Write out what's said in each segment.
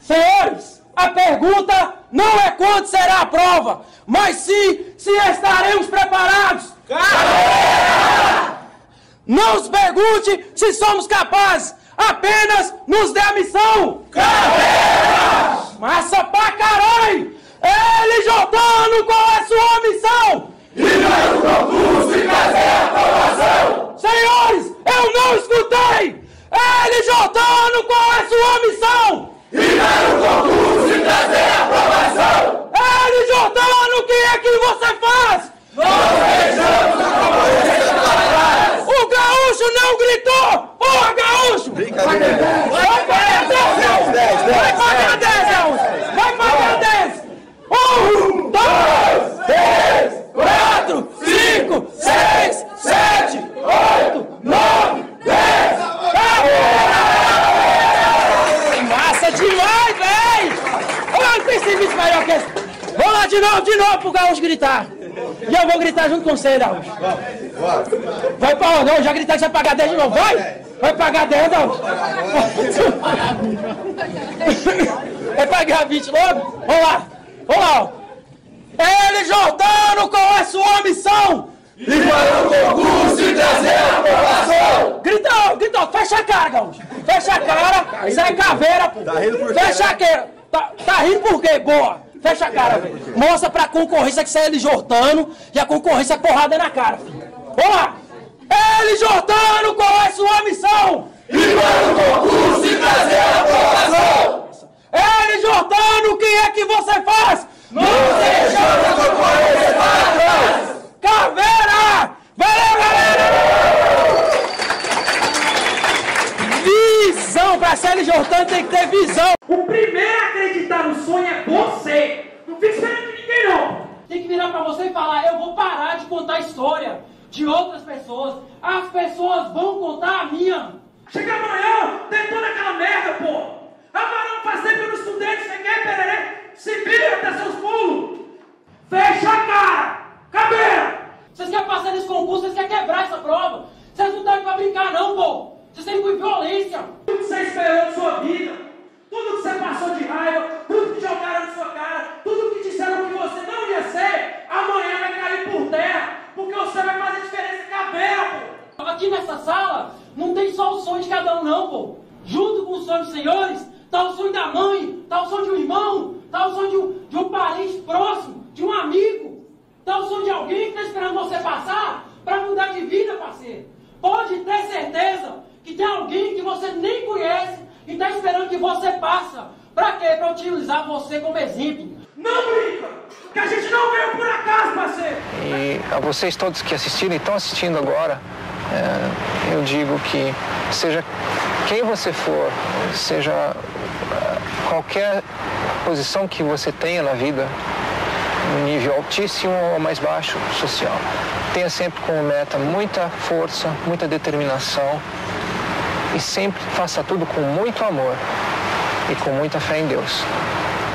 Senhores, a pergunta não é quando será a prova, mas sim se estaremos preparados. Não se pergunte se somos capazes, apenas nos dê a missão. Massa pra caralho! Ele Jordano, qual é sua missão? Senhores, eu não escutei! Ele Jordano, qual é sua missão? E dar o concurso e trazer a aprovação! Ele, Jordano, o que é que você faz? Nós deixamos a comunista para trás! O gaúcho não gritou! Porra, gaúcho! Brincadeira! Vai pagar 10, 10, 10! Vai pagar 10, Elcio! Vai pagar 10! 1, 2, 3! De novo, de novo pro Gaúcho gritar! E eu vou gritar junto com você, Gaúcho! Vai pra onde? Já gritar que você vai pagar 10 de novo. Vai! Vai pagar 10, não? Vai pagar 20 logo? Vamos lá! Vamos lá! Ele, Jordano, qual é sua missão? Grita, ó, grita, ó, fecha a cara, Gaúcho. Fecha a cara, é caveira, pô. Tá rindo por quê, Fecha a cara. Tá, tá rindo por quê? Boa. Fecha a cara, velho. Mostra pra concorrência que você é ele Jordano e a concorrência é porrada na cara, filho. Vamos lá. Ele, Jordano, qual é sua missão? Ele, Jordano, o que é que você faz? Não deixando a concorrência para trás! Caveira! Valeu, galera! Visão! Pra ser. Jordano tem que ter visão! O primeiro a acreditar no sonho é você! Não fica esperando de ninguém, não! Tem que virar pra você e falar, eu vou parar de contar a história de outras pessoas. As pessoas vão contar a minha. Chega amanhã, tem toda aquela merda, pô! Amanhã não estudei, você quer, pererê? Se vira até seus pulos! Fecha a cara! Cabeira! Vocês querem passar nesse concurso, vocês querem quebrar essa prova! Vocês não estão aqui pra brincar, não, pô! Que ir com violência! Tudo que você esperou de sua vida, tudo que você passou de raiva, tudo que jogaram na sua cara, tudo que disseram que você não ia ser, amanhã vai cair por terra, porque você vai fazer diferença pô! Aqui nessa sala, não tem só o sonho de cada um, não, pô! Junto com o sonho dos senhores, tá o sonho da mãe, tá o sonho de um irmão, tá o sonho de um, de um parente próximo, de um amigo. Tá o sonho de alguém que está esperando você passar para mudar de vida, parceiro. Pode ter certeza que tem alguém que você nem conhece e está esperando que você passa. Para quê? Para utilizar você como exemplo. Não brinca! Que a gente não veio por acaso, parceiro! E a vocês todos que assistiram e estão assistindo agora, é, eu digo que seja quem você for, seja é, qualquer posição que você tenha na vida, um nível altíssimo ou mais baixo social, tenha sempre como meta muita força, muita determinação e sempre faça tudo com muito amor e com muita fé em Deus,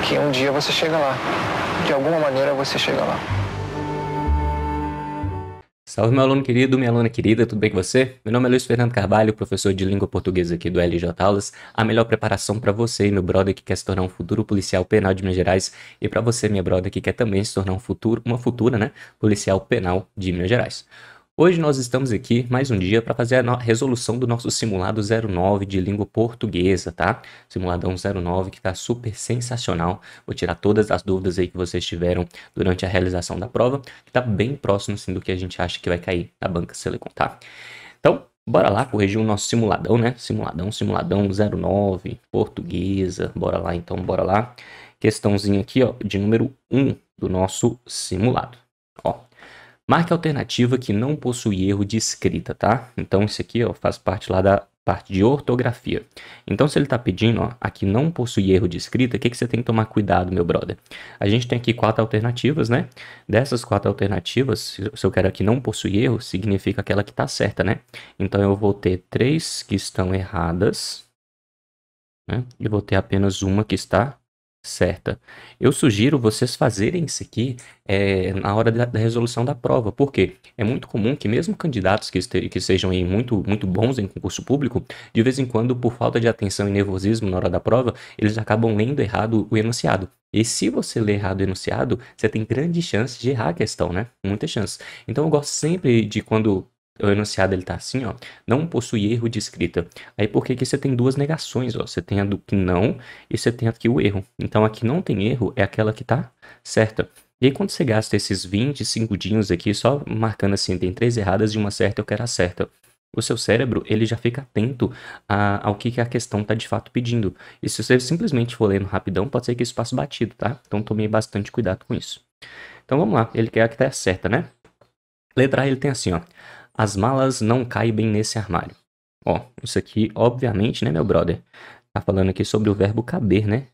que um dia você chega lá, de alguma maneira você chega lá. Salve meu aluno querido, minha aluna querida, tudo bem com você? Meu nome é Luiz Fernando Carvalho, professor de língua portuguesa aqui do LJ Aulas. A melhor preparação para você, meu brother que quer se tornar um futuro policial penal de Minas Gerais e para você, minha brother que quer também se tornar um futuro, uma futura, né, policial penal de Minas Gerais. Hoje nós estamos aqui mais um dia para fazer a resolução do nosso simulado 09 de língua portuguesa, tá? Simuladão 09 que tá super sensacional. Vou tirar todas as dúvidas aí que vocês tiveram durante a realização da prova, que tá bem próximo assim do que a gente acha que vai cair na banca Silicon, tá? Então, bora lá corrigir o nosso simuladão, né? Simuladão, simuladão 09, portuguesa. Bora lá então, bora lá. Questãozinha aqui, ó, de número 1 do nosso simulado. Ó, Marque a alternativa que não possui erro de escrita, tá? Então isso aqui ó, faz parte lá da parte de ortografia. Então se ele está pedindo, ó, aqui não possui erro de escrita, o que, que você tem que tomar cuidado, meu brother? A gente tem aqui quatro alternativas, né? Dessas quatro alternativas, se eu quero aqui não possui erro, significa aquela que está certa, né? Então eu vou ter três que estão erradas, né? E vou ter apenas uma que está certa. Eu sugiro vocês fazerem isso aqui é, na hora da, da, resolução da prova, porque é muito comum que mesmo candidatos que, este, que sejam muito, muito bons em concurso público, de vez em quando, por falta de atenção e nervosismo na hora da prova, eles acabam lendo errado o enunciado. E se você ler errado o enunciado, você tem grande chance de errar a questão, né? Muita chance. Então eu gosto sempre de quando o enunciado ele tá assim, ó, não possui erro de escrita. Aí por que que você tem duas negações, ó? Você tem a do que não e você tem aqui o erro. Então aqui não tem erro, é aquela que tá certa. E aí quando você gasta esses 20 segundinhos aqui só marcando assim, tem três erradas e uma certa, eu quero a certa. O seu cérebro, ele já fica atento a, ao que, que a questão tá de fato pedindo. E se você simplesmente for lendo rapidão, pode ser que isso passe batido, tá? Então tomei bastante cuidado com isso. Então vamos lá, ele quer a que tá certa, né? Letra A ele tem assim, ó. As malas não caibem nesse armário. Ó, isso aqui, obviamente, né, meu brother? Tá falando aqui sobre o verbo caber, né?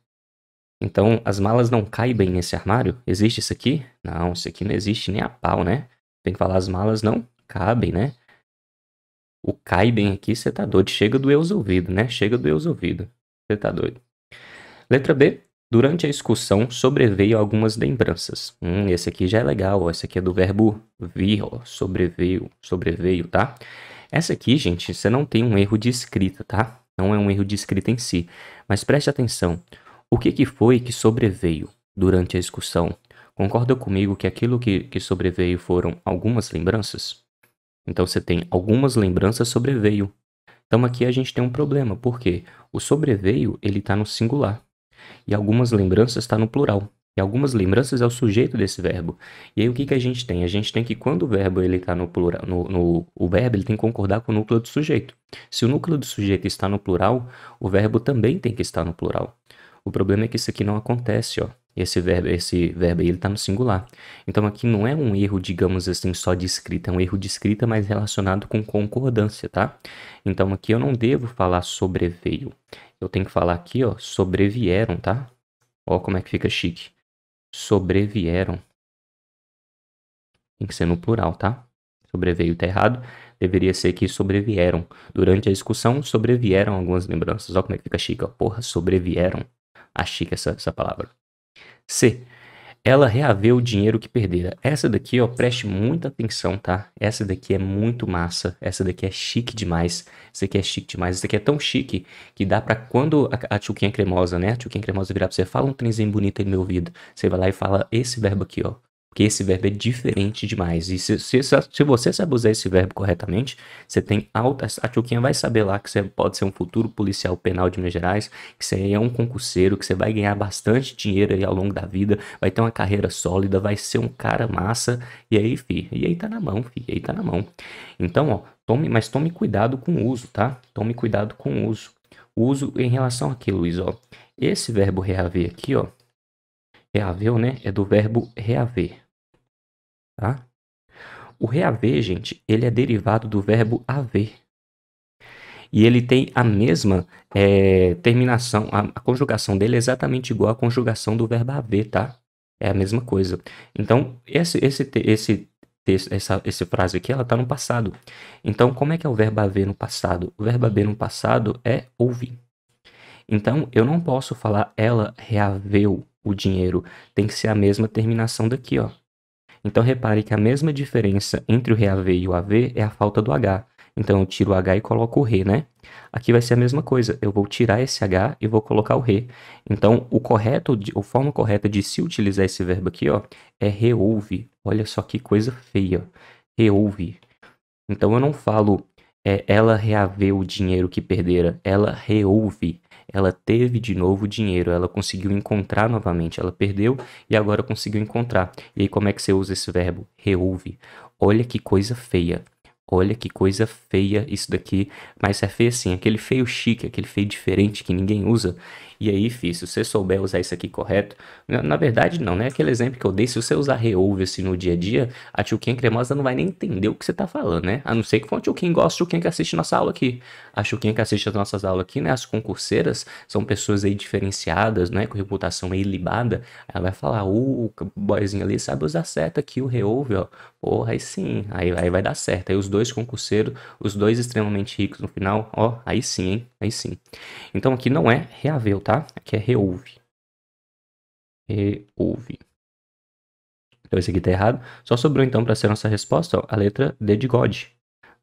Então, as malas não caibem nesse armário? Existe isso aqui? Não, isso aqui não existe nem a pau, né? Tem que falar as malas não cabem, né? O caibem aqui, você tá doido. Chega do os ouvidos, né? Chega do os ouvidos. Você tá doido. Letra B. Durante a excursão, sobreveio algumas lembranças. Hum, esse aqui já é legal, ó. Esse aqui é do verbo vir, ó. Sobreveio, sobreveio, tá? Essa aqui, gente, você não tem um erro de escrita, tá? Não é um erro de escrita em si. Mas preste atenção. O que, que foi que sobreveio durante a excursão? Concorda comigo que aquilo que, que sobreveio foram algumas lembranças? Então você tem algumas lembranças sobreveio. Então aqui a gente tem um problema, porque o sobreveio ele está no singular e algumas lembranças está no plural. E algumas lembranças é o sujeito desse verbo. E aí o que, que a gente tem? A gente tem que quando o verbo ele está no plural, no, no, o verbo ele tem que concordar com o núcleo do sujeito. Se o núcleo do sujeito está no plural, o verbo também tem que estar no plural. O problema é que isso aqui não acontece, ó. Esse verbo, esse verbo aí, ele está no singular. Então aqui não é um erro, digamos assim, só de escrita, é um erro de escrita, mas relacionado com concordância, tá? Então aqui eu não devo falar sobreveio. Eu tenho que falar aqui, ó, sobrevieram, tá? Ó como é que fica chique. Sobrevieram. Tem que ser no plural, tá? Sobreveio tá errado. Deveria ser que sobrevieram. Durante a discussão, sobrevieram algumas lembranças. Ó como é que fica chique, ó. Porra, sobrevieram. A chique essa, essa palavra. C. Ela reaveu o dinheiro que perdera. Essa daqui, ó, preste muita atenção, tá? Essa daqui é muito massa. Essa daqui é chique demais. Essa daqui é chique demais. Essa daqui é tão chique que dá pra quando a, a tchuquinha cremosa, né? A tchuquinha cremosa virar pra você, fala um trenzinho bonito aí no meu ouvido. Você vai lá e fala esse verbo aqui, ó. Porque esse verbo é diferente demais. E se, se, se você sabe usar esse verbo corretamente, você tem alta. A Tchuquinha vai saber lá que você pode ser um futuro policial penal de Minas Gerais, que você é um concurseiro, que você vai ganhar bastante dinheiro aí ao longo da vida, vai ter uma carreira sólida, vai ser um cara massa. E aí, fi, e aí tá na mão, fi, e aí tá na mão. Então, ó, tome, mas tome cuidado com o uso, tá? Tome cuidado com o uso. O uso em relação aqui, Luiz, ó. Esse verbo reaver aqui, ó, reaveu, né? É do verbo reaver, tá? O reaver, gente, ele é derivado do verbo haver. E ele tem a mesma é, terminação, a, a, conjugação dele é exatamente igual à conjugação do verbo haver, tá? É a mesma coisa. Então, esse, esse, esse, essa, essa frase aqui, ela tá no passado. Então, como é que é o verbo haver no passado? O verbo haver no passado é ouvir. Então, eu não posso falar ela reaveu o dinheiro. Tem que ser a mesma terminação daqui, ó. Então, repare que a mesma diferença entre o reaver e o haver é a falta do H. Então, eu tiro o H e coloco o re, né? Aqui vai ser a mesma coisa. Eu vou tirar esse H e vou colocar o re. Então, o correto, a forma correta de se utilizar esse verbo aqui, ó, é reouve. Olha só que coisa feia. Reouve. Então, eu não falo é, ela reaveu o dinheiro que perdera. Ela reouve ela teve de novo dinheiro, ela conseguiu encontrar novamente, ela perdeu e agora conseguiu encontrar. E aí como é que você usa esse verbo? Reouve. Olha que coisa feia. Olha que coisa feia isso daqui. Mas é feio assim, aquele feio chique, aquele feio diferente que ninguém usa. E aí, fi, se você souber usar isso aqui correto, na, na, verdade não, né? Aquele exemplo que eu dei, se você usar reouve assim no dia a dia, a tchuquinha cremosa não vai nem entender o que você tá falando, né? A não ser que for um tchuquinha igual a tchuquinha que assiste nossa aula aqui. A tchuquinha que assiste as nossas aulas aqui, né? As concurseiras são pessoas aí diferenciadas, né? Com reputação aí libada. Ela vai falar, o boyzinho ali sabe usar certo aqui o reouve, ó. Porra, aí sim, aí, aí vai dar certo. Aí os dois concurseiros, os dois extremamente ricos no final, ó, aí sim, hein? Aí sim. Então aqui não é reaver, tá? Aqui é reouve. e ouve. Então esse aqui tá errado. Só sobrou então para ser nossa resposta ó, a letra D de God.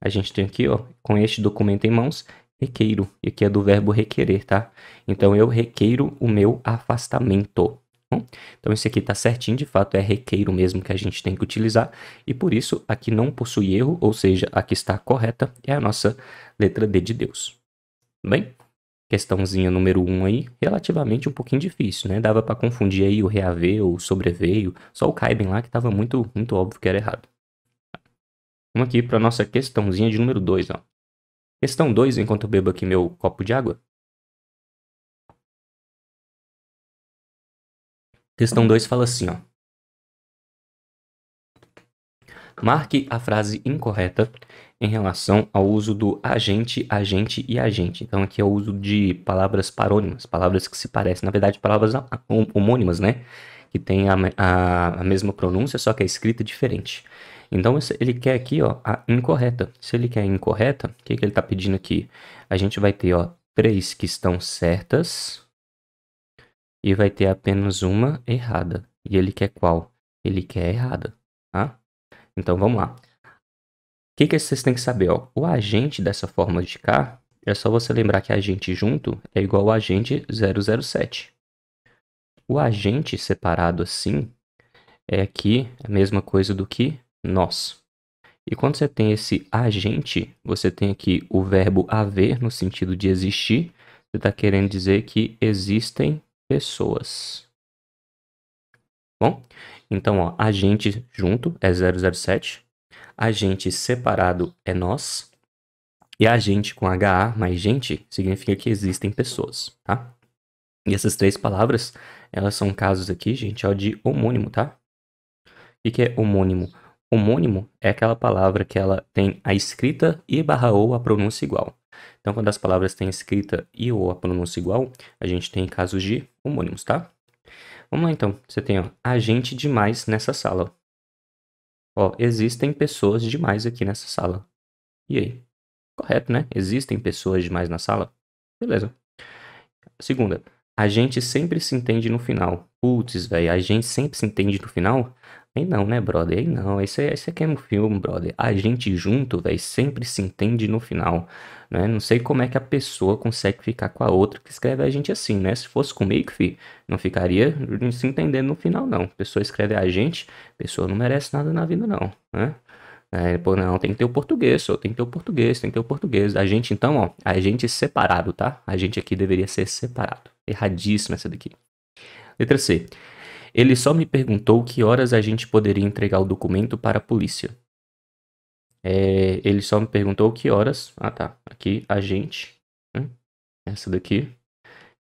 A gente tem aqui, ó, com este documento em mãos, requeiro. E aqui é do verbo requerer, tá? Então eu requeiro o meu afastamento. Então esse aqui está certinho, de fato é requeiro mesmo que a gente tem que utilizar e por isso aqui não possui erro, ou seja, aqui está correta, é a nossa letra D de Deus. Bem, questãozinha número 1 um aí, relativamente um pouquinho difícil, né? Dava para confundir aí o reaver ou sobreveio, só o caiben lá que estava muito, muito óbvio que era errado. Vamos aqui para nossa questãozinha de número 2, ó. Questão 2, enquanto eu bebo aqui meu copo de água. Questão 2 fala assim, ó. Marque a frase incorreta em relação ao uso do agente, agente e agente. Então aqui é o uso de palavras parônimas, palavras que se parecem, na verdade palavras homônimas, né? Que tem a, a, a mesma pronúncia, só que a escrita diferente. Então ele quer aqui, ó, a incorreta. Se ele quer a incorreta, o que, que ele está pedindo aqui? A gente vai ter, ó, três que estão certas e vai ter apenas uma errada. E ele quer qual? Ele quer errada, tá? Então vamos lá. O que, que vocês têm que saber? Ó? O agente dessa forma de cá, é só você lembrar que agente junto é igual ao agente 007. O agente separado assim é aqui a mesma coisa do que nós. E quando você tem esse agente, você tem aqui o verbo haver no sentido de existir. Você está querendo dizer que existem pessoas. Bom, então, ó, agente junto é 007, agente separado é nós, e agente com HA mais gente significa que existem pessoas, tá? E essas três palavras, elas são casos aqui, gente, ó, de homônimo, tá? O que é homônimo? Homônimo é aquela palavra que ela tem a escrita e barra ou a pronúncia igual. Então, quando as palavras têm escrita e ou a pronúncia igual, a gente tem casos de homônimos, tá? Vamos lá então. Você tem, ó, agente demais nessa sala. Ó, existem pessoas demais aqui nessa sala. E aí? Correto, né? Existem pessoas demais na sala? Beleza. Segunda, a gente sempre se entende no final. Putz, velho, a gente sempre se entende no final? Aí não, né, brother? Aí não. Esse, aqui é um filme, brother. A gente junto, velho, sempre se entende no final. Né? Não sei como é que a pessoa consegue ficar com a outra que escreve a gente assim, né? Se fosse comigo, fi, não ficaria se entendendo no final, não. A pessoa escreve a gente, a pessoa não merece nada na vida, não, né? É, pô, não, tem que ter o português, só tem que ter o português, tem que ter o português. A gente, então, ó, a gente separado, tá? A gente aqui deveria ser separado. Erradíssimo essa daqui. Letra C. Ele só me perguntou que horas a gente poderia entregar o documento para a polícia. É, ele só me perguntou que horas. Ah, tá. Aqui, a gente. Né? Essa daqui.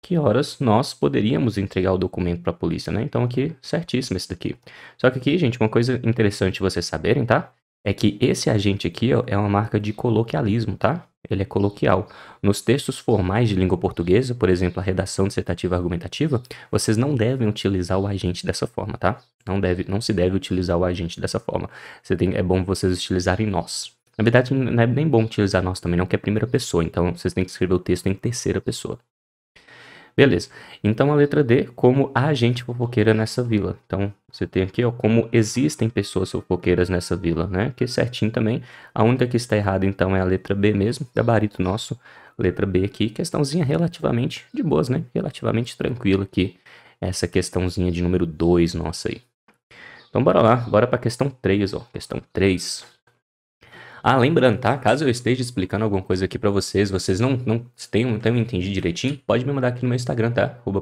Que horas nós poderíamos entregar o documento para a polícia, né? Então, aqui, certíssimo esse daqui. Só que aqui, gente, uma coisa interessante vocês saberem, tá? É que esse agente aqui ó, é uma marca de coloquialismo, tá? ele é coloquial. Nos textos formais de língua portuguesa, por exemplo, a redação dissertativa argumentativa, vocês não devem utilizar o agente dessa forma, tá? Não, deve, não se deve utilizar o agente dessa forma. Tem, é bom vocês utilizarem nós. Na verdade, não é nem bom utilizar nós também, não, que é primeira pessoa. Então, vocês têm que escrever o texto em terceira pessoa. Beleza. Então a letra D, como a gente fofoqueira nessa vila. Então você tem aqui, ó, como existem pessoas fofoqueiras nessa vila, né? Que certinho também. A única que está errada então é a letra B mesmo, gabarito nosso. Letra B aqui, questãozinha relativamente de boas, né? Relativamente tranquila aqui. Essa questãozinha de número 2 nossa aí. Então bora lá, bora para questão 3, ó. Questão 3. Ah, lembrando, tá? Caso eu esteja explicando alguma coisa aqui para vocês, vocês não, não tenham, tenham entendido direitinho, pode me mandar aqui no meu Instagram, tá? Arroba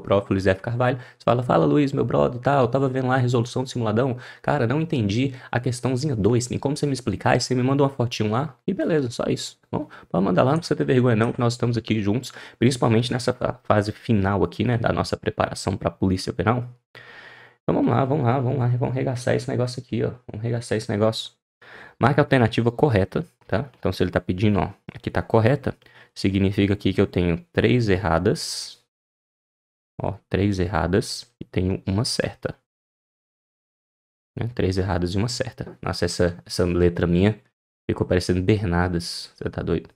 Carvalho. Você fala, fala Luiz, meu brother, tá? Eu tava vendo lá a resolução do simuladão. Cara, não entendi a questãozinha 2. Tem como você me explicar? E você me manda uma fotinho lá e beleza, só isso. Tá bom, pode mandar lá, não precisa ter vergonha não, que nós estamos aqui juntos, principalmente nessa fase final aqui, né, da nossa preparação para a polícia penal. Então vamos lá, vamos lá, vamos lá, vamos arregaçar esse negócio aqui, ó. Vamos arregaçar esse negócio. Marque a alternativa correta, tá? Então, se ele está pedindo, ó, aqui está correta, significa aqui que eu tenho três erradas, ó, três erradas e tenho uma certa. Né? Três erradas e uma certa. Nossa, essa, essa letra minha ficou parecendo Bernardas, você tá doido?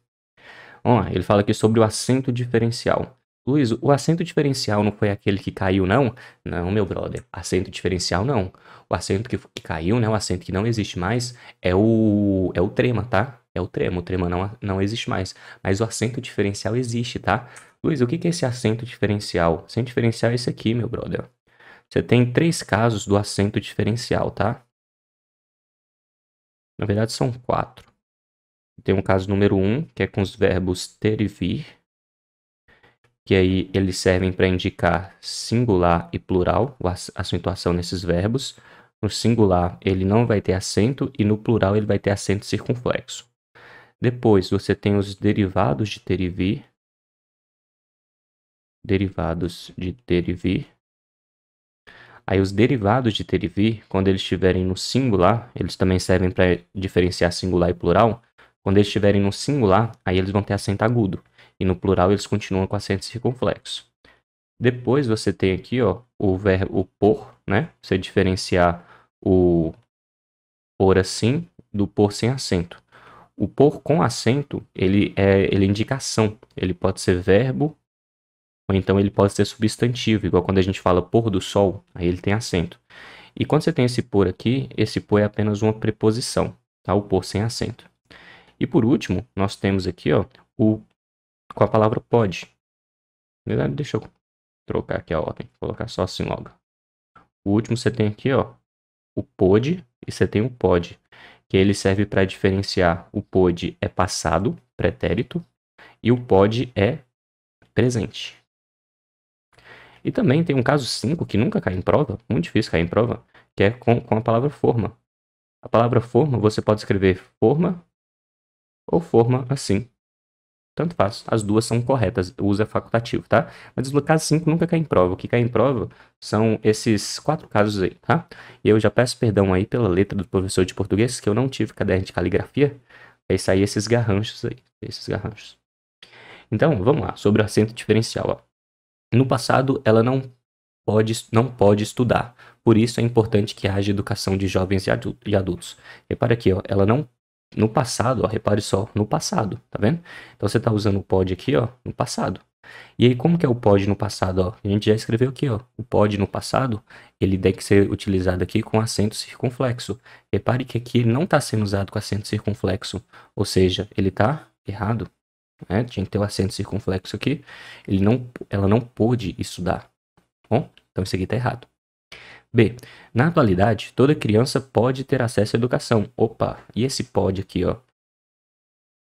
Vamos lá, ele fala aqui sobre o acento diferencial. Luiz, o acento diferencial não foi aquele que caiu, não? Não, meu brother. Acento diferencial, não. O acento que, que caiu, né? O acento que não existe mais é o, é o trema, tá? É o trema. O trema não, não existe mais. Mas o acento diferencial existe, tá? Luiz, o que é esse acento diferencial? Acento diferencial é esse aqui, meu brother. Você tem três casos do acento diferencial, tá? Na verdade, são quatro. Tem um caso número um, que é com os verbos ter e vir, que aí eles servem para indicar singular e plural, a acentuação nesses verbos. No singular, ele não vai ter acento e no plural ele vai ter acento circunflexo. Depois, você tem os derivados de ter e vir. Derivados de ter e vir. Aí os derivados de ter e vir, quando eles estiverem no singular, eles também servem para diferenciar singular e plural. Quando eles estiverem no singular, aí eles vão ter acento agudo. E no plural eles continuam com acento circunflexo. Depois você tem aqui ó, o verbo o por, né? Você diferenciar o por assim do por sem acento. O por com acento, ele é, ele é indicação. Ele pode ser verbo ou então ele pode ser substantivo, igual quando a gente fala pôr do sol, aí ele tem acento. E quando você tem esse por aqui, esse por é apenas uma preposição, tá? O por sem acento. E por último, nós temos aqui, ó, o com a palavra pode. Deixa eu trocar aqui a ordem, colocar só assim logo. O último você tem aqui, ó, o pode e você tem o pode, que ele serve para diferenciar o pode é passado, pretérito, e o pode é presente. E também tem um caso 5 que nunca cai em prova, muito difícil cair em prova, que é com, com a palavra forma. A palavra forma você pode escrever forma ou forma assim. Tanto faz, as duas são corretas, o uso é facultativo, tá? Mas o caso 5 nunca cai em prova. O que cai em prova são esses quatro casos aí, tá? E eu já peço perdão aí pela letra do professor de português, que eu não tive caderno de caligrafia. Aí sair esses garranchos aí, esses garranchos. Então, vamos lá, sobre o acento diferencial, ó. No passado, ela não pode, não pode estudar. Por isso é importante que haja educação de jovens e adultos. Repara aqui, ó, ela não no passado, ó, repare só, no passado, tá vendo? Então você tá usando o pode aqui, ó, no passado. E aí como que é o pode no passado, ó? A gente já escreveu aqui, ó, o pode no passado, ele que ser utilizado aqui com acento circunflexo. Repare que aqui ele não está sendo usado com acento circunflexo, ou seja, ele está errado, né? Tinha que ter o acento circunflexo aqui. Ele não, ela não pôde estudar. Bom, então isso aqui está errado. B. Na atualidade, toda criança pode ter acesso à educação. Opa, e esse pode aqui, ó?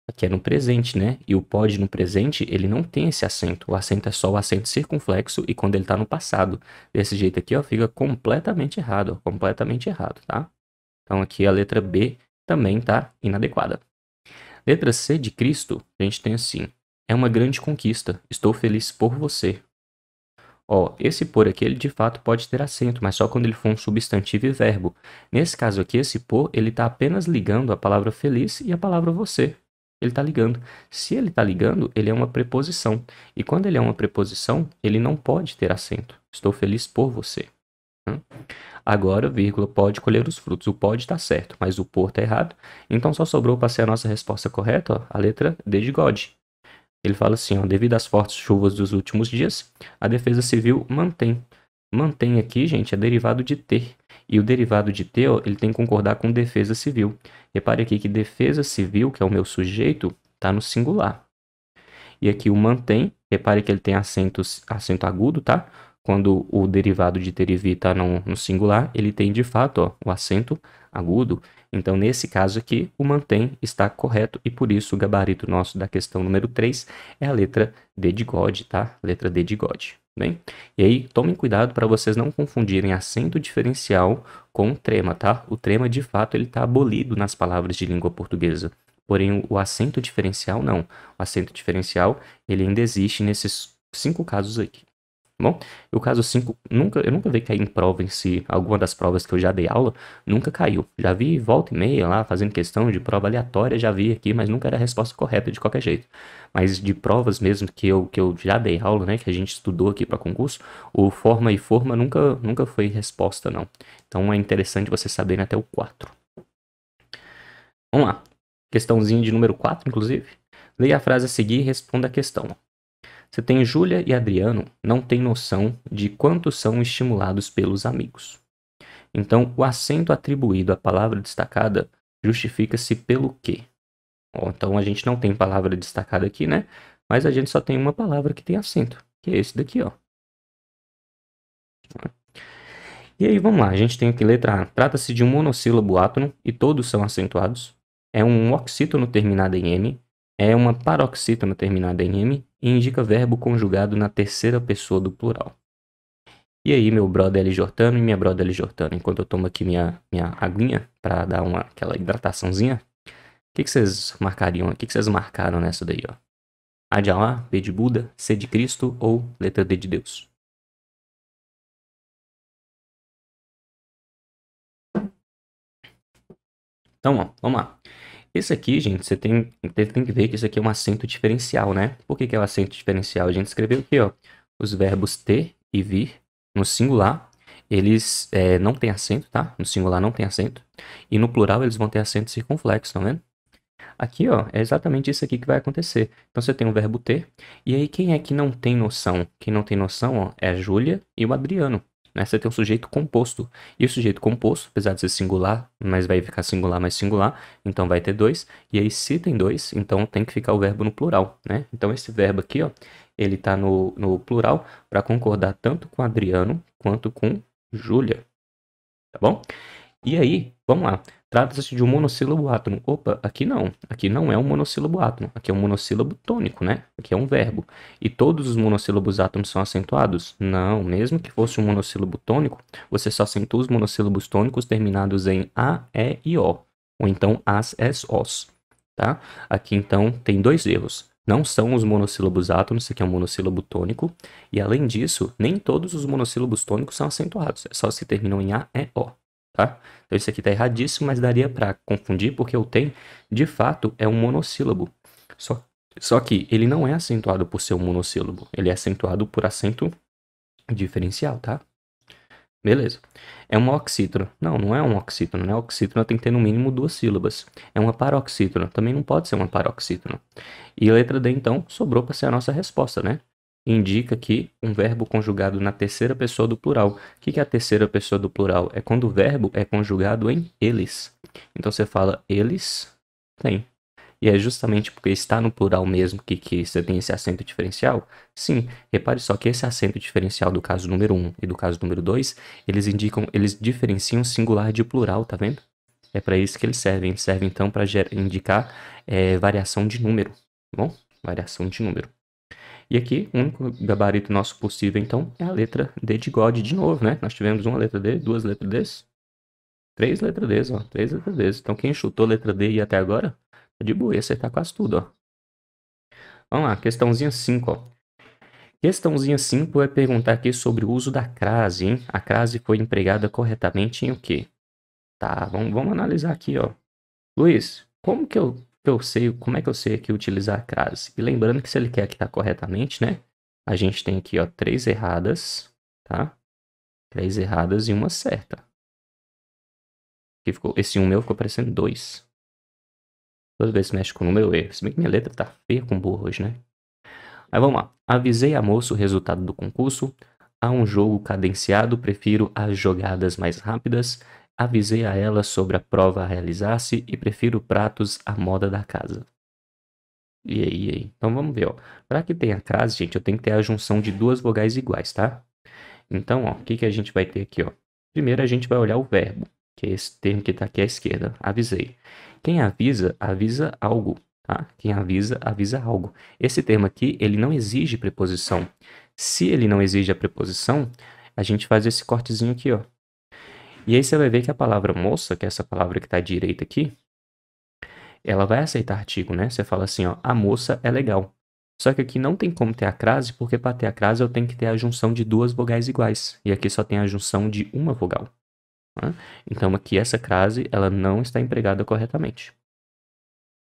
Aqui é no presente, né? E o pode no presente, ele não tem esse acento. O acento é só o acento circunflexo e quando ele está no passado. Desse jeito aqui, ó, fica completamente errado, ó, completamente errado, tá? Então aqui a letra B também está inadequada. Letra C de Cristo, a gente tem assim: É uma grande conquista. Estou feliz por você. Ó, esse por aqui, ele de fato pode ter acento, mas só quando ele for um substantivo e verbo. Nesse caso aqui, esse por, ele está apenas ligando a palavra feliz e a palavra você. Ele está ligando. Se ele está ligando, ele é uma preposição. E quando ele é uma preposição, ele não pode ter acento. Estou feliz por você. Agora, vírgula, pode colher os frutos. O pode está certo, mas o por está errado. Então só sobrou para ser a nossa resposta correta ó, a letra D de God. Ele fala assim, ó, devido às fortes chuvas dos últimos dias, a defesa civil mantém. Mantém aqui, gente, é derivado de ter. E o derivado de ter, ó, ele tem que concordar com defesa civil. Repare aqui que defesa civil, que é o meu sujeito, está no singular. E aqui o mantém, repare que ele tem acentos, acento agudo, tá? quando o derivado de ter e vir está no, no, singular, ele tem de fato ó, o acento agudo. Então, nesse caso aqui, o mantém está correto e por isso o gabarito nosso da questão número 3 é a letra D de God, tá? Letra D de God. Bem? E aí, tomem cuidado para vocês não confundirem acento diferencial com trema, tá? O trema, de fato, ele está abolido nas palavras de língua portuguesa. Porém, o acento diferencial não. O acento diferencial, ele ainda existe nesses cinco casos aqui. Bom, o caso 5, nunca, eu nunca vi cair em prova em si, alguma das provas que eu já dei aula, nunca caiu. Já vi volta e meia lá, fazendo questão de prova aleatória, já vi aqui, mas nunca era a resposta correta de qualquer jeito. Mas de provas mesmo que eu, que eu já dei aula, né, que a gente estudou aqui para concurso, o forma e forma nunca, nunca foi resposta, não. Então é interessante você saber até o 4. Vamos lá. Questãozinha de número 4, inclusive. Leia a frase a seguir e responda a questão. Você tem Júlia e Adriano não têm noção de quanto são estimulados pelos amigos. Então, o acento atribuído à palavra destacada justifica-se pelo quê? então, a gente não tem palavra destacada aqui, né? Mas a gente só tem uma palavra que tem acento, que é esse daqui, ó. E aí, vamos lá. A gente tem aqui letra A. Trata-se de um monossílabo átono e todos são acentuados. É um oxítono terminado em M. É uma paroxítono terminada em M e indica verbo conjugado na terceira pessoa do plural. E aí, meu brother L. Jortano e minha brother L. Jortano, enquanto eu tomo aqui minha, minha aguinha para dar uma, aquela hidrataçãozinha, o que, que vocês marcariam? O que, que vocês marcaram nessa daí, ó? A de Alá, B de Buda, C de Cristo ou letra D de Deus? Então, vamos lá. Esse aqui, gente, você tem, tem que ver que isso aqui é um acento diferencial, né? Por que, que é um acento diferencial? A gente escreveu aqui, ó, os verbos ter e vir no singular, eles é, não têm acento, tá? No singular não tem acento. E no plural eles vão ter acento circunflexo, tá vendo? Aqui, ó, é exatamente isso aqui que vai acontecer. Então você tem o verbo ter, e aí quem é que não tem noção? Quem não tem noção, ó, é a Júlia e o Adriano né? Você tem um sujeito composto. E o sujeito composto, apesar de ser singular, mas vai ficar singular mais singular, então vai ter dois. E aí, se tem dois, então tem que ficar o verbo no plural, né? Então, esse verbo aqui, ó, ele tá no, no plural para concordar tanto com Adriano quanto com Júlia. Tá bom? E aí, vamos lá. Trata-se de um monossílabo átono. Opa, aqui não. Aqui não é um monossílabo átono. Aqui é um monossílabo tônico, né? Aqui é um verbo. E todos os monossílabos átonos são acentuados? Não. Mesmo que fosse um monossílabo tônico, você só acentua os monossílabos tônicos terminados em A, E e O. Ou então As, Es, Os. Tá? Aqui então tem dois erros. Não são os monossílabos átonos, isso aqui é um monossílabo tônico. E além disso, nem todos os monossílabos tônicos são acentuados. É só se terminam em A, E, O tá? Então isso aqui está erradíssimo, mas daria para confundir porque o tem, de fato, é um monossílabo. Só, só que ele não é acentuado por ser um monossílabo, ele é acentuado por acento diferencial, tá? Beleza. É uma oxítono. Não, não é um oxítono, né? Oxítono tem que ter no mínimo duas sílabas. É uma paroxítono. Também não pode ser uma paroxítono. E a letra D, então, sobrou para ser a nossa resposta, né? Indica que um verbo conjugado na terceira pessoa do plural. O que é a terceira pessoa do plural? É quando o verbo é conjugado em eles. Então você fala eles têm. E é justamente porque está no plural mesmo que, que você tem esse acento diferencial? Sim, repare só que esse acento diferencial do caso número 1 e do caso número 2, eles indicam, eles diferenciam singular de plural, tá vendo? É para isso que eles servem. Servem então para indicar é, variação de número, tá bom? Variação de número. E aqui, o único gabarito nosso possível, então, é a letra D de God de novo, né? Nós tivemos uma letra D, duas letras D, três letras D, ó. Três letras D. Então, quem chutou letra D e até agora, tá de boa, ia acertar quase tudo, ó. Vamos lá, questãozinha 5, ó. Questãozinha 5 é perguntar aqui sobre o uso da crase, hein? A crase foi empregada corretamente em o quê? Tá, vamos, vamos analisar aqui, ó. Luiz, como que eu eu sei, como é que eu sei aqui utilizar a crase? E lembrando que se ele quer que tá corretamente, né? A gente tem aqui, ó, três erradas, tá? Três erradas e uma certa. Aqui ficou, esse um meu ficou parecendo dois. Toda vez que mexe com o número, eu erro. Se bem que minha letra tá feia com burro hoje, né? Aí vamos lá. Avisei a moça o resultado do concurso. Há um jogo cadenciado, prefiro as jogadas mais rápidas. Avisei a ela sobre a prova a realizar-se e prefiro pratos à moda da casa. E aí, e aí? Então vamos ver, ó. Para que tenha crase, gente, eu tenho que ter a junção de duas vogais iguais, tá? Então, ó, o que, que a gente vai ter aqui, ó? Primeiro a gente vai olhar o verbo, que é esse termo que está aqui à esquerda. Avisei. Quem avisa, avisa algo, tá? Quem avisa, avisa algo. Esse termo aqui, ele não exige preposição. Se ele não exige a preposição, a gente faz esse cortezinho aqui, ó. E aí você vai ver que a palavra moça, que é essa palavra que está à direita aqui, ela vai aceitar artigo, né? Você fala assim, ó, a moça é legal. Só que aqui não tem como ter a crase, porque para ter a crase eu tenho que ter a junção de duas vogais iguais. E aqui só tem a junção de uma vogal. Né? Então aqui essa crase, ela não está empregada corretamente.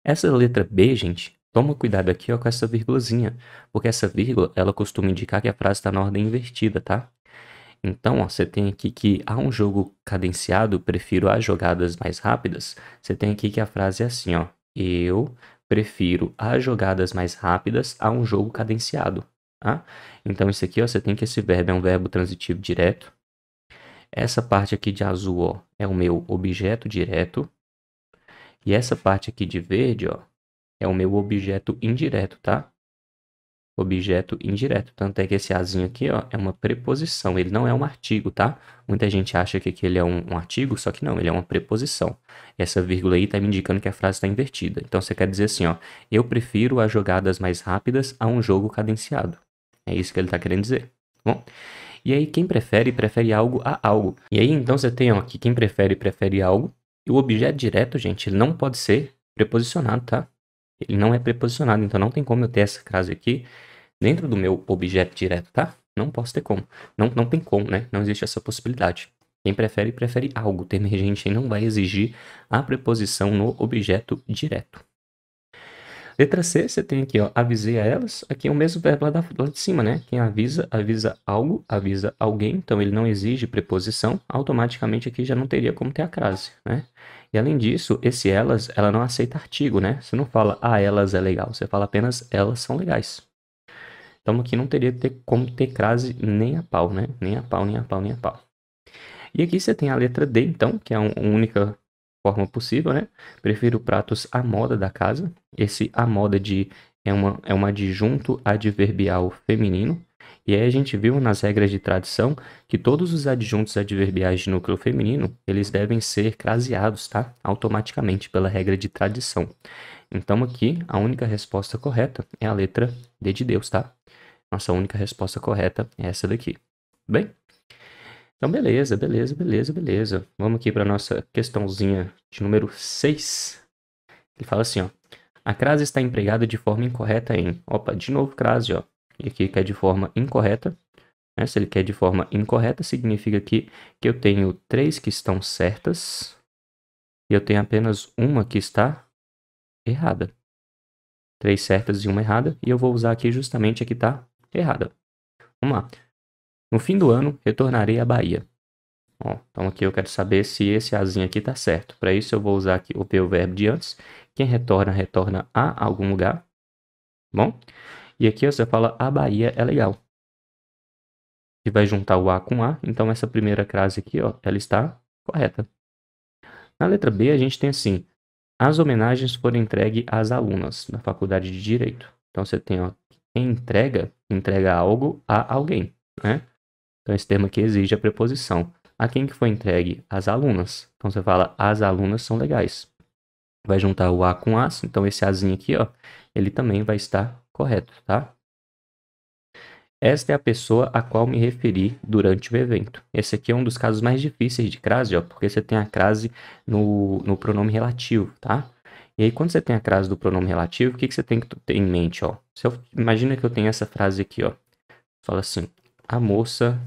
Essa letra B, gente, toma cuidado aqui ó, com essa vírgulazinha, porque essa vírgula, ela costuma indicar que a frase está na ordem invertida, tá? Então, ó, você tem aqui que há um jogo cadenciado, prefiro as jogadas mais rápidas. Você tem aqui que a frase é assim, ó. Eu prefiro as jogadas mais rápidas a um jogo cadenciado. tá? Então, isso aqui, ó, você tem que esse verbo é um verbo transitivo direto. Essa parte aqui de azul, ó, é o meu objeto direto. E essa parte aqui de verde, ó, é o meu objeto indireto, tá? Objeto indireto. Tanto é que esse azinho aqui, ó, é uma preposição. Ele não é um artigo, tá? Muita gente acha que aqui ele é um, um artigo, só que não, ele é uma preposição. Essa vírgula aí tá me indicando que a frase está invertida. Então, você quer dizer assim, ó, eu prefiro as jogadas mais rápidas a um jogo cadenciado. É isso que ele está querendo dizer. Tá bom, e aí, quem prefere, prefere algo a algo. E aí, então, você tem ó, que quem prefere, prefere algo. E o objeto direto, gente, ele não pode ser preposicionado, tá? Ele não é preposicionado, então não tem como eu ter essa frase aqui dentro do meu objeto direto, tá? Não posso ter como. Não, não tem como, né? Não existe essa possibilidade. Quem prefere, prefere algo. O termo regente não vai exigir a preposição no objeto direto. Letra C, você tem aqui, ó, avisei a elas. Aqui é o mesmo verbo lá, da, lá de cima, né? Quem avisa, avisa algo, avisa alguém. Então, ele não exige preposição. Automaticamente aqui já não teria como ter a crase, né? E além disso, esse elas, ela não aceita artigo, né? Você não fala, ah, elas é legal. Você fala apenas, elas são legais. Então, aqui não teria ter, como ter crase nem a pau, né? Nem a pau, nem a pau, nem a pau. E aqui você tem a letra D, então, que é a única forma possível, né? Prefiro pratos à moda da casa. Esse à moda de é uma é um adjunto adverbial feminino. E aí a gente viu nas regras de tradição que todos os adjuntos adverbiais de núcleo feminino, eles devem ser craseados, tá? Automaticamente pela regra de tradição. Então aqui a única resposta correta é a letra D de Deus, tá? Nossa única resposta correta é essa daqui. Bem, então, beleza, beleza, beleza, beleza. Vamos aqui para nossa questãozinha de número 6. Ele fala assim, ó. A crase está empregada de forma incorreta em... Opa, de novo crase, ó. E aqui quer de forma incorreta. Né? Se ele quer de forma incorreta, significa que, que eu tenho três que estão certas e eu tenho apenas uma que está errada. Três certas e uma errada. E eu vou usar aqui justamente a que está errada. Vamos lá. No fim do ano, retornarei à Bahia. Ó, então aqui eu quero saber se esse azinho aqui está certo. Para isso eu vou usar aqui o verbo de antes. Quem retorna, retorna a algum lugar. Bom? E aqui você fala a Bahia é legal. E vai juntar o A com A. Então essa primeira frase aqui, ó, ela está correta. Na letra B a gente tem assim. As homenagens foram entregues às alunas da Faculdade de Direito. Então você tem, ó, quem entrega, entrega algo a alguém, né? Então, esse termo aqui exige a preposição. A quem que foi entregue? As alunas. Então, você fala, as alunas são legais. Vai juntar o A com as, então esse Azinho aqui, ó, ele também vai estar correto, tá? Esta é a pessoa a qual me referi durante o evento. Esse aqui é um dos casos mais difíceis de crase, ó, porque você tem a crase no, no pronome relativo, tá? E aí, quando você tem a crase do pronome relativo, o que, que você tem que ter em mente, ó? Se eu, imagina que eu tenho essa frase aqui, ó. Fala assim, a moça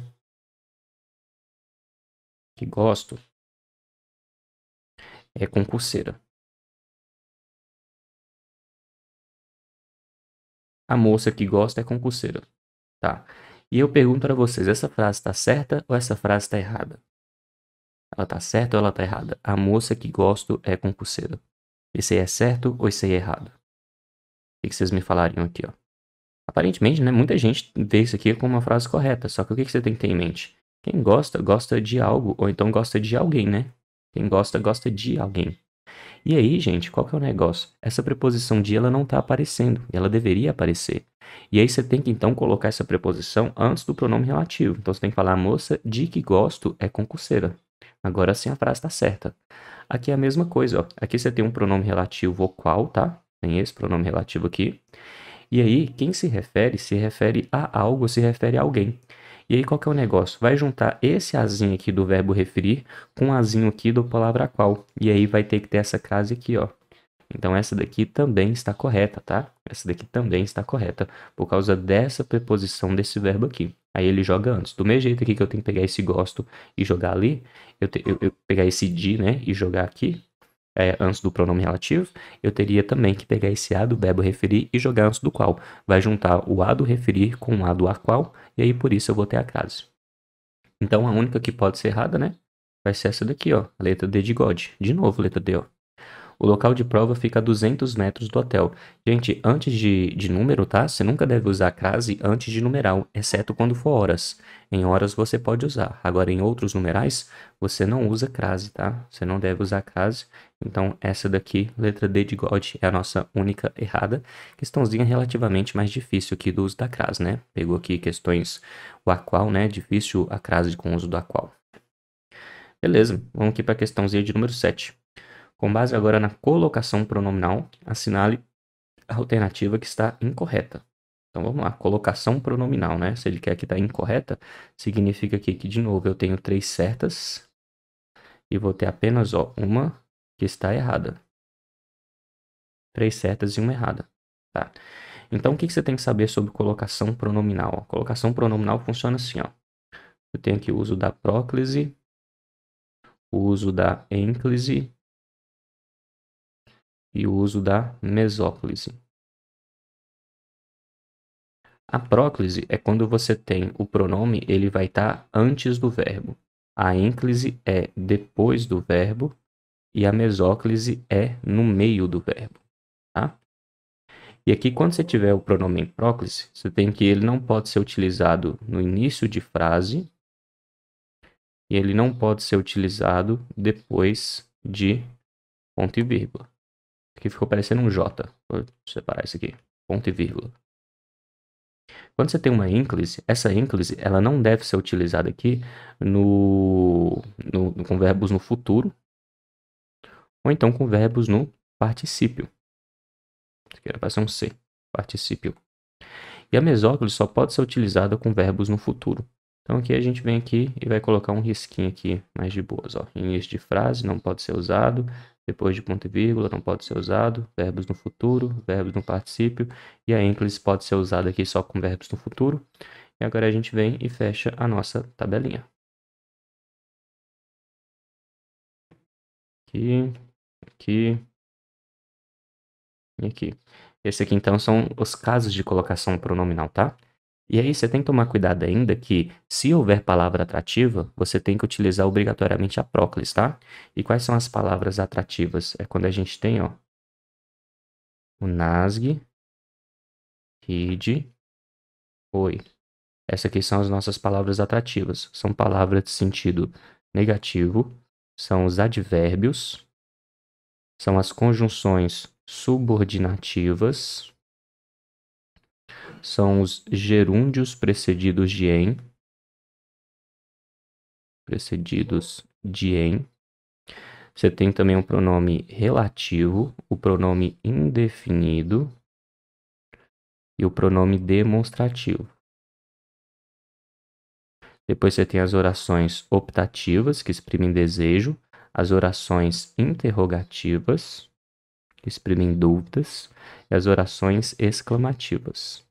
que gosto é concurseira. A moça que gosta é concurseira. Tá. E eu pergunto para vocês, essa frase está certa ou essa frase está errada? Ela está certa ou ela está errada? A moça que gosto é concurseira. Esse aí é certo ou esse aí é errado? O que vocês me falariam aqui, ó? Aparentemente, né, muita gente vê isso aqui como uma frase correta, só que o que você tem que ter em mente? Quem gosta, gosta de algo, ou então gosta de alguém, né? Quem gosta, gosta de alguém. E aí, gente, qual que é o negócio? Essa preposição de ela não está aparecendo, ela deveria aparecer. E aí você tem que então colocar essa preposição antes do pronome relativo. Então você tem que falar, a moça de que gosto é concurseira. Agora sim a frase está certa. Aqui é a mesma coisa, ó. Aqui você tem um pronome relativo o qual, tá? Tem esse pronome relativo aqui. E aí, quem se refere, se refere a algo, se refere a alguém. E aí, qual que é o negócio? Vai juntar esse azinho aqui do verbo referir com o azinho aqui do palavra qual. E aí vai ter que ter essa crase aqui, ó. Então, essa daqui também está correta, tá? Essa daqui também está correta, por causa dessa preposição desse verbo aqui. Aí ele joga antes. Do mesmo jeito aqui que eu tenho que pegar esse gosto e jogar ali, eu, te, eu, eu pegar esse de, né, e jogar aqui, é, antes do pronome relativo, eu teria também que pegar esse a do verbo referir e jogar antes do qual. Vai juntar o a do referir com o a do a qual, e aí por isso eu vou ter a crase. Então a única que pode ser errada, né? Vai ser essa daqui, ó. A letra D de God. De novo, letra D, ó. O local de prova fica a 200 metros do hotel. Gente, antes de, de número, tá? Você nunca deve usar crase antes de numeral, exceto quando for horas. Em horas você pode usar. Agora, em outros numerais, você não usa crase, tá? Você não deve usar crase. Então, essa daqui, letra D de God, é a nossa única errada. Questãozinha relativamente mais difícil aqui do uso da crase, né? Pegou aqui questões o aqual, né? Difícil a crase com o uso do aqual. Beleza, vamos aqui para a questãozinha de número 7. Com base agora na colocação pronominal, assinale a alternativa que está incorreta. Então vamos lá, colocação pronominal, né? Se ele quer que está incorreta, significa aqui que, de novo, eu tenho três certas e vou ter apenas ó, uma que está errada. Três certas e uma errada. Tá? Então, o que, você tem que saber sobre colocação pronominal? A colocação pronominal funciona assim, ó. Eu tenho aqui o uso da próclise, o uso da ênclise e o uso da mesóclise. A próclise é quando você tem o pronome, ele vai estar tá antes do verbo. A ênclise é depois do verbo e a mesóclise é no meio do verbo, tá? E aqui, quando você tiver o pronome próclise, você tem que ele não pode ser utilizado no início de frase e ele não pode ser utilizado depois de ponto e vírgula. Aqui ficou parecendo um J. Vou separar isso aqui. Ponto e vírgula. Quando você tem uma ênclise, essa ênclise ela não deve ser utilizada aqui no, no, com verbos no futuro ou então com verbos no particípio. Aqui era para ser um C, particípio. E a mesóclise só pode ser utilizada com verbos no futuro. Então aqui a gente vem aqui e vai colocar um risquinho aqui mais de boas. Ó. Início de frase não pode ser usado, depois de ponto e vírgula não pode ser usado, verbos no futuro, verbos no particípio, e a ênclise pode ser usada aqui só com verbos no futuro. E agora a gente vem e fecha a nossa tabelinha. Aqui, aqui e aqui. Esse aqui então são os casos de colocação pronominal, tá? E aí você tem que tomar cuidado ainda que, se houver palavra atrativa, você tem que utilizar obrigatoriamente a próclise, tá? E quais são as palavras atrativas? É quando a gente tem, ó, o nasg, id, oi. Essas aqui são as nossas palavras atrativas. São palavras de sentido negativo, são os advérbios, são as conjunções subordinativas, são os gerúndios precedidos de em, precedidos de em. Você tem também o um pronome relativo, o pronome indefinido e o pronome demonstrativo. Depois você tem as orações optativas, que exprimem desejo, as orações interrogativas, que exprimem dúvidas, e as orações exclamativas.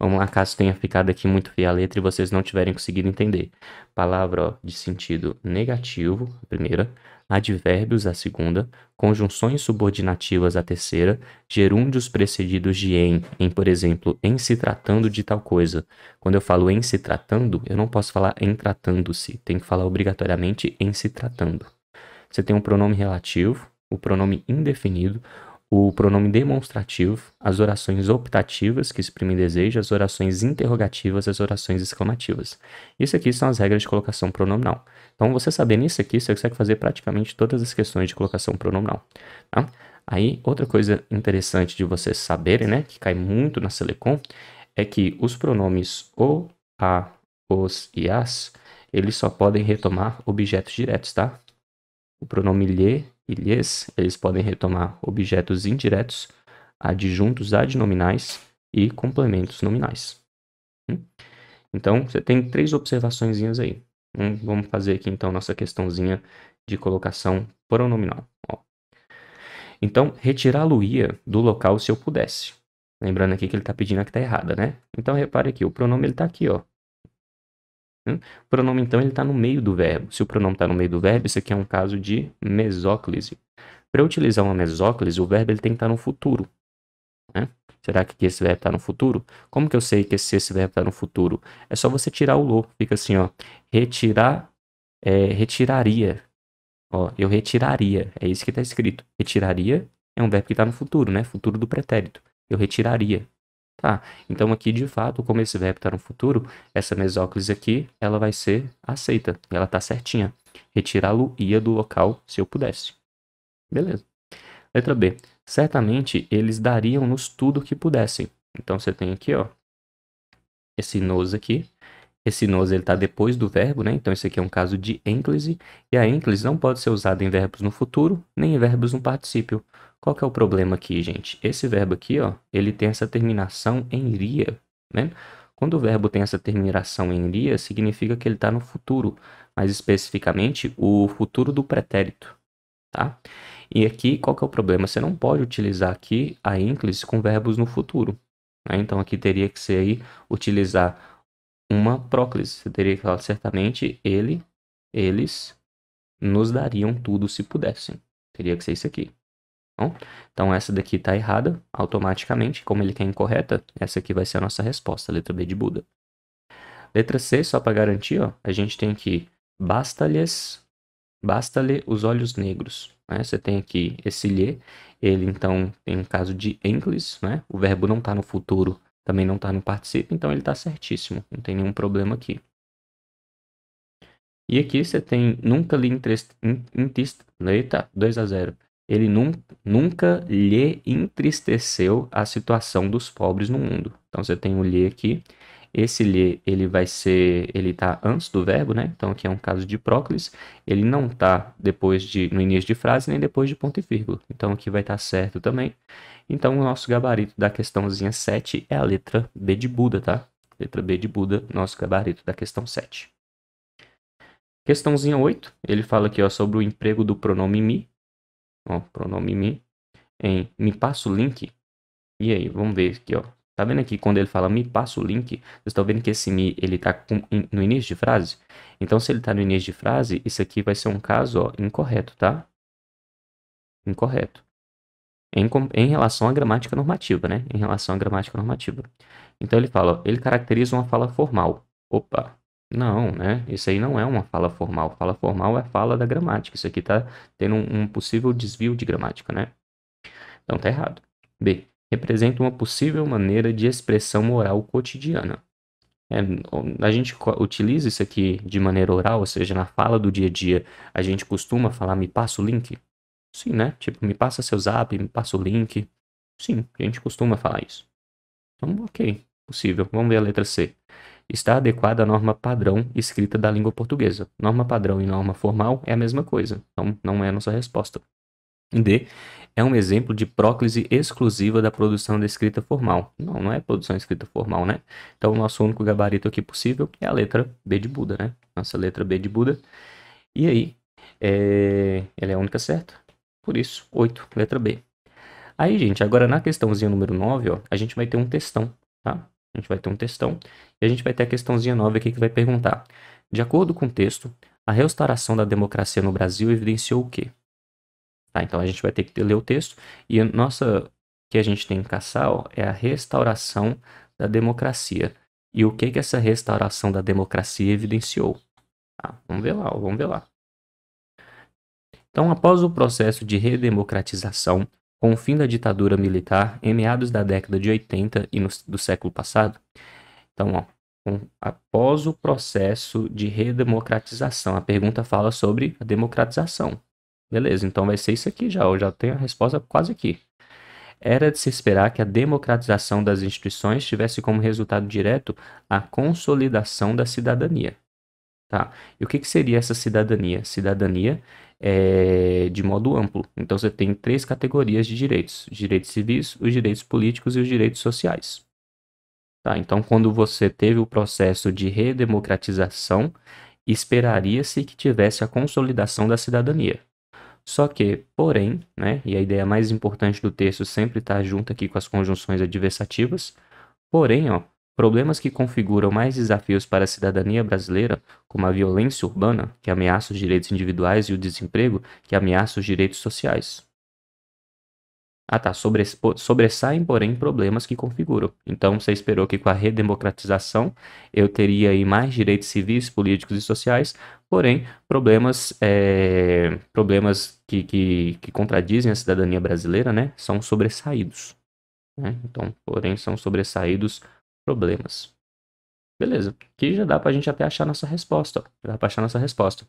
Vamos lá, caso tenha ficado aqui muito feia a letra e vocês não tiverem conseguido entender. Palavra ó, de sentido negativo, a primeira. Advérbios, a segunda. Conjunções subordinativas, a terceira. Gerúndios precedidos de em, em, por exemplo, em se tratando de tal coisa. Quando eu falo em se tratando, eu não posso falar em tratando-se. Tem que falar obrigatoriamente em se tratando. Você tem um pronome relativo, o pronome indefinido, o pronome demonstrativo, as orações optativas, que exprimem desejo, as orações interrogativas, as orações exclamativas. Isso aqui são as regras de colocação pronominal. Então, você sabendo isso aqui, você consegue fazer praticamente todas as questões de colocação pronominal. Tá? Aí, outra coisa interessante de vocês saberem, né, que cai muito na Selecom, é que os pronomes o, a, os e as, eles só podem retomar objetos diretos, tá? O pronome lhe ilhês, eles podem retomar objetos indiretos, adjuntos adnominais e complementos nominais. Hum? Então, você tem três observações aí. Hum, vamos fazer aqui, então, nossa questãozinha de colocação pronominal. Ó. Então, retirá-lo-ia do local se eu pudesse. Lembrando aqui que ele está pedindo a que está errada, né? Então, repare aqui, o pronome está aqui, ó. O pronome, então, ele está no meio do verbo. Se o pronome está no meio do verbo, isso aqui é um caso de mesóclise. Para utilizar uma mesóclise, o verbo ele tem que estar tá no futuro. Né? Será que esse verbo está no futuro? Como que eu sei que esse, esse verbo está no futuro? É só você tirar o lo. Fica assim, ó. Retirar, é, retiraria. Ó, eu retiraria, é isso que está escrito. Retiraria é um verbo que está no futuro, né? Futuro do pretérito. Eu retiraria. Tá, então aqui de fato, como esse verbo está no futuro, essa mesóclise aqui, ela vai ser aceita. Ela está certinha. Retirá-lo-ia do local se eu pudesse. Beleza. Letra B. Certamente eles dariam-nos tudo o que pudessem. Então você tem aqui, ó, esse nos aqui. Esse nos ele está depois do verbo, né? Então esse aqui é um caso de ênclise. E a ênclise não pode ser usada em verbos no futuro, nem em verbos no particípio. Qual que é o problema aqui, gente? Esse verbo aqui, ó, ele tem essa terminação em ria, né? Quando o verbo tem essa terminação em ria, significa que ele está no futuro, mais especificamente o futuro do pretérito, tá? E aqui, qual que é o problema? Você não pode utilizar aqui a ênclise com verbos no futuro. Né? Então, aqui teria que ser aí, utilizar uma próclise. Você teria que falar, certamente, ele, eles nos dariam tudo se pudessem. Teria que ser isso aqui. Bom, então, essa daqui está errada automaticamente. Como ele quer incorreta, essa aqui vai ser a nossa resposta, letra B de Buda. Letra C, só para garantir, ó, a gente tem aqui basta-lhes, basta-lhe os olhos negros. Né? Você tem aqui esse lhe, ele então tem um caso de enclis, né? o verbo não está no futuro, também não está no participio, então ele está certíssimo, não tem nenhum problema aqui. E aqui você tem nunca lhe entristeceu, eita, 2 a 0. Ele nunca lhe entristeceu a situação dos pobres no mundo. Então você tem o lhe aqui, esse lhe, ele vai ser, ele está antes do verbo, né? Então aqui é um caso de próclise. Ele não está depois de, no início de frase, nem depois de ponto e vírgula. Então aqui vai estar tá certo também. Então o nosso gabarito da questãozinha 7 é a letra B de Buda, tá? Letra B de Buda, nosso gabarito da questão 7. Questãozinha 8, ele fala aqui ó, sobre o emprego do pronome mi. Ó, pronome mi em me passa o link. E aí, vamos ver aqui, ó. Tá vendo aqui quando ele fala me passa o link? Vocês estão vendo que esse me ele tá com, no início de frase? Então, se ele tá no início de frase, isso aqui vai ser um caso ó, incorreto, tá? Incorreto. Em, em relação à gramática normativa, né? Em relação à gramática normativa. Então, ele fala, ó, ele caracteriza uma fala formal. Opa, não, né? Isso aí não é uma fala formal. Fala formal é fala da gramática. Isso aqui tá tendo um, um possível desvio de gramática, né? Então, tá errado. B representa uma possível maneira de expressão oral cotidiana. É, a gente utiliza isso aqui de maneira oral, ou seja, na fala do dia a dia, a gente costuma falar me passa o link? Sim, né? Tipo, me passa seu zap, me passa o link. Sim, a gente costuma falar isso. Então, ok, possível. Vamos ver a letra C. Está adequada à norma padrão escrita da língua portuguesa. Norma padrão e norma formal é a mesma coisa. Então, não é a nossa resposta. D é um exemplo de próclise exclusiva da produção da escrita formal. Não, não é produção escrita formal, né? Então, o nosso único gabarito aqui possível é a letra B de Buda, né? Nossa letra B de Buda. E aí, é... ela é a única certa. Por isso, 8, letra B. Aí, gente, agora na questãozinha número 9, ó, a gente vai ter um textão, tá? A gente vai ter um textão e a gente vai ter a questãozinha 9 aqui que vai perguntar. De acordo com o texto, a restauração da democracia no Brasil evidenciou o quê? Tá? Então a gente vai ter que ler o texto e a nossa que a gente tem que caçar ó, é a restauração da democracia. E o que que essa restauração da democracia evidenciou? Tá? Vamos ver lá, ó, vamos ver lá. Então, após o processo de redemocratização, com o fim da ditadura militar em meados da década de 80 e no, do século passado, então, ó, após o processo de redemocratização, a pergunta fala sobre a democratização. Beleza, então vai ser isso aqui já. Eu já tenho a resposta quase aqui. Era de se esperar que a democratização das instituições tivesse como resultado direto a consolidação da cidadania. Tá? E o que, que seria essa cidadania? Cidadania é de modo amplo. Então você tem três categorias de direitos: os direitos civis, os direitos políticos e os direitos sociais. Tá? Então, quando você teve o processo de redemocratização, esperaria-se que tivesse a consolidação da cidadania. Só que, porém, né, e a ideia mais importante do texto sempre está junto aqui com as conjunções adversativas, porém, ó, problemas que configuram mais desafios para a cidadania brasileira, como a violência urbana, que ameaça os direitos individuais, e o desemprego, que ameaça os direitos sociais. Ah tá, sobressaem, porém, problemas que configuram. Então, você esperou que com a redemocratização eu teria aí mais direitos civis, políticos e sociais, porém, problemas, é, problemas que, que, que, contradizem a cidadania brasileira, né, são sobressaídos. Né? Então, porém, são sobressaídos problemas. Beleza, aqui já dá para a gente até achar nossa resposta. Ó. Dá para achar nossa resposta.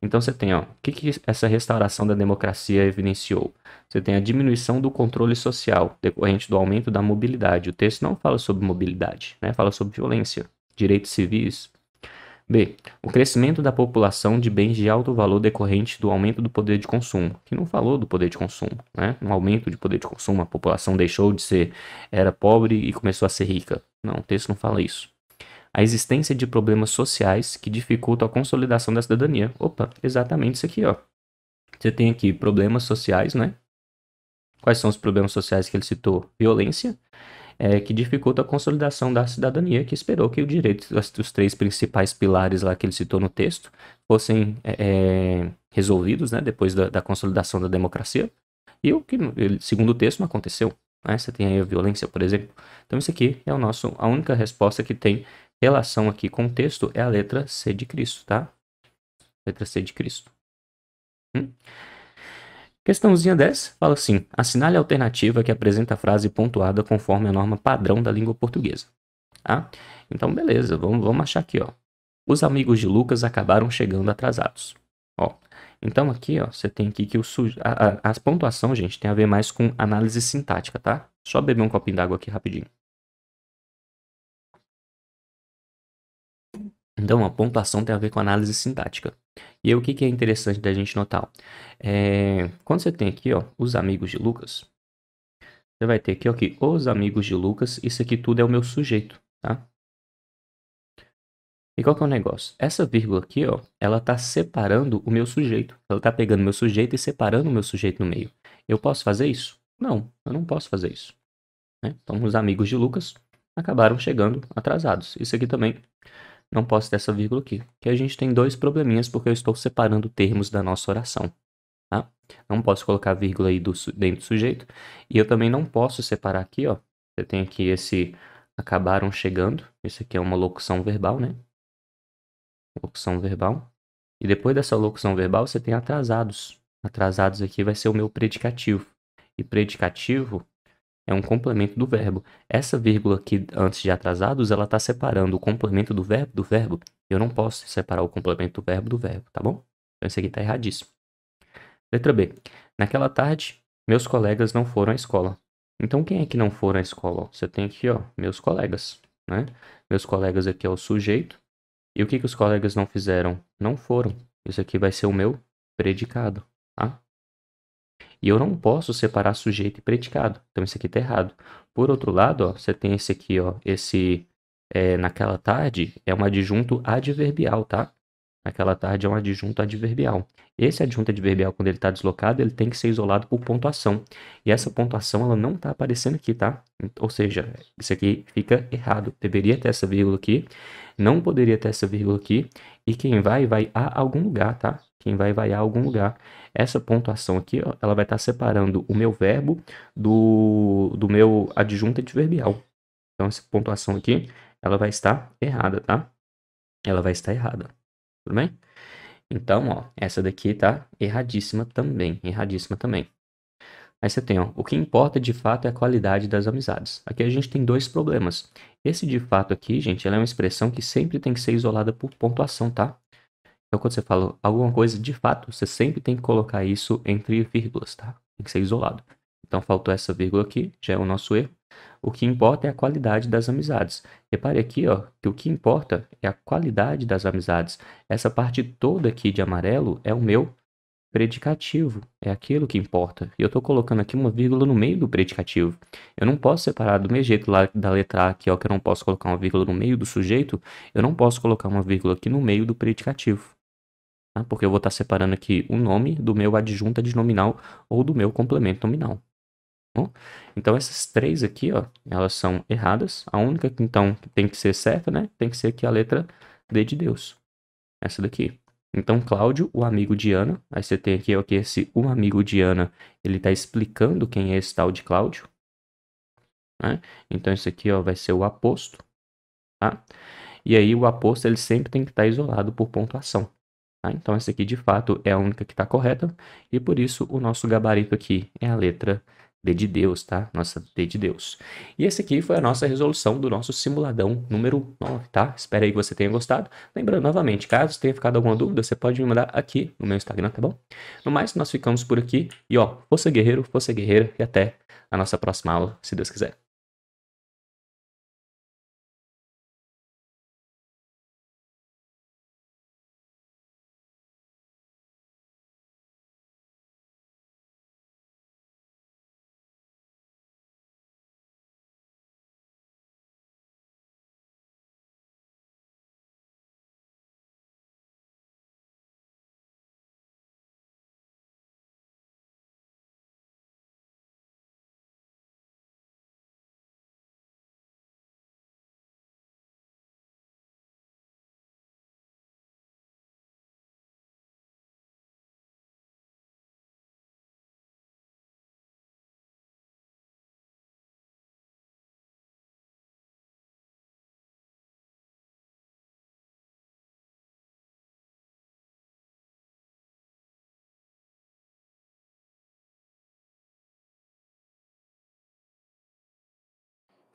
Então você tem, ó, o que, que essa restauração da democracia evidenciou? Você tem a diminuição do controle social decorrente do aumento da mobilidade. O texto não fala sobre mobilidade, né? fala sobre violência, direitos civis. B. O crescimento da população de bens de alto valor decorrente do aumento do poder de consumo. Que não falou do poder de consumo, né? Um aumento de poder de consumo, a população deixou de ser, era pobre e começou a ser rica. Não, o texto não fala isso a existência de problemas sociais que dificultam a consolidação da cidadania. Opa, exatamente isso aqui, ó. Você tem aqui problemas sociais, né? Quais são os problemas sociais que ele citou? Violência, é, que dificulta a consolidação da cidadania, que esperou que o direito, os três principais pilares lá que ele citou no texto, fossem é, é, resolvidos, né? Depois da, da, consolidação da democracia. E o que, segundo o texto, não aconteceu. Né? Você tem aí a violência, por exemplo. Então, isso aqui é o nosso, a única resposta que tem relação aqui com o texto é a letra C de Cristo, tá? Letra C de Cristo. Hum? Questãozinha 10 fala assim: assinale a alternativa que apresenta a frase pontuada conforme a norma padrão da língua portuguesa. Tá? Então, beleza, vamos, vamos achar aqui, ó. Os amigos de Lucas acabaram chegando atrasados. Ó, então aqui, ó, você tem aqui que o sujeito. A, a, a pontuação, gente, tem a ver mais com análise sintática, tá? Só beber um copinho d'água aqui rapidinho. Então, a pontuação tem a ver com análise sintática. E aí, o que, que é interessante da gente notar? É, quando você tem aqui, ó, os amigos de Lucas, você vai ter aqui, ó, aqui, os amigos de Lucas, isso aqui tudo é o meu sujeito, tá? E qual que é o negócio? Essa vírgula aqui, ó, ela tá separando o meu sujeito. Ela tá pegando o meu sujeito e separando o meu sujeito no meio. Eu posso fazer isso? Não, eu não posso fazer isso. Né? Então, os amigos de Lucas acabaram chegando atrasados. Isso aqui também não posso ter essa vírgula aqui. Que a gente tem dois probleminhas porque eu estou separando termos da nossa oração. Tá? Não posso colocar vírgula aí do, dentro do sujeito. E eu também não posso separar aqui, ó. Você tem aqui esse acabaram chegando. Isso aqui é uma locução verbal, né? Locução verbal. E depois dessa locução verbal, você tem atrasados. Atrasados aqui vai ser o meu predicativo. E predicativo é um complemento do verbo. Essa vírgula aqui antes de atrasados, ela está separando o complemento do verbo do verbo. Eu não posso separar o complemento do verbo do verbo, tá bom? Então isso aqui está erradíssimo. Letra B. Naquela tarde, meus colegas não foram à escola. Então quem é que não foram à escola? Você tem aqui, ó, meus colegas, né? Meus colegas aqui é o sujeito. E o que, que os colegas não fizeram? Não foram. Isso aqui vai ser o meu predicado, tá? E eu não posso separar sujeito e predicado. Então isso aqui está errado. Por outro lado, ó, você tem esse aqui, ó, esse é, naquela tarde é um adjunto adverbial, tá? Naquela tarde é um adjunto adverbial. Esse adjunto adverbial, quando ele está deslocado, ele tem que ser isolado por pontuação. E essa pontuação, ela não está aparecendo aqui, tá? Ou seja, isso aqui fica errado. Deveria ter essa vírgula aqui, não poderia ter essa vírgula aqui. E quem vai, vai a algum lugar, tá? Quem vai, vai a algum lugar. Essa pontuação aqui, ó, ela vai estar tá separando o meu verbo do, do meu adjunto adverbial. Então, essa pontuação aqui, ela vai estar errada, tá? Ela vai estar errada. Tudo bem? Então, ó, essa daqui tá erradíssima também. Erradíssima também. Aí você tem, ó, o que importa de fato é a qualidade das amizades. Aqui a gente tem dois problemas. Esse de fato aqui, gente, ela é uma expressão que sempre tem que ser isolada por pontuação, tá? Então, quando você fala alguma coisa de fato, você sempre tem que colocar isso entre vírgulas, tá? Tem que ser isolado. Então, faltou essa vírgula aqui, já é o nosso erro. O que importa é a qualidade das amizades. Repare aqui, ó, que o que importa é a qualidade das amizades. Essa parte toda aqui de amarelo é o meu predicativo, é aquilo que importa. E eu estou colocando aqui uma vírgula no meio do predicativo. Eu não posso separar do mesmo jeito lá da letra A aqui, ó, que eu não posso colocar uma vírgula no meio do sujeito, eu não posso colocar uma vírgula aqui no meio do predicativo tá? porque eu vou estar separando aqui o nome do meu adjunto nominal ou do meu complemento nominal. Bom, então essas três aqui, ó, elas são erradas. A única que então tem que ser certa, né? Tem que ser aqui a letra D de Deus. Essa daqui. Então, Cláudio, o amigo de Ana. Aí você tem aqui, ó, que esse o amigo de Ana, ele está explicando quem é esse tal de Cláudio. Né? Então, isso aqui, ó, vai ser o aposto. Tá? E aí, o aposto, ele sempre tem que estar isolado por pontuação. Tá? Então, essa aqui, de fato, é a única que está correta. E por isso, o nosso gabarito aqui é a letra D de Deus, tá? Nossa D de Deus. E esse aqui foi a nossa resolução do nosso simuladão número 9, tá? Espero aí que você tenha gostado. Lembrando novamente, caso tenha ficado alguma dúvida, você pode me mandar aqui no meu Instagram, tá bom? No mais, nós ficamos por aqui. E ó, força guerreiro, força guerreira e até a nossa próxima aula, se Deus quiser.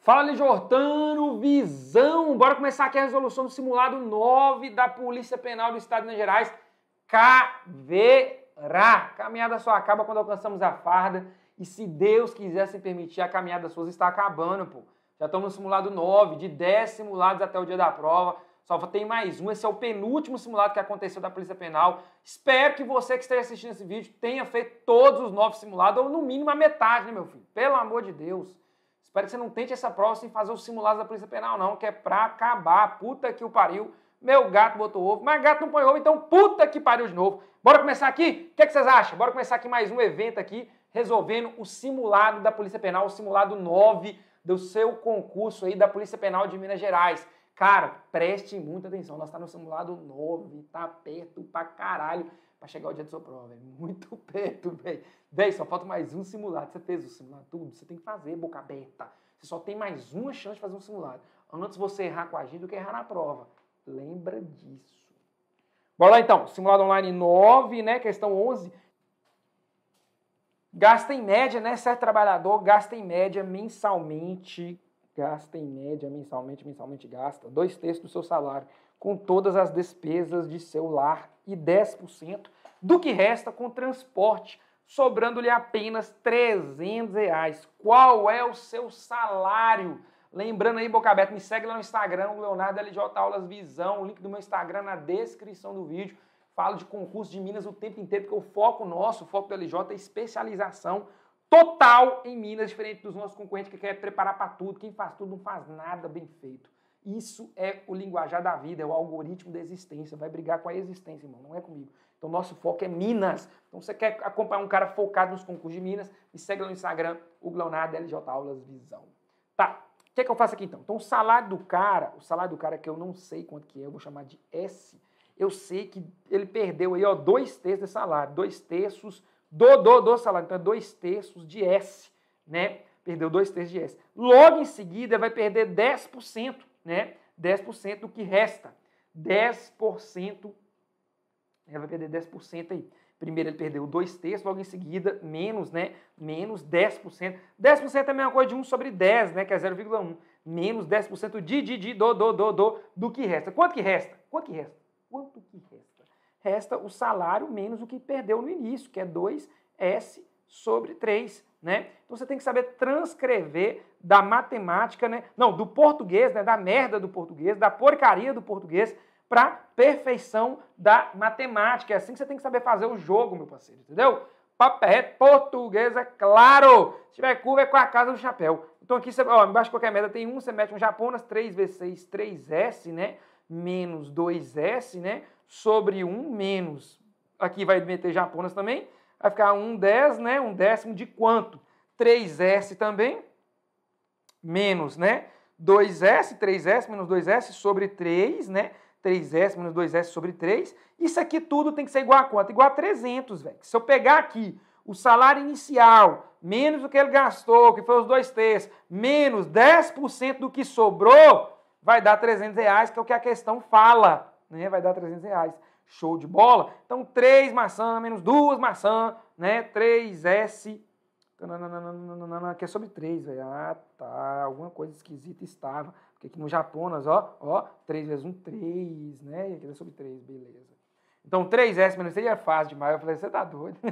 Fala, Jordano, visão! Bora começar aqui a resolução do simulado 9 da Polícia Penal do Estado de Minas Gerais. Caveira! Caminhada só acaba quando alcançamos a farda. E se Deus quiser se permitir, a caminhada sua está acabando, pô. Já estamos no simulado 9, de 10 simulados até o dia da prova. Só tem mais um. Esse é o penúltimo simulado que aconteceu da Polícia Penal. Espero que você que esteja assistindo esse vídeo tenha feito todos os nove simulados, ou no mínimo a metade, né, meu filho? Pelo amor de Deus. Espero que você não tente essa prova sem fazer o simulado da Polícia Penal, não, que é pra acabar. Puta que o pariu. Meu gato botou ovo, mas gato não põe ovo, então puta que pariu de novo. Bora começar aqui? O que, é que vocês acham? Bora começar aqui mais um evento aqui, resolvendo o simulado da Polícia Penal, o simulado 9 do seu concurso aí da Polícia Penal de Minas Gerais. Cara, preste muita atenção, nós estamos tá no simulado 9, tá perto pra caralho para chegar o dia da sua prova, velho. Muito perto, velho. Velho, só falta mais um simulado. Você fez o simulado tudo? Você tem que fazer boca aberta. Você só tem mais uma chance de fazer um simulado. Antes você errar com a gente do que errar na prova. Lembra disso. Bora lá então. Simulado online 9, né? Questão 11. Gasta em média, né? Certo trabalhador gasta em média mensalmente. Gasta em média mensalmente, mensalmente gasta. Dois terços do seu salário com todas as despesas de seu lar e 10% do que resta com transporte, sobrando-lhe apenas 300 reais. Qual é o seu salário? Lembrando aí, Boca Aberta, me segue lá no Instagram, o Leonardo LJ Aulas Visão, o link do meu Instagram na descrição do vídeo. Falo de concurso de Minas o tempo inteiro, porque o foco nosso, o foco do LJ é especialização total em Minas, diferente dos nossos concorrentes que querem preparar para tudo. Quem faz tudo não faz nada bem feito. Isso é o linguajar da vida, é o algoritmo da existência. Vai brigar com a existência, irmão, não é comigo. Então, nosso foco é Minas. Então, você quer acompanhar um cara focado nos concursos de Minas? Me segue lá no Instagram, o Leonardo LJ Aulas Visão. Tá, o que é que eu faço aqui então? Então, o salário do cara, o salário do cara que eu não sei quanto que é, eu vou chamar de S. Eu sei que ele perdeu aí, ó, dois terços de salário, dois terços do, do, do salário. Então, é dois terços de S, né? Perdeu dois terços de S. Logo em seguida, vai perder 10% né, 10% do que resta. 10%, ele vai perder 10% aí. Primeiro ele perdeu 2 terços, logo em seguida, menos, né? Menos 10%. 10% é a mesma coisa de 1 sobre 10, né? Que é 0,1. Menos 10% de, de, de, do, do, do, do, do que resta. Quanto que resta? Quanto que resta? Quanto que resta? Resta o salário menos o que perdeu no início, que é 2S sobre 3 né? Então você tem que saber transcrever da matemática, né? Não, do português, né? Da merda do português, da porcaria do português para perfeição da matemática. É assim que você tem que saber fazer o jogo, meu parceiro, entendeu? Papé, português, é claro. Se tiver curva, é com a casa do chapéu. Então aqui, você, ó, embaixo de qualquer merda tem um, você mete um japonas, 3 vezes 6, 3S, né? Menos 2S, né? Sobre 1 menos. Aqui vai meter japonas também vai ficar um 10, né? Um décimo de quanto? 3S também, menos, né? 2S, 3S menos 2S sobre 3, né? 3S menos 2S sobre 3. Isso aqui tudo tem que ser igual a quanto? Igual a 300, velho. Se eu pegar aqui o salário inicial, menos o que ele gastou, que foi os dois terços, menos 10% do que sobrou, vai dar 300 reais, que é o que a questão fala. né? Vai dar 300 reais. Show de bola? Então, 3 maçã menos 2 maçã, né? 3S, que é sobre 3, velho. Ah, tá. Alguma coisa esquisita estava. Porque aqui no Japonas, ó, ó, 3 vezes 1, 3, né? E aqui é sobre 3, beleza. Então, 3S menos 3 é fácil demais. Eu falei, você tá doido?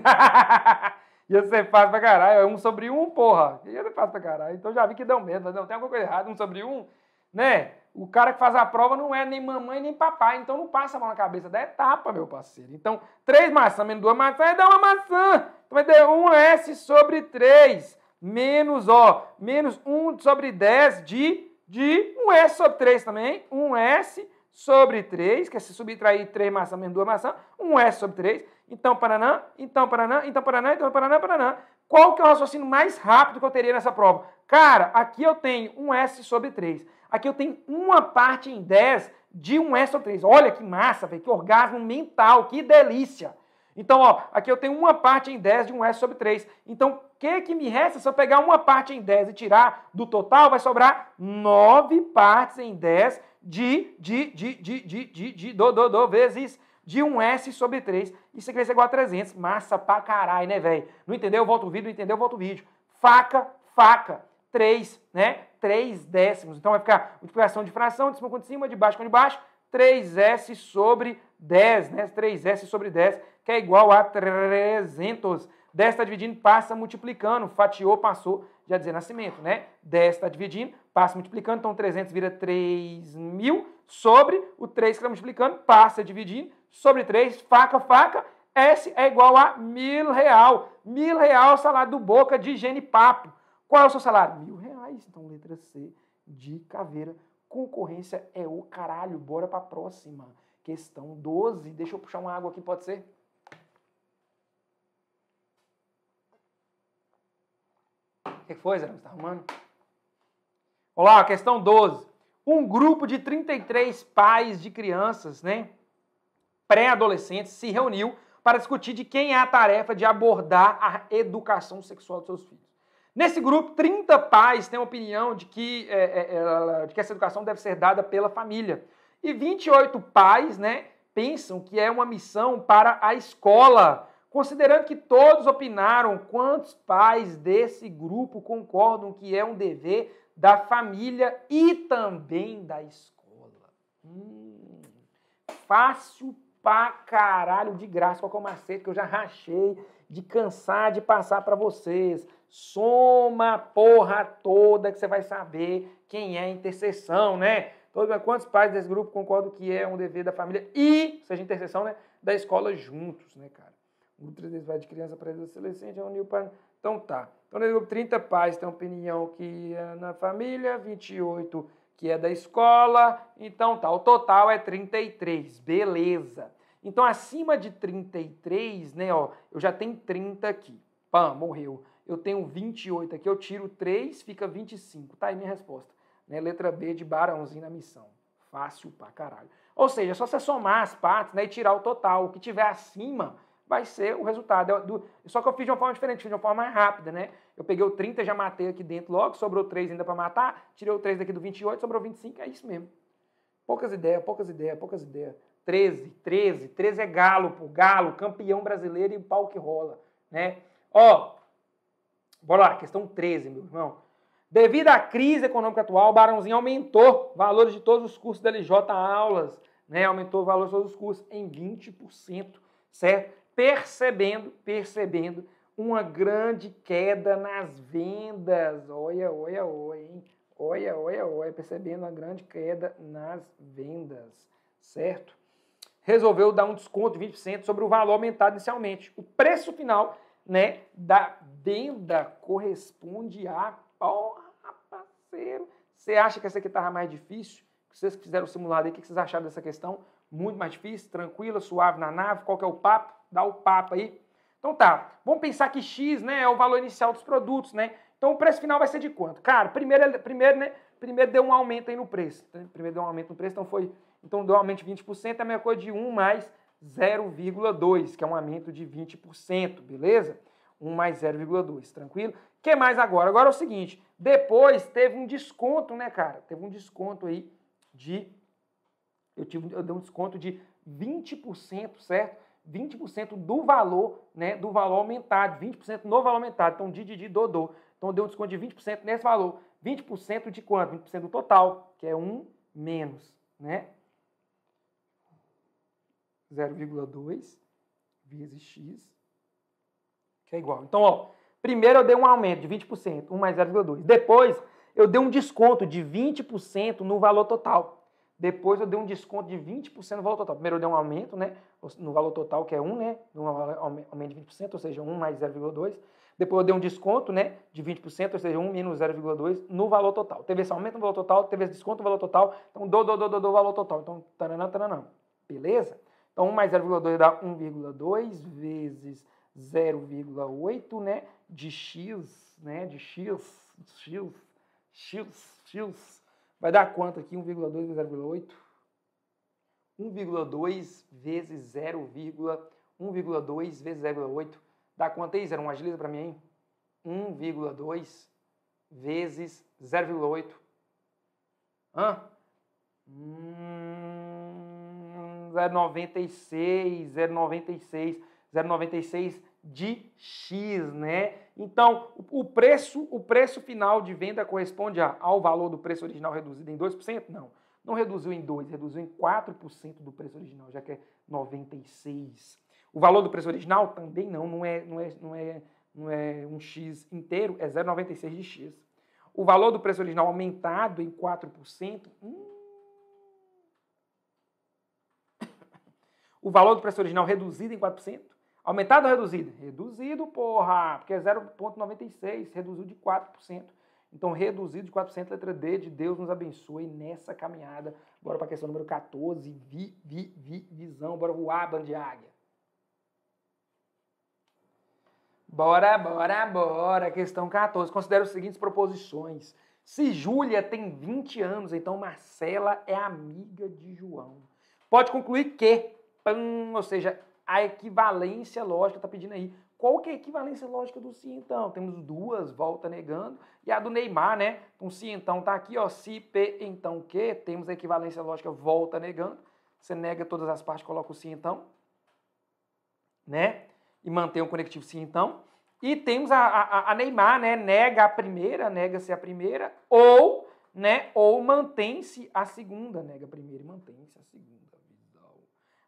Ia ser fácil pra caralho. É 1 sobre 1, porra. Ia ser fácil pra caralho. Então, já vi que deu medo. Não, tem alguma coisa errada. 1 sobre 1, né? O cara que faz a prova não é nem mamãe nem papai, então não passa a mão na cabeça da etapa, meu parceiro. Então, 3 maçãs menos 2 maçãs é dar uma maçã. Então vai ter 1S sobre 3, menos, ó, menos 1 sobre 10 de, de 1S sobre 3 também. 1S sobre 3, que é se subtrair 3 maçãs menos 2 maçãs, 1S sobre 3. Então, Paranã, então, Paranã, então, Paranã, então, Paranã, Paranã. Qual que é o raciocínio mais rápido que eu teria nessa prova? Cara, aqui eu tenho 1S sobre 3. Aqui eu tenho uma parte em 10 de um S sobre 3. Olha que massa, velho, que orgasmo mental, que delícia. Então, ó, aqui eu tenho uma parte em 10 de um S sobre 3. Então, que, que me resta se eu pegar uma parte em 10 e tirar do total? Vai sobrar 9 partes em 10 de, de, de, de, de, de, de do, do, do, vezes de um S sobre 3. Isso aqui vai ser igual a 300. Massa pra caralho, né, velho? Não entendeu? Volta o vídeo, não entendeu? Volta o vídeo. Faca, faca. 3, né? 3 décimos. Então vai ficar multiplicação de fração, de cima com de cima, de baixo com de baixo, 3S sobre 10, né? 3S sobre 10, que é igual a 300. 10 está dividindo, passa multiplicando, fatiou, passou, já dizer nascimento, né? 10 está dividindo, passa multiplicando, então 300 vira 3 mil, sobre o 3 que está multiplicando, passa dividindo, sobre 3, faca, faca, S é igual a mil real. Mil real salário do Boca de higiene papo. Qual é o seu salário? Mil reais. Então, letra C de caveira. Concorrência é o caralho. Bora para a próxima. Questão 12. Deixa eu puxar uma água aqui, pode ser? Que foi, Zé? Você tá arrumando? Olá, questão 12. Um grupo de 33 pais de crianças, né? Pré-adolescentes se reuniu para discutir de quem é a tarefa de abordar a educação sexual dos seus filhos. Nesse grupo, 30 pais têm a opinião de que, é, é, é, de que essa educação deve ser dada pela família. E 28 pais né, pensam que é uma missão para a escola. Considerando que todos opinaram, quantos pais desse grupo concordam que é um dever da família e também da escola? Hum, fácil pra caralho de graça. Qual é o macete que eu já rachei de cansar de passar para vocês? Soma a porra toda que você vai saber quem é a intercessão, né? Quantos pais desse grupo concordam que é um dever da família e, seja intercessão, né, da escola juntos, né, cara? O grupo 3 vai de criança para adolescente, é uniu para... Então tá. Então, nesse grupo, 30 pais têm opinião que é na família, 28 que é da escola. Então tá, o total é 33. Beleza. Então, acima de 33, né, ó, eu já tenho 30 aqui. Pã, morreu eu tenho 28 aqui, eu tiro 3, fica 25. Tá aí minha resposta. Né? Letra B de Barãozinho na missão. Fácil pra caralho. Ou seja, é só você somar as partes né, e tirar o total. O que tiver acima vai ser o resultado. Do... Só que eu fiz de uma forma diferente, fiz de uma forma mais rápida, né? Eu peguei o 30, já matei aqui dentro logo, sobrou 3 ainda para matar, tirei o 3 daqui do 28, sobrou 25, é isso mesmo. Poucas ideias, poucas ideias, poucas ideias. 13, 13, 13 é galo, pô, galo, campeão brasileiro e pau que rola, né? Ó, Bora lá, questão 13, meu irmão. Devido à crise econômica atual, o Barãozinho aumentou valores de todos os cursos da LJ Aulas, né? Aumentou o valor de todos os cursos em 20%, certo? Percebendo, percebendo uma grande queda nas vendas. Olha, olha, olha, hein? Olha, olha, olha, percebendo uma grande queda nas vendas, certo? Resolveu dar um desconto de 20% sobre o valor aumentado inicialmente. O preço final né, da venda corresponde a porra, parceiro. Você acha que essa aqui estava mais difícil? Vocês que fizeram o simulado aí, o que vocês acharam dessa questão? Muito mais difícil, tranquila, suave na nave, qual que é o papo? Dá o papo aí. Então tá, vamos pensar que X né, é o valor inicial dos produtos, né? Então o preço final vai ser de quanto? Cara, primeiro, primeiro, né, primeiro deu um aumento aí no preço. Né? Primeiro deu um aumento no preço, então foi. Então deu um aumento de 20%, é a mesma coisa de 1 mais 0,2, que é um aumento de 20%, beleza? 1 mais 0,2, tranquilo? O que mais agora? Agora é o seguinte, depois teve um desconto, né, cara? Teve um desconto aí de eu, tive, eu dei um desconto de 20%, certo? 20% do valor, né, do valor aumentado, 20% no valor aumentado. Então, de, de, de, do, do. Então, deu um desconto de 20% nesse valor. 20% de quanto? 20% do total, que é 1 menos, né? 0,2 vezes x, que é igual. Então, ó, primeiro eu dei um aumento de 20%, 1 mais 0,2. Depois, eu dei um desconto de 20% no valor total. Depois eu dei um desconto de 20% no valor total. Primeiro eu dei um aumento, né? No valor total, que é 1, né? Um aumento de 20%, ou seja, 1 mais 0,2. Depois eu dei um desconto, né? De 20%, ou seja, 1 menos 0,2 no valor total. Teve esse aumento no valor total, teve esse desconto no valor total. Então, do, do, do, do, do valor total. Então, taranã, taranã. Beleza? Então, 1 mais 0,2 dá 1,2 vezes 0,8, né? De x, né? De x, x, x, x. Vai dar quanto aqui? 1,2 vezes 0,8? 1,2 vezes 0,1,2 vezes 0,8. Dá quanto aí, 0,1? Agiliza para mim aí. 1,2 vezes 0,8. Hã? Hum, 0,96, 0,96, 0,96 de X, né? Então, o preço, o preço final de venda corresponde ao valor do preço original reduzido em 2%? Não. Não reduziu em 2, reduziu em 4% do preço original, já que é 96. O valor do preço original também não, não é, não é, não é, não é um X inteiro, é 0,96 de X. O valor do preço original aumentado em 4%, hum. o valor do preço original reduzido em 4%, Aumentado ou reduzido? Reduzido, porra, porque é 0,96, reduziu de 4%. Então, reduzido de 4%, letra D, de Deus nos abençoe nessa caminhada. Bora para a questão número 14, vi, vi, vi, visão. Bora voar, bando de águia. Bora, bora, bora. Questão 14. Considera as seguintes proposições. Se Júlia tem 20 anos, então Marcela é amiga de João. Pode concluir que, ou seja, a equivalência lógica está pedindo aí. Qual que é a equivalência lógica do sim, então? Temos duas, volta negando, e a do Neymar, né? Um sim, então, tá aqui, ó, se, p, então, que, temos a equivalência lógica volta negando. Você nega todas as partes, coloca o sim, então, né? E mantém o conectivo sim, então. E temos a, a, a Neymar, né? Nega a primeira, nega-se a primeira, ou, né? Ou mantém-se a segunda, nega a primeira e mantém-se a segunda.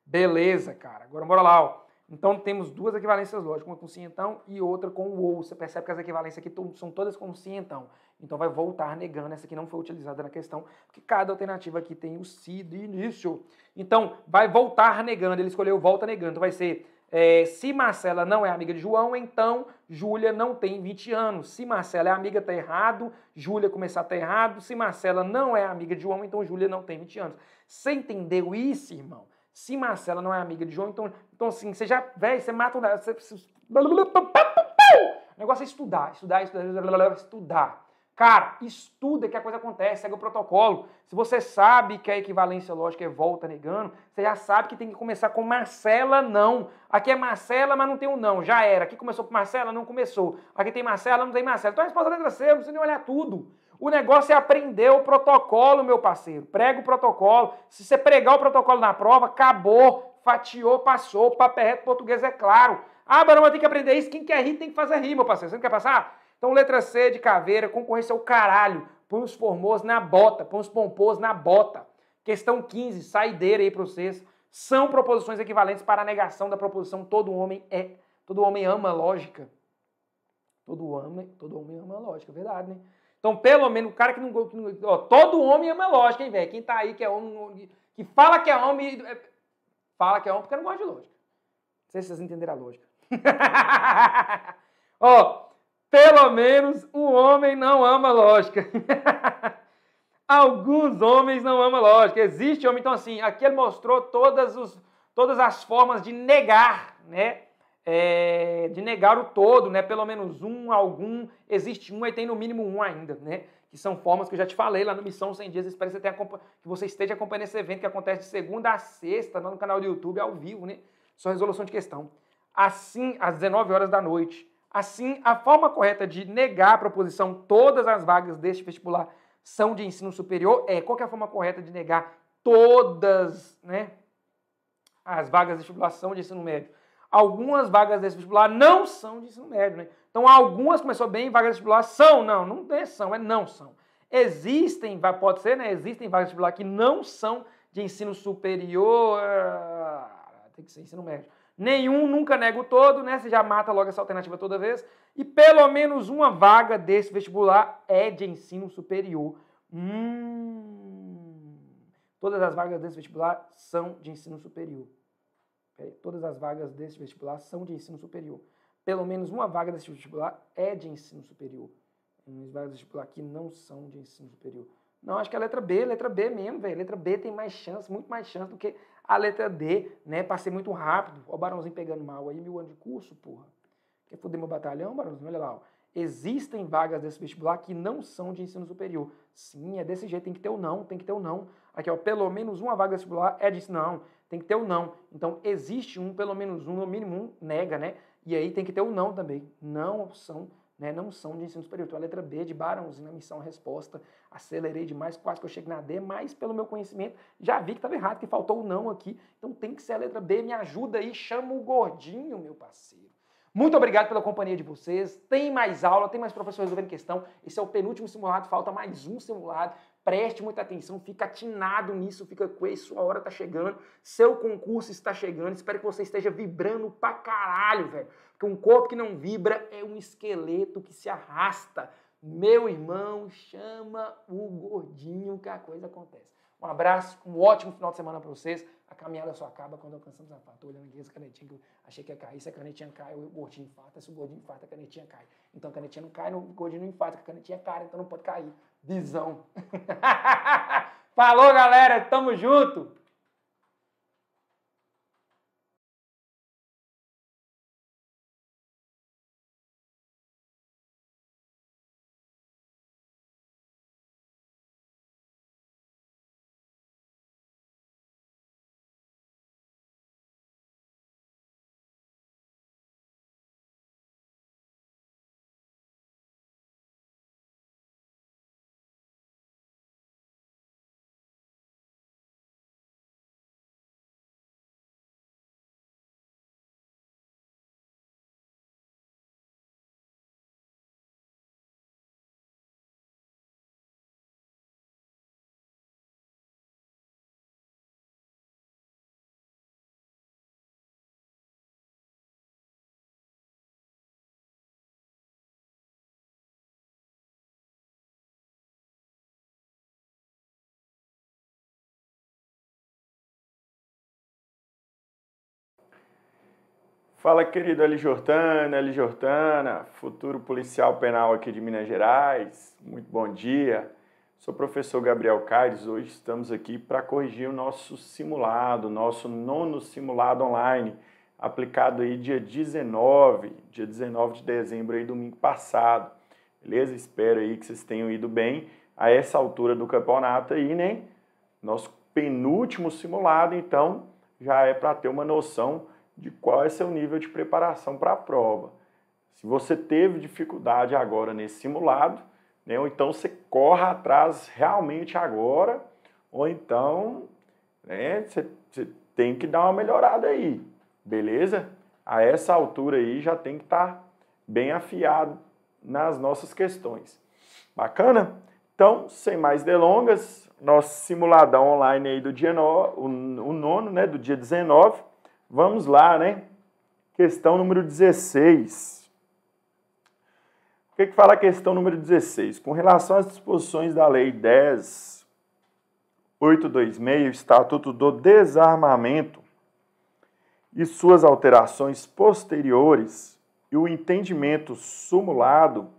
Beleza, cara. Agora bora lá, ó. Então temos duas equivalências lógicas, uma com sim então e outra com o ou. Você percebe que as equivalências aqui são todas com sim então. Então vai voltar negando, essa aqui não foi utilizada na questão, porque cada alternativa aqui tem o si de início. Então vai voltar negando, ele escolheu volta negando. Então vai ser, é, se Marcela não é amiga de João, então Júlia não tem 20 anos. Se Marcela é amiga, tá errado. Júlia começar tá errado. Se Marcela não é amiga de João, então Júlia não tem 20 anos. Você entendeu isso, irmão? Se Marcela não é amiga de João, então, então assim, você já, velho, você mata o. Você, o negócio é estudar, estudar, estudar, estudar. Cara, estuda que a coisa acontece, segue o protocolo. Se você sabe que a equivalência lógica é volta negando, você já sabe que tem que começar com Marcela não. Aqui é Marcela, mas não tem um não. Já era. Aqui começou com Marcela, não começou. Aqui tem Marcela, não tem Marcela. Então a resposta é letra C, não precisa nem olhar tudo. O negócio é aprender o protocolo, meu parceiro. Prega o protocolo. Se você pregar o protocolo na prova, acabou, fatiou, passou. Papel reto português é claro. Ah, Barão, tem que aprender isso. Quem quer rir tem que fazer rir, meu parceiro. Você não quer passar? Então, letra C de caveira, concorrência é o caralho. Põe os formosos na bota, põe os pomposos na bota. Questão 15, saideira aí para vocês. São proposições equivalentes para a negação da proposição todo homem é. Todo homem ama lógica. Todo homem, todo homem ama lógica, verdade, né? Então, pelo menos, o cara que não. Que não ó, todo homem ama lógica, hein, velho? Quem tá aí que é homem. Que fala que é homem. É, fala que é homem porque não gosta de lógica. Não sei se vocês entenderam a lógica. ó, pelo menos um homem não ama lógica. Alguns homens não amam lógica. Existe homem, então assim, aqui ele mostrou todas, os, todas as formas de negar, né? É, de negar o todo, né? Pelo menos um, algum, existe um e tem no mínimo um ainda, né? Que são formas que eu já te falei lá no Missão 100 Dias. Espero que você, tenha, que você esteja acompanhando esse evento que acontece de segunda a sexta no canal do YouTube, ao vivo, né? Só resolução de questão. Assim, às 19 horas da noite. Assim, a forma correta de negar a proposição todas as vagas deste vestibular são de ensino superior é qual é a forma correta de negar todas né, as vagas de vestibular são de ensino médio. Algumas vagas desse vestibular não são de ensino médio, né? Então, algumas começou bem, vagas de vestibular são, não, não é são, é não são. Existem, pode ser, né? Existem vagas de vestibular que não são de ensino superior, tem que ser ensino médio. Nenhum nunca nega o todo, né? Você já mata logo essa alternativa toda vez. E pelo menos uma vaga desse vestibular é de ensino superior. Hum, todas as vagas desse vestibular são de ensino superior. Todas as vagas desse vestibular são de ensino superior. Pelo menos uma vaga desse vestibular é de ensino superior. As vagas desse vestibular aqui não são de ensino superior. Não, acho que a letra B, letra B mesmo, velho. Letra B tem mais chance, muito mais chance do que a letra D, né? Passei muito rápido. Ó o Barãozinho pegando mal aí, mil anos de curso, porra. Quer foder meu batalhão, Barãozinho? Olha lá, ó. Existem vagas desse vestibular que não são de ensino superior. Sim, é desse jeito, tem que ter o não, tem que ter o não. Aqui, ó, pelo menos uma vaga vestibular é de não, tem que ter o não. Então, existe um, pelo menos um, no mínimo um, nega, né? E aí tem que ter o não também. Não opção né, não são de ensino superior. Então, a letra B de Barãozinho na missão resposta. Acelerei demais, quase que eu cheguei na D, mas pelo meu conhecimento já vi que estava errado, que faltou o não aqui. Então tem que ser a letra B. Me ajuda aí, chama o gordinho, meu parceiro. Muito obrigado pela companhia de vocês. Tem mais aula, tem mais professores resolvendo questão. Esse é o penúltimo simulado, falta mais um simulado. Preste muita atenção, fica atinado nisso, fica com isso, sua hora tá chegando, seu concurso está chegando. Espero que você esteja vibrando pra caralho, velho. Porque um corpo que não vibra é um esqueleto que se arrasta. Meu irmão, chama o gordinho que a coisa acontece. Um abraço, um ótimo final de semana para vocês. A caminhada só acaba quando alcançamos a. Estou olhando aqui essa canetinha que eu achei que ia cair. Se a canetinha cai, o gordinho infarta. Se o gordinho infarta, a canetinha cai. Então a canetinha não cai, o gordinho não infarta, a canetinha é cara, então não pode cair. Visão. Falou, galera. Tamo junto. Fala, querido Eli Jordana, Eli Jordana, futuro policial penal aqui de Minas Gerais. Muito bom dia. Sou professor Gabriel Caires. Hoje estamos aqui para corrigir o nosso simulado, nosso nono simulado online, aplicado aí dia 19, dia 19 de dezembro aí, domingo passado. Beleza? Espero aí que vocês tenham ido bem a essa altura do campeonato aí, né? Nosso penúltimo simulado, então já é para ter uma noção de qual é seu nível de preparação para a prova. Se você teve dificuldade agora nesse simulado, né, ou então você corra atrás realmente agora, ou então né, você, você tem que dar uma melhorada aí, beleza? A essa altura aí já tem que estar tá bem afiado nas nossas questões. Bacana? Então, sem mais delongas, nosso simuladão online aí do dia no, o, o nono, né, do dia 19, Vamos lá, né? Questão número 16. O que, que fala a questão número 16? Com relação às disposições da Lei 10, 826, Estatuto do Desarmamento e suas alterações posteriores e o entendimento sumulado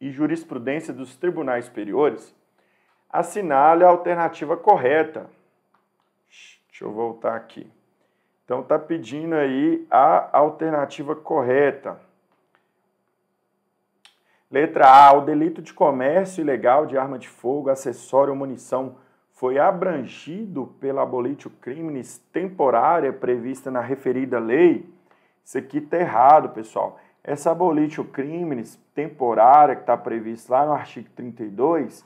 e jurisprudência dos tribunais superiores, assinale a alternativa correta. Deixa eu voltar aqui. Então está pedindo aí a alternativa correta. Letra A. O delito de comércio ilegal de arma de fogo, acessório ou munição foi abrangido pela abolitio crimes temporária prevista na referida lei. Isso aqui está errado, pessoal. Essa abolitio crimes temporária que está prevista lá no artigo 32,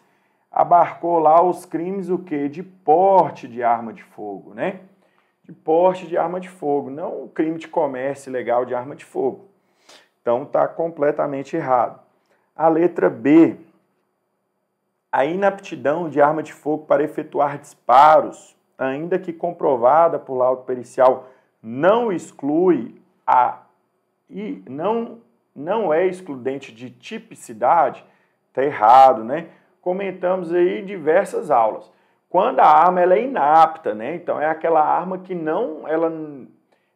abarcou lá os crimes o quê? De porte de arma de fogo, né? De porte de arma de fogo, não o crime de comércio ilegal de arma de fogo. Então está completamente errado. A letra B, a inaptidão de arma de fogo para efetuar disparos, ainda que comprovada por laudo pericial, não exclui a e não não é excludente de tipicidade, está errado, né? Comentamos aí diversas aulas. Quando a arma ela é inapta, né? Então é aquela arma que não, ela,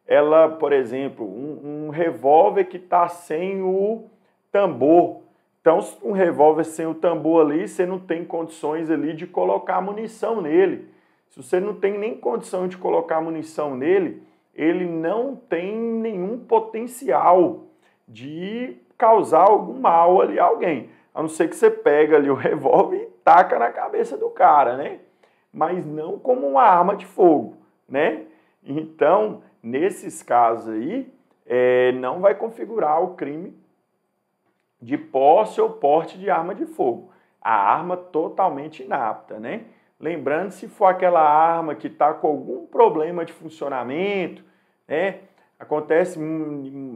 ela por exemplo, um, um revólver que está sem o tambor. Então, um revólver sem o tambor ali, você não tem condições ali de colocar munição nele. Se você não tem nem condição de colocar munição nele, ele não tem nenhum potencial de causar algum mal ali a alguém. A não ser que você pega ali o revólver e taca na cabeça do cara, né? Mas não como uma arma de fogo, né? Então, nesses casos aí, é, não vai configurar o crime de posse ou porte de arma de fogo. A arma totalmente inapta, né? Lembrando, se for aquela arma que está com algum problema de funcionamento, né? Acontece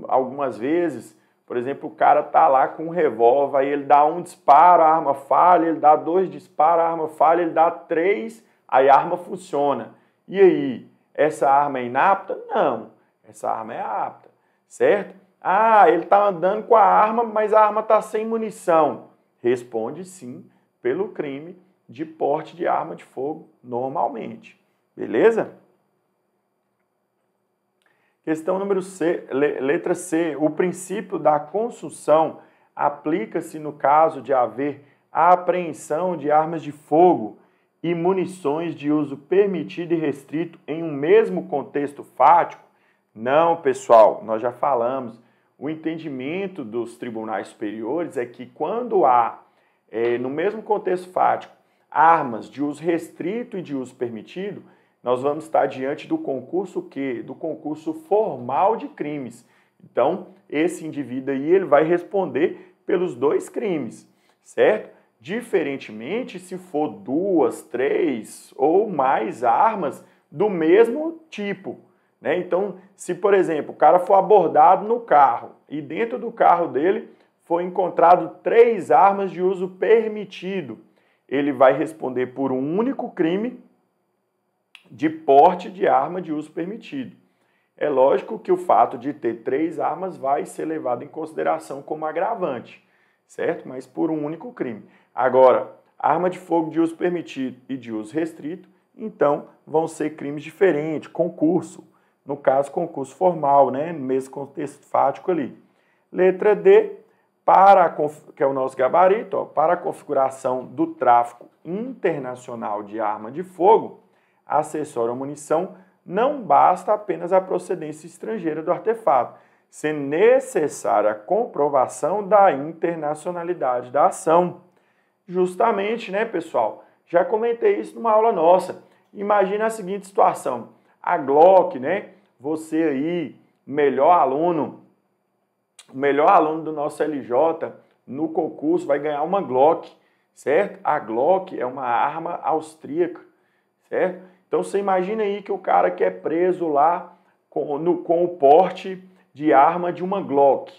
algumas vezes, por exemplo, o cara tá lá com um revólver, aí ele dá um disparo, a arma falha, ele dá dois disparos, a arma falha, ele dá três, aí a arma funciona. E aí, essa arma é inapta? Não, essa arma é apta, certo? Ah, ele está andando com a arma, mas a arma está sem munição. Responde sim pelo crime de porte de arma de fogo normalmente. Beleza? Questão número C, letra C. O princípio da construção aplica-se no caso de haver apreensão de armas de fogo e munições de uso permitido e restrito em um mesmo contexto fático? Não, pessoal, nós já falamos. O entendimento dos tribunais superiores é que quando há, é, no mesmo contexto fático, armas de uso restrito e de uso permitido, nós vamos estar diante do concurso que do concurso formal de crimes. Então, esse indivíduo aí ele vai responder pelos dois crimes, certo? Diferentemente se for duas, três ou mais armas do mesmo tipo. Né? Então, se por exemplo o cara for abordado no carro e dentro do carro dele foi encontrado três armas de uso permitido, ele vai responder por um único crime de porte de arma de uso permitido. É lógico que o fato de ter três armas vai ser levado em consideração como agravante, certo? Mas por um único crime. Agora, arma de fogo de uso permitido e de uso restrito, então vão ser crimes diferentes, concurso. No caso, concurso formal, né? no mesmo contexto fático ali. Letra D, para que é o nosso gabarito, ó, para a configuração do tráfico internacional de arma de fogo, acessório ou munição, não basta apenas a procedência estrangeira do artefato, sendo necessária a comprovação da internacionalidade da ação. Justamente, né, pessoal? Já comentei isso numa aula nossa. Imagina a seguinte situação: a Glock, né? Você aí, melhor aluno, melhor aluno do nosso LJ no concurso vai ganhar uma Glock, certo? A Glock é uma arma austríaca, certo? Então você imagina aí que o cara que é preso lá com, no, com o porte de arma de uma Glock,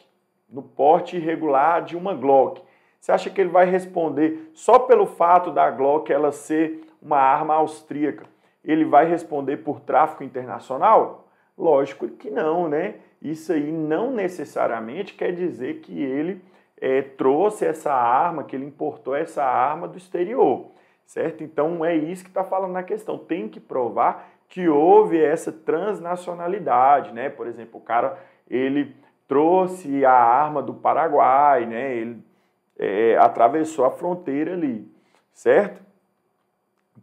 no porte irregular de uma Glock. Você acha que ele vai responder só pelo fato da Glock ela ser uma arma austríaca? Ele vai responder por tráfico internacional? Lógico que não, né? Isso aí não necessariamente quer dizer que ele é, trouxe essa arma, que ele importou essa arma do exterior certo? Então é isso que está falando na questão. Tem que provar que houve essa transnacionalidade, né? Por exemplo, o cara ele trouxe a arma do Paraguai, né? Ele é, atravessou a fronteira ali, certo?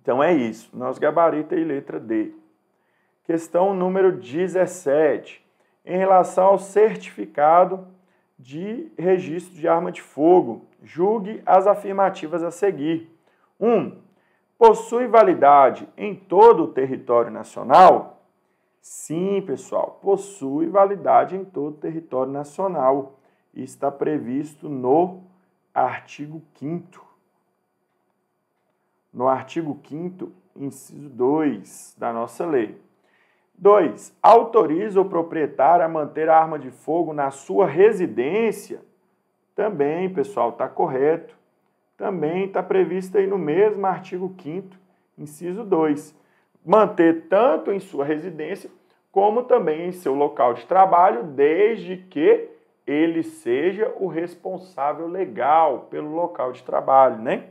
Então é isso. Nós gabarita e letra D. Questão número 17. Em relação ao certificado de registro de arma de fogo, julgue as afirmativas a seguir. 1. Um, possui validade em todo o território nacional? Sim, pessoal, possui validade em todo o território nacional. Está previsto no artigo 5 no artigo 5 inciso 2 da nossa lei. 2. Autoriza o proprietário a manter a arma de fogo na sua residência. Também, pessoal, está correto. Também está previsto aí no mesmo artigo 5 inciso 2. Manter tanto em sua residência como também em seu local de trabalho, desde que ele seja o responsável legal pelo local de trabalho, né?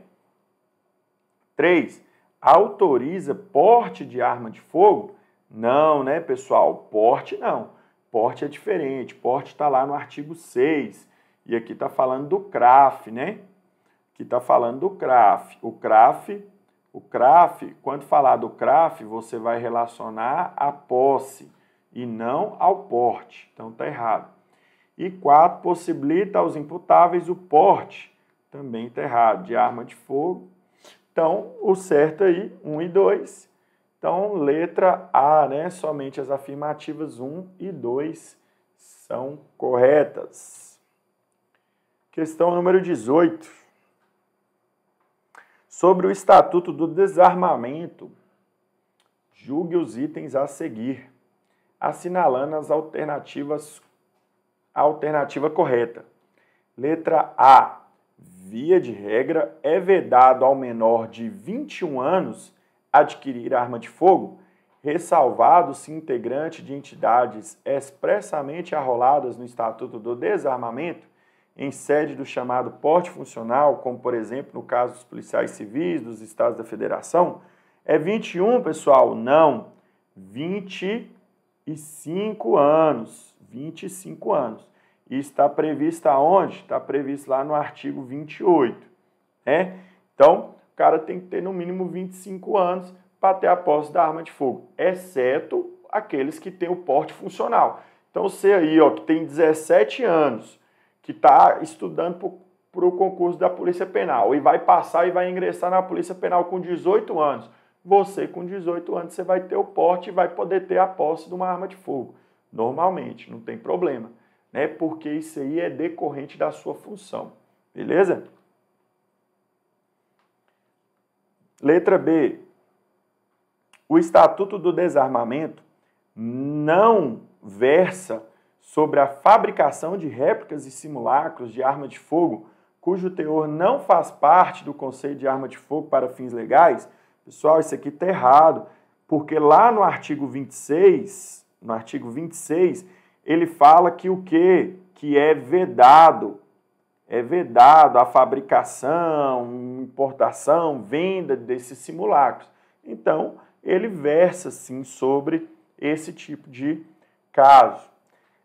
3. Autoriza porte de arma de fogo? Não, né, pessoal? Porte não. Porte é diferente. Porte está lá no artigo 6. E aqui está falando do CRAF, né? Aqui está falando do CRAF. O CRAF, o CRAF, quando falar do CRAF, você vai relacionar a posse e não ao porte. Então está errado. E 4, possibilita aos imputáveis o porte. Também está errado. De arma de fogo. Então, o certo aí, 1 e 2. Então, letra A, né? Somente as afirmativas 1 e 2 são corretas. Questão número 18. Sobre o Estatuto do Desarmamento, julgue os itens a seguir assinalando as alternativas a alternativa correta. Letra A. Via de regra, é vedado ao menor de 21 anos adquirir arma de fogo, ressalvado se integrante de entidades expressamente arroladas no Estatuto do Desarmamento, em sede do chamado porte funcional, como por exemplo no caso dos policiais civis dos estados da federação, é 21, pessoal? Não. 20 25 anos. 25 anos. E está previsto aonde? Está previsto lá no artigo 28. Né? Então, o cara tem que ter no mínimo 25 anos para ter a posse da arma de fogo, exceto aqueles que têm o porte funcional. Então, você aí, ó, que tem 17 anos, que está estudando para o concurso da Polícia Penal e vai passar e vai ingressar na Polícia Penal com 18 anos, você com 18 anos você vai ter o porte e vai poder ter a posse de uma arma de fogo. Normalmente, não tem problema, né? Porque isso aí é decorrente da sua função. Beleza? Letra B. O Estatuto do Desarmamento não versa sobre a fabricação de réplicas e simulacros de arma de fogo cujo teor não faz parte do conceito de arma de fogo para fins legais Pessoal, isso aqui está errado, porque lá no artigo 26, no artigo 26, ele fala que o que? Que é vedado, é vedado a fabricação, importação, venda desses simulacros. Então, ele versa sim sobre esse tipo de caso.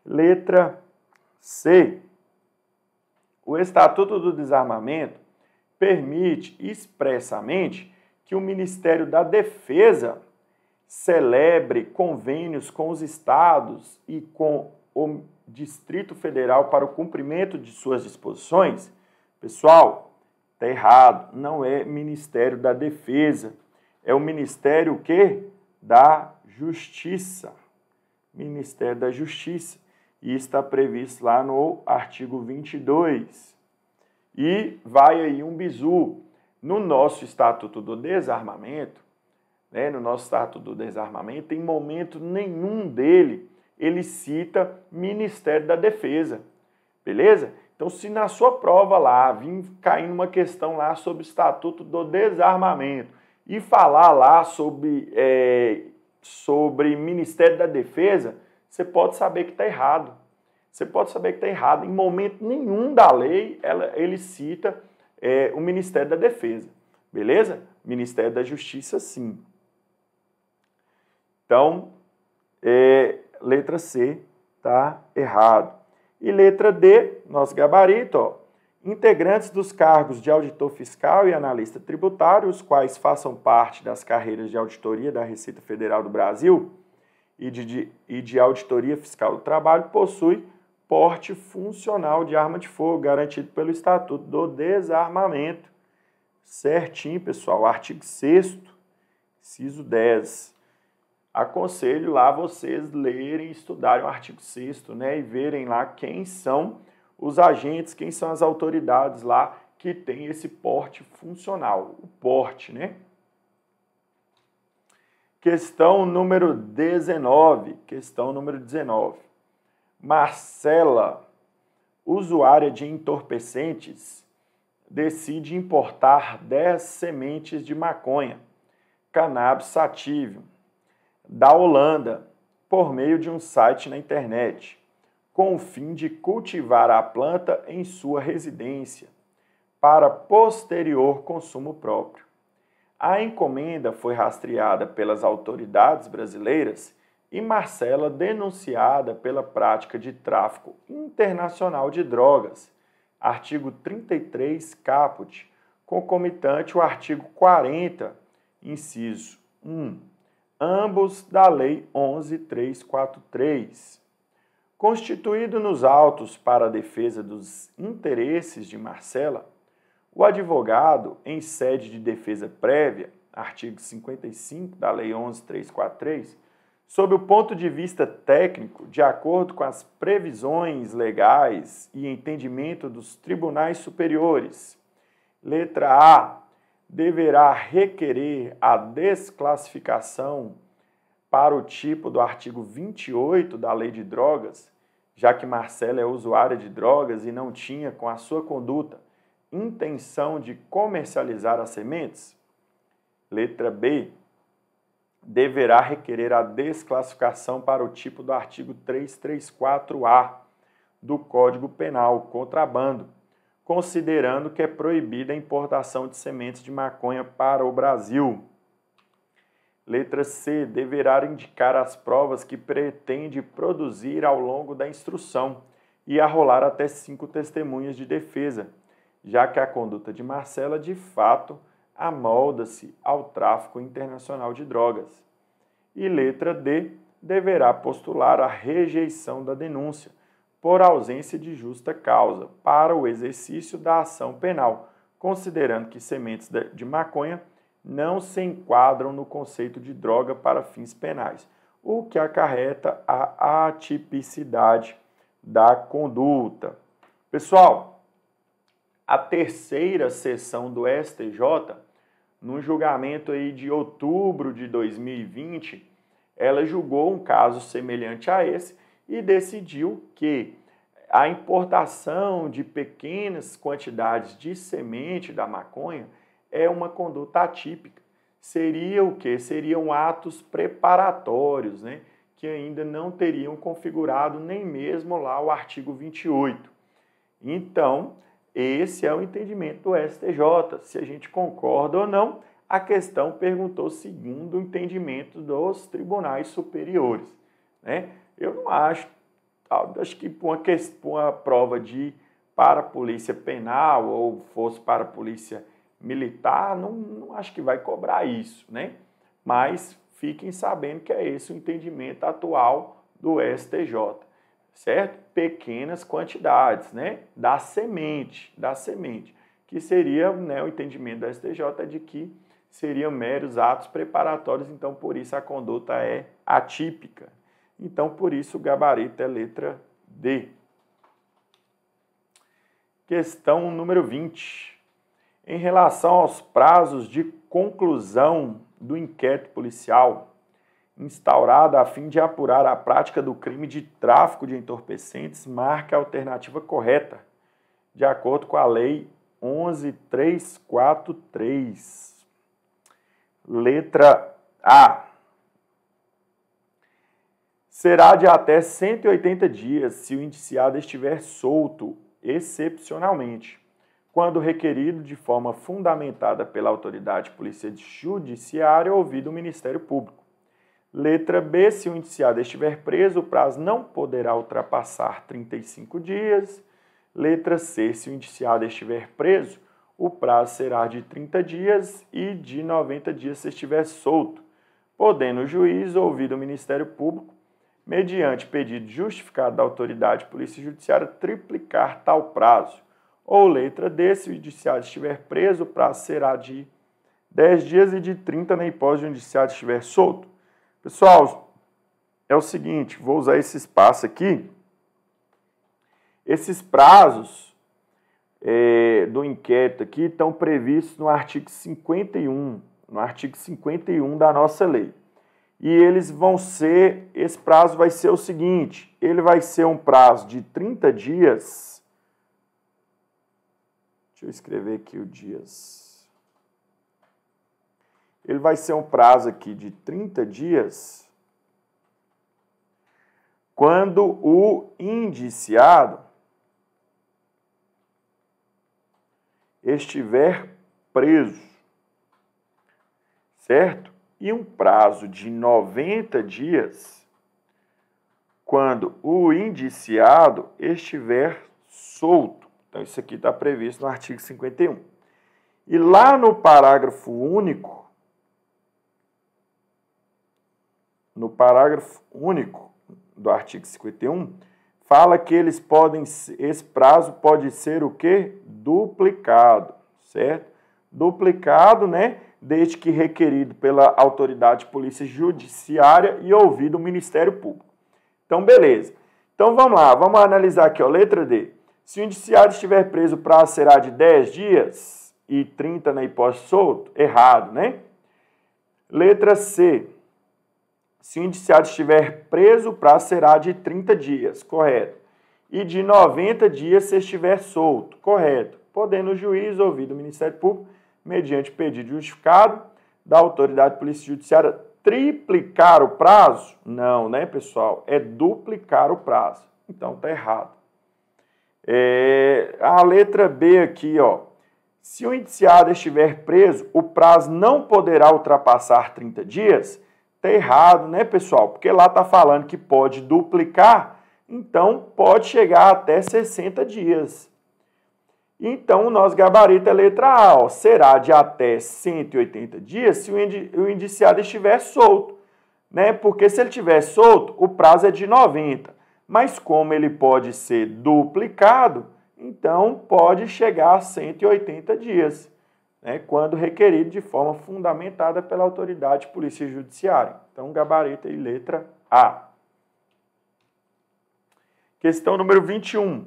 Letra C. O Estatuto do Desarmamento permite expressamente que o Ministério da Defesa celebre convênios com os estados e com o Distrito Federal para o cumprimento de suas disposições? Pessoal, está errado. Não é Ministério da Defesa. É o Ministério o quê? Da Justiça. Ministério da Justiça. E está previsto lá no artigo 22. E vai aí um bizu no nosso Estatuto do Desarmamento, né, no nosso Estatuto do Desarmamento, em momento nenhum dele ele cita Ministério da Defesa, beleza? Então, se na sua prova lá vir cair uma questão lá sobre o Estatuto do Desarmamento e falar lá sobre, é, sobre Ministério da Defesa, você pode saber que está errado. Você pode saber que está errado. Em momento nenhum da lei ela, ele cita é, o Ministério da Defesa, beleza? Ministério da Justiça, sim. Então, é, letra C tá errado. E letra D, nosso gabarito, ó, integrantes dos cargos de auditor fiscal e analista tributário, os quais façam parte das carreiras de auditoria da Receita Federal do Brasil e de, de, e de auditoria fiscal do trabalho, possui porte funcional de arma de fogo, garantido pelo Estatuto do Desarmamento. Certinho, pessoal. Artigo 6 inciso 10. Aconselho lá vocês lerem e estudarem o artigo 6 né, e verem lá quem são os agentes, quem são as autoridades lá que têm esse porte funcional. O porte, né? Questão número 19. Questão número 19. Marcela, usuária de entorpecentes, decide importar 10 sementes de maconha, cannabis sativum, da Holanda, por meio de um site na internet, com o fim de cultivar a planta em sua residência, para posterior consumo próprio. A encomenda foi rastreada pelas autoridades brasileiras e Marcela denunciada pela prática de tráfico internacional de drogas, artigo 33 caput, concomitante o artigo 40, inciso 1, ambos da Lei 11343. Constituído nos autos para a defesa dos interesses de Marcela, o advogado, em sede de defesa prévia, artigo 55 da Lei 11343, sob o ponto de vista técnico, de acordo com as previsões legais e entendimento dos tribunais superiores, letra A, deverá requerer a desclassificação para o tipo do artigo 28 da Lei de Drogas, já que Marcela é usuária de drogas e não tinha, com a sua conduta, intenção de comercializar as sementes? Letra B. Deverá requerer a desclassificação para o tipo do artigo 334-A do Código Penal, contrabando, considerando que é proibida a importação de sementes de maconha para o Brasil. Letra C. Deverá indicar as provas que pretende produzir ao longo da instrução e arrolar até cinco testemunhas de defesa já que a conduta de Marcela de fato amolda-se ao tráfico internacional de drogas. E letra D deverá postular a rejeição da denúncia por ausência de justa causa para o exercício da ação penal, considerando que sementes de maconha não se enquadram no conceito de droga para fins penais, o que acarreta a atipicidade da conduta. Pessoal, a terceira sessão do STJ, no julgamento aí de outubro de 2020, ela julgou um caso semelhante a esse e decidiu que a importação de pequenas quantidades de semente da maconha é uma conduta atípica. Seria o que? Seriam atos preparatórios, né? que ainda não teriam configurado nem mesmo lá o artigo 28. Então, esse é o entendimento do STJ. Se a gente concorda ou não, a questão perguntou segundo o entendimento dos tribunais superiores. Né? Eu não acho, acho que por uma, questão, uma prova de para a polícia penal ou fosse para a polícia militar, não, não acho que vai cobrar isso, né? Mas fiquem sabendo que é esse o entendimento atual do STJ certo? Pequenas quantidades, né? Da semente, da semente, que seria, né, o entendimento da STJ de que seriam meros atos preparatórios, então por isso a conduta é atípica. Então por isso o gabarito é letra D. Questão número 20. Em relação aos prazos de conclusão do inquérito policial, instaurada a fim de apurar a prática do crime de tráfico de entorpecentes, marca a alternativa correta, de acordo com a Lei 11343. Letra A. Será de até 180 dias se o indiciado estiver solto excepcionalmente, quando requerido de forma fundamentada pela autoridade polícia judiciária ou ouvido o Ministério Público Letra B, se o indiciado estiver preso, o prazo não poderá ultrapassar 35 dias. Letra C, se o indiciado estiver preso, o prazo será de 30 dias e de 90 dias se estiver solto, podendo o juiz ouvir o Ministério Público, mediante pedido justificado da autoridade polícia judiciária, triplicar tal prazo. Ou letra D, se o indiciado estiver preso, o prazo será de 10 dias e de 30 na hipótese de o indiciado estiver solto. Pessoal, é o seguinte, vou usar esse espaço aqui. Esses prazos é, do inquérito aqui estão previstos no artigo 51, no artigo 51 da nossa lei. e eles vão ser, esse prazo vai ser o seguinte, ele vai ser um prazo de 30 dias. Deixa eu escrever aqui o dias. Ele vai ser um prazo aqui de 30 dias quando o indiciado estiver preso, certo? E um prazo de 90 dias quando o indiciado estiver solto. Então, isso aqui está previsto no artigo 51. E lá no parágrafo único, no parágrafo único do artigo 51, fala que eles podem, esse prazo pode ser o quê? Duplicado, certo? Duplicado, né? Desde que requerido pela autoridade de polícia judiciária e ouvido o Ministério Público. Então, beleza. Então, vamos lá, vamos analisar aqui, ó, letra D. Se o indiciado estiver preso, o prazo será de 10 dias e 30 na hipótese solto? Errado, né? Letra C. Se o indiciado estiver preso, o prazo será de 30 dias, correto. E de 90 dias se estiver solto, correto. Podendo o juiz ouvir do Ministério Público, mediante pedido justificado da autoridade de polícia judiciária, triplicar o prazo? Não, né, pessoal? É duplicar o prazo. Então tá errado. É, a letra B aqui, ó. Se o indiciado estiver preso, o prazo não poderá ultrapassar 30 dias Está errado, né, pessoal? Porque lá está falando que pode duplicar, então pode chegar até 60 dias. Então, o nosso gabarito é letra A, ó, será de até 180 dias se o indiciado estiver solto. Né? Porque se ele estiver solto, o prazo é de 90. Mas como ele pode ser duplicado, então pode chegar a 180 dias né, quando requerido de forma fundamentada pela autoridade de polícia judiciária. Então, gabarito e letra A. Questão número 21.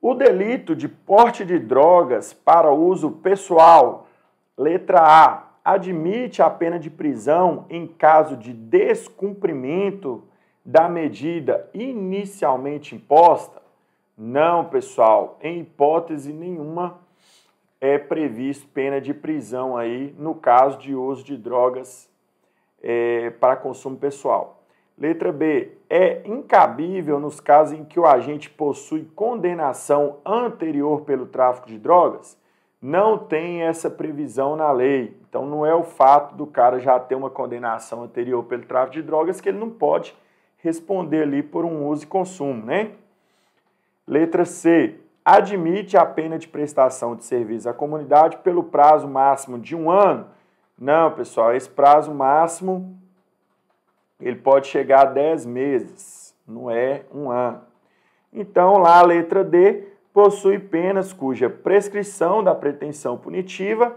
O delito de porte de drogas para uso pessoal, letra A, admite a pena de prisão em caso de descumprimento da medida inicialmente imposta? Não, pessoal, em hipótese nenhuma é previsto pena de prisão aí no caso de uso de drogas é, para consumo pessoal. Letra B. É incabível nos casos em que o agente possui condenação anterior pelo tráfico de drogas? Não tem essa previsão na lei. Então não é o fato do cara já ter uma condenação anterior pelo tráfico de drogas que ele não pode responder ali por um uso e consumo, né? Letra C admite a pena de prestação de serviço à comunidade pelo prazo máximo de um ano? Não, pessoal, esse prazo máximo ele pode chegar a 10 meses, não é um ano. Então, lá a letra D possui penas cuja prescrição da pretensão punitiva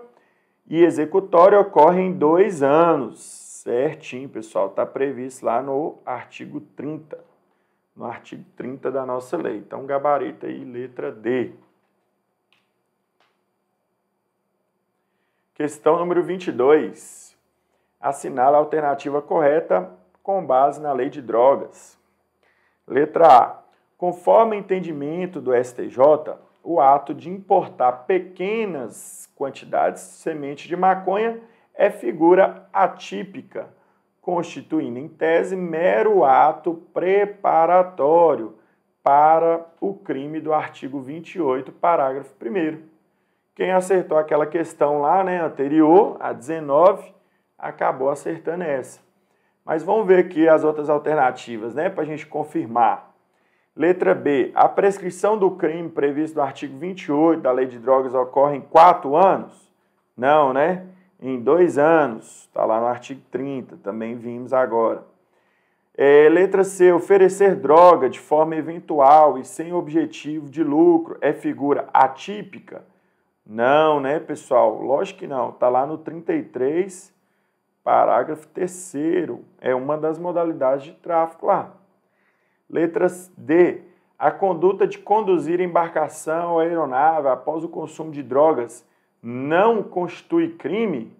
e executória ocorre em dois anos. Certinho, pessoal, está previsto lá no artigo 30 no artigo 30 da nossa lei. Então, gabarito aí, letra D. Questão número 22. Assinala a alternativa correta com base na lei de drogas. Letra A. Conforme entendimento do STJ, o ato de importar pequenas quantidades de semente de maconha é figura atípica constituindo em tese mero ato preparatório para o crime do artigo 28, parágrafo 1 Quem acertou aquela questão lá, né, anterior, a 19, acabou acertando essa. Mas vamos ver aqui as outras alternativas, né, para a gente confirmar. Letra B. A prescrição do crime previsto no artigo 28 da Lei de Drogas ocorre em quatro anos? Não, né? Em dois anos, está lá no artigo 30, também vimos agora. É, letra C, oferecer droga de forma eventual e sem objetivo de lucro é figura atípica? Não, né, pessoal? Lógico que não. Está lá no 33, parágrafo 3 É uma das modalidades de tráfico lá. Letra D, a conduta de conduzir embarcação ou aeronave após o consumo de drogas não constitui crime?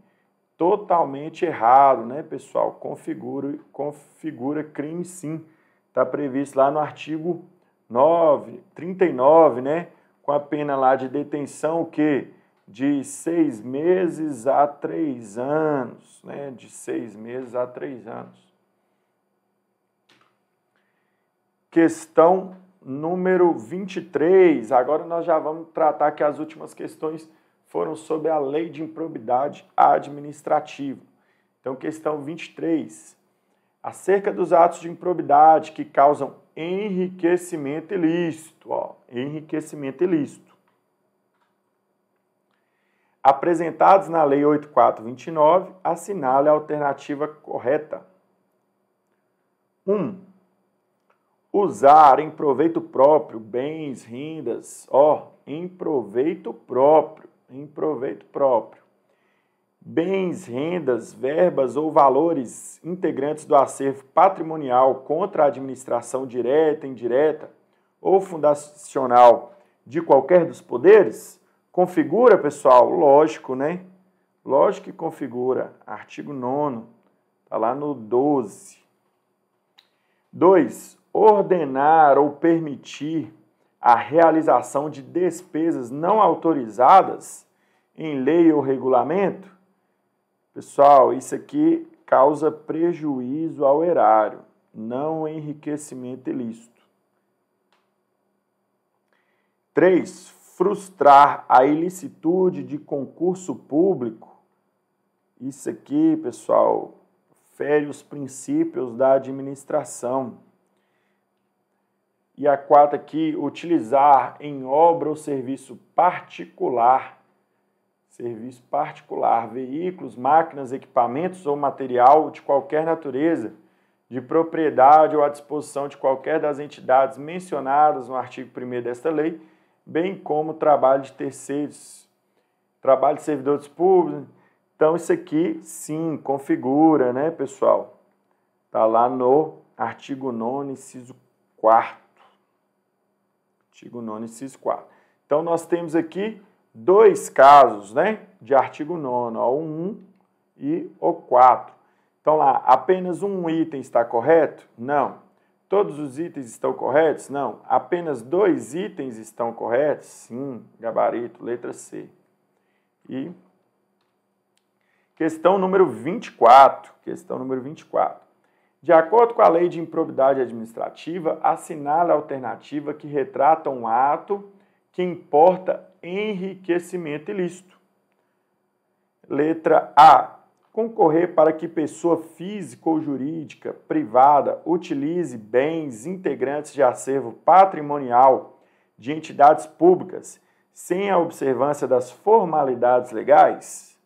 totalmente errado, né, pessoal? Configura, configura crime sim. Está previsto lá no artigo 9, 39, né? Com a pena lá de detenção, o quê? De seis meses a três anos, né? De seis meses a três anos. Questão número 23. Agora nós já vamos tratar que as últimas questões foram sobre a lei de improbidade administrativa. Então, questão 23. Acerca dos atos de improbidade que causam enriquecimento ilícito. Ó, enriquecimento ilícito. Apresentados na Lei 8429, assinale a alternativa correta. 1. Um, usar em proveito próprio bens, rendas, ó, em proveito próprio, em proveito próprio. Bens, rendas, verbas ou valores integrantes do acervo patrimonial contra a administração direta, indireta ou fundacional de qualquer dos poderes? Configura, pessoal? Lógico, né? Lógico que configura. Artigo 9, está lá no 12. 2 ordenar ou permitir a realização de despesas não autorizadas em lei ou regulamento, pessoal, isso aqui causa prejuízo ao erário, não enriquecimento ilícito. 3. Frustrar a ilicitude de concurso público. Isso aqui, pessoal, fere os princípios da administração. E a quarta aqui, utilizar em obra ou serviço particular, serviço particular, veículos, máquinas, equipamentos ou material de qualquer natureza, de propriedade ou à disposição de qualquer das entidades mencionadas no artigo 1 desta lei, bem como trabalho de terceiros, trabalho de servidores públicos. Então, isso aqui, sim, configura, né, pessoal? Está lá no artigo 9, inciso 4 artigo 9, inciso 4. Então, nós temos aqui dois casos né, de artigo 9, o 1 e o 4. Então, lá, apenas um item está correto? Não. Todos os itens estão corretos? Não. Apenas dois itens estão corretos? Sim. Gabarito, letra C. E questão número 24. Questão número 24. De acordo com a lei de improbidade administrativa, assinale a alternativa que retrata um ato que importa enriquecimento ilícito. Letra A. Concorrer para que pessoa física ou jurídica privada utilize bens integrantes de acervo patrimonial de entidades públicas sem a observância das formalidades legais?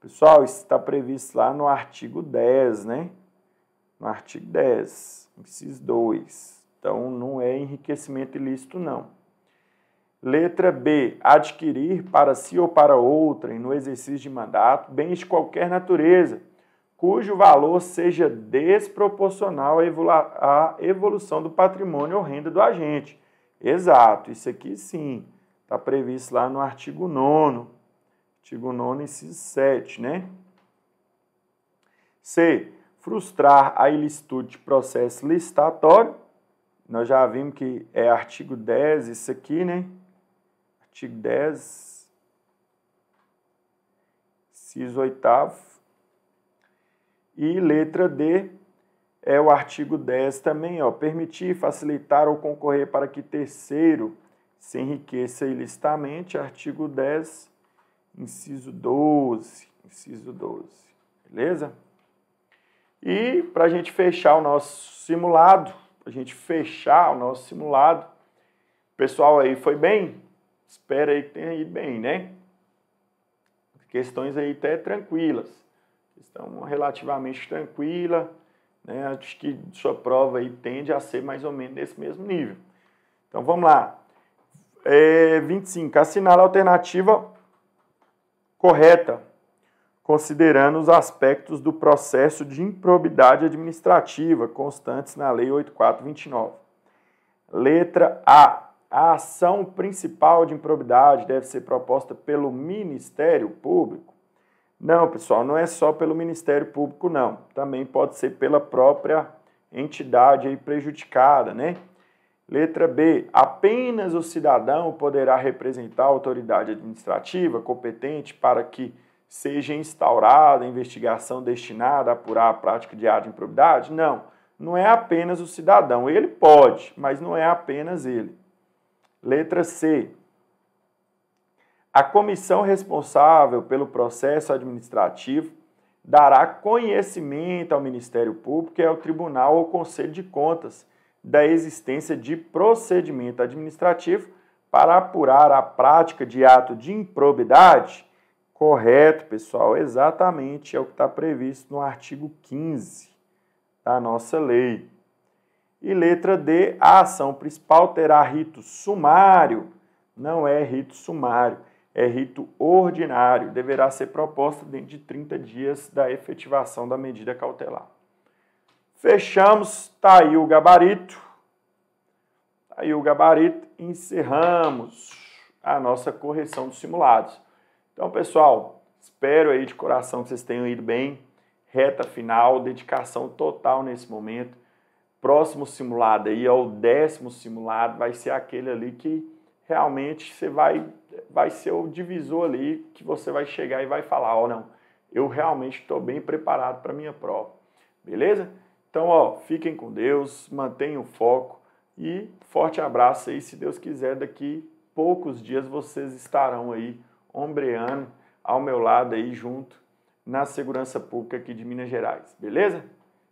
Pessoal, isso está previsto lá no artigo 10, né? No artigo 10, inciso 2. Então, não é enriquecimento ilícito, não. Letra B. Adquirir para si ou para outrem, no exercício de mandato, bens de qualquer natureza, cujo valor seja desproporcional à evolução do patrimônio ou renda do agente. Exato, isso aqui sim. Está previsto lá no artigo 9. Artigo 9, inciso 7, né? C frustrar a ilicitude de processo licitatório. Nós já vimos que é artigo 10, isso aqui, né? Artigo 10, inciso 8 E letra D é o artigo 10 também, ó. Permitir, facilitar ou concorrer para que terceiro se enriqueça ilicitamente. Artigo 10, inciso 12. Inciso 12. Beleza? E para a gente fechar o nosso simulado, para a gente fechar o nosso simulado, o pessoal aí foi bem? Espera aí que tenha ido bem, né? Questões aí até tranquilas. Questão relativamente tranquila, né? Acho que sua prova aí tende a ser mais ou menos desse mesmo nível. Então vamos lá. É, 25. Assinar a alternativa correta considerando os aspectos do processo de improbidade administrativa constantes na Lei 8429. Letra A. A ação principal de improbidade deve ser proposta pelo Ministério Público. Não, pessoal, não é só pelo Ministério Público, não. Também pode ser pela própria entidade aí prejudicada, né? Letra B. Apenas o cidadão poderá representar a autoridade administrativa competente para que seja instaurada a investigação destinada a apurar a prática de ato de improbidade? Não, não é apenas o cidadão. Ele pode, mas não é apenas ele. Letra C. A comissão responsável pelo processo administrativo dará conhecimento ao Ministério Público e ao Tribunal ou Conselho de Contas da existência de procedimento administrativo para apurar a prática de ato de improbidade? Correto, pessoal, exatamente é o que está previsto no artigo 15 da nossa lei. E letra D, a ação principal terá rito sumário, não é rito sumário, é rito ordinário, deverá ser proposta dentro de 30 dias da efetivação da medida cautelar. Fechamos, tá aí o gabarito. Tá aí o gabarito, encerramos a nossa correção dos simulados. Então, pessoal, espero aí de coração que vocês tenham ido bem. Reta final, dedicação total nesse momento. Próximo simulado aí é o décimo simulado, vai ser aquele ali que realmente você vai, vai ser o divisor ali que você vai chegar e vai falar, ó, oh, não, eu realmente estou bem preparado para minha prova. Beleza? Então, ó, fiquem com Deus, mantenham o foco e forte abraço aí. Se Deus quiser, daqui poucos dias vocês estarão aí ombreando ao meu lado aí junto na segurança pública aqui de Minas Gerais. Beleza?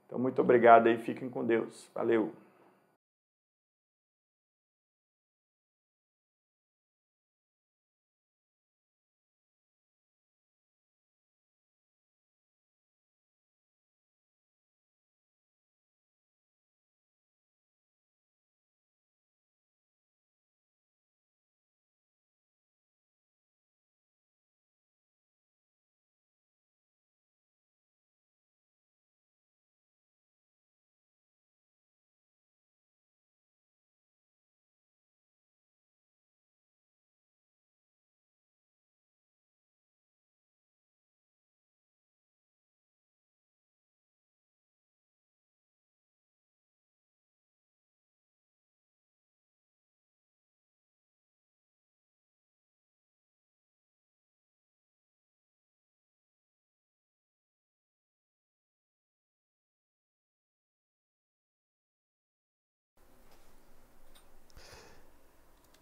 Então, muito obrigado aí. Fiquem com Deus. Valeu!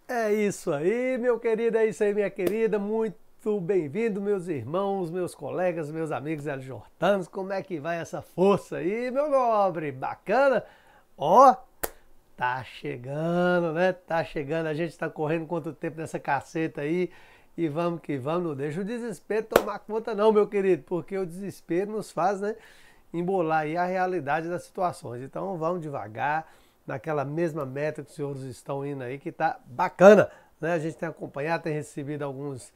É isso aí, meu querido, é isso aí, minha querida. Muito bem-vindo, meus irmãos, meus colegas, meus amigos aljortanos. Como é que vai essa força aí, meu nobre? Bacana? Ó, tá chegando, né? Tá chegando. A gente tá correndo quanto tempo nessa caceta aí. E vamos que vamos, não deixa o desespero tomar conta não, meu querido, porque o desespero nos faz, né, embolar aí a realidade das situações. Então vamos devagar naquela mesma meta que os senhores estão indo aí, que está bacana. Né? A gente tem acompanhado, tem recebido alguns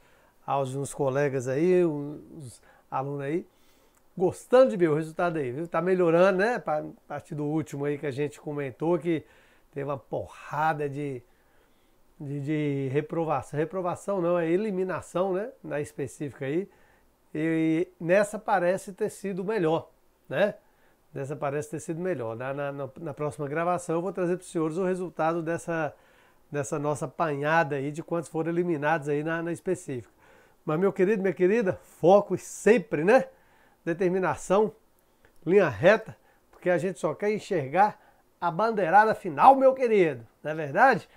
dos colegas aí, os alunos aí, gostando de ver o resultado aí, viu? Tá melhorando, né? A partir do último aí que a gente comentou, que teve uma porrada de, de, de reprovação. Reprovação não, é eliminação, né? Na específica aí. E nessa parece ter sido melhor, né? Dessa parece ter sido melhor. Na, na, na próxima gravação eu vou trazer para os senhores o resultado dessa, dessa nossa apanhada aí de quantos foram eliminados aí na, na específica. Mas meu querido, minha querida, foco sempre, né? Determinação, linha reta, porque a gente só quer enxergar a bandeirada final, meu querido. Não é verdade?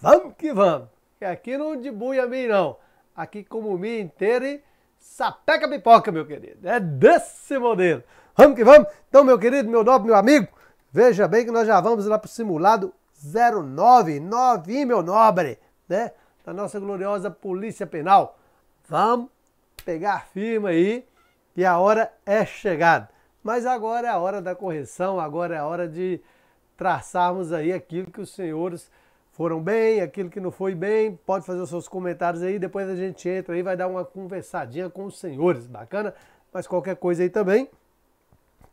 Vamos que vamos. Que aqui não debuia a mim, não. Aqui como mim inteiro e sapeca pipoca, meu querido. É desse modelo. Vamos que vamos? Então, meu querido, meu nobre, meu amigo, veja bem que nós já vamos lá para o simulado 09, novinho, meu nobre, né? Da nossa gloriosa Polícia Penal. Vamos pegar firme aí e a hora é chegada. Mas agora é a hora da correção, agora é a hora de traçarmos aí aquilo que os senhores foram bem, aquilo que não foi bem. Pode fazer os seus comentários aí, depois a gente entra aí, vai dar uma conversadinha com os senhores, bacana? Mas qualquer coisa aí também,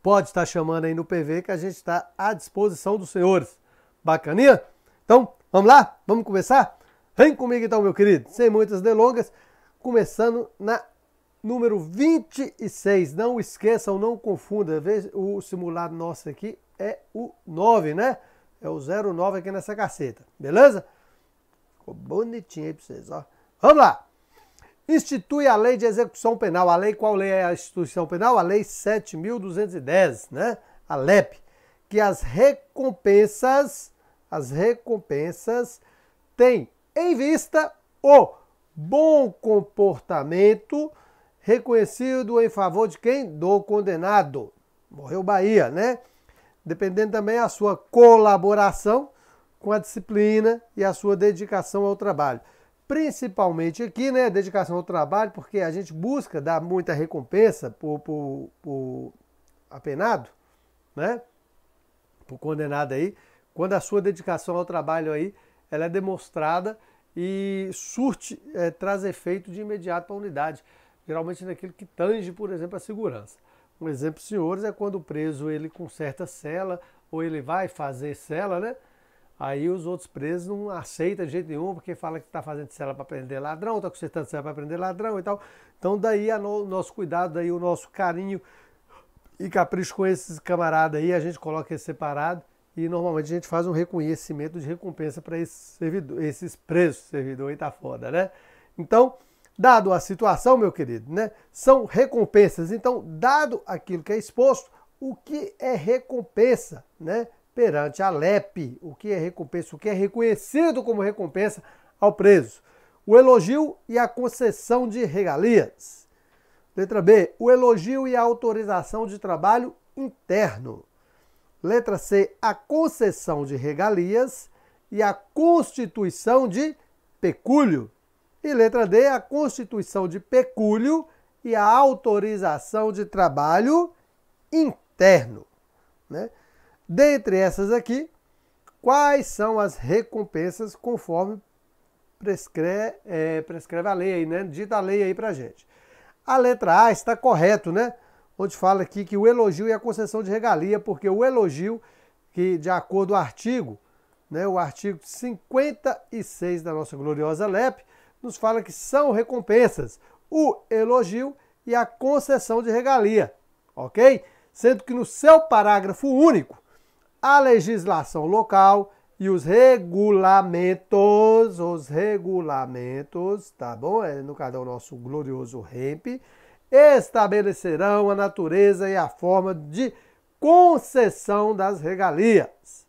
pode estar chamando aí no PV que a gente está à disposição dos senhores. Bacaninha? Então, vamos lá? Vamos começar? Vem comigo então, meu querido, sem muitas delongas, começando na número 26. Não esqueçam, não confunda. O simulado nosso aqui é o 9, né? É o 09 aqui nessa caceta. Beleza? Ficou bonitinho aí pra vocês, ó. Vamos lá. Institui a lei de execução penal. A lei, qual lei é a instituição penal? A lei 7.210, né? A LEP. Que as recompensas, as recompensas têm em vista o bom comportamento reconhecido em favor de quem? Do condenado. Morreu Bahia, né? Dependendo também a sua colaboração com a disciplina e a sua dedicação ao trabalho. Principalmente aqui, né? Dedicação ao trabalho, porque a gente busca dar muita recompensa por, por apenado, né? Por condenado aí, quando a sua dedicação ao trabalho aí, ela é demonstrada e surte, é, traz efeito de imediato para a unidade geralmente naquilo que tange, por exemplo, a segurança. Um exemplo, senhores, é quando o preso ele conserta cela ou ele vai fazer cela, né? Aí os outros presos não aceitam de jeito nenhum, porque fala que está fazendo cela para prender ladrão, está consertando cela para prender ladrão e tal. Então daí o nosso cuidado, daí o nosso carinho e capricho com esses camaradas aí, a gente coloca esse separado e normalmente a gente faz um reconhecimento de recompensa para esses, esses presos. Servidor aí tá foda, né? Então, Dado a situação, meu querido, né, são recompensas. Então, dado aquilo que é exposto, o que é recompensa, né, perante a LEP, o que é recompensa, o que é reconhecido como recompensa ao preso? O elogio e a concessão de regalias. Letra B, o elogio e a autorização de trabalho interno. Letra C, a concessão de regalias e a constituição de pecúlio. E letra D, a constituição de pecúlio e a autorização de trabalho interno. Né? Dentre essas aqui, quais são as recompensas conforme prescreve, é, prescreve a lei aí, né? Dita a lei aí pra gente. A letra A está correto, né? Onde fala aqui que o elogio e a concessão de regalia, porque o elogio, que de acordo com o artigo, né, o artigo 56 da nossa gloriosa LEP, nos fala que são recompensas o elogio e a concessão de regalia, ok? Sendo que no seu parágrafo único, a legislação local e os regulamentos, os regulamentos, tá bom? É, no caso o nosso glorioso REMP, estabelecerão a natureza e a forma de concessão das regalias,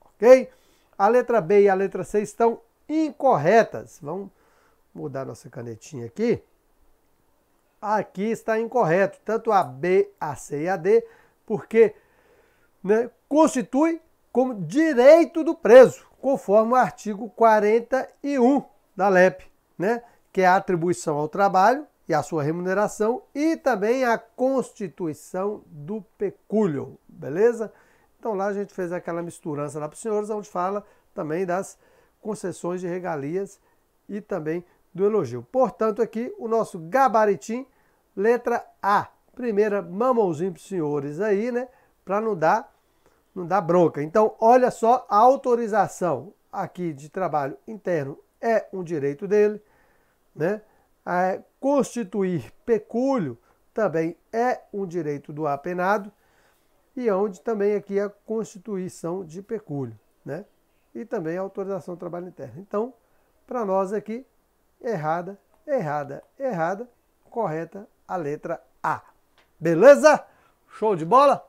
ok? A letra B e a letra C estão incorretas. Vamos mudar nossa canetinha aqui. Aqui está incorreto, tanto a B, a C e a D, porque né, constitui como direito do preso, conforme o artigo 41 da LEP, né, que é a atribuição ao trabalho e a sua remuneração e também a constituição do pecúlio, beleza? Então lá a gente fez aquela misturança lá para os senhores, onde fala também das concessões de regalias e também do elogio. Portanto, aqui o nosso gabaritim, letra A. Primeira mamãozinho para os senhores aí, né? Para não dar, não dar bronca. Então, olha só, a autorização aqui de trabalho interno é um direito dele, né? A constituir pecúlio também é um direito do apenado e onde também aqui a constituição de pecúlio, né? E também a autorização do trabalho interno. Então, para nós aqui, errada, errada, errada, correta a letra A. Beleza? Show de bola?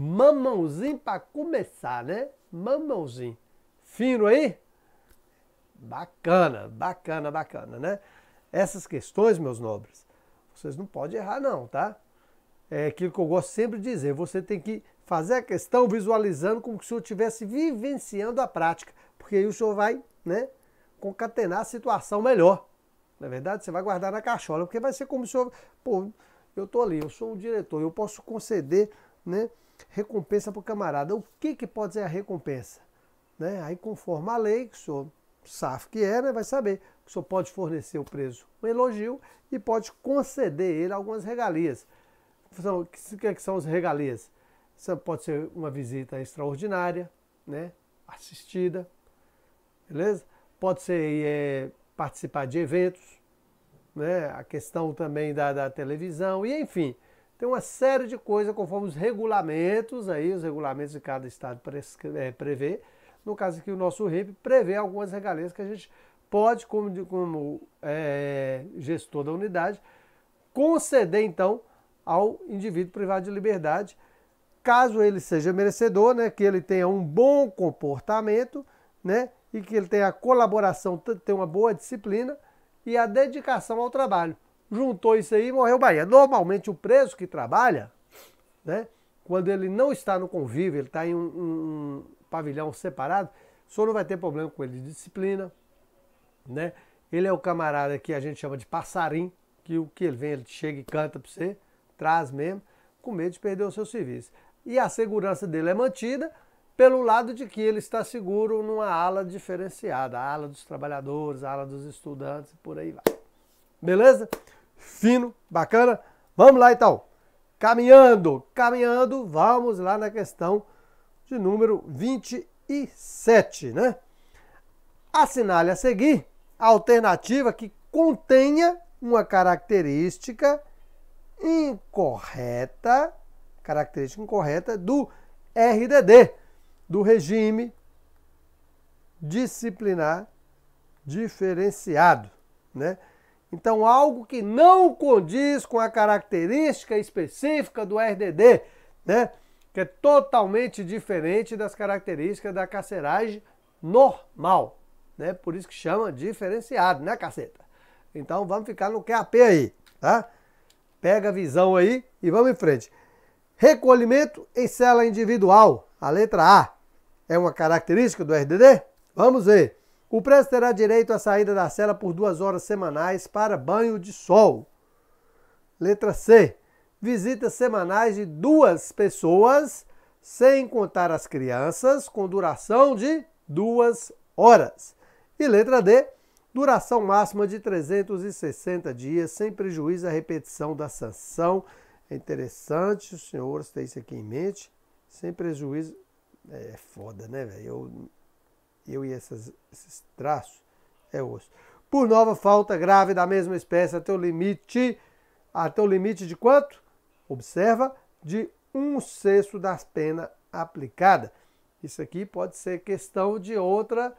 Mamãozinho para começar, né? Mamãozinho. Fino aí? Bacana, bacana, bacana, né? Essas questões, meus nobres, vocês não podem errar não, tá? É aquilo que eu gosto sempre de dizer, você tem que fazer a questão visualizando como se o senhor estivesse vivenciando a prática, porque aí o senhor vai, né, concatenar a situação melhor. Na é verdade, você vai guardar na cachola, porque vai ser como se eu, pô, eu tô ali, eu sou o diretor, eu posso conceder, né, recompensa para o camarada. O que que pode ser a recompensa? Né? Aí, conforme a lei, que o senhor sabe que é, né, vai saber que o senhor pode fornecer o preso um elogio e pode conceder ele algumas regalias. o que, são as regalias? Isso pode ser uma visita extraordinária, né, assistida, beleza? pode ser é, participar de eventos, né? a questão também da, da televisão, e enfim, tem uma série de coisas conforme os regulamentos, aí, os regulamentos de cada estado é, prevê. No caso aqui, o nosso RIP prevê algumas regalias que a gente pode, como, como é, gestor da unidade, conceder então ao indivíduo privado de liberdade, caso ele seja merecedor, né, que ele tenha um bom comportamento, né, e que ele tenha colaboração, tenha uma boa disciplina e a dedicação ao trabalho. Juntou isso aí e morreu Bahia. Normalmente o preso que trabalha, né, quando ele não está no convívio, ele está em um, um, um pavilhão separado, senhor não vai ter problema com ele de disciplina, né? Ele é o camarada que a gente chama de passarim, que o que ele vem, ele chega e canta para você, traz mesmo, com medo de perder o seu serviço. E a segurança dele é mantida pelo lado de que ele está seguro numa ala diferenciada, a ala dos trabalhadores, a ala dos estudantes, por aí vai. Beleza? Fino, bacana? Vamos lá então. Caminhando, caminhando, vamos lá na questão de número 27, né? Assinale a seguir a alternativa que contenha uma característica incorreta, característica incorreta do RDD, do regime disciplinar diferenciado, né? Então, algo que não condiz com a característica específica do RDD, né? Que é totalmente diferente das características da carceragem normal, né? Por isso que chama diferenciado, né, caceta? Então, vamos ficar no QAP aí, tá? Pega a visão aí e vamos em frente. Recolhimento em cela individual, a letra A, é uma característica do RDD? Vamos ver. O preso terá direito à saída da cela por duas horas semanais para banho de sol. Letra C. Visitas semanais de duas pessoas, sem contar as crianças, com duração de duas horas. E letra D duração máxima de 360 dias, sem prejuízo à repetição da sanção. É interessante os senhores terem isso aqui em mente, sem prejuízo. É foda, né, velho? Eu, eu e essas, esses traços é osso. Por nova falta grave da mesma espécie até o limite, até o limite de quanto? Observa, de um sexto da pena aplicada. Isso aqui pode ser questão de outra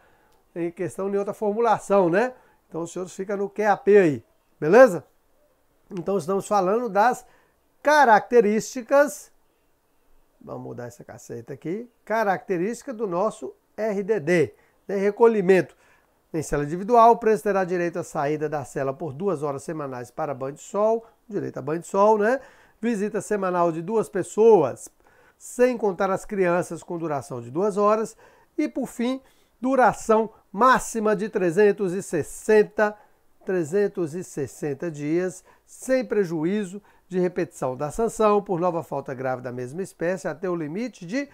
em questão de outra formulação, né? Então os senhores ficam no QAP aí, beleza? Então estamos falando das características, vamos mudar essa caceta aqui, característica do nosso RDD, né? recolhimento. Em cela individual, o preso terá direito à saída da cela por duas horas semanais para banho de sol, direito a banho de sol, né? Visita semanal de duas pessoas, sem contar as crianças com duração de duas horas. E, por fim, duração máxima de 360, 360 dias, sem prejuízo de repetição da sanção por nova falta grave da mesma espécie, até o limite de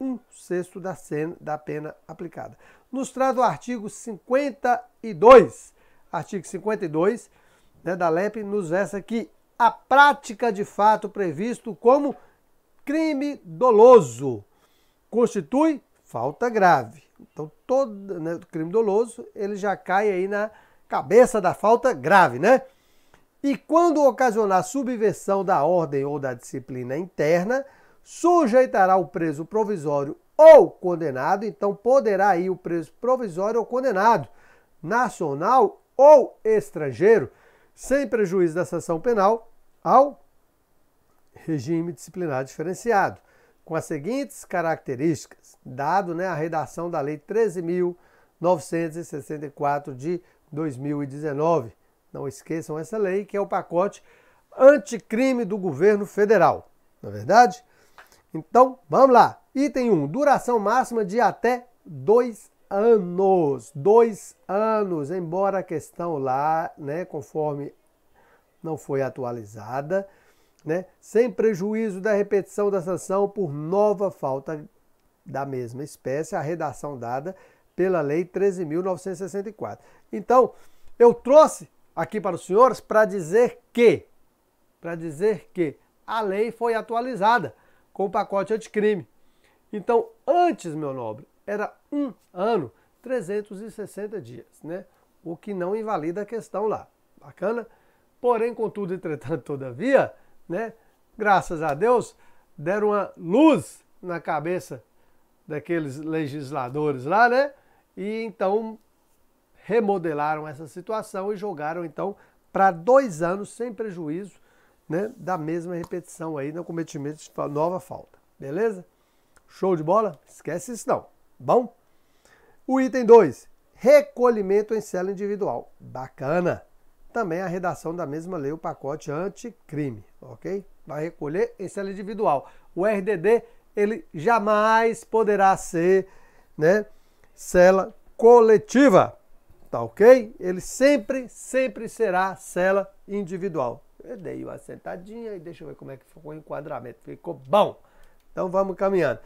um sexto da, cena, da pena aplicada. Nos traz o artigo 52, artigo 52 né, da LEP, nos versa que a prática de fato previsto como crime doloso constitui falta grave. Então, todo né, crime doloso, ele já cai aí na cabeça da falta grave, né? E quando ocasionar subversão da ordem ou da disciplina interna, sujeitará o preso provisório ou condenado, então poderá ir o preso provisório ou condenado, nacional ou estrangeiro, sem prejuízo da sanção penal, ao regime disciplinar diferenciado com as seguintes características, dado né, a redação da Lei 13.964 de 2019. Não esqueçam essa lei, que é o pacote anticrime do governo federal. Não é verdade? Então, vamos lá. Item 1. Duração máxima de até dois anos. Dois anos, embora a questão lá, né, conforme não foi atualizada, né, sem prejuízo da repetição da sanção por nova falta da mesma espécie, a redação dada pela Lei 13.964. Então, eu trouxe aqui para os senhores para dizer que, para dizer que a lei foi atualizada com o pacote anticrime. Então, antes, meu nobre, era um ano, 360 dias, né? O que não invalida a questão lá. Bacana? Porém, contudo, entretanto, todavia, né, graças a Deus, deram uma luz na cabeça daqueles legisladores lá, né? E então remodelaram essa situação e jogaram então para dois anos sem prejuízo né, da mesma repetição aí no cometimento de nova falta. Beleza? Show de bola? Esquece isso não. Bom? O item 2, recolhimento em cela individual. Bacana. Também a redação da mesma lei, o pacote anticrime, ok? Vai recolher em cela individual. O RDD, ele jamais poderá ser, né, cela coletiva, tá ok? Ele sempre, sempre será cela individual. Eu dei uma sentadinha e deixa eu ver como é que ficou o enquadramento. Ficou bom. Então vamos caminhando.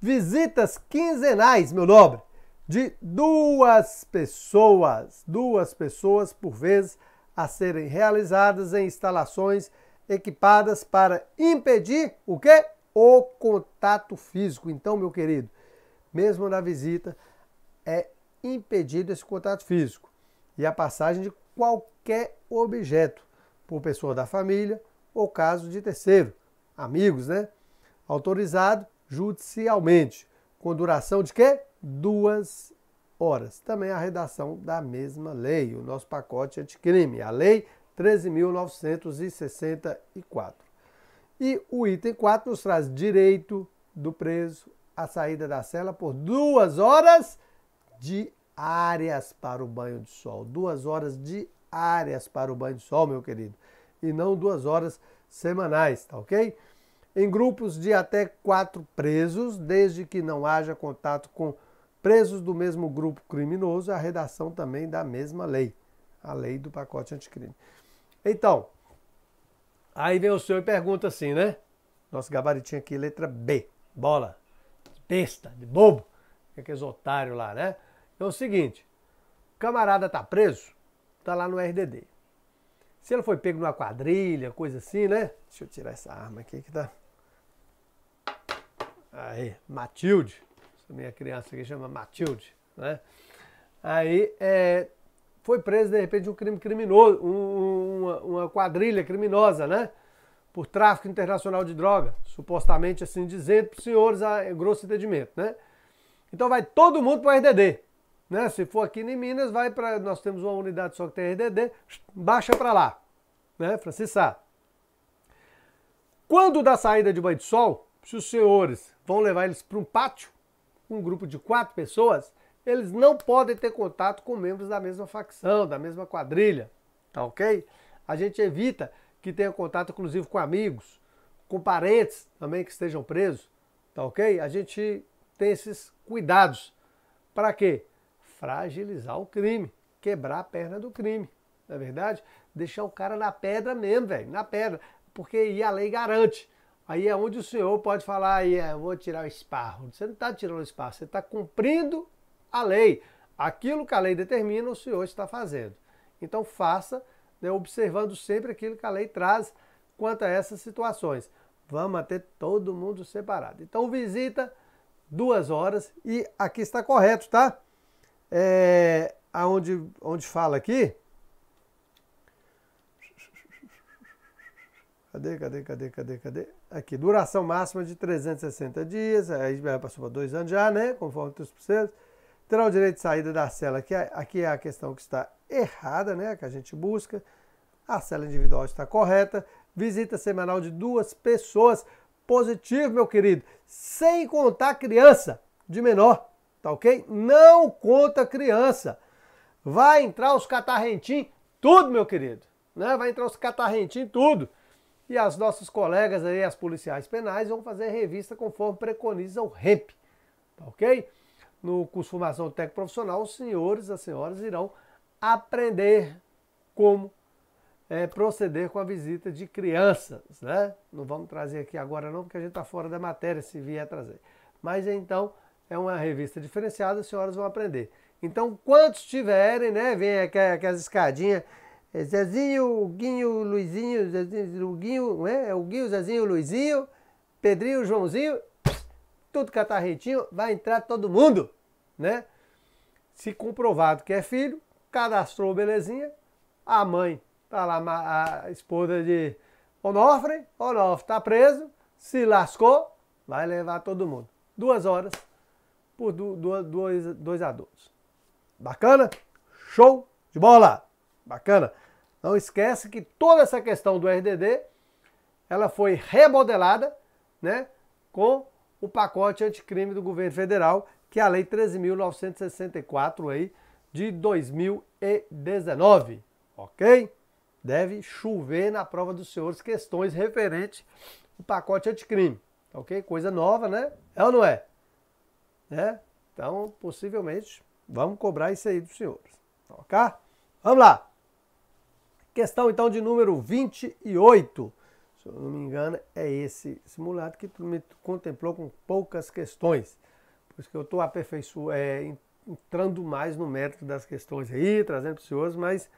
Visitas quinzenais, meu nobre, de duas pessoas, duas pessoas por vez, a serem realizadas em instalações equipadas para impedir o quê? O contato físico. Então, meu querido, mesmo na visita, é impedido esse contato físico e a passagem de qualquer objeto por pessoa da família ou caso de terceiro, amigos, né? Autorizado judicialmente, com duração de quê? Duas horas. Também a redação da mesma lei, o nosso pacote anticrime, a lei 13.964. E o item 4 nos traz direito do preso à saída da cela por duas horas diárias para o banho de sol. Duas horas diárias para o banho de sol, meu querido. E não duas horas semanais, tá ok? Em grupos de até quatro presos, desde que não haja contato com presos do mesmo grupo criminoso, a redação também da mesma lei, a lei do pacote anticrime. Então, aí vem o senhor e pergunta assim, né? Nosso gabaritinho aqui, letra B, bola, besta, de bobo, que aqueles otários lá, né? É o seguinte, o camarada tá preso, tá lá no RDD. Se ele foi pego numa quadrilha, coisa assim, né? Deixa eu tirar essa arma aqui que tá... Aí, Matilde, essa minha criança aqui chama Matilde, né? Aí, é, foi preso de repente um crime criminoso, um, uma, uma quadrilha criminosa, né? Por tráfico internacional de droga, supostamente assim dizendo para os senhores a grosso entendimento, né? Então vai todo mundo para o RDD. Né? Se for aqui em Minas, vai para. Nós temos uma unidade só que tem RDD, baixa para lá. Né, Francisco? Quando da saída de banho de sol, se os senhores vão levar eles para um pátio, um grupo de quatro pessoas, eles não podem ter contato com membros da mesma facção, da mesma quadrilha, tá ok? A gente evita que tenha contato, inclusive, com amigos, com parentes também que estejam presos, tá ok? A gente tem esses cuidados. Para quê? Fragilizar o crime, quebrar a perna do crime, não é verdade? Deixar o cara na pedra mesmo, velho, na pedra, porque aí a lei garante. Aí é onde o senhor pode falar, aí, é, eu vou tirar o esparro. Você não está tirando o esparro, você está cumprindo a lei. Aquilo que a lei determina, o senhor está fazendo. Então faça, né, observando sempre aquilo que a lei traz quanto a essas situações. Vamos manter todo mundo separado. Então visita duas horas e aqui está correto, tá? É, aonde, onde fala aqui. Cadê, cadê, cadê, cadê, cadê? Aqui, duração máxima de 360 dias, aí passou para dois anos já, né? Conforme os processos. Terá o direito de saída da cela, aqui, aqui é a questão que está errada, né? Que a gente busca. A cela individual está correta. Visita semanal de duas pessoas positivo, meu querido, sem contar criança de menor, tá ok? Não conta criança. Vai entrar os catarrentinhos, tudo, meu querido, né? Vai entrar os catarrentinhos, tudo. E as nossas colegas aí, as policiais penais, vão fazer revista conforme preconiza o REP, tá ok? No curso formação técnico profissional, os senhores, as senhoras irão aprender como é, proceder com a visita de crianças, né? Não vamos trazer aqui agora não, porque a gente está fora da matéria se vier trazer. Mas então é uma revista diferenciada, as senhoras vão aprender. Então, quantos tiverem, né? Vem aquelas escadinhas. É Zezinho, Guinho, Luizinho, Zezinho, Guinho, é? é o Guinho, Zezinho, Luizinho, Pedrinho, Joãozinho, tudo catarretinho, vai entrar todo mundo, né? Se comprovado que é filho, cadastrou belezinha, a mãe Tá lá a esposa de Onofre, Onofre tá preso, se lascou, vai levar todo mundo. Duas horas por dois, dois adultos. Bacana? Show de bola! Bacana? Não esquece que toda essa questão do RDD, ela foi remodelada, né, com o pacote anticrime do governo federal, que é a lei 13.964 aí de 2019, ok? Deve chover na prova dos senhores questões referentes ao pacote anticrime, ok? Coisa nova, né? É ou não é? Né? Então, possivelmente, vamos cobrar isso aí dos senhores, ok? Vamos lá! Questão então de número 28. Se eu não me engano, é esse simulado que me contemplou com poucas questões. Por isso que eu estou aperfeiçoando, é, entrando mais no mérito das questões aí, trazendo para os senhores mais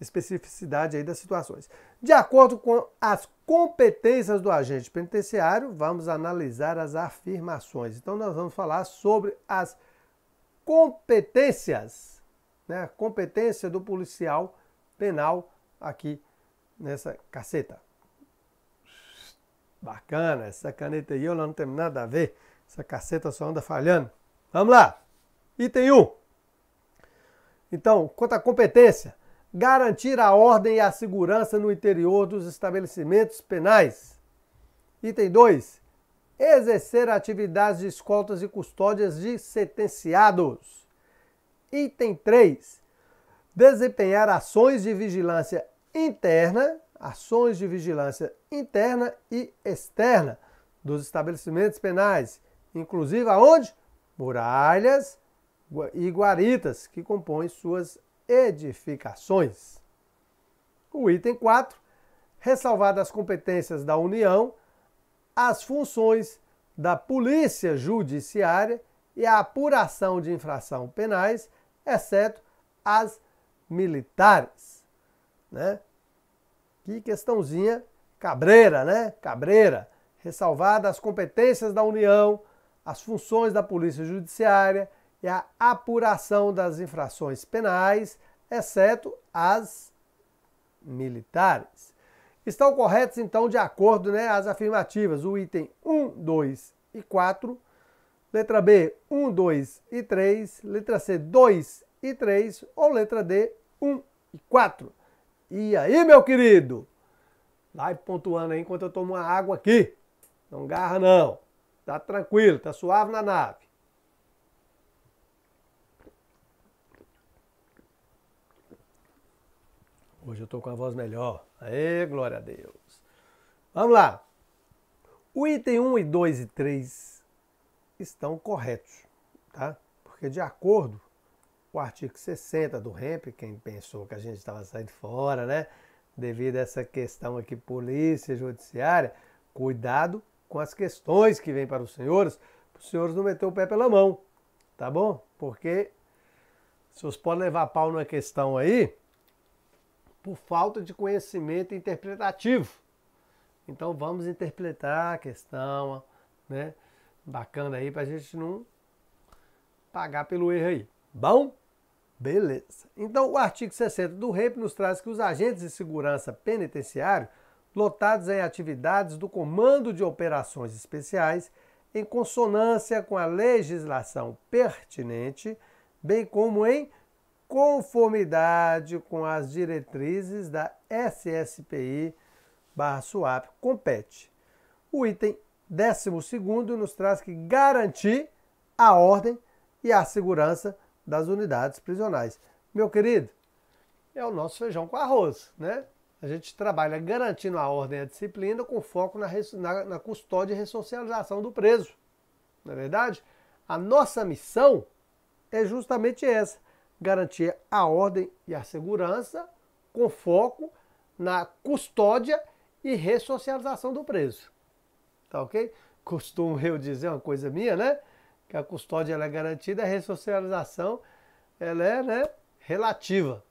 especificidade aí das situações. De acordo com as competências do agente penitenciário, vamos analisar as afirmações. Então nós vamos falar sobre as competências, né? Competência do policial penal aqui nessa caceta. Bacana, essa caneta aí eu não tenho nada a ver. Essa caceta só anda falhando. Vamos lá. Item 1. Então, quanto à competência, garantir a ordem e a segurança no interior dos estabelecimentos penais. Item 2. Exercer atividades de escoltas e custódias de sentenciados. Item 3 desempenhar ações de vigilância interna, ações de vigilância interna e externa dos estabelecimentos penais, inclusive aonde? Muralhas e guaritas que compõem suas edificações. O item 4, ressalvadas as competências da União, as funções da Polícia Judiciária e a apuração de infração penais, exceto as militares, né? Que questãozinha cabreira, né? Cabreira, ressalvada as competências da União, as funções da Polícia Judiciária e a apuração das infrações penais, exceto as militares. Estão corretos, então, de acordo né, as afirmativas, o item 1, 2 e 4, letra B, 1, 2 e 3, letra C, 2 e 3, ou letra D, 1 e 4. E aí, meu querido? Vai pontuando aí enquanto eu tomo uma água aqui. Não garra não. Tá tranquilo, tá suave na nave. Hoje eu tô com a voz melhor. Aê, glória a Deus. Vamos lá. O item 1 e 2 e 3 estão corretos, tá? Porque de acordo o artigo 60 do REMP, quem pensou que a gente estava saindo fora, né? Devido a essa questão aqui, polícia judiciária, cuidado com as questões que vêm para os senhores, para os senhores não meter o pé pela mão, tá bom? Porque os senhores podem levar pau numa questão aí por falta de conhecimento interpretativo. Então vamos interpretar a questão, né? Bacana aí para a gente não pagar pelo erro aí. Bom? Beleza. Então, o artigo 60 do REP nos traz que os agentes de segurança penitenciário, lotados em atividades do Comando de Operações Especiais, em consonância com a legislação pertinente, bem como em conformidade com as diretrizes da SSPI SUAP, compete. O item 12 nos traz que garantir a ordem e a segurança das unidades prisionais. Meu querido, é o nosso feijão com arroz, né? A gente trabalha garantindo a ordem e a disciplina com foco na, na, na custódia e ressocialização do preso. Não é verdade? A nossa missão é justamente essa: garantir a ordem e a segurança com foco na custódia e ressocialização do preso. Tá ok? Costumo eu dizer uma coisa minha, né? que a custódia ela é garantida, a ressocialização ela é né, relativa,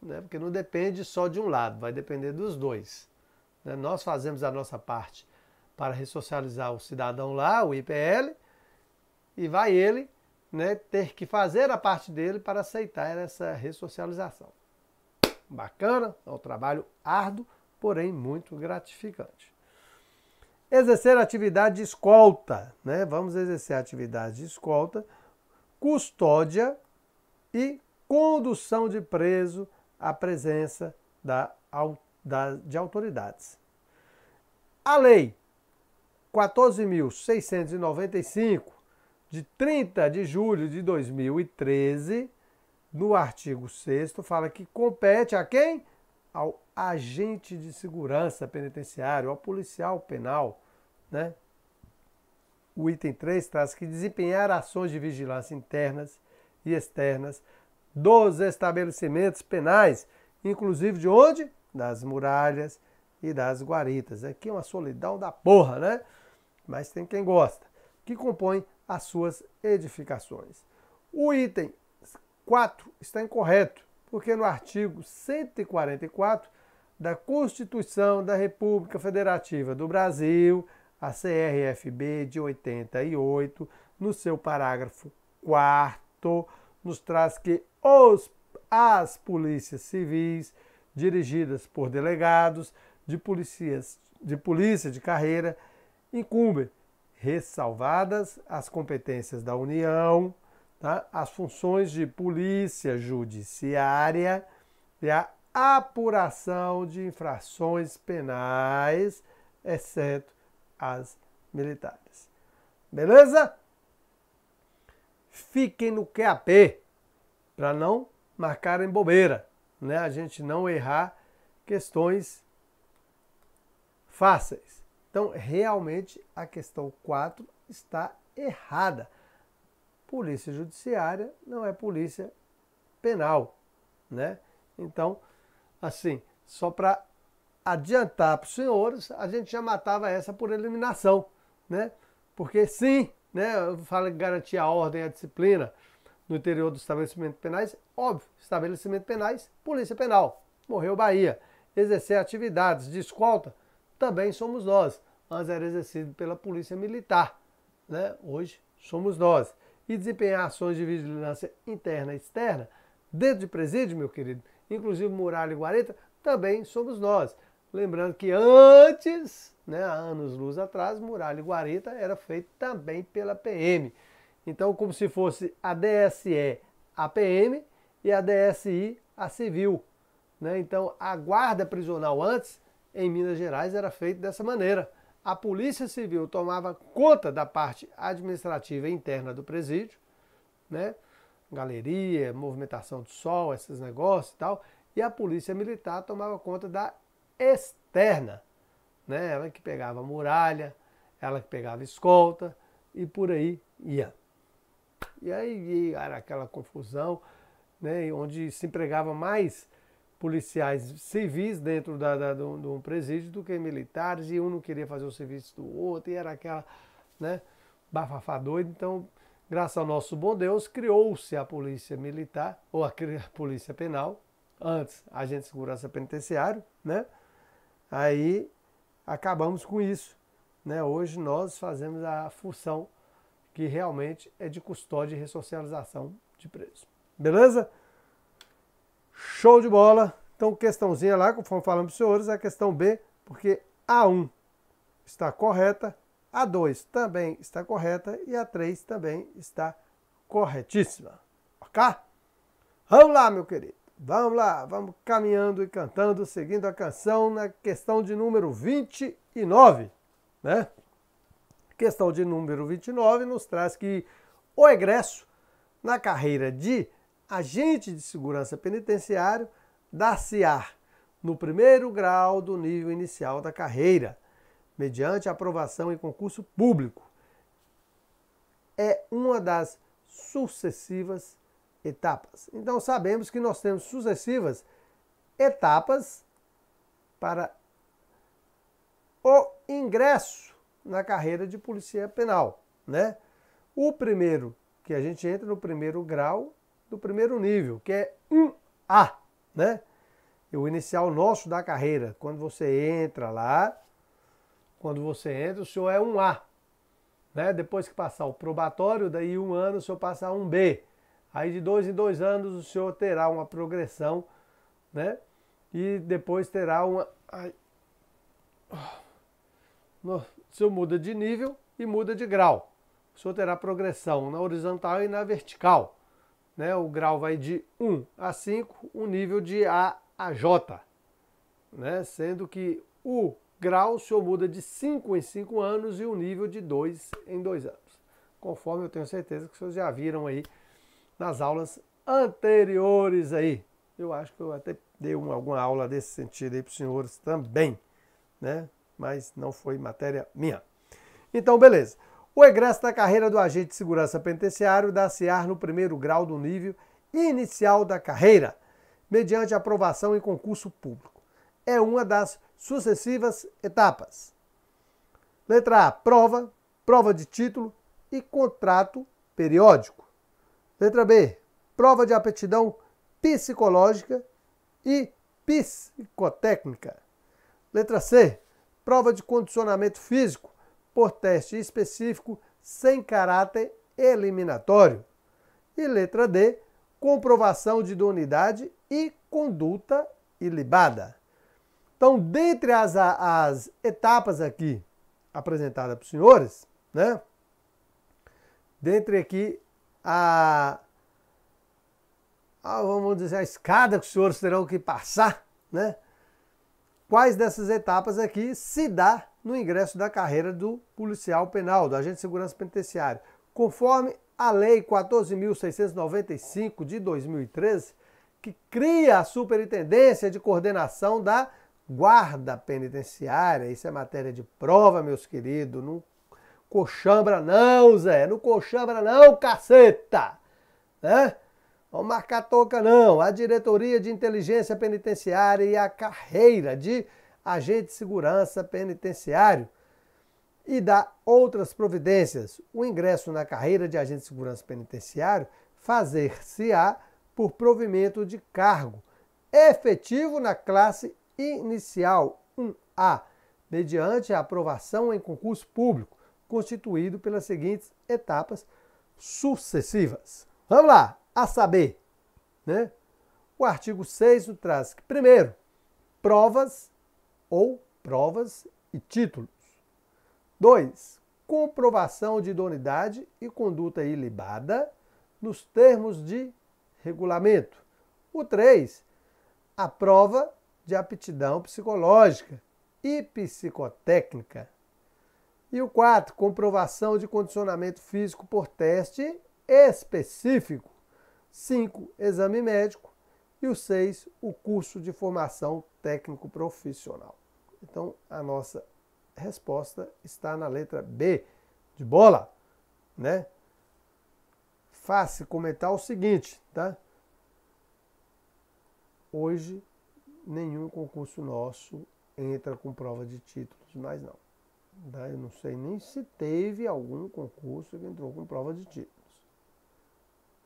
né, porque não depende só de um lado, vai depender dos dois. Né? Nós fazemos a nossa parte para ressocializar o cidadão lá, o IPL, e vai ele né, ter que fazer a parte dele para aceitar essa ressocialização. bacana, é um trabalho árduo, porém muito gratificante. Exercer atividade de escolta, né? Vamos exercer atividade de escolta, custódia e condução de preso à presença da, da, de autoridades. A Lei 14.695, de 30 de julho de 2013, no artigo 6 fala que compete a quem? Ao agente de segurança penitenciário, ao policial penal, né? O item 3 traz que desempenhar ações de vigilância internas e externas dos estabelecimentos penais, inclusive de onde? Das muralhas e das guaritas. Aqui é uma solidão da porra, né? Mas tem quem gosta, que compõe as suas edificações. O item 4 está incorreto, porque no artigo 144 da Constituição da República Federativa do Brasil, a CRFB de 88, no seu parágrafo 4 nos traz que os, as polícias civis, dirigidas por delegados de, policias, de polícia de carreira, incumbem, ressalvadas as competências da União, tá? as funções de polícia judiciária e a apuração de infrações penais, exceto as militares. Beleza? Fiquem no QAP para não marcarem bobeira, né? A gente não errar questões fáceis. Então, realmente a questão 4 está errada. Polícia judiciária não é polícia penal, né? Então, assim, só para adiantar para os senhores, a gente já matava essa por eliminação, né? Porque sim, né, fala que garantir a ordem e a disciplina no interior dos estabelecimentos penais, óbvio, estabelecimentos penais, polícia penal. Morreu Bahia. Exercer atividades de escolta, também somos nós. Antes era exercido pela polícia militar, né? Hoje somos nós e desempenhar ações de vigilância interna e externa dentro de presídio, meu querido, inclusive muralha e guarita, também somos nós. Lembrando que antes, né, há anos luz atrás, muralha e guarita era feito também pela PM. Então, como se fosse a DSE a PM e a DSI a civil. Né? Então, a guarda prisional antes, em Minas Gerais, era feita dessa maneira a Polícia Civil tomava conta da parte administrativa interna do presídio, né? Galeria, movimentação do sol, esses negócios e tal, e a Polícia Militar tomava conta da externa, né? Ela que pegava muralha, ela que pegava escolta e por aí ia. E aí era aquela confusão, né? Onde se empregava mais policiais civis dentro da, da, de um presídio do que militares, e um não queria fazer o serviço do outro, e era aquela, né, bafafá. Então, graças ao nosso bom Deus, criou-se a polícia militar, ou a, a polícia penal, antes agente de segurança penitenciário, né? Aí acabamos com isso. Né? Hoje nós fazemos a função que realmente é de custódia e ressocialização de preso. Beleza? Show de bola. Então, questãozinha lá, conforme falamos para os senhores, a questão B, porque A1 está correta, A2 também está correta e A3 também está corretíssima. Ok? Vamos lá, meu querido. Vamos lá, vamos caminhando e cantando, seguindo a canção na questão de número 29, né? Questão de número 29 nos traz que o egresso na carreira de agente de segurança penitenciário dar-se-á no primeiro grau do nível inicial da carreira, mediante aprovação em concurso público. É uma das sucessivas etapas. Então sabemos que nós temos sucessivas etapas para o ingresso na carreira de polícia penal, né? O primeiro que a gente entra no primeiro grau do primeiro nível, que é 1A, né? E o inicial nosso da carreira. Quando você entra lá, quando você entra, o senhor é 1A. Né? Depois que passar o probatório, daí um ano o senhor passa a 1B. Aí de dois em dois anos o senhor terá uma progressão, né? e depois terá uma. Ai. O senhor muda de nível e muda de grau. O senhor terá progressão na horizontal e na vertical. Né? O grau vai de 1 a 5, o nível de A a J. Né? Sendo que o grau senhor muda de 5 em 5 anos e o nível de 2 em 2 anos. Conforme eu tenho certeza que vocês já viram aí nas aulas anteriores aí. Eu acho que eu até dei uma, alguma aula desse sentido aí para os senhores também, né? Mas não foi matéria minha. Então, beleza. O egresso da carreira do agente de segurança penitenciário dá-se-á no primeiro grau do nível inicial da carreira, mediante aprovação em concurso público. É uma das sucessivas etapas. Letra A, prova, prova de título e contrato periódico. Letra B, prova de aptidão psicológica e psicotécnica. Letra C, prova de condicionamento físico por teste específico sem caráter eliminatório. E letra D, comprovação de idoneidade e conduta ilibada. Então, dentre as, as etapas aqui apresentadas para os senhores, né? Dentre aqui a, a, vamos dizer, a escada que os senhores terão que passar, né? Quais dessas etapas aqui se dá no ingresso da carreira do policial penal, do agente de segurança penitenciário. Conforme a Lei 14.695 de 2013, que cria a Superintendência de Coordenação da Guarda Penitenciária. Isso é matéria de prova, meus queridos. Não coxambra não, Zé. Não coxambra não, caceta. Né? Vamos marcar toca não. A Diretoria de Inteligência Penitenciária e a carreira de agente de segurança penitenciário e dá outras providências. O ingresso na carreira de agente de segurança penitenciário fazer-se-á por provimento de cargo efetivo na classe inicial 1A, mediante a aprovação em concurso público, constituído pelas seguintes etapas sucessivas. Vamos lá, a saber, né? O artigo 6 traz que, primeiro, provas ou provas e títulos. 2. Comprovação de idoneidade e conduta ilibada nos termos de regulamento. O 3. A prova de aptidão psicológica e psicotécnica. E o 4. Comprovação de condicionamento físico por teste específico. 5. Exame médico. E o 6. O curso de formação técnico profissional. Então, a nossa resposta está na letra B de bola, né? Fácil comentar o seguinte, tá? Hoje, nenhum concurso nosso entra com prova de títulos, mas não. Tá? Eu não sei nem se teve algum concurso que entrou com prova de títulos.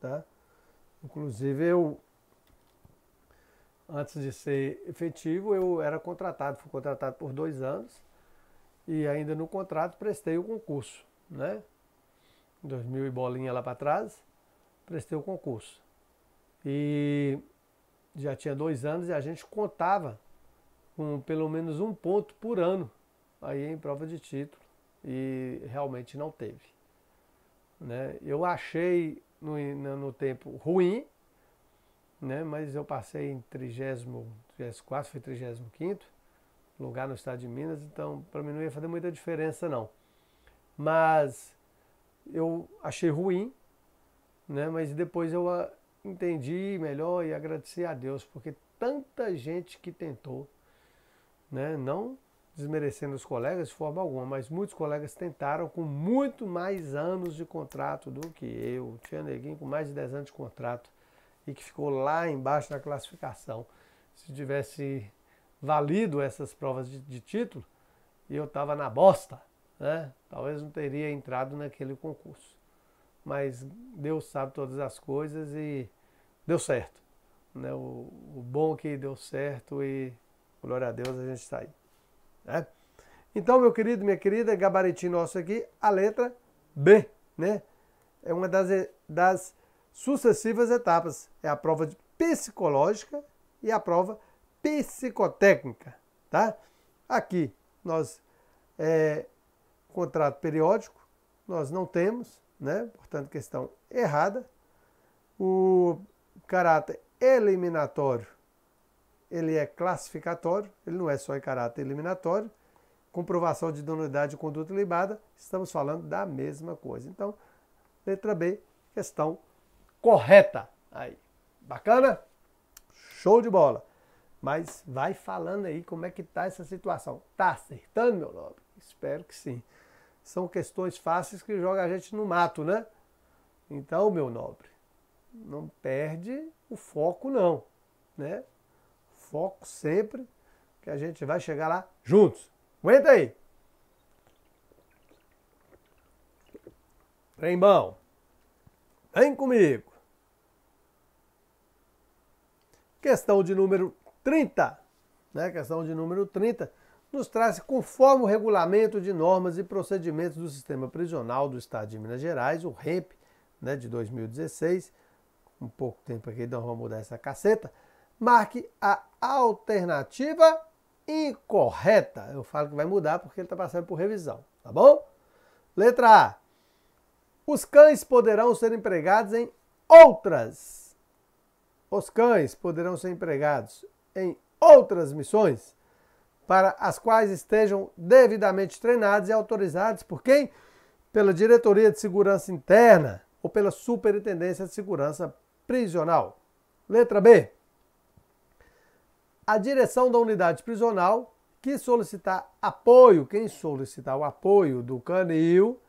Tá? Inclusive, eu antes de ser efetivo, eu era contratado, fui contratado por dois anos e ainda no contrato prestei o concurso, né? 2000 e bolinha lá para trás, prestei o concurso. E já tinha dois anos e a gente contava com pelo menos um ponto por ano aí em prova de título e realmente não teve. Né? Eu achei no, no tempo ruim, né? mas eu passei em 30, 34, foi 35 lugar no estado de Minas, então para mim não ia fazer muita diferença não. Mas eu achei ruim, né? mas depois eu entendi melhor e agradeci a Deus, porque tanta gente que tentou, né? não desmerecendo os colegas de forma alguma, mas muitos colegas tentaram com muito mais anos de contrato do que eu. Tinha neguinho com mais de 10 anos de contrato e que ficou lá embaixo na classificação. Se tivesse valido essas provas de, de título, eu estava na bosta, né? talvez não teria entrado naquele concurso. Mas Deus sabe todas as coisas e deu certo. Né? O, o bom que deu certo e glória a Deus a gente está aí. Né? Então, meu querido, minha querida, gabaritinho nosso aqui, a letra B, né? É uma das, das sucessivas etapas. É a prova psicológica e a prova psicotécnica, tá? Aqui nós é, contrato periódico nós não temos, né? Portanto, questão errada. O caráter eliminatório, ele é classificatório, ele não é só em caráter eliminatório. Comprovação de idoneidade de conduta libada, estamos falando da mesma coisa. Então, letra B, questão correta. Aí, bacana? Show de bola. Mas vai falando aí como é que tá essa situação. Tá acertando, meu nobre? Espero que sim. São questões fáceis que jogam a gente no mato, né? Então, meu nobre, não perde o foco não, né? Foco sempre que a gente vai chegar lá juntos. Aguenta aí. Trem bom. Vem comigo. Questão de número 30, né? Questão de número 30 nos traz conforme o regulamento de normas e procedimentos do sistema prisional do Estado de Minas Gerais, o REMP, né, de 2016, um pouco tempo aqui, então vamos mudar essa caceta, marque a alternativa incorreta. Eu falo que vai mudar porque ele está passando por revisão, tá bom? Letra A. Os cães poderão ser empregados em outras. Os cães poderão ser empregados em outras missões para as quais estejam devidamente treinados e autorizados por quem? Pela Diretoria de Segurança Interna ou pela Superintendência de Segurança Prisional. Letra B. A direção da unidade prisional que solicitar apoio, quem solicitar o apoio do canil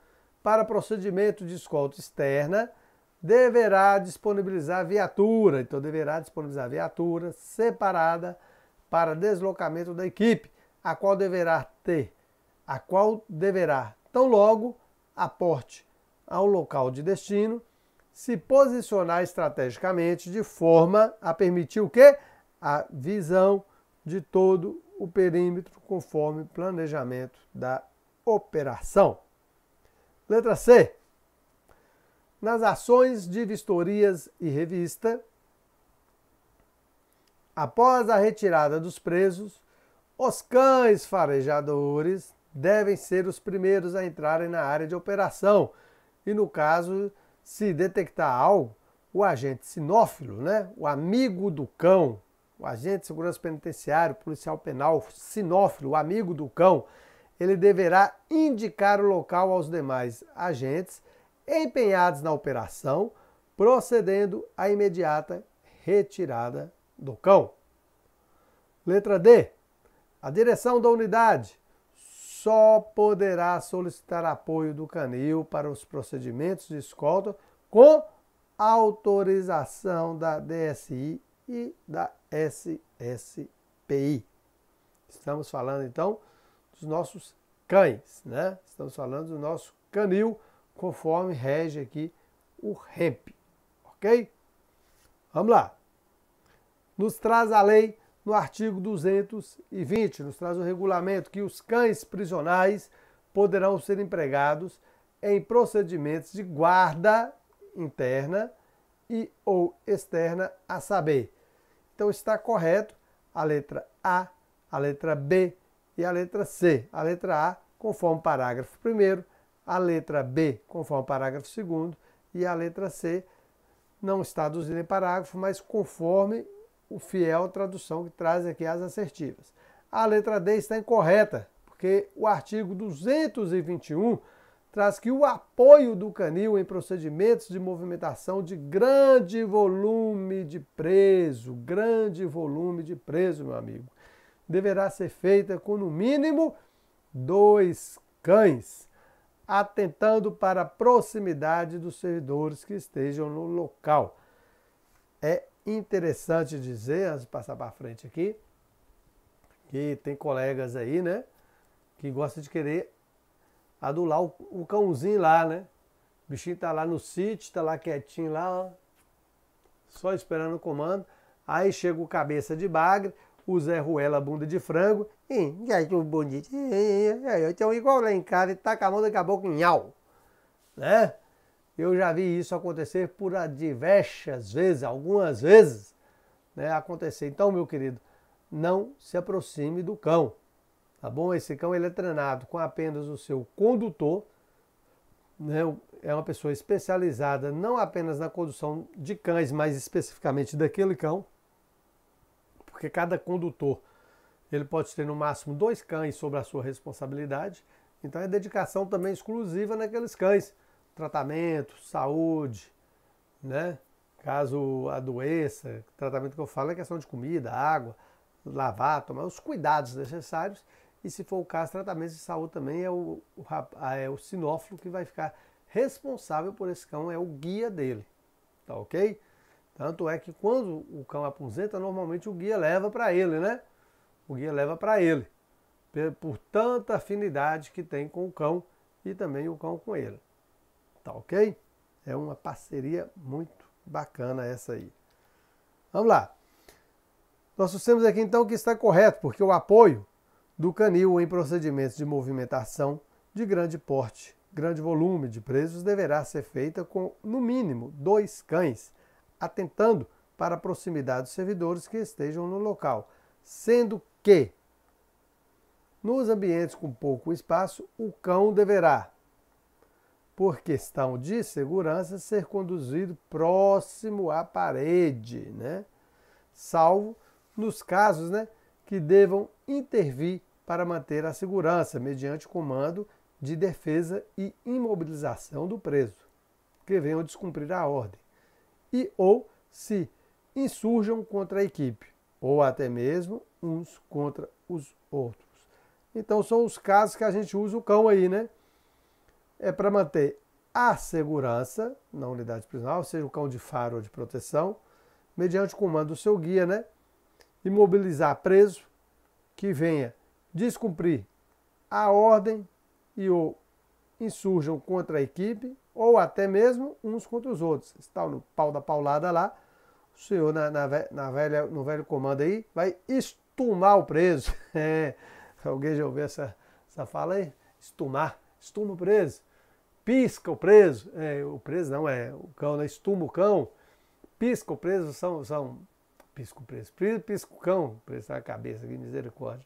para procedimento de escolta externa, deverá disponibilizar viatura, então deverá disponibilizar viatura separada para deslocamento da equipe, a qual deverá ter, a qual deverá, tão logo aporte ao local de destino, se posicionar estrategicamente de forma a permitir o quê? A visão de todo o perímetro conforme planejamento da operação. Letra C. Nas ações de vistorias e revista, Após a retirada dos presos, os cães farejadores devem ser os primeiros a entrarem na área de operação e, no caso, se detectar algo, o agente sinófilo, né, o amigo do cão, o agente de segurança penitenciário, policial penal sinófilo, o amigo do cão, ele deverá indicar o local aos demais agentes empenhados na operação, procedendo à imediata retirada do cão. Letra D. A direção da unidade só poderá solicitar apoio do canil para os procedimentos de escolta com autorização da DSI e da SSPI. Estamos falando então dos nossos cães, né? Estamos falando do nosso canil, conforme rege aqui o REMP, ok? Vamos lá nos traz a lei no artigo 220, nos traz o regulamento que os cães prisionais poderão ser empregados em procedimentos de guarda interna e ou externa, a saber. Então está correto a letra A, a letra B e a letra C. A letra A conforme parágrafo 1 a letra B conforme o parágrafo 2 e a letra C não está traduzido em parágrafo, mas conforme o fiel tradução que traz aqui as assertivas. A letra D está incorreta, porque o artigo 221 traz que o apoio do canil em procedimentos de movimentação de grande volume de preso, grande volume de preso, meu amigo, deverá ser feita com no mínimo dois cães, atentando para a proximidade dos servidores que estejam no local. É interessante dizer, antes de passar para frente aqui, que tem colegas aí, né, que gostam de querer adular o, cãozinho lá, né? O bichinho tá lá no sítio, tá lá quietinho lá, ó, só esperando o comando. Aí chega o cabeça de bagre, o Zé Ruela bunda de frango, e aí bonito, eu tenho igual lá em casa, e tá com a mão daqui a pouco, nhau, né? Eu já vi isso acontecer por diversas vezes, algumas vezes, né, acontecer. Então, meu querido, não se aproxime do cão. Tá bom? Esse cão ele é treinado com apenas o seu condutor, né? é uma pessoa especializada não apenas na condução de cães, mas especificamente daquele cão, porque cada condutor ele pode ter no máximo dois cães sob a sua responsabilidade, então é dedicação também exclusiva naqueles cães, tratamento, saúde, né? Caso adoeça, tratamento que eu falo é questão de comida, água, lavar, tomar os cuidados necessários e se for o caso, tratamento de saúde também é o, o, é o sinófilo que vai ficar responsável por esse cão, é o guia dele. Tá ok? Tanto é que quando o cão aposenta, normalmente o guia leva para ele, né? O guia leva para ele, por tanta afinidade que tem com o cão e também o cão com ele. Tá ok? É uma parceria muito bacana essa aí. Vamos lá. Nós temos aqui então que está correto, porque o apoio do canil em procedimentos de movimentação de grande porte, grande volume de presos deverá ser feita com, no mínimo, dois cães, atentando para a proximidade dos servidores que estejam no local, sendo que, nos ambientes com pouco espaço, o cão deverá, por questão de segurança, ser conduzido próximo à parede, né? salvo nos casos né, que devam intervir para manter a segurança, mediante comando de defesa e imobilização do preso, que venham descumprir a ordem, e ou se insurjam contra a equipe, ou até mesmo uns contra os outros. Então são os casos que a gente usa o cão aí, né? É para manter a segurança na unidade prisional, seja o cão de faro ou de proteção, mediante o comando do seu guia, né? Imobilizar preso que venha descumprir a ordem e ou insurjam contra a equipe, ou até mesmo uns contra os outros. Está no pau da paulada lá, o senhor na, na, na velha, no velho comando aí vai estumar o preso. É, alguém já ouviu essa, essa fala aí? Estumar, estuma o preso. Pisca o preso. É, o preso não, é o cão, né? estuma o cão. Pisca o preso são, são pisca o preso. Pisca o cão, preso na cabeça aqui, misericórdia.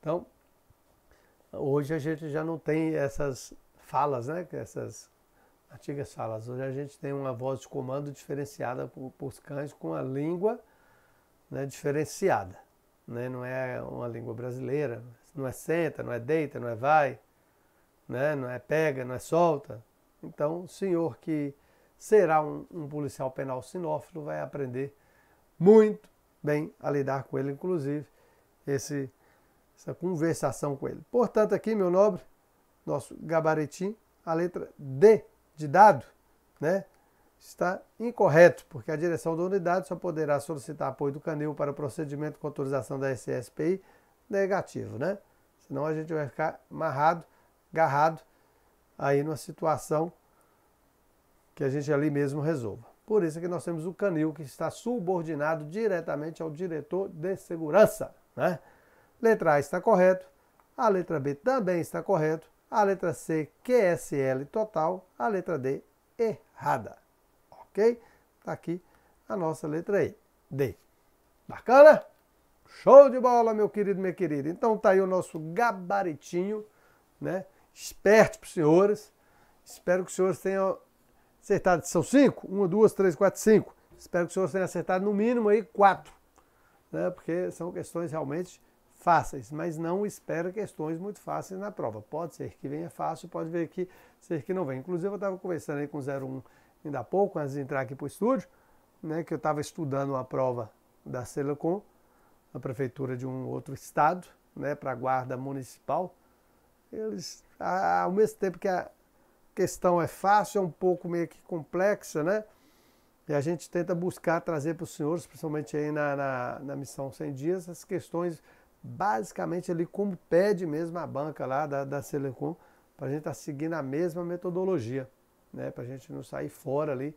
Então, hoje a gente já não tem essas falas, né? Essas antigas falas. Hoje a gente tem uma voz de comando diferenciada por, por os cães com a língua né, diferenciada. Né? Não é uma língua brasileira. Não é senta, não é deita, não é vai, né? não é pega, não é solta. Então, o senhor que será um, um policial penal sinófilo vai aprender muito bem a lidar com ele, inclusive esse essa conversação com ele. Portanto, aqui, meu nobre, nosso gabaritim, a letra D de dado, né, está incorreto, porque a direção da unidade só poderá solicitar apoio do canil para o procedimento com autorização da SSPI negativo, né? Senão a gente vai ficar amarrado, agarrado aí numa situação que a gente ali mesmo resolva. Por isso é que nós temos o canil que está subordinado diretamente ao diretor de segurança, né? Letra A está correto, a letra B também está correto, a letra C, QSL total, a letra D, errada. Ok? Está aqui a nossa letra E, D. Bacana? Show de bola, meu querido, minha querida. Então tá aí o nosso gabaritinho, né? Esperto para os senhores. Espero que os senhores tenham acertado. São cinco? Uma, duas, três, quatro, cinco. Espero que os senhores tenham acertado no mínimo aí quatro. Né? Porque são questões realmente fáceis, mas não espera questões muito fáceis na prova. Pode ser que venha fácil, pode ver que ser que não venha. Inclusive, eu estava conversando aí com o 01 ainda há pouco, antes de entrar aqui para o estúdio, né, que eu estava estudando uma prova da Celecom, na prefeitura de um outro estado, né, para a guarda municipal. Eles, ao mesmo tempo que a questão é fácil, é um pouco meio que complexa, né? E a gente tenta buscar trazer para os senhores, principalmente aí na, na, na missão 100 dias, as questões basicamente ali como pede mesmo a banca lá da, da Selecom, para a gente estar tá seguindo a mesma metodologia, né? para a gente não sair fora ali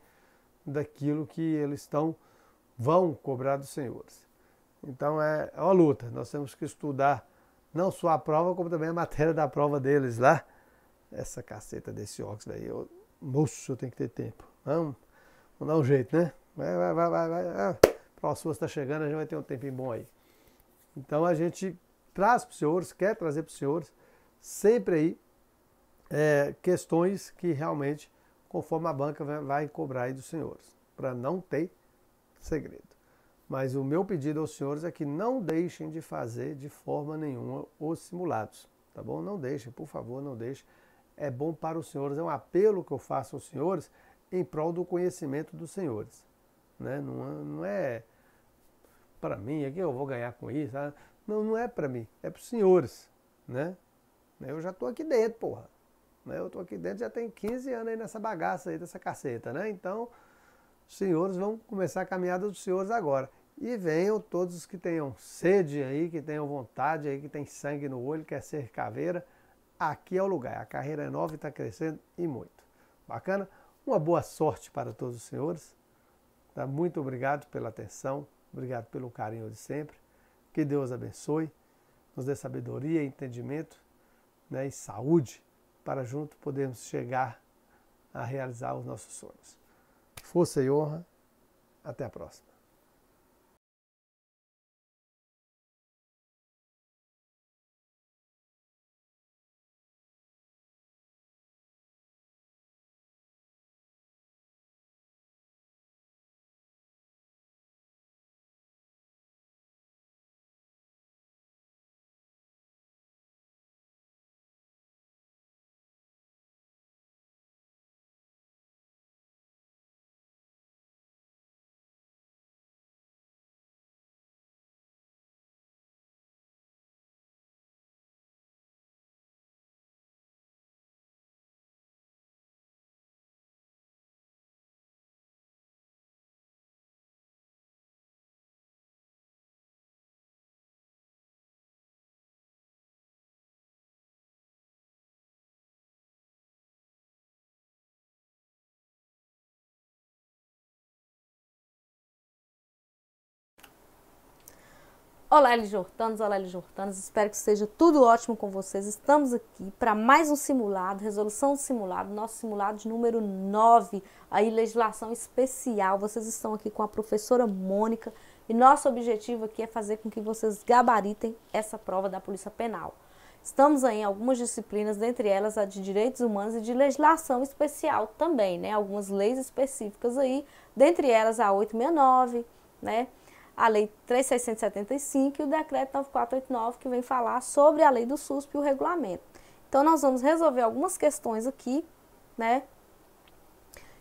daquilo que eles estão, vão cobrar dos senhores. Então é, é uma luta, nós temos que estudar não só a prova, como também a matéria da prova deles lá. Essa caceta desse óxido daí, eu, moço, eu tenho que ter tempo. Vamos, vamos dar um jeito, né? Vai, vai, vai, vai. vai. Ah, próximo está chegando, a gente vai ter um tempinho bom aí. Então a gente traz para os senhores, quer trazer para os senhores, sempre aí é, questões que realmente, conforme a banca vai, cobrar aí dos senhores, para não ter segredo. Mas o meu pedido aos senhores é que não deixem de fazer de forma nenhuma os simulados, tá bom? Não deixem, por favor, não deixem. É bom para os senhores, é um apelo que eu faço aos senhores em prol do conhecimento dos senhores. Né? Não, não é para mim, é que eu vou ganhar com isso. Tá? Não, não é para mim, é para os senhores. Né? Eu já estou aqui dentro, porra. Né? Eu estou aqui dentro já tem 15 anos aí nessa bagaça aí, dessa caceta, né? Então, os senhores vão começar a caminhada dos senhores agora. E venham todos os que tenham sede aí, que tenham vontade aí, que tem sangue no olho, quer ser caveira. Aqui é o lugar. A carreira é nova e está crescendo e muito. Bacana? Uma boa sorte para todos os senhores. Tá? Muito obrigado pela atenção, obrigado pelo carinho de sempre. Que Deus abençoe, nos dê sabedoria, entendimento né, e saúde para junto podermos chegar a realizar os nossos sonhos. Força e honra. Até a próxima. Olá, Jortanos, olá, Jortanos. Espero que esteja tudo ótimo com vocês. Estamos aqui para mais um simulado, resolução do simulado, nosso simulado de número 9, aí legislação especial. Vocês estão aqui com a professora Mônica e nosso objetivo aqui é fazer com que vocês gabaritem essa prova da Polícia Penal. Estamos aí em algumas disciplinas, dentre elas a de direitos humanos e de legislação especial também, né? Algumas leis específicas aí, dentre elas a 869, né? A Lei 3675 e o Decreto 9489, que vem falar sobre a Lei do SUSP e o regulamento. Então, nós vamos resolver algumas questões aqui, né?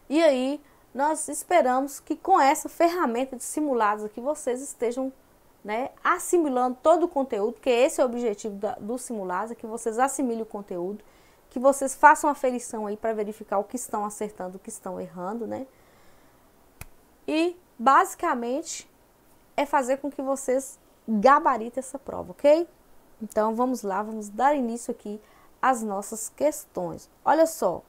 E aí, nós esperamos que com essa ferramenta de simulados aqui, vocês estejam né, assimilando todo o conteúdo, que esse é o objetivo do simulado, é que vocês assimilem o conteúdo, que vocês façam a ferição aí para verificar o que estão acertando, o que estão errando, né? E, basicamente, é fazer com que vocês gabaritem essa prova, ok? Então vamos lá, vamos dar início aqui às nossas questões. Olha só,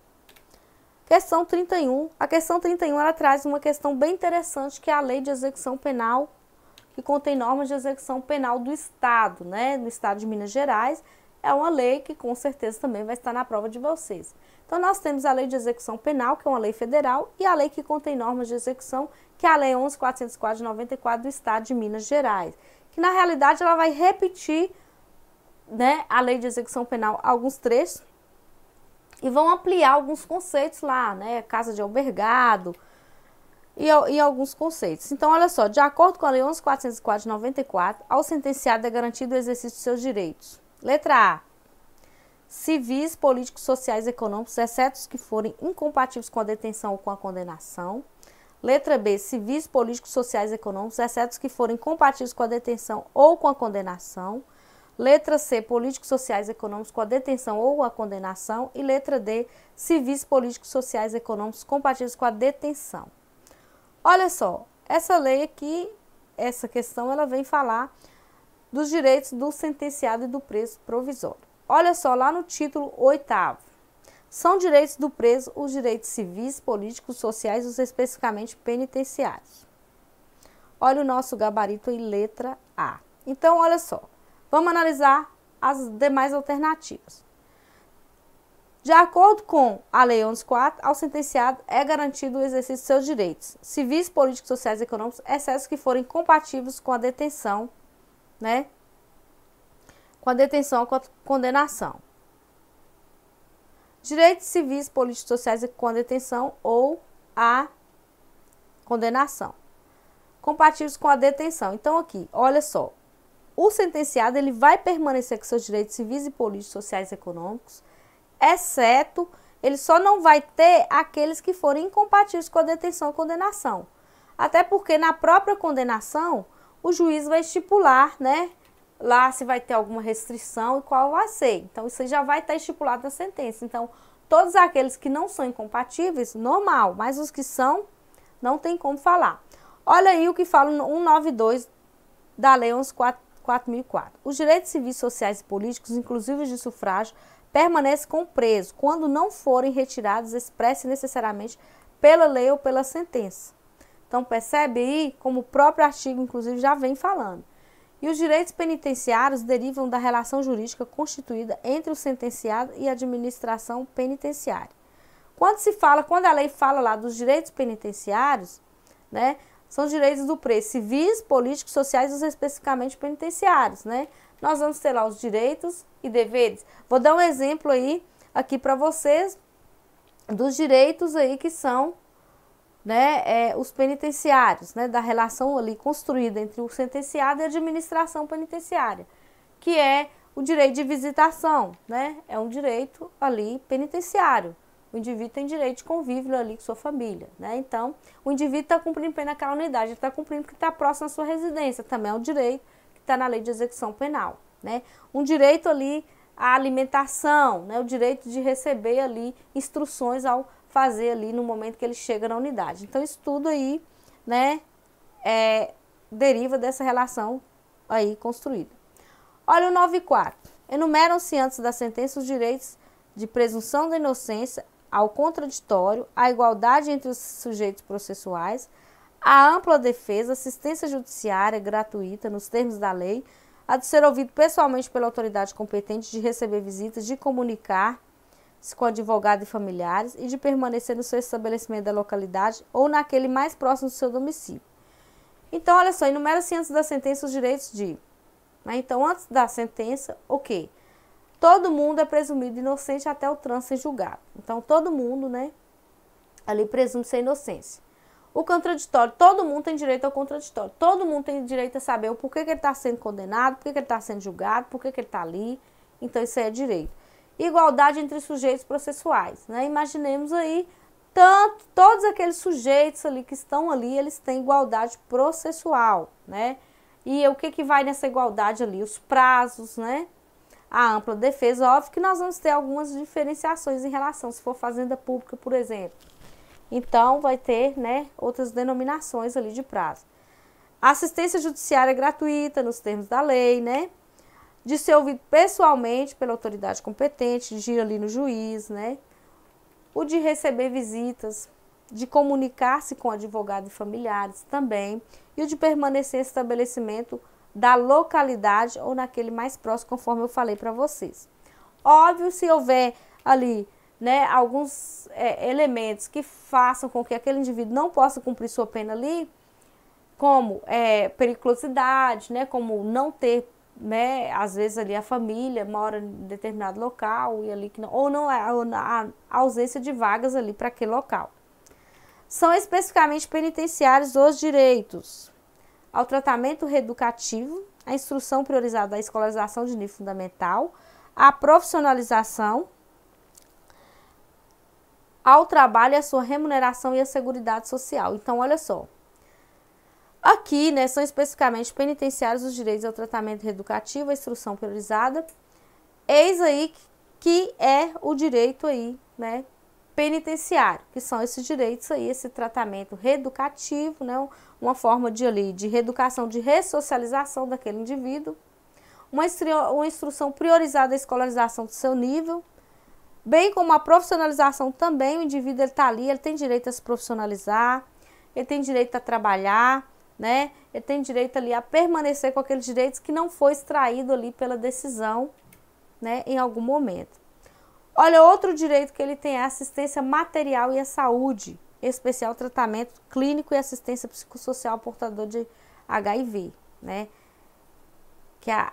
questão 31. A questão 31 ela traz uma questão bem interessante que é a lei de execução penal, que contém normas de execução penal do Estado, né? No Estado de Minas Gerais. É uma lei que com certeza também vai estar na prova de vocês. Então, nós temos a lei de execução penal, que é uma lei federal, e a lei que contém normas de execução, que é a Lei 11.404 de 94 do Estado de Minas Gerais. Que, na realidade, ela vai repetir né, a lei de execução penal alguns trechos e vão ampliar alguns conceitos lá, né? Casa de albergado e, e alguns conceitos. Então, olha só, de acordo com a Lei 11.404 de 94, ao sentenciado é garantido o exercício de seus direitos. Letra A civis, políticos, sociais e econômicos, exceto os que forem incompatíveis com a detenção ou com a condenação. Letra B, civis, políticos, sociais e econômicos, exceto os que forem compatíveis com a detenção ou com a condenação. Letra C, políticos, sociais e econômicos com a detenção ou a condenação. E letra D, civis, políticos, sociais e econômicos compatíveis com a detenção. Olha só, essa lei aqui, essa questão, ela vem falar dos direitos do sentenciado e do preso provisório. Olha só, lá no título oitavo. São direitos do preso os direitos civis, políticos, sociais os especificamente penitenciários. Olha o nosso gabarito em letra A. Então, olha só. Vamos analisar as demais alternativas. De acordo com a Lei 11.4, ao sentenciado é garantido o exercício de seus direitos civis, políticos, sociais e econômicos, excessos que forem compatíveis com a detenção, né, com a detenção a condenação. Direitos civis, políticos, sociais com a detenção ou a condenação. Compatíveis com a detenção. Então aqui, olha só. O sentenciado ele vai permanecer com seus direitos civis e políticos, sociais e econômicos, exceto ele só não vai ter aqueles que forem incompatíveis com a detenção ou condenação. Até porque na própria condenação, o juiz vai estipular, né, lá se vai ter alguma restrição e qual vai ser. Então, isso já vai estar estipulado na sentença. Então, todos aqueles que não são incompatíveis, normal, mas os que são, não tem como falar. Olha aí o que fala no 192 da Lei 11.4004. Os direitos civis, sociais e políticos, inclusive os de sufrágio, permanecem com o preso quando não forem retirados expressa necessariamente pela lei ou pela sentença. Então, percebe aí como o próprio artigo, inclusive, já vem falando. E os direitos penitenciários derivam da relação jurídica constituída entre o sentenciado e a administração penitenciária. Quando se fala, quando a lei fala lá dos direitos penitenciários, né, são os direitos do preso, civis, políticos, sociais e especificamente penitenciários, né? Nós vamos ter lá os direitos e deveres. Vou dar um exemplo aí aqui para vocês dos direitos aí que são né, é, os penitenciários, né, da relação ali construída entre o sentenciado e a administração penitenciária, que é o direito de visitação, né, é um direito ali penitenciário. O indivíduo tem direito de convívio ali com sua família, né? Então, o indivíduo está cumprindo pena naquela unidade, ele está cumprindo porque está próximo à sua residência, também é um direito que está na lei de execução penal, né? Um direito ali à alimentação, né? O direito de receber ali instruções ao fazer ali no momento que ele chega na unidade. Então, isso tudo aí, né, é, deriva dessa relação aí construída. Olha o 9.4. Enumeram-se antes da sentença os direitos de presunção da inocência ao contraditório, a igualdade entre os sujeitos processuais, a ampla defesa, assistência judiciária gratuita nos termos da lei, a de ser ouvido pessoalmente pela autoridade competente, de receber visitas, de comunicar com advogado e familiares e de permanecer no seu estabelecimento da localidade ou naquele mais próximo do seu domicílio. Então, olha só, enumera-se antes da sentença os direitos de. Né? Então, antes da sentença, o okay, quê? Todo mundo é presumido inocente até o trânsito ser julgado. Então, todo mundo, né, ali presume ser inocência. O contraditório, todo mundo tem direito ao contraditório. Todo mundo tem direito a saber o porquê que ele está sendo condenado, porquê que ele está sendo julgado, porquê que ele está ali. Então, isso é direito igualdade entre sujeitos processuais. Né? Imaginemos aí, tanto, todos aqueles sujeitos ali que estão ali, eles têm igualdade processual, né? E o que, que vai nessa igualdade ali? Os prazos, né? A ampla defesa, óbvio que nós vamos ter algumas diferenciações em relação, se for fazenda pública, por exemplo. Então, vai ter, né, outras denominações ali de prazo. Assistência judiciária gratuita, nos termos da lei, né? De ser ouvido pessoalmente pela autoridade competente, de ir ali no juiz, né? O de receber visitas, de comunicar-se com advogado e familiares também, e o de permanecer em estabelecimento da localidade ou naquele mais próximo, conforme eu falei para vocês. Óbvio, se houver ali né, alguns é, elementos que façam com que aquele indivíduo não possa cumprir sua pena ali, como é, periculosidade, né, como não ter né, às vezes ali a família mora em determinado local e ali que não, ou não é a ausência de vagas ali para aquele local. São especificamente penitenciários os direitos ao tratamento reeducativo, à instrução priorizada da escolarização de nível fundamental, à profissionalização, ao trabalho, a sua remuneração e a seguridade social. Então, olha só, Aqui, né, são especificamente penitenciários os direitos ao tratamento reeducativo, à instrução priorizada. Eis aí que é o direito aí, né, penitenciário, que são esses direitos aí, esse tratamento reeducativo, né, uma forma de ali de reeducação, de ressocialização daquele indivíduo, uma, uma instrução priorizada da escolarização do seu nível, bem como a profissionalização também, o indivíduo está ali, ele tem direito a se profissionalizar, ele tem direito a trabalhar, né? Ele tem direito ali a permanecer com aqueles direitos que não foi extraído ali pela decisão, né, em algum momento. Olha, outro direito que ele tem é a assistência material e a saúde, em especial tratamento clínico e assistência psicossocial portador de HIV, né? Que a,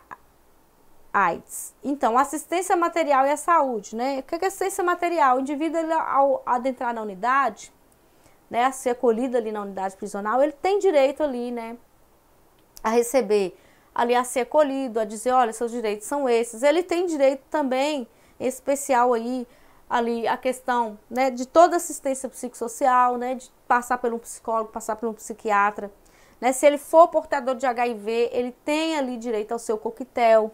AIDS. Então, assistência material e a saúde, né? O que é assistência material? O indivíduo, ele, ao adentrar na unidade, né, a ser acolhido ali na unidade prisional, ele tem direito ali, né, a receber, ali a ser acolhido, a dizer, olha, seus direitos são esses. Ele tem direito também, em especial aí, ali a questão, né, de toda assistência psicossocial, né, de passar por um psicólogo, passar por um psiquiatra, né, se ele for portador de HIV, ele tem ali direito ao seu coquetel,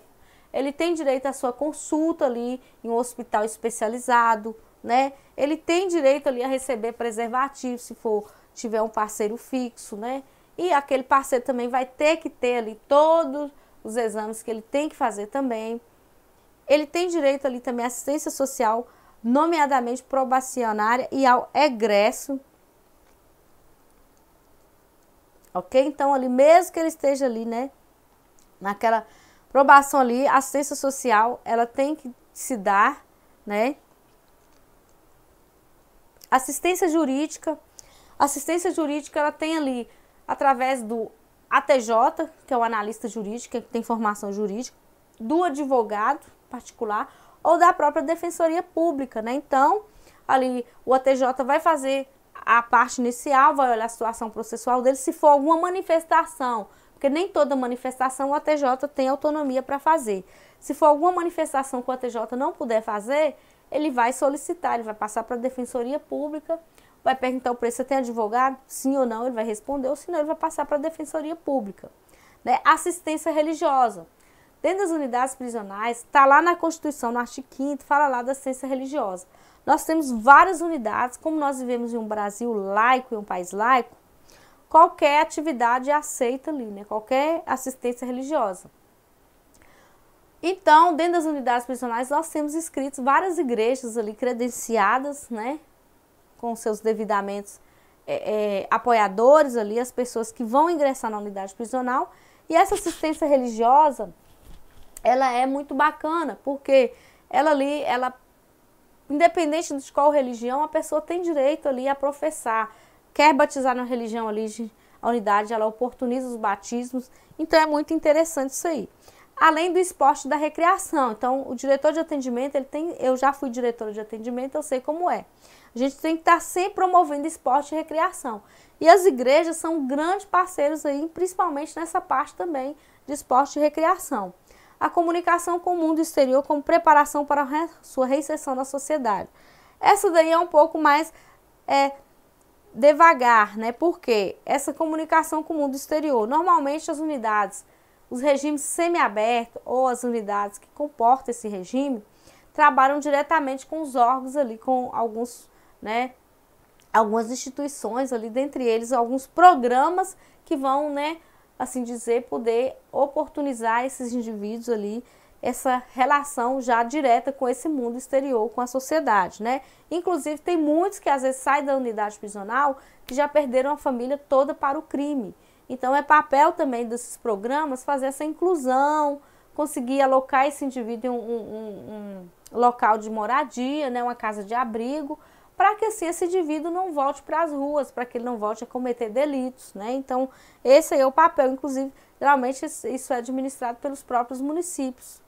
ele tem direito à sua consulta ali em um hospital especializado, né? Ele tem direito ali a receber preservativo se for tiver um parceiro fixo, né? E aquele parceiro também vai ter que ter ali todos os exames que ele tem que fazer também. Ele tem direito ali também à assistência social, nomeadamente probacionária e ao egresso. Ok? Então, ali, mesmo que ele esteja ali, né? Naquela probação ali, assistência social, ela tem que se dar, né? Assistência jurídica. Assistência jurídica, ela tem ali através do ATJ, que é o analista jurídico, que tem formação jurídica, do advogado particular ou da própria defensoria pública, né? Então, ali o ATJ vai fazer a parte inicial, vai olhar a situação processual dele, se for alguma manifestação, porque nem toda manifestação o ATJ tem autonomia para fazer. Se for alguma manifestação que o ATJ não puder fazer, ele vai solicitar, ele vai passar para a defensoria pública vai perguntar o preço, você tem advogado? Sim ou não, ele vai responder, ou senão ele vai passar para a defensoria pública. Né? Assistência religiosa. Dentro das unidades prisionais, está lá na Constituição, no artigo 5 fala lá da assistência religiosa. Nós temos várias unidades, como nós vivemos em um Brasil laico, em um país laico, qualquer atividade é aceita ali, né? qualquer assistência religiosa. Então, dentro das unidades prisionais, nós temos inscritos várias igrejas ali credenciadas, né? com seus devidamente é, é, apoiadores ali, as pessoas que vão ingressar na unidade prisional. E essa assistência religiosa, ela é muito bacana, porque ela ali, ela, independente de qual religião, a pessoa tem direito ali a professar. Quer batizar na religião ali, a unidade, ela oportuniza os batismos. Então é muito interessante isso aí. Além do esporte da recreação. Então, o diretor de atendimento, ele tem, eu já fui diretora de atendimento, eu sei como é. A gente tem que estar sempre promovendo esporte e recreação. E as igrejas são grandes parceiros aí, principalmente nessa parte também de esporte e recreação. A comunicação com o mundo exterior como preparação para a sua reinserção na sociedade. Essa daí é um pouco mais é, devagar, né? Porque essa comunicação com o mundo exterior, normalmente as unidades, os regimes semiabertos ou as unidades que comportam esse regime, trabalham diretamente com os órgãos ali, com alguns né, algumas instituições ali, dentre eles alguns programas que vão, né, assim dizer, poder oportunizar esses indivíduos ali essa relação já direta com esse mundo exterior, com a sociedade, né? Inclusive tem muitos que às vezes saem da unidade prisional que já perderam a família toda para o crime. Então é papel também desses programas fazer essa inclusão, conseguir alocar esse indivíduo em um, um, um local de moradia, né, uma casa de abrigo, para que assim esse indivíduo não volte para as ruas, para que ele não volte a cometer delitos, né? Então, esse é o papel, inclusive, geralmente isso é administrado pelos próprios municípios.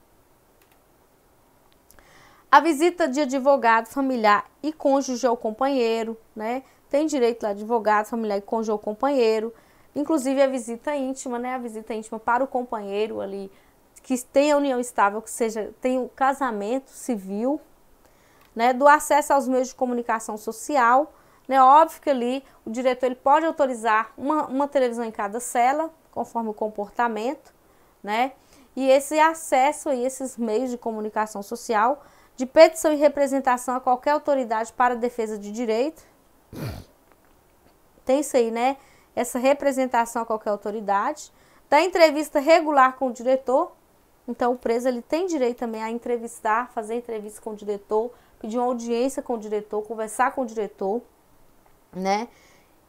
A visita de advogado familiar e cônjuge ou companheiro, né? Tem direito a advogado familiar e cônjuge ou companheiro, inclusive a visita íntima, né? A visita íntima para o companheiro ali que tem a união estável, que seja tem o casamento civil, né, do acesso aos meios de comunicação social. Né, óbvio que ali o diretor ele pode autorizar uma, uma televisão em cada cela, conforme o comportamento, né? E esse acesso a esses meios de comunicação social, de petição e representação a qualquer autoridade para defesa de direito. Tem isso aí, né? Essa representação a qualquer autoridade. Da entrevista regular com o diretor. Então, o preso ele tem direito também a entrevistar, fazer entrevista com o diretor, pedir uma audiência com o diretor, conversar com o diretor, né?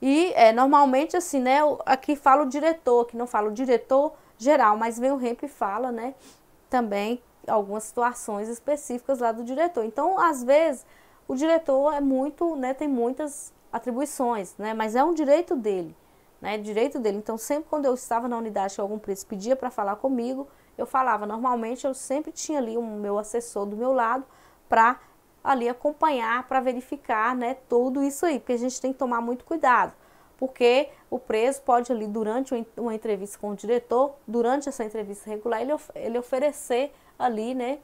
E é, normalmente assim, né? Aqui fala o diretor, aqui não fala o diretor geral, mas vem o REMP e fala, né? Também algumas situações específicas lá do diretor. Então, às vezes, o diretor é muito, né? Tem muitas atribuições, né? Mas é um direito dele, né? Direito dele. Então, sempre quando eu estava na unidade que algum preso pedia para falar comigo, eu falava, normalmente eu sempre tinha ali o um meu assessor do meu lado para ali acompanhar, para verificar, né, tudo isso aí, porque a gente tem que tomar muito cuidado, porque o preso pode ali durante uma entrevista com o diretor, durante essa entrevista regular, ele, ele oferecer ali, né,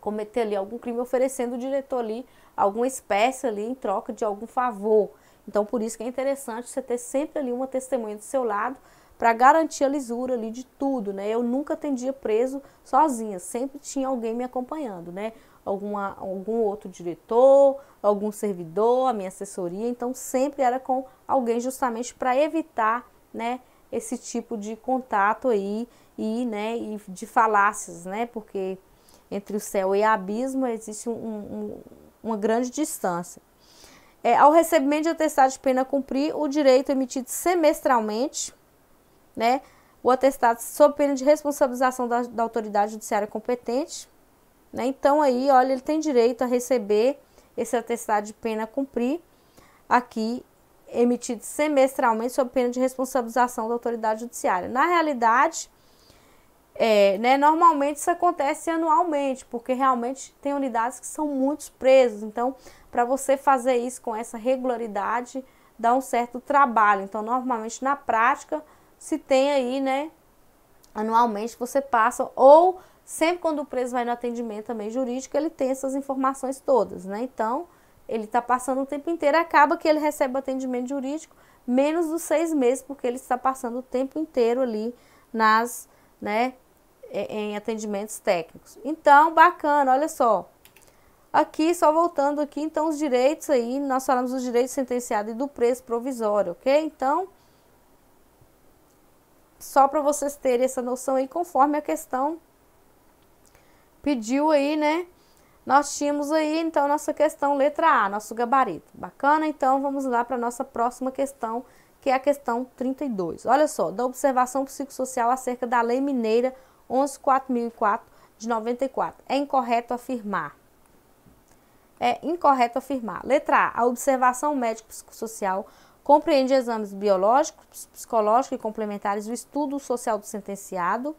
cometer ali algum crime oferecendo o diretor ali alguma espécie ali em troca de algum favor. Então, por isso que é interessante você ter sempre ali uma testemunha do seu lado para garantir a lisura ali de tudo, né? Eu nunca atendia preso sozinha, sempre tinha alguém me acompanhando, né? Alguma, algum outro diretor, algum servidor, a minha assessoria, então sempre era com alguém justamente para evitar, né, esse tipo de contato aí e, né, e de falácias, né? Porque entre o céu e o abismo existe um, um, uma grande distância. É, ao recebimento de atestado de pena cumprir, o direito emitido semestralmente, né, o atestado sob pena de responsabilização da, da autoridade judiciária competente. Né, então, aí, olha, ele tem direito a receber esse atestado de pena cumprir aqui, emitido semestralmente sob pena de responsabilização da autoridade judiciária. Na realidade, é, né, normalmente isso acontece anualmente, porque realmente tem unidades que são muitos presos. Então, para você fazer isso com essa regularidade, dá um certo trabalho. Então, normalmente na prática, se tem aí, né, anualmente você passa, ou sempre quando o preso vai no atendimento também jurídico, ele tem essas informações todas, né? Então, ele está passando o tempo inteiro, acaba que ele recebe o atendimento jurídico menos dos seis meses, porque ele está passando o tempo inteiro ali nas, né, em atendimentos técnicos. Então, bacana, olha só. Aqui, só voltando aqui, então, os direitos aí, nós falamos dos direitos sentenciados e do preço provisório, ok? Então, só para vocês terem essa noção aí, conforme a questão pediu aí, né? Nós tínhamos aí, então, nossa questão letra A, nosso gabarito. Bacana? Então, vamos lá para nossa próxima questão, que é a questão 32. Olha só, da observação psicossocial acerca da lei mineira 11.4004 de 94. É incorreto afirmar. É incorreto afirmar. Letra A. A observação médico-psicossocial compreende exames biológicos, psicológicos e complementares do estudo social do sentenciado.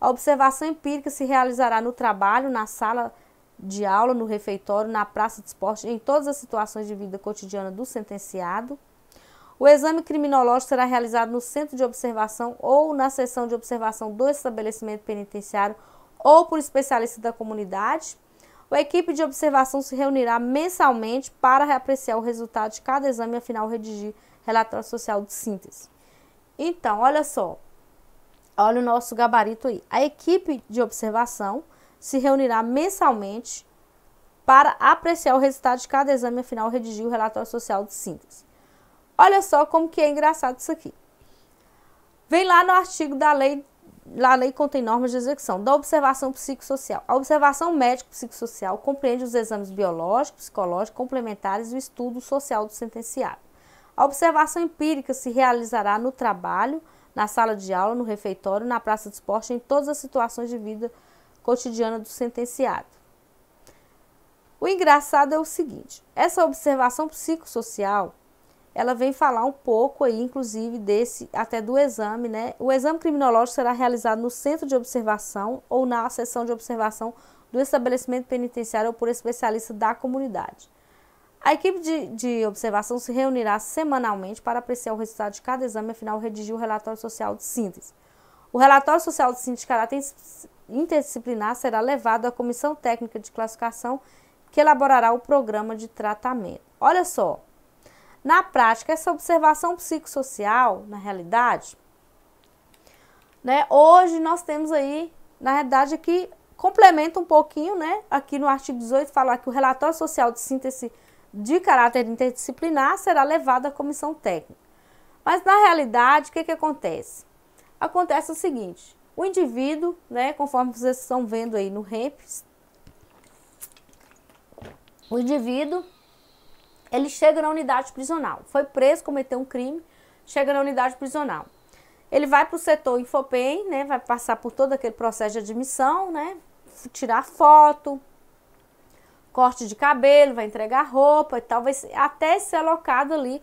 A observação empírica se realizará no trabalho, na sala de aula, no refeitório, na praça de esporte, em todas as situações de vida cotidiana do sentenciado. O exame criminológico será realizado no centro de observação ou na seção de observação do estabelecimento penitenciário ou por especialistas da comunidade. A equipe de observação se reunirá mensalmente para reapreciar o resultado de cada exame e, afinal, redigir relatório social de síntese. Então, olha só. Olha o nosso gabarito aí. A equipe de observação se reunirá mensalmente para apreciar o resultado de cada exame e, afinal, redigir o relatório social de síntese. Olha só como que é engraçado isso aqui. Vem lá no artigo da lei, a lei contém normas de execução, da observação psicossocial. A observação médico-psicossocial compreende os exames biológicos, psicológicos, complementares e o estudo social do sentenciado. A observação empírica se realizará no trabalho, na sala de aula, no refeitório, na praça de esporte, em todas as situações de vida cotidiana do sentenciado. O engraçado é o seguinte: essa observação psicossocial ela vem falar um pouco aí, inclusive, desse, até do exame, né? O exame criminológico será realizado no centro de observação ou na seção de observação do estabelecimento penitenciário ou por especialista da comunidade. A equipe de, de observação se reunirá semanalmente para apreciar o resultado de cada exame e, afinal, redigir o relatório social de síntese. O relatório social de síntese de caráter interdisciplinar será levado à comissão técnica de classificação que elaborará o programa de tratamento. Olha só, na prática, essa observação psicossocial, na realidade, né, hoje nós temos aí, na realidade, aqui complementa um pouquinho, né? Aqui no artigo 18 fala que o relatório social de síntese de caráter interdisciplinar será levado à comissão técnica. Mas na realidade, o que, que acontece? Acontece o seguinte: o indivíduo, né, conforme vocês estão vendo aí no REMPS, o indivíduo ele chega na unidade prisional. Foi preso, cometeu um crime, chega na unidade prisional. Ele vai para o setor Infopem, né? Vai passar por todo aquele processo de admissão, né? Tirar foto, corte de cabelo, vai entregar roupa e tal, vai até ser alocado ali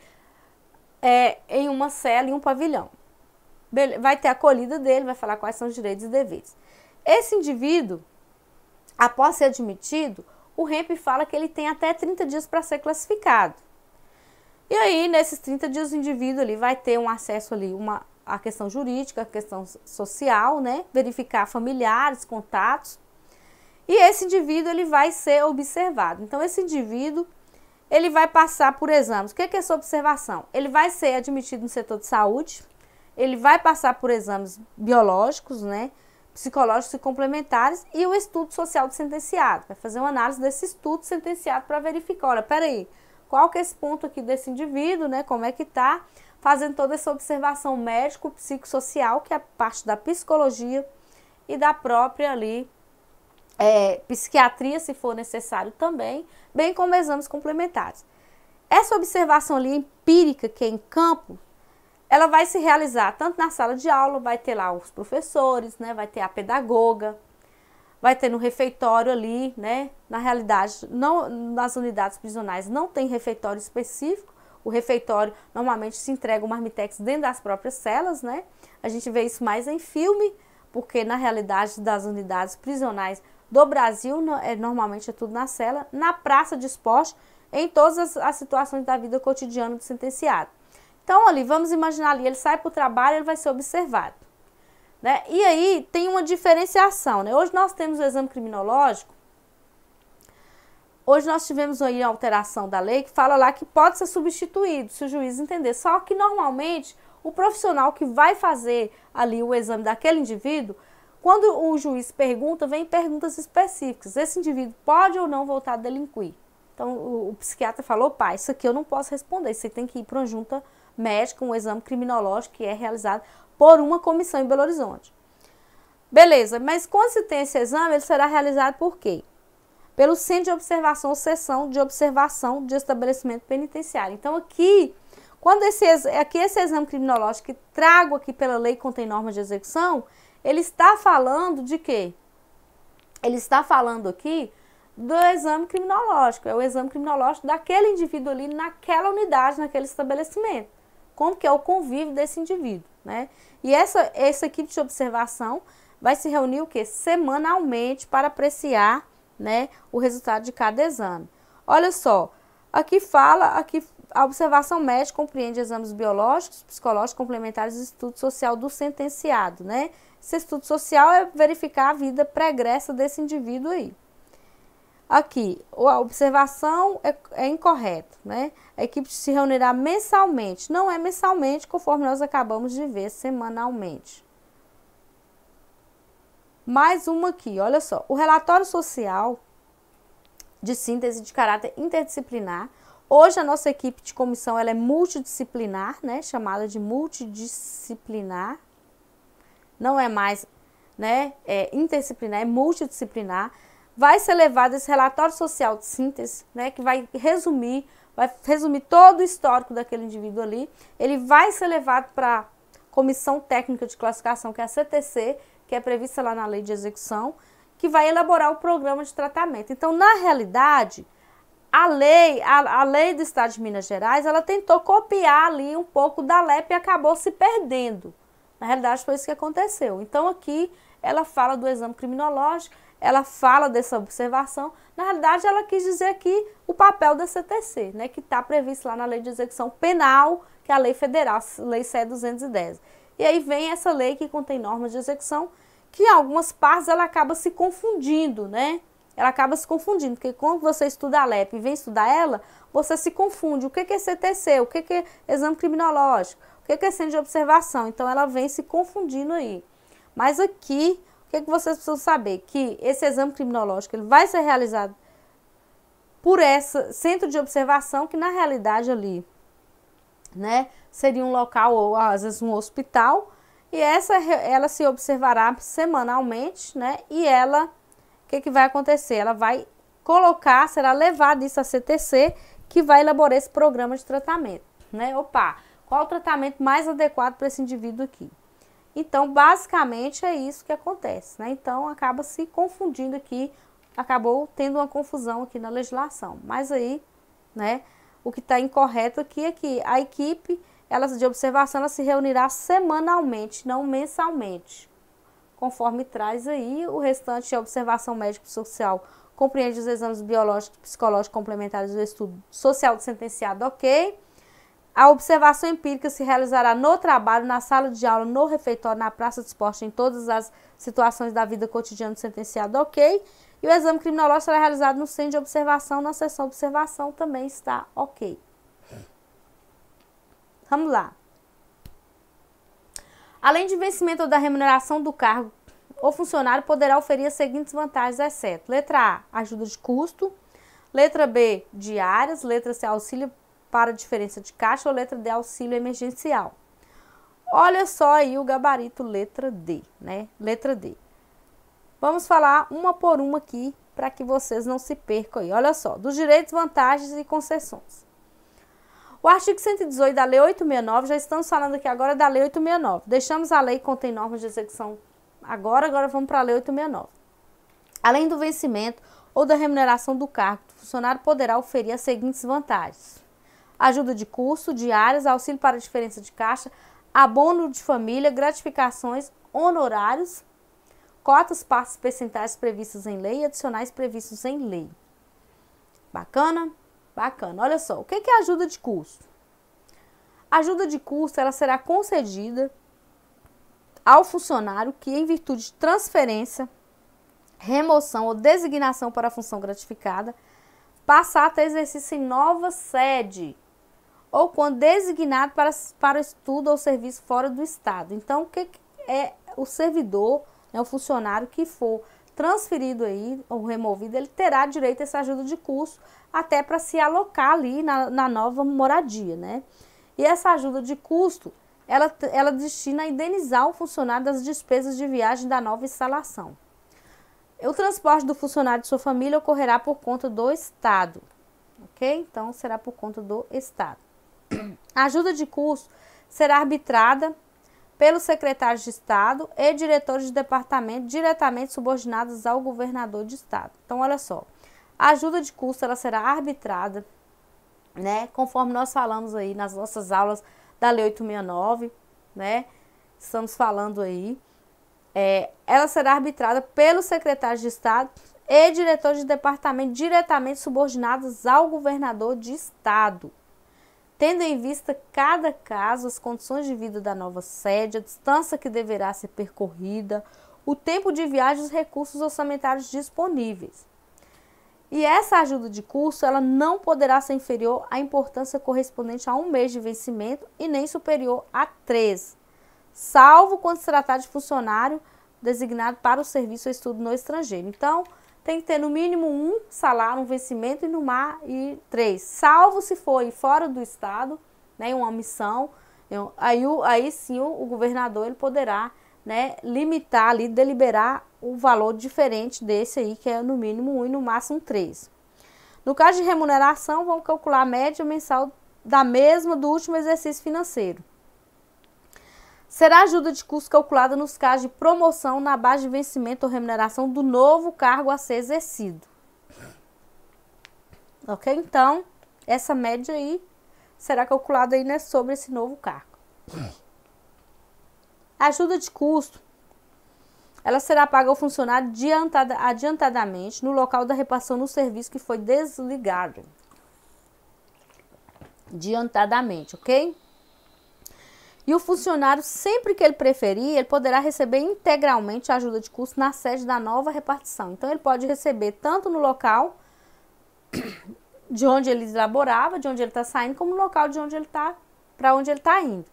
é, em uma cela, em um pavilhão. vai ter a acolhida dele, vai falar quais são os direitos e deveres. Esse indivíduo, após ser admitido, o REMP fala que ele tem até 30 dias para ser classificado. E aí, nesses 30 dias, o indivíduo ali vai ter um acesso ali, uma, a questão jurídica, a questão social, né? Verificar familiares, contatos. E esse indivíduo, ele vai ser observado. Então, esse indivíduo, ele vai passar por exames. O que é essa observação? Ele vai ser admitido no setor de saúde, ele vai passar por exames biológicos, né? Psicológicos e complementares e o estudo social do sentenciado. Vai fazer uma análise desse estudo sentenciado para verificar, olha, peraí, qual que é esse ponto aqui desse indivíduo, né? Como é que tá? Fazendo toda essa observação médico-psicossocial, que é parte da psicologia e da própria ali é, psiquiatria, se for necessário também, bem como exames complementares. Essa observação ali empírica, que é em campo, ela vai se realizar tanto na sala de aula, vai ter lá os professores, né, vai ter a pedagoga, vai ter no refeitório ali, né? Na realidade, não nas unidades prisionais não tem refeitório específico. O refeitório normalmente se entrega o marmitex dentro das próprias celas, né? A gente vê isso mais em filme, porque na realidade das unidades prisionais do Brasil é normalmente é tudo na cela, na praça de esporte, em todas as, as situações da vida cotidiana do sentenciado. Então ali, vamos imaginar ali, ele sai para o trabalho, ele vai ser observado. Né? E aí tem uma diferenciação. Né? Hoje nós temos o exame criminológico. Hoje nós tivemos aí a alteração da lei que fala lá que pode ser substituído, se o juiz entender. Só que normalmente o profissional que vai fazer ali o exame daquele indivíduo, quando o juiz pergunta, vem perguntas específicas. Esse indivíduo pode ou não voltar a delinquir? Então o, o psiquiatra falou, pai, isso aqui eu não posso responder. Você tem que ir para uma junta médica, um exame criminológico que é realizado por uma comissão em Belo Horizonte. Beleza, mas quando se tem esse exame, ele será realizado por quê? Pelo Centro de Observação ou Sessão de Observação de Estabelecimento Penitenciário. Então, aqui, quando esse, aqui esse exame criminológico que trago aqui pela lei contém normas de execução, ele está falando de quê? Ele está falando aqui do exame criminológico, é o exame criminológico daquele indivíduo ali naquela unidade, naquele estabelecimento. Como que é o convívio desse indivíduo, né? E essa, essa equipe de observação vai se reunir o que? Semanalmente para apreciar né, o resultado de cada exame. Olha só, aqui fala, aqui a observação médica compreende exames biológicos, psicológicos, complementares e estudo social do sentenciado, né? Esse estudo social é verificar a vida pregressa desse indivíduo aí. Aqui, a observação é, é incorreta, né? A equipe se reunirá mensalmente. Não é mensalmente, conforme nós acabamos de ver, semanalmente. Mais uma aqui, olha só. O relatório social de síntese de caráter interdisciplinar. Hoje a nossa equipe de comissão ela é multidisciplinar, né? Chamada de multidisciplinar. Não é mais né, é interdisciplinar, é multidisciplinar vai ser levado esse relatório social de síntese, né, que vai resumir, vai resumir todo o histórico daquele indivíduo ali. Ele vai ser levado para a Comissão Técnica de Classificação, que é a CTC, que é prevista lá na lei de execução, que vai elaborar o programa de tratamento. Então, na realidade, a lei, a, a lei do Estado de Minas Gerais, ela tentou copiar ali um pouco da LEP e acabou se perdendo. Na realidade, foi isso que aconteceu. Então, aqui, ela fala do exame criminológico, ela fala dessa observação, na realidade ela quis dizer aqui o papel da CTC, né, que está previsto lá na Lei de Execução Penal, que é a Lei Federal, Lei CE 210. E aí vem essa lei que contém normas de execução, que em algumas partes ela acaba se confundindo, né? Ela acaba se confundindo, porque quando você estuda a LEP e vem estudar ela, você se confunde. O que é CTC? O que é exame criminológico? O que é centro de observação? Então ela vem se confundindo aí. Mas aqui que, é que vocês precisam saber? Que esse exame criminológico ele vai ser realizado por esse centro de observação, que na realidade ali né, seria um local ou às vezes um hospital, e essa ela se observará semanalmente, né? E ela, o que, que vai acontecer? Ela vai colocar, será levada isso à CTC, que vai elaborar esse programa de tratamento, né? Opa, qual o tratamento mais adequado para esse indivíduo aqui? Então, basicamente é isso que acontece, né? Então, acaba se confundindo aqui, acabou tendo uma confusão aqui na legislação. Mas aí, né, o que está incorreto aqui é que a equipe elas de observação, ela se reunirá semanalmente, não mensalmente. Conforme traz aí, o restante é observação médico-social compreende os exames biológicos e psicológicos complementares do estudo social do sentenciado, ok? A observação empírica se realizará no trabalho, na sala de aula, no refeitório, na praça de esporte, em todas as situações da vida cotidiana do sentenciado, ok? E o exame criminológico será realizado no centro de observação, na sessão de observação também está ok. Vamos lá. Além de vencimento da remuneração do cargo, o funcionário poderá oferir as seguintes vantagens, exceto letra A, ajuda de custo, letra B, diárias, letra C, auxílio para diferença de caixa ou letra D, auxílio emergencial. Olha só aí o gabarito letra D, né? Letra D. Vamos falar uma por uma aqui para que vocês não se percam aí. Olha só, dos direitos, vantagens e concessões. O artigo 118 da Lei 869, já estamos falando aqui agora da Lei 869. Deixamos a lei que contém normas de execução agora, agora vamos para a Lei 869. Além do vencimento ou da remuneração do cargo, o funcionário poderá oferir as seguintes vantagens: ajuda de custo, diárias, auxílio para diferença de caixa, abono de família, gratificações, honorários, cotas, partes percentuais previstas em lei e adicionais previstos em lei. Bacana? Bacana. Olha só, o que é ajuda de custo? ajuda de custo ela será concedida ao funcionário que, em virtude de transferência, remoção ou designação para a função gratificada, passar a ter exercício em nova sede ou quando designado para, para estudo ou serviço fora do Estado. Então, o que é o servidor, né, o funcionário que for transferido aí ou removido, ele terá direito a essa ajuda de custo até para se alocar ali na, na nova moradia, né? E essa ajuda de custo, ela, ela destina a indenizar o funcionário das despesas de viagem da nova instalação. O transporte do funcionário de sua família ocorrerá por conta do Estado, ok? Então, será por conta do Estado. A ajuda de custo será arbitrada pelos secretários de Estado e diretores de departamento diretamente subordinados ao governador de Estado. Então, olha só, a ajuda de custo ela será arbitrada, né, conforme nós falamos aí nas nossas aulas da Lei 869, né, estamos falando aí, é, ela será arbitrada pelos secretários de Estado e diretores de departamento diretamente subordinados ao governador de Estado, tendo em vista cada caso, as condições de vida da nova sede, a distância que deverá ser percorrida, o tempo de viagem e os recursos orçamentários disponíveis. E essa ajuda de curso ela não poderá ser inferior à importância correspondente a um mês de vencimento e nem superior a três, salvo quando se tratar de funcionário designado para o serviço ou estudo no estrangeiro. Então, tem que ter no mínimo um salário, um vencimento e no mar e três, salvo se for fora do estado, né, uma missão, aí, aí sim o, o governador ele poderá né, limitar ali, deliberar o valor diferente desse aí, que é no mínimo um e no máximo três. No caso de remuneração, vamos calcular a média mensal da mesma do último exercício financeiro. Será ajuda de custo calculada nos casos de promoção na base de vencimento ou remuneração do novo cargo a ser exercido. Ok? Então, essa média aí será calculada aí, né, sobre esse novo cargo. Ajuda de custo, ela será paga ao funcionário adiantada, adiantadamente no local da repartição no serviço que foi desligado. Adiantadamente, ok? E o funcionário, sempre que ele preferir, ele poderá receber integralmente a ajuda de custo na sede da nova repartição. Então, ele pode receber tanto no local de onde ele laborava, de onde ele está saindo, como no local de onde ele está, para onde ele está indo.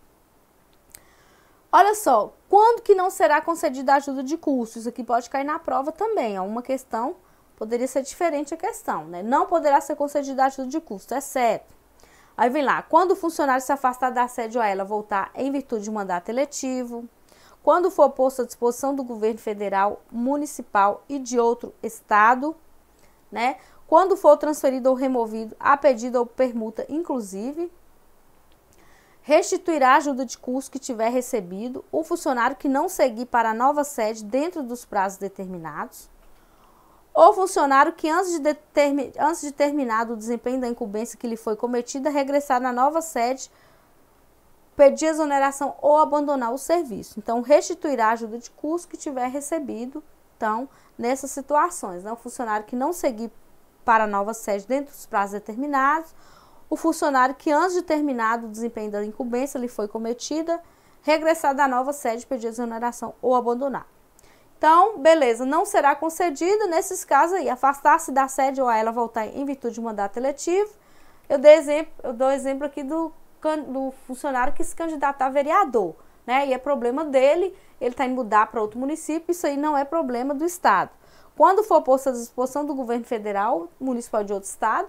Olha só, quando que não será concedida a ajuda de custo? Isso aqui pode cair na prova também. É uma questão, poderia ser diferente a questão, né? Não poderá ser concedida a ajuda de custo, exceto. Aí vem lá, quando o funcionário se afastar da sede ou ela voltar em virtude de mandato eletivo, quando for posto à disposição do governo federal, municipal e de outro estado, né? Quando for transferido ou removido a pedido ou permuta, inclusive, restituirá a ajuda de custo que tiver recebido o funcionário que não seguir para a nova sede dentro dos prazos determinados, ou funcionário que antes de, antes de terminar o desempenho da incumbência que lhe foi cometida, regressar na nova sede pedir exoneração ou abandonar o serviço. Então, restituirá a ajuda de custo que tiver recebido, então, nessas situações. Né? O funcionário que não seguir para a nova sede dentro dos prazos determinados, o funcionário que antes de terminado o desempenho da incumbência lhe foi cometida, regressar da nova sede, pedir exoneração ou abandonar. Então, beleza, não será concedido nesses casos aí, afastar-se da sede ou a ela voltar em virtude de mandato eletivo. Eu, dei exemplo, eu dou exemplo aqui do, do funcionário que se candidatar a vereador, né? E é problema dele, ele está indo mudar para outro município, isso aí não é problema do Estado. Quando for posto à disposição do governo federal, municipal de outro Estado,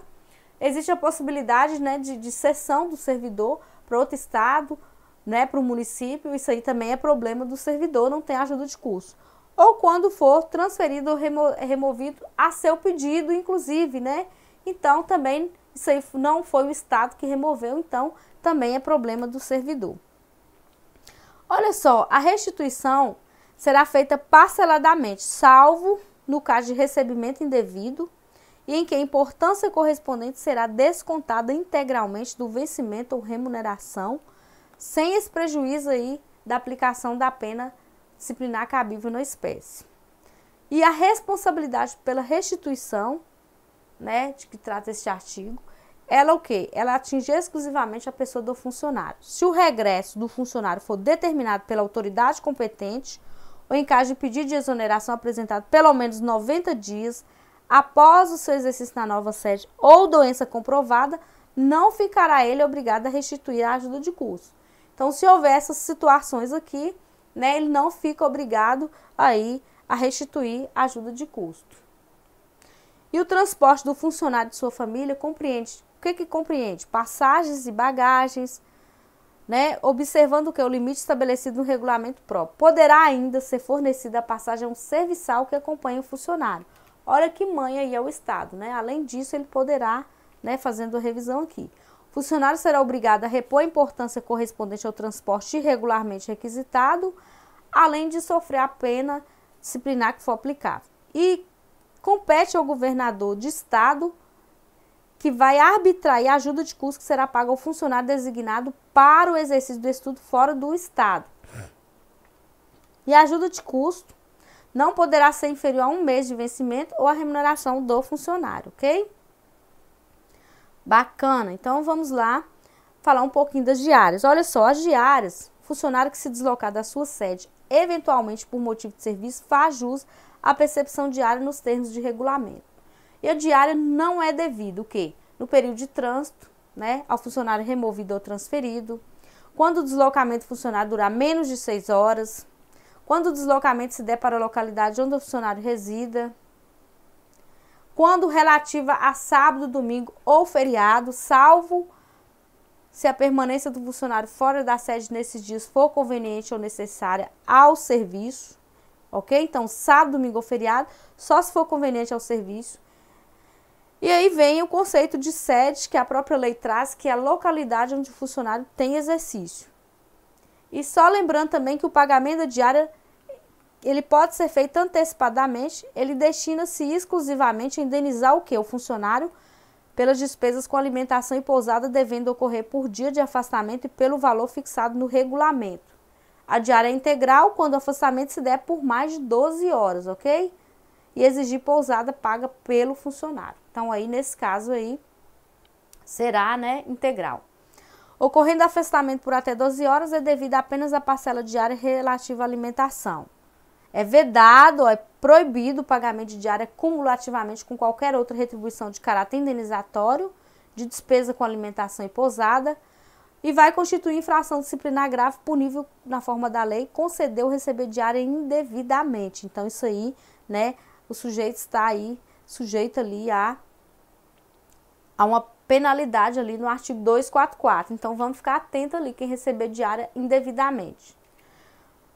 existe a possibilidade né, de, de cessão do servidor para outro Estado, né, para o município, isso aí também é problema do servidor, não tem ajuda de curso ou quando for transferido ou remo removido a seu pedido, inclusive, né? Então, também, isso aí não foi o Estado que removeu, então, também é problema do servidor. Olha só, a restituição será feita parceladamente, salvo no caso de recebimento indevido e em que a importância correspondente será descontada integralmente do vencimento ou remuneração, sem esse prejuízo aí da aplicação da pena disciplinar cabível na espécie. E a responsabilidade pela restituição, né, de que trata este artigo, ela o quê? Ela atinge exclusivamente a pessoa do funcionário. Se o regresso do funcionário for determinado pela autoridade competente, ou em caso de pedido de exoneração apresentado pelo menos 90 dias após o seu exercício na nova sede ou doença comprovada, não ficará ele obrigado a restituir a ajuda de curso. Então, se houver essas situações aqui, né, ele não fica obrigado aí a restituir ajuda de custo. E o transporte do funcionário de sua família compreende, o que que compreende? Passagens e bagagens, né, observando que é o limite estabelecido no regulamento próprio. Poderá ainda ser fornecida a passagem a um serviçal que acompanha o funcionário. Olha que mãe aí é o Estado, né? Além disso, ele poderá, né, fazendo a revisão aqui. Funcionário será obrigado a repor a importância correspondente ao transporte irregularmente requisitado, além de sofrer a pena disciplinar que for aplicável. E compete ao governador de estado que vai arbitrar a ajuda de custo que será paga ao funcionário designado para o exercício do estudo fora do estado. E a ajuda de custo não poderá ser inferior a um mês de vencimento ou a remuneração do funcionário, ok? Bacana. Então vamos lá falar um pouquinho das diárias. Olha só, as diárias, funcionário que se deslocar da sua sede, eventualmente por motivo de serviço, faz jus à percepção diária nos termos de regulamento. E a diária não é devida, o quê? No período de trânsito, né, ao funcionário removido ou transferido, quando o deslocamento funcionário durar menos de seis horas, quando o deslocamento se der para a localidade onde o funcionário resida, quando relativa a sábado, domingo ou feriado, salvo se a permanência do funcionário fora da sede nesses dias for conveniente ou necessária ao serviço, ok? Então, sábado, domingo ou feriado, só se for conveniente ao serviço. E aí vem o conceito de sede que a própria lei traz, que é a localidade onde o funcionário tem exercício. E só lembrando também que o pagamento da diária ele pode ser feito antecipadamente, ele destina-se exclusivamente a indenizar o que? O funcionário pelas despesas com alimentação e pousada devendo ocorrer por dia de afastamento e pelo valor fixado no regulamento. A diária é integral quando o afastamento se der por mais de 12 horas, ok? E exigir pousada paga pelo funcionário. Então, aí, nesse caso aí, será, né, integral. Ocorrendo afastamento por até 12 horas, é devido apenas à parcela diária relativa à alimentação. É vedado, é proibido o pagamento de diária cumulativamente com qualquer outra retribuição de caráter indenizatório, de despesa com alimentação e pousada, e vai constituir infração disciplinar grave punível na forma da lei conceder ou receber diária indevidamente. Então, isso aí, né, o sujeito está aí, sujeito ali a, a uma penalidade ali no artigo 244. Então, vamos ficar atento ali quem receber diária indevidamente.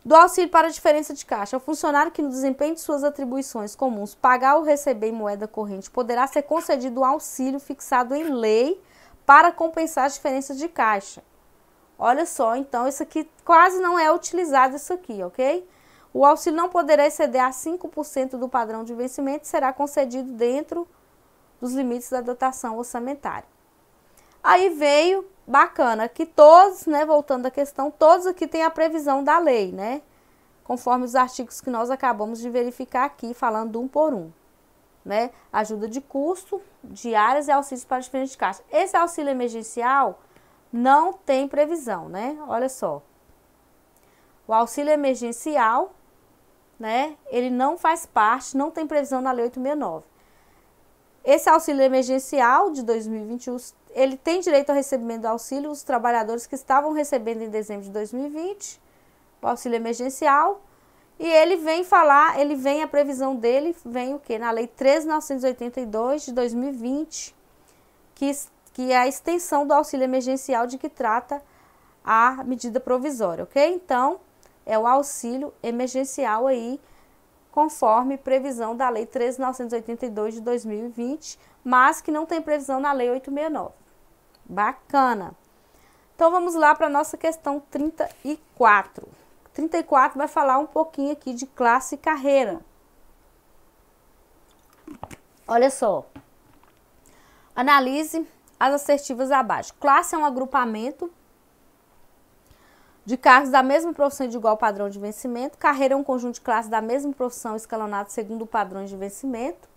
Do auxílio para a diferença de caixa, o funcionário que no desempenho de suas atribuições comuns pagar ou receber em moeda corrente poderá ser concedido um auxílio fixado em lei para compensar as diferenças de caixa. Olha só, então isso aqui quase não é utilizado isso aqui, ok? O auxílio não poderá exceder a 5% do padrão de vencimento e será concedido dentro dos limites da dotação orçamentária. Aí veio bacana que todos, né, voltando à questão, todos aqui têm a previsão da lei, né? Conforme os artigos que nós acabamos de verificar aqui, falando um por um. Né? Ajuda de custo, diárias e auxílios para diferentes caixas. Esse auxílio emergencial não tem previsão, né? Olha só. O auxílio emergencial, né? Ele não faz parte, não tem previsão na Lei 869. Esse auxílio emergencial de 2021, ele tem direito ao recebimento do auxílio os trabalhadores que estavam recebendo em dezembro de 2020, o auxílio emergencial, e ele vem falar, ele vem a previsão dele, vem o que? Na lei 13.982 de 2020, que, que é a extensão do auxílio emergencial de que trata a medida provisória, ok? Então, é o auxílio emergencial aí, conforme previsão da Lei 13.982 de 2020, mas que não tem previsão na Lei 869. Bacana. Então vamos lá para a nossa questão 34. 34 vai falar um pouquinho aqui de classe e carreira. Olha só. Analise as assertivas abaixo. Classe é um agrupamento de cargos da mesma profissão de igual padrão de vencimento. Carreira é um conjunto de classes da mesma profissão escalonado segundo o padrão de vencimento.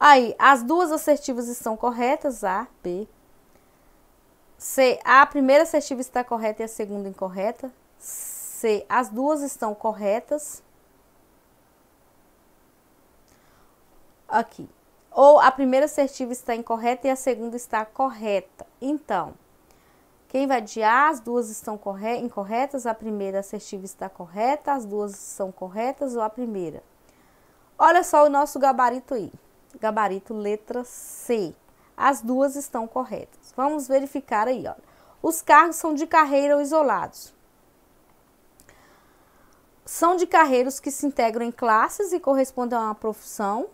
Aí, as duas assertivas estão corretas, A, B. C, a primeira assertiva está correta e a segunda incorreta. C, as duas estão corretas. Aqui. Ou a primeira assertiva está incorreta e a segunda está correta. Então, quem vai de A, as duas estão incorretas, a primeira assertiva está correta, as duas são corretas ou a primeira. Olha só o nosso gabarito aí. Gabarito letra C. As duas estão corretas. Vamos verificar aí, olha. Os cargos são de carreira ou isolados. São de carreiros que se integram em classes e correspondem a uma profissão.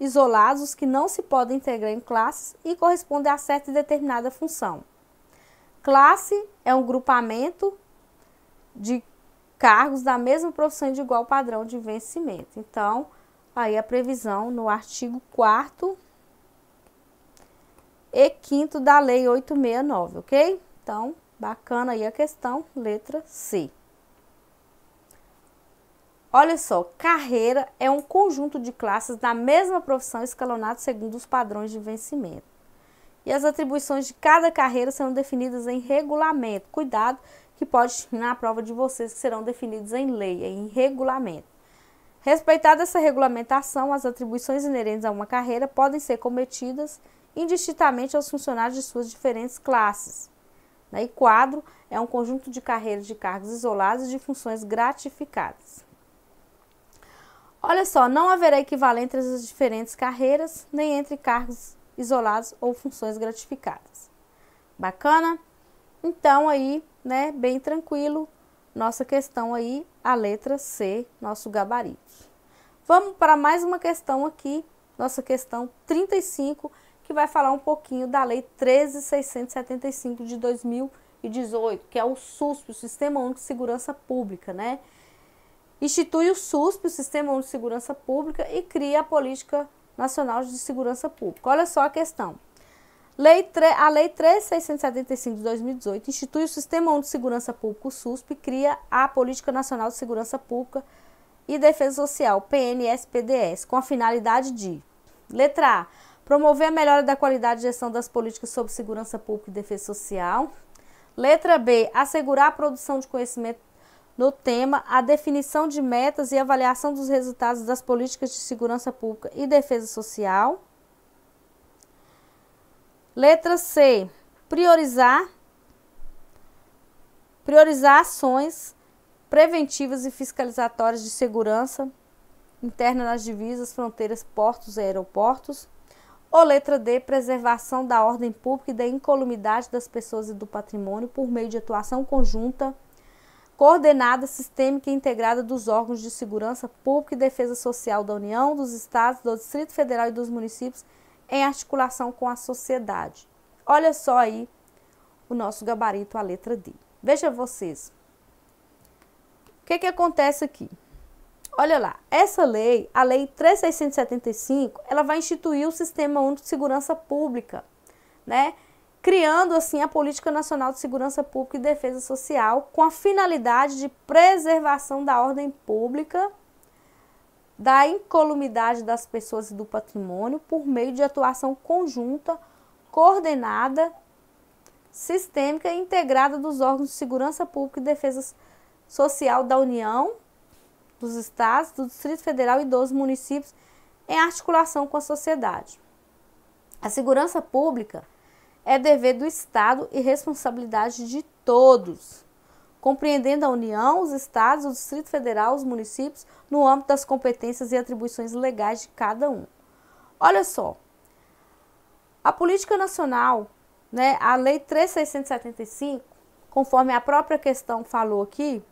Isolados, os que não se podem integrar em classes e correspondem a certa e determinada função. Classe é um grupamento de cargos da mesma profissão de igual padrão de vencimento. Então, aí a previsão no artigo 4 e 5 da Lei 869, ok? Então, bacana aí a questão, letra C. Olha só, carreira é um conjunto de classes da mesma profissão escalonado segundo os padrões de vencimento e as atribuições de cada carreira serão definidas em regulamento. Cuidado, que pode na prova de vocês que serão definidos em lei, em regulamento. Respeitada essa regulamentação, as atribuições inerentes a uma carreira podem ser cometidas indistintamente aos funcionários de suas diferentes classes. E quadro é um conjunto de carreiras de cargos isolados e de funções gratificadas. Olha só, não haverá equivalente entre as diferentes carreiras, nem entre cargos isolados ou funções gratificadas. Bacana? Então aí, né, bem tranquilo, nossa questão aí, a letra C, nosso gabarito. Vamos para mais uma questão aqui, nossa questão 35, que vai falar um pouquinho da lei 13675 de 2018, que é o SUSP, o Sistema Único de Segurança Pública, né? Institui o SUSP, o Sistema Único de Segurança Pública, e cria a política Nacional de Segurança Pública. Olha só a questão. Lei a Lei 3675 de 2018 institui o Sistema Único de Segurança Pública, o SUSP, e cria a Política Nacional de Segurança Pública e Defesa Social, PNSPDS, com a finalidade de: letra A, promover a melhora da qualidade de gestão das políticas sobre segurança pública e defesa social. Letra B, assegurar a produção de conhecimento no tema a definição de metas e avaliação dos resultados das políticas de segurança pública e defesa social. Letra C, priorizar priorizar ações preventivas e fiscalizatórias de segurança interna nas divisas, fronteiras, portos e aeroportos. Ou letra D, preservação da ordem pública e da incolumidade das pessoas e do patrimônio por meio de atuação conjunta coordenada sistêmica e integrada dos órgãos de segurança pública e defesa social da União, dos estados, do Distrito Federal e dos municípios em articulação com a sociedade. Olha só aí o nosso gabarito, a letra D. Veja vocês. O que, que acontece aqui? Olha lá, essa lei, a lei 3675, ela vai instituir o Sistema Único de Segurança Pública, né? criando assim a Política Nacional de Segurança Pública e Defesa Social com a finalidade de preservação da ordem pública, da incolumidade das pessoas e do patrimônio por meio de atuação conjunta, coordenada, sistêmica e integrada dos órgãos de segurança pública e defesa social da União, dos estados, do Distrito Federal e dos municípios em articulação com a sociedade. A segurança pública é dever do Estado e responsabilidade de todos, compreendendo a União, os estados, o Distrito Federal, os municípios, no âmbito das competências e atribuições legais de cada um. Olha só, a política nacional, né, a Lei 3675, conforme a própria questão falou aqui,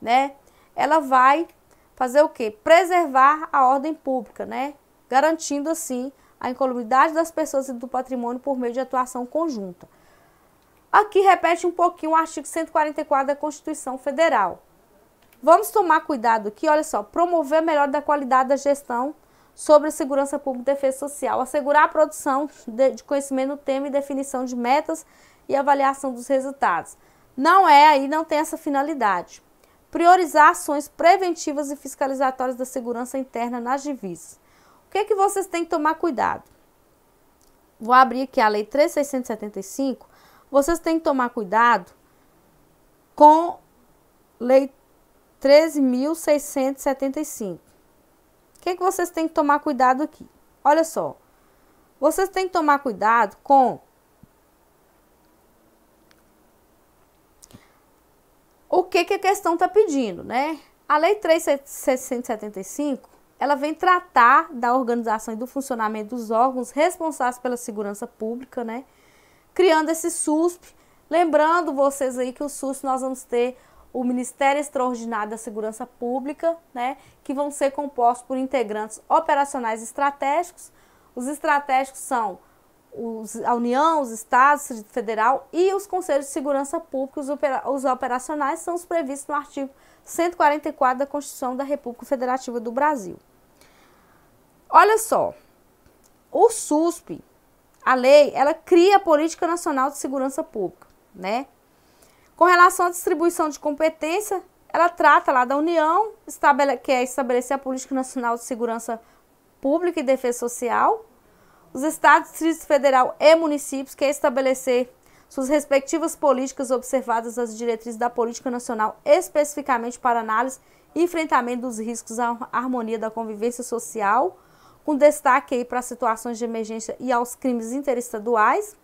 né, ela vai fazer o quê? Preservar a ordem pública, né? Garantindo assim a incolumidade das pessoas e do patrimônio por meio de atuação conjunta. Aqui repete um pouquinho o artigo 144 da Constituição Federal. Vamos tomar cuidado aqui, olha só, promover a melhor da qualidade da gestão sobre a segurança pública e defesa social, assegurar a produção de, conhecimento no tema e definição de metas e avaliação dos resultados. Não é aí, não tem essa finalidade. Priorizar ações preventivas e fiscalizatórias da segurança interna nas divisas que, que vocês têm que tomar cuidado? Vou abrir aqui a Lei 3675. Vocês têm que tomar cuidado com Lei 13.675. O que, que vocês têm que tomar cuidado aqui? Olha só. Vocês têm que tomar cuidado com o que, que a questão está pedindo, né? A Lei 3675 ela vem tratar da organização e do funcionamento dos órgãos responsáveis pela segurança pública, né? Criando esse SUSP. Lembrando vocês aí que o SUSP nós vamos ter o Ministério Extraordinário da Segurança Pública, né? Que vão ser compostos por integrantes operacionais estratégicos. Os estratégicos são os, a União, os Estados, o Distrito Federal e os Conselhos de Segurança Pública. Os, opera, os operacionais são os previstos no artigo 144 da Constituição da República Federativa do Brasil. Olha só, o SUSP, a lei, ela cria a Política Nacional de Segurança Pública, né? Com relação à distribuição de competência, ela trata lá da União, que é estabelecer a Política Nacional de Segurança Pública e Defesa Social, os estados, Distrito Federal e municípios, que estabelecer suas respectivas políticas observadas as diretrizes da política nacional, especificamente para análise e enfrentamento dos riscos à harmonia da convivência social, com destaque aí para situações de emergência e aos crimes interestaduais.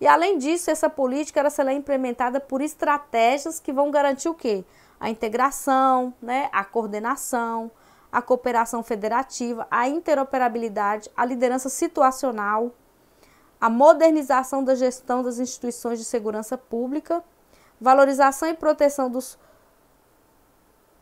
E além disso, essa política ela será implementada por estratégias que vão garantir o quê? A integração, né, a coordenação, a cooperação federativa, a interoperabilidade, a liderança situacional, a modernização da gestão das instituições de segurança pública, valorização e proteção dos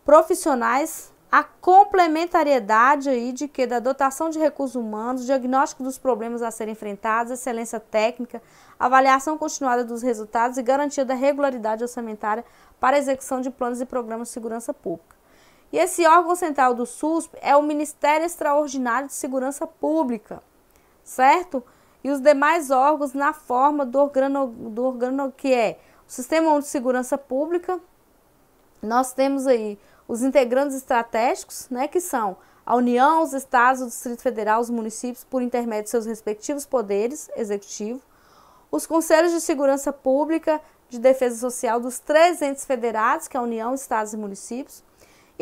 profissionais, a complementariedade aí de que da dotação de recursos humanos, diagnóstico dos problemas a serem enfrentados, excelência técnica, avaliação continuada dos resultados e garantia da regularidade orçamentária para execução de planos e programas de segurança pública. E esse órgão central do SUSP é o Ministério Extraordinário de Segurança Pública, certo? e os demais órgãos na forma do organo, do organo que é o Sistema de Segurança Pública. Nós temos aí os integrantes estratégicos, né, que são a União, os estados, o Distrito Federal, os municípios, por intermédio de seus respectivos poderes executivo, os conselhos de segurança pública, de defesa social dos três entes federados, que é a União, estados e municípios,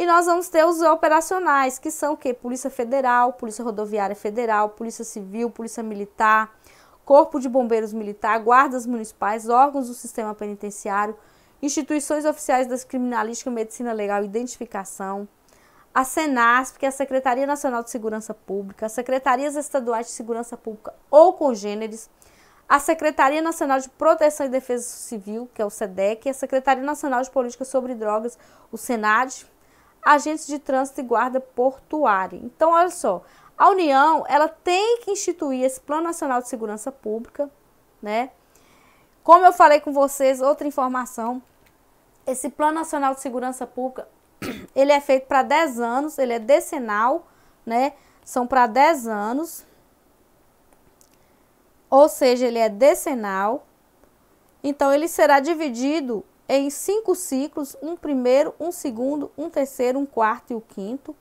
e nós vamos ter os operacionais, que são o quê? Polícia Federal, Polícia Rodoviária Federal, Polícia Civil, Polícia Militar, Corpo de Bombeiros Militar, Guardas Municipais, órgãos do Sistema Penitenciário, instituições oficiais das Criminalística, Medicina Legal e Identificação, a SENASP, que é a Secretaria Nacional de Segurança Pública, as Secretarias Estaduais de Segurança Pública ou congêneres, a Secretaria Nacional de Proteção e Defesa Civil, que é o SEDEC, e a Secretaria Nacional de Política sobre Drogas, o SENAD, agentes de trânsito e guarda portuária. Então, olha só, a União, ela tem que instituir esse Plano Nacional de Segurança Pública, né? Como eu falei com vocês, outra informação, esse Plano Nacional de Segurança Pública, ele é feito para 10 anos, ele é decenal, né? São para 10 anos. Ou seja, ele é decenal, Então, ele será dividido em cinco ciclos, um primeiro, um segundo, um terceiro, um quarto e o quinto,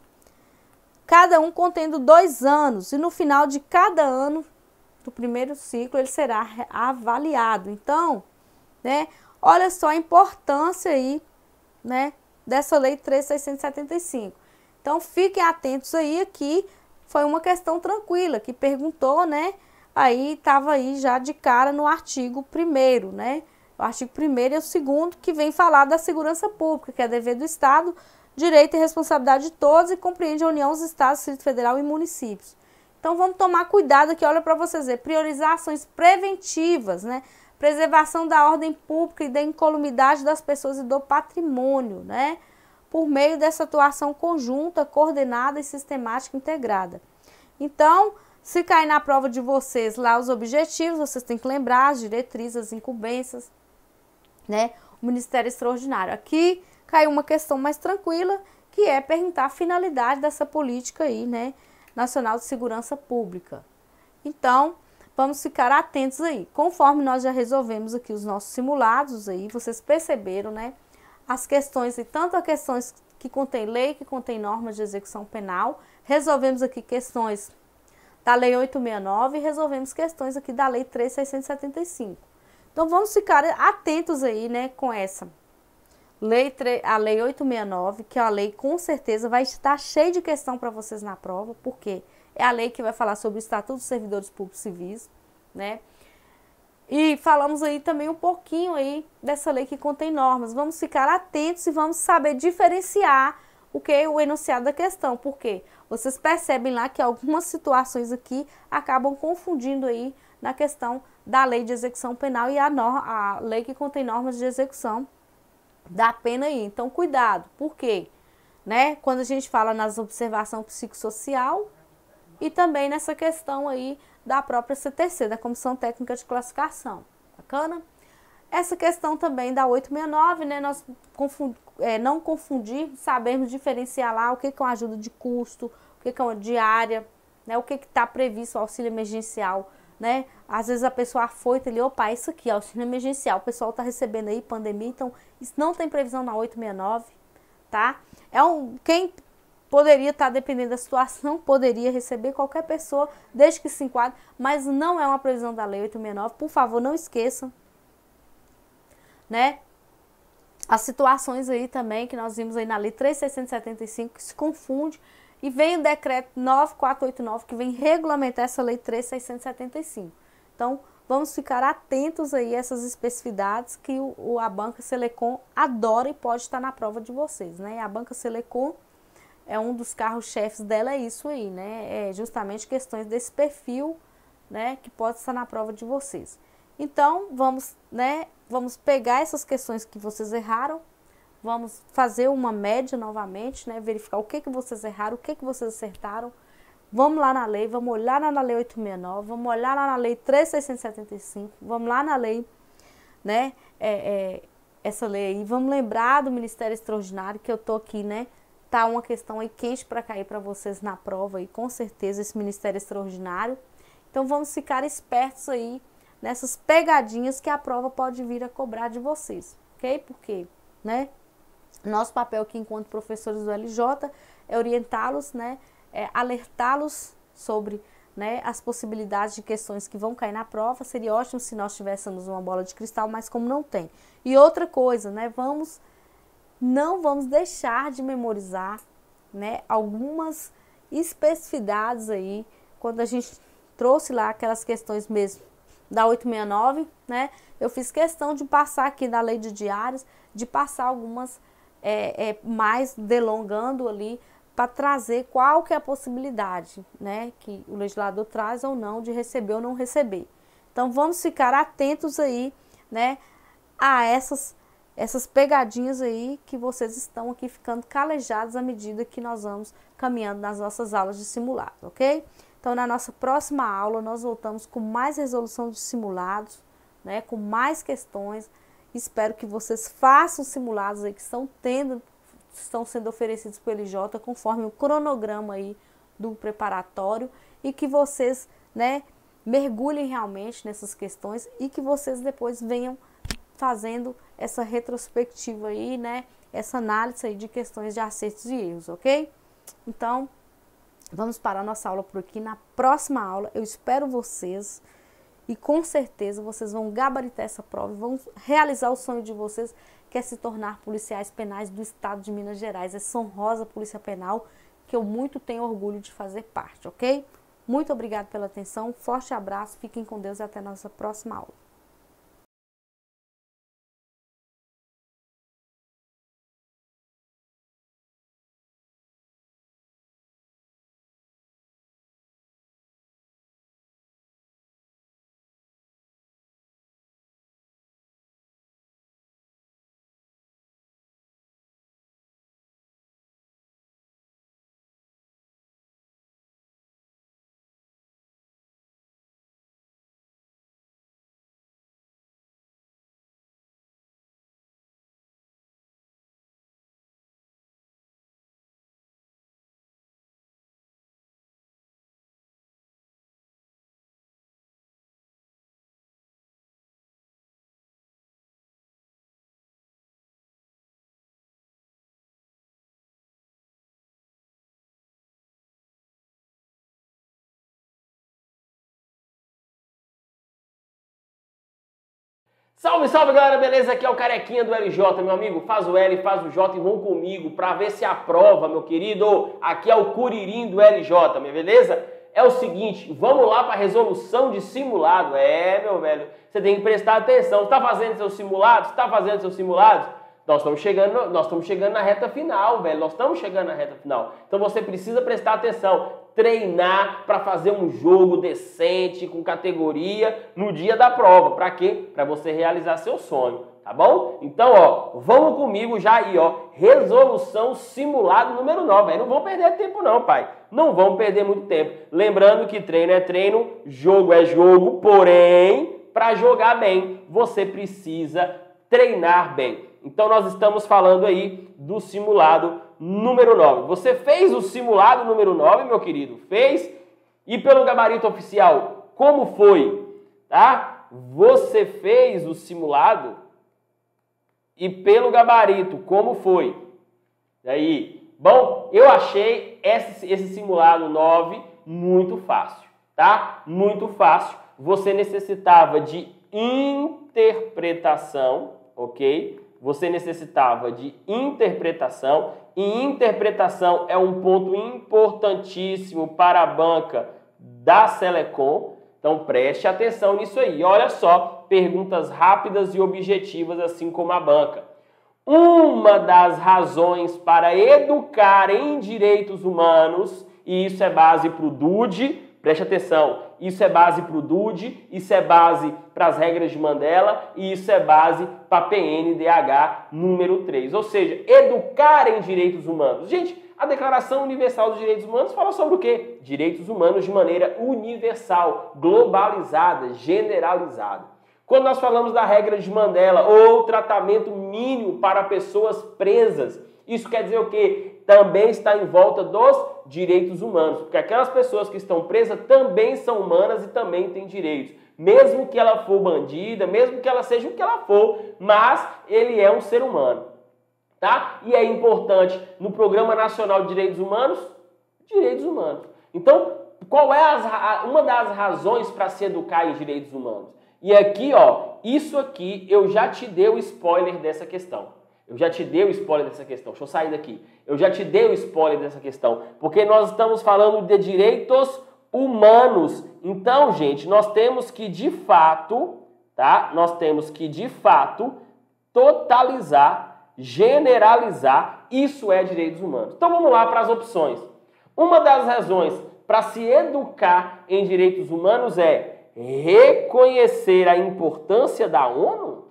cada um contendo dois anos, e no final de cada ano do primeiro ciclo ele será avaliado. Então, né, olha só a importância aí, né, dessa lei 3675. Então, fiquem atentos aí aqui, foi uma questão tranquila, que perguntou, né, aí estava aí já de cara no artigo 1 né, o artigo 1 e o segundo, que vem falar da segurança pública, que é dever do Estado, direito e responsabilidade de todos e compreende a União, os Estados, Distrito Federal e municípios. Então vamos tomar cuidado aqui, olha para vocês ver, priorizar ações preventivas, né? Preservação da ordem pública e da incolumidade das pessoas e do patrimônio, né? Por meio dessa atuação conjunta, coordenada e sistemática integrada. Então, se cair na prova de vocês lá os objetivos, vocês têm que lembrar as diretrizes, as incumbências, né? O Ministério Extraordinário. Aqui caiu uma questão mais tranquila, que é perguntar a finalidade dessa política aí, né? Nacional de Segurança Pública. Então, vamos ficar atentos aí. Conforme nós já resolvemos aqui os nossos simulados aí, vocês perceberam, né? As questões, e tanto as questões que contém lei, que contém normas de execução penal, resolvemos aqui questões da Lei 869 e resolvemos questões aqui da Lei 3675. Então vamos ficar atentos aí, né, com essa lei, a lei 869, que é a lei com certeza vai estar cheia de questão para vocês na prova, porque é a lei que vai falar sobre o Estatuto dos Servidores Públicos Civis, né? E falamos aí também um pouquinho aí dessa lei que contém normas. Vamos ficar atentos e vamos saber diferenciar o que é o enunciado da questão, porque vocês percebem lá que algumas situações aqui acabam confundindo aí na questão da lei de execução penal e a, a lei que contém normas de execução da pena aí. Então, cuidado. Por quê? Né? Quando a gente fala nas observação psicossocial e também nessa questão aí da própria CTC, da Comissão Técnica de Classificação. Bacana? Essa questão também da 869, né? Nós confund, é, não confundir, sabermos diferenciar lá o que, que é uma ajuda de custo, o que, que é uma diária, né? O que está previsto o auxílio emergencial né? Às vezes a pessoa afoita ali, opa, isso aqui, auxílio emergencial, o pessoal tá recebendo aí pandemia, então isso não tem previsão na 869, tá? É um, quem poderia estar tá dependendo da situação, poderia receber qualquer pessoa, desde que se enquadre, mas não é uma previsão da lei 869, por favor, não esqueçam, né? As situações aí também que nós vimos aí na lei 3675 que se confunde, e vem o decreto 9489 que vem regulamentar essa lei 3675. Então, vamos ficar atentos aí a essas especificidades que o, a banca Selecom adora e pode estar na prova de vocês, né? A banca Selecom é um dos carros-chefes dela, é isso aí, né? É justamente questões desse perfil, né, que pode estar na prova de vocês. Então, vamos, né, vamos pegar essas questões que vocês erraram, Vamos fazer uma média novamente, né? Verificar o que, que vocês erraram, o que, que vocês acertaram. Vamos lá na lei, vamos olhar lá na lei 869, vamos olhar lá na lei 3675, vamos lá na lei, né? É, é, essa lei aí, vamos lembrar do Ministério Extraordinário, que eu tô aqui, né? Tá uma questão aí quente para cair para vocês na prova aí, com certeza, esse Ministério Extraordinário. Então vamos ficar espertos aí nessas pegadinhas que a prova pode vir a cobrar de vocês, ok? Porque, né? Nosso papel aqui enquanto professores do LJ é orientá-los, né, é alertá-los sobre né, as possibilidades de questões que vão cair na prova. Seria ótimo se nós tivéssemos uma bola de cristal, mas como não tem. E outra coisa, né, vamos não vamos deixar de memorizar, né, algumas especificidades aí quando a gente trouxe lá aquelas questões mesmo da 869, né? Eu fiz questão de passar aqui da lei de diários, de passar algumas é, é, mais delongando ali para trazer qual que é a possibilidade, né, que o legislador traz ou não de receber ou não receber. Então vamos ficar atentos aí, né, a essas essas pegadinhas aí que vocês estão aqui ficando calejados à medida que nós vamos caminhando nas nossas aulas de simulado, ok? Então na nossa próxima aula nós voltamos com mais resolução de simulados, né, com mais questões Espero que vocês façam simulados aí que estão tendo, estão sendo oferecidos pelo LJ conforme o cronograma aí do preparatório e que vocês, né, mergulhem realmente nessas questões e que vocês depois venham fazendo essa retrospectiva aí, né? Essa análise aí de questões de acertos e erros, ok? Então, vamos parar nossa aula por aqui. Na próxima aula, eu espero vocês e com certeza vocês vão gabaritar essa prova e vão realizar o sonho de vocês, que é se tornar policiais penais do estado de Minas Gerais. Essa honrosa polícia penal que eu muito tenho orgulho de fazer parte, ok? Muito obrigada pela atenção, forte abraço, fiquem com Deus e até nossa próxima aula. Salve, salve galera, beleza? Aqui é o Carequinha do LJ, meu amigo. Faz o L, faz o J e vão comigo pra ver se aprova, meu querido. Aqui é o Curirim do LJ, minha beleza? É o seguinte, vamos lá pra resolução de simulado. É, meu velho, você tem que prestar atenção. Tá fazendo seus simulados? Tá fazendo seus simulados? Nós estamos chegando, nós estamos chegando na reta final, velho. Nós estamos chegando na reta final. Então você precisa prestar atenção treinar para fazer um jogo decente, com categoria, no dia da prova. Para quê? Para você realizar seu sonho, tá bom? Então, ó, vamos comigo já aí, ó. Resolução simulado número 9. Aí não vão perder tempo não, pai. Não vão perder muito tempo. Lembrando que treino é treino, jogo é jogo, porém, para jogar bem, você precisa treinar bem. Então nós estamos falando aí do simulado número 9. Você fez o simulado número 9, meu querido? Fez? E pelo gabarito oficial, como foi? Tá? Você fez o simulado? E pelo gabarito, como foi? Aí? Bom, eu achei esse, esse simulado 9 muito fácil, tá? Muito fácil. Você necessitava de interpretação, ok? Você necessitava de interpretação e interpretação é um ponto importantíssimo para a banca da Selecom. Então preste atenção nisso aí. Olha só, perguntas rápidas e objetivas, assim como a banca. Uma das razões para educar em direitos humanos, e isso é base para o DUD, Preste atenção, isso é base para o DUD, isso é base para as regras de Mandela e isso é base para a PNDH número 3. Ou seja, educar em direitos humanos. Gente, a Declaração Universal dos Direitos Humanos fala sobre o quê? Direitos humanos de maneira universal, globalizada, generalizada. Quando nós falamos da regra de Mandela ou tratamento mínimo para pessoas presas, isso quer dizer o quê? Também está em volta dos direitos humanos, porque aquelas pessoas que estão presas também são humanas e também têm direitos. Mesmo que ela for bandida, mesmo que ela seja o que ela for, mas ele é um ser humano. Tá? E é importante no Programa Nacional de Direitos Humanos, direitos humanos. Então, qual é as, uma das razões para se educar em direitos humanos? E aqui, ó, isso aqui eu já te dei o spoiler dessa questão. Eu já te dei o spoiler dessa questão. Deixa eu sair daqui. Eu já te dei o spoiler dessa questão. Porque nós estamos falando de direitos humanos. Então, gente, nós temos que de fato, tá? Nós temos que de fato totalizar, generalizar. Isso é direitos humanos. Então vamos lá para as opções. Uma das razões para se educar em direitos humanos é reconhecer a importância da ONU?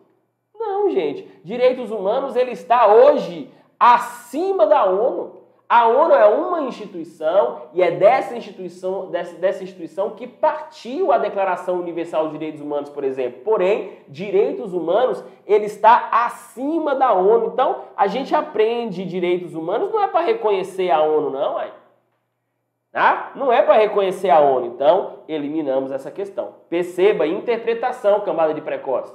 Não, gente. Direitos humanos ele está hoje acima da ONU. A ONU é uma instituição e é dessa instituição, dessa, dessa instituição que partiu a Declaração Universal dos Direitos Humanos, por exemplo. Porém, direitos humanos ele está acima da ONU. Então, a gente aprende direitos humanos não é para reconhecer a ONU, não, aí. Tá? Não é para reconhecer a ONU. Então, eliminamos essa questão. Perceba, interpretação, camada de precoce.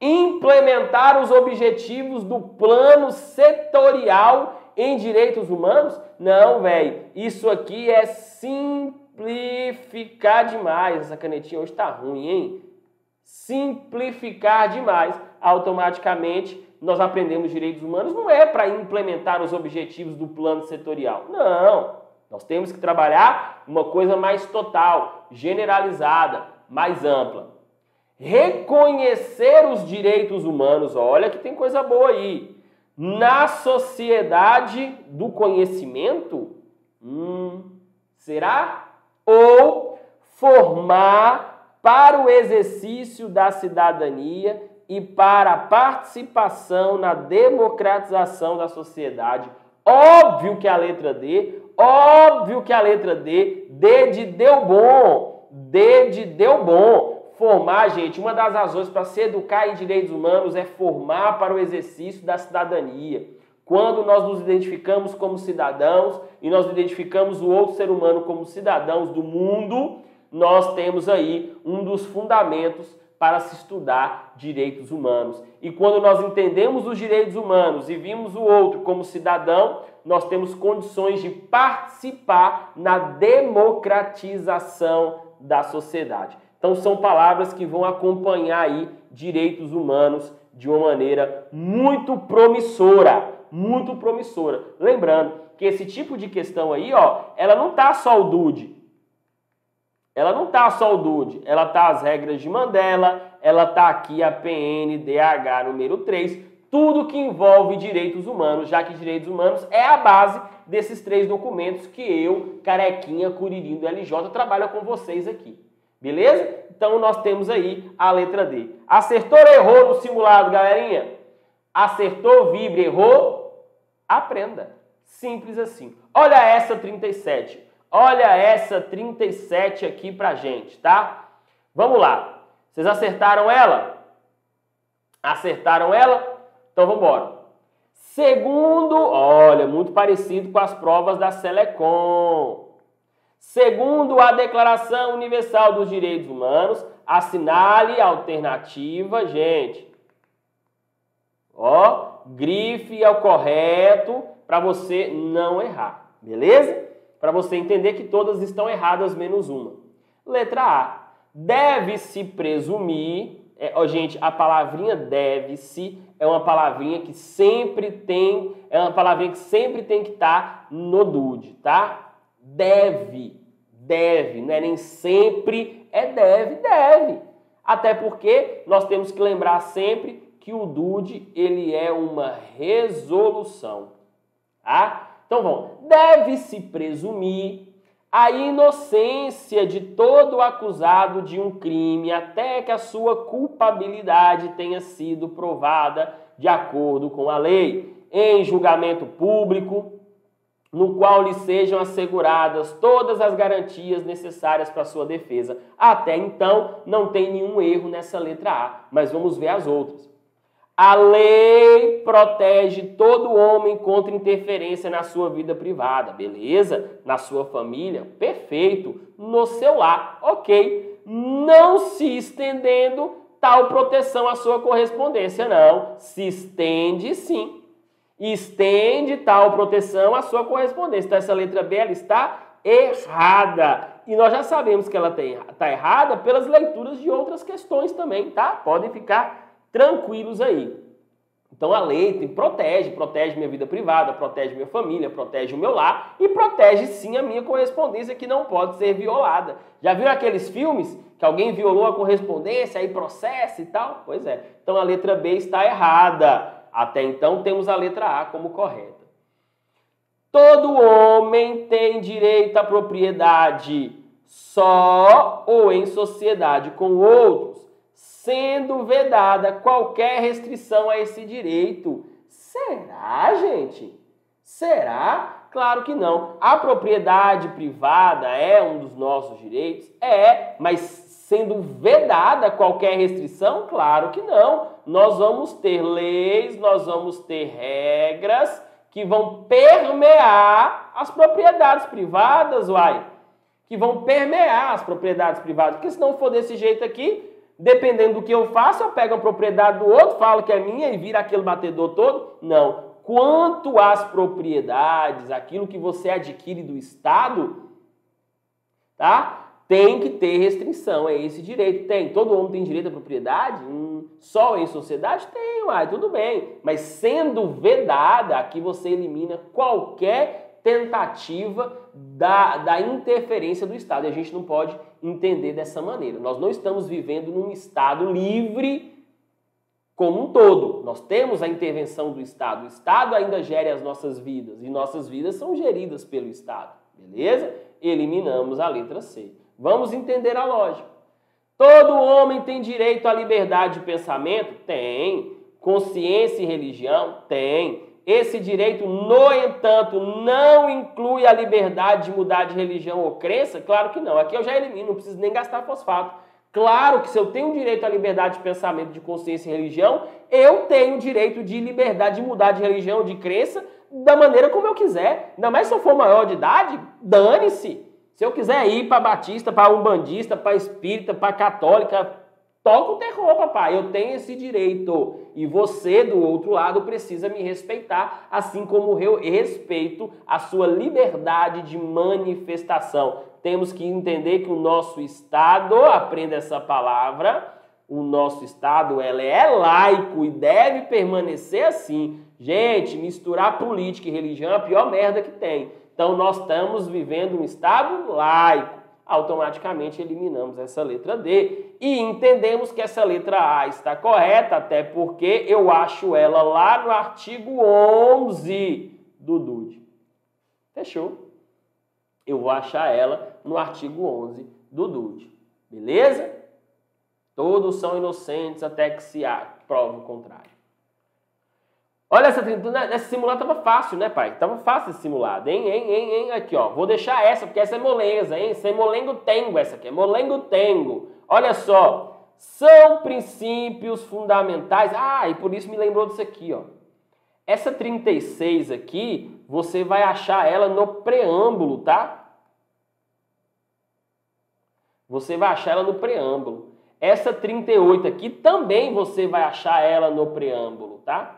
Implementar os objetivos do plano setorial em direitos humanos? Não, velho. Isso aqui é simplificar demais. Essa canetinha hoje tá ruim, hein? Simplificar demais. Automaticamente nós aprendemos direitos humanos não é para implementar os objetivos do plano setorial. Não. Nós temos que trabalhar uma coisa mais total, generalizada, mais ampla. Reconhecer os direitos humanos, olha que tem coisa boa aí na sociedade do conhecimento? Hum, será? Ou formar para o exercício da cidadania e para a participação na democratização da sociedade. Óbvio que a letra D, óbvio que a letra D, D de deu bom, D de deu bom. Formar, gente, uma das razões para se educar em direitos humanos é formar para o exercício da cidadania. Quando nós nos identificamos como cidadãos e nós identificamos o outro ser humano como cidadãos do mundo, nós temos aí um dos fundamentos para se estudar direitos humanos. E quando nós entendemos os direitos humanos e vimos o outro como cidadão, nós temos condições de participar na democratização da sociedade. Então são palavras que vão acompanhar aí direitos humanos de uma maneira muito promissora, muito promissora. Lembrando que esse tipo de questão aí, ó, ela não tá só o DUD. Ela não tá só o DUD, ela tá as regras de Mandela, ela tá aqui a PNDH número 3, tudo que envolve direitos humanos, já que direitos humanos é a base desses três documentos que eu, Carequinha, Curirim do LJ, trabalho com vocês aqui. Beleza? Então nós temos aí a letra D. Acertou ou errou no simulado, galerinha? Acertou, vibre, errou? Aprenda. Simples assim. Olha essa 37. Olha essa 37 aqui pra gente, tá? Vamos lá. Vocês acertaram ela? Acertaram ela? Então vamos embora. Segundo, olha, muito parecido com as provas da Selecom. Segundo a Declaração Universal dos Direitos Humanos, assinale a alternativa, gente. Ó, grife é o correto para você não errar, beleza? Para você entender que todas estão erradas menos uma. Letra A. Deve-se presumir, é, ó, gente, a palavrinha deve-se é uma palavrinha que sempre tem, é uma palavrinha que sempre tem que estar tá no DUD, tá? Deve, deve, não é nem sempre, é deve, deve. Até porque nós temos que lembrar sempre que o DUD ele é uma resolução. Tá? Então vamos, deve-se presumir a inocência de todo acusado de um crime até que a sua culpabilidade tenha sido provada de acordo com a lei. Em julgamento público, no qual lhe sejam asseguradas todas as garantias necessárias para sua defesa. Até então, não tem nenhum erro nessa letra A, mas vamos ver as outras. A lei protege todo homem contra interferência na sua vida privada, beleza? Na sua família, perfeito. No seu lar, ok. Não se estendendo tal proteção à sua correspondência, não. Se estende sim estende tal proteção à sua correspondência. Então, essa letra B ela está errada. E nós já sabemos que ela está errada pelas leituras de outras questões também, tá? Podem ficar tranquilos aí. Então a lei tem, protege, protege minha vida privada, protege minha família, protege o meu lar e protege sim a minha correspondência que não pode ser violada. Já viu aqueles filmes que alguém violou a correspondência, aí processa e tal? Pois é. Então a letra B está errada. Até então temos a letra A como correta. Todo homem tem direito à propriedade só ou em sociedade com outros, sendo vedada qualquer restrição a esse direito. Será, gente? Será? Claro que não. A propriedade privada é um dos nossos direitos? É, mas sendo vedada qualquer restrição? Claro que não. Nós vamos ter leis, nós vamos ter regras que vão permear as propriedades privadas, uai. Que vão permear as propriedades privadas. Porque se não for desse jeito aqui, Dependendo do que eu faço, eu pego a propriedade do outro, falo que é minha e vira aquele batedor todo. Não. Quanto às propriedades, aquilo que você adquire do Estado, tá? Tem que ter restrição, é esse direito. Tem. Todo homem tem direito à propriedade? Hum, só em sociedade? Tem, uai, tudo bem. Mas sendo vedada, aqui você elimina qualquer tentativa da, da interferência do Estado. E a gente não pode entender dessa maneira. Nós não estamos vivendo num Estado livre como um todo. Nós temos a intervenção do Estado. O Estado ainda gere as nossas vidas e nossas vidas são geridas pelo Estado. Beleza? Eliminamos a letra C. Vamos entender a lógica. Todo homem tem direito à liberdade de pensamento? Tem. Consciência e religião? Tem. Esse direito, no entanto, não inclui a liberdade de mudar de religião ou crença? Claro que não. Aqui eu já elimino, não preciso nem gastar fosfato. Claro que se eu tenho direito à liberdade de pensamento, de consciência e religião, eu tenho direito de liberdade de mudar de religião, de crença, da maneira como eu quiser. Ainda mais se eu for maior de idade, dane-se. Se eu quiser ir para batista, para umbandista, para espírita, para católica, toca o terror, papai. Eu tenho esse direito. E você, do outro lado, precisa me respeitar, assim como eu respeito a sua liberdade de manifestação. Temos que entender que o nosso Estado, aprenda essa palavra, o nosso Estado ela é laico e deve permanecer assim. Gente, misturar política e religião é a pior merda que tem. Então, nós estamos vivendo um Estado laico. Automaticamente eliminamos essa letra D e entendemos que essa letra A está correta, até porque eu acho ela lá no artigo 11 do DUD. Fechou? Eu vou achar ela no artigo 11 do DUD. Beleza? Todos são inocentes até que se prove o contrário. Olha essa esse simulado tava fácil, né, pai? Tava fácil esse simulado, hein, hein, hein, hein, aqui, ó. Vou deixar essa, porque essa é moleza, hein? Essa é molengo tengo, essa aqui é molengo tengo. Olha só, são princípios fundamentais. Ah, e por isso me lembrou disso aqui, ó. Essa 36 aqui, você vai achar ela no preâmbulo, tá? Você vai achar ela no preâmbulo. Essa 38 aqui também você vai achar ela no preâmbulo, tá?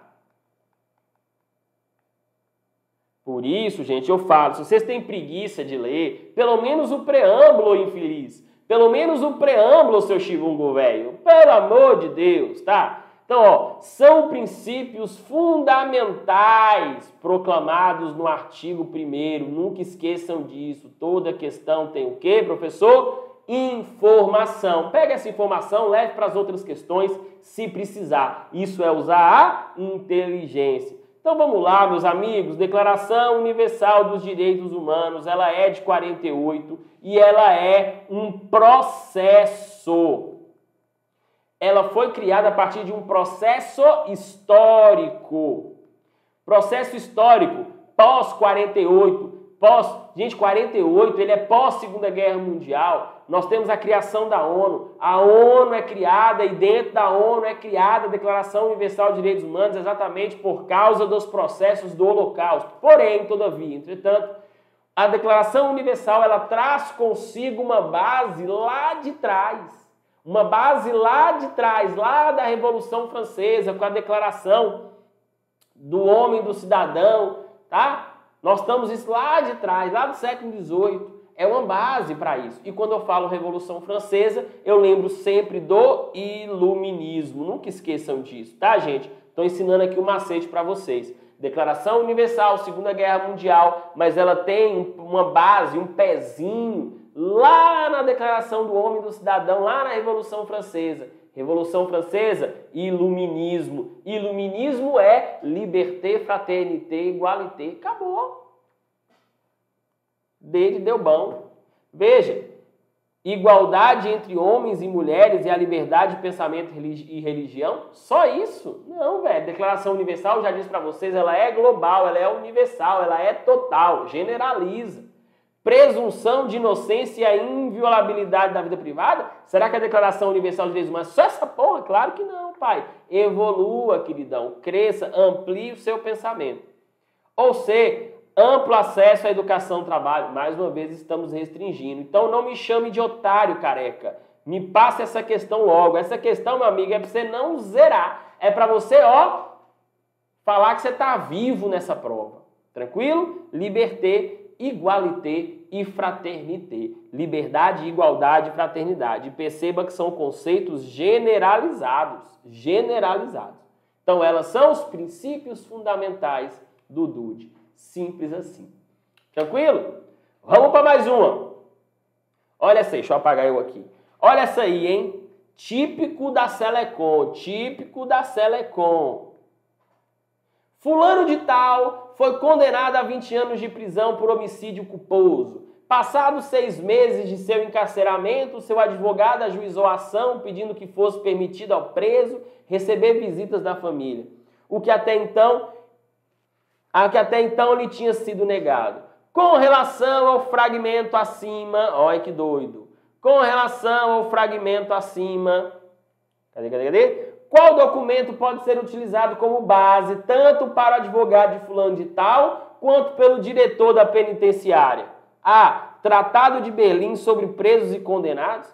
Por isso, gente, eu falo, se vocês têm preguiça de ler, pelo menos o preâmbulo, infeliz. Pelo menos o preâmbulo, seu chivungo velho. Pelo amor de Deus, tá? Então, ó, são princípios fundamentais proclamados no artigo 1 Nunca esqueçam disso. Toda questão tem o quê, professor? Informação. Pega essa informação, leve para as outras questões se precisar. Isso é usar a inteligência. Então vamos lá, meus amigos, Declaração Universal dos Direitos Humanos, ela é de 48 e ela é um processo. Ela foi criada a partir de um processo histórico. Processo histórico pós 48, pós, gente, 48, ele é pós Segunda Guerra Mundial nós temos a criação da ONU. A ONU é criada e dentro da ONU é criada a Declaração Universal de Direitos Humanos exatamente por causa dos processos do Holocausto. Porém, todavia, entretanto, a Declaração Universal ela traz consigo uma base lá de trás. Uma base lá de trás, lá da Revolução Francesa, com a declaração do homem, do cidadão, tá? Nós estamos isso lá de trás, lá do século XVIII é uma base para isso. E quando eu falo Revolução Francesa, eu lembro sempre do iluminismo. Nunca esqueçam disso, tá, gente? Estou ensinando aqui o um macete para vocês. Declaração Universal, Segunda Guerra Mundial, mas ela tem uma base, um pezinho lá na Declaração do Homem e do Cidadão, lá na Revolução Francesa. Revolução Francesa, iluminismo. Iluminismo é liberté, fraternité, igualité. Acabou dele deu bom. Veja, igualdade entre homens e mulheres e a liberdade de pensamento e religião? Só isso? Não, velho. Declaração Universal, já disse para vocês, ela é global, ela é universal, ela é total, generaliza. Presunção de inocência e inviolabilidade da vida privada? Será que a Declaração Universal de Direitos Humanos é só essa porra? Claro que não, pai. Evolua, queridão, cresça, amplie o seu pensamento. Ou seja, Amplo acesso à educação e trabalho. Mais uma vez estamos restringindo. Então não me chame de otário, careca. Me passa essa questão logo. Essa questão, meu amigo, é para você não zerar. É para você, ó, falar que você está vivo nessa prova. Tranquilo? Liberté, igualité e fraternité. Liberdade, igualdade e fraternidade. perceba que são conceitos generalizados. Generalizados. Então, elas são os princípios fundamentais do DUD. Simples assim. Tranquilo? Vamos para mais uma. Olha essa aí, deixa eu apagar eu aqui. Olha essa aí, hein? Típico da Selecom, típico da Selecom. Fulano de tal foi condenado a 20 anos de prisão por homicídio culposo. Passados seis meses de seu encarceramento, seu advogado ajuizou a ação pedindo que fosse permitido ao preso receber visitas da família, o que até então, a que até então lhe tinha sido negado. Com relação ao fragmento acima, olha que doido. Com relação ao fragmento acima, cadê, cadê, cadê? Qual documento pode ser utilizado como base tanto para o advogado de fulano de tal, quanto pelo diretor da penitenciária? A. Tratado de Berlim sobre presos e condenados.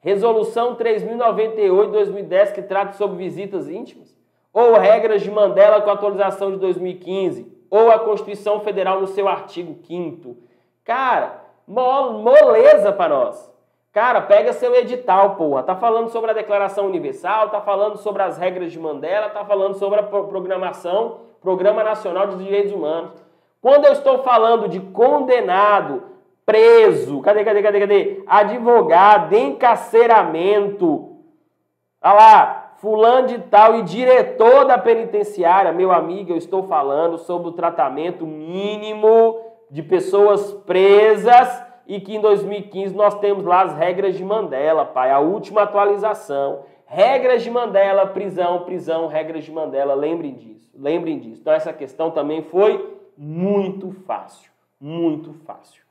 Resolução 3098-2010 que trata sobre visitas íntimas. Ou regras de Mandela com atualização de 2015. Ou a Constituição Federal no seu artigo 5 Cara, moleza para nós. Cara, pega seu edital, porra. Tá falando sobre a Declaração Universal, tá falando sobre as regras de Mandela, tá falando sobre a programação, Programa Nacional de Direitos Humanos. Quando eu estou falando de condenado, preso, cadê, cadê, cadê, cadê? Advogado, encarceramento. Olha lá, fulano de tal e diretor da penitenciária, meu amigo, eu estou falando sobre o tratamento mínimo de pessoas presas e que em 2015 nós temos lá as regras de Mandela, pai, a última atualização. Regras de Mandela, prisão, prisão, regras de Mandela, lembrem disso, lembrem disso. Então essa questão também foi muito fácil, muito fácil.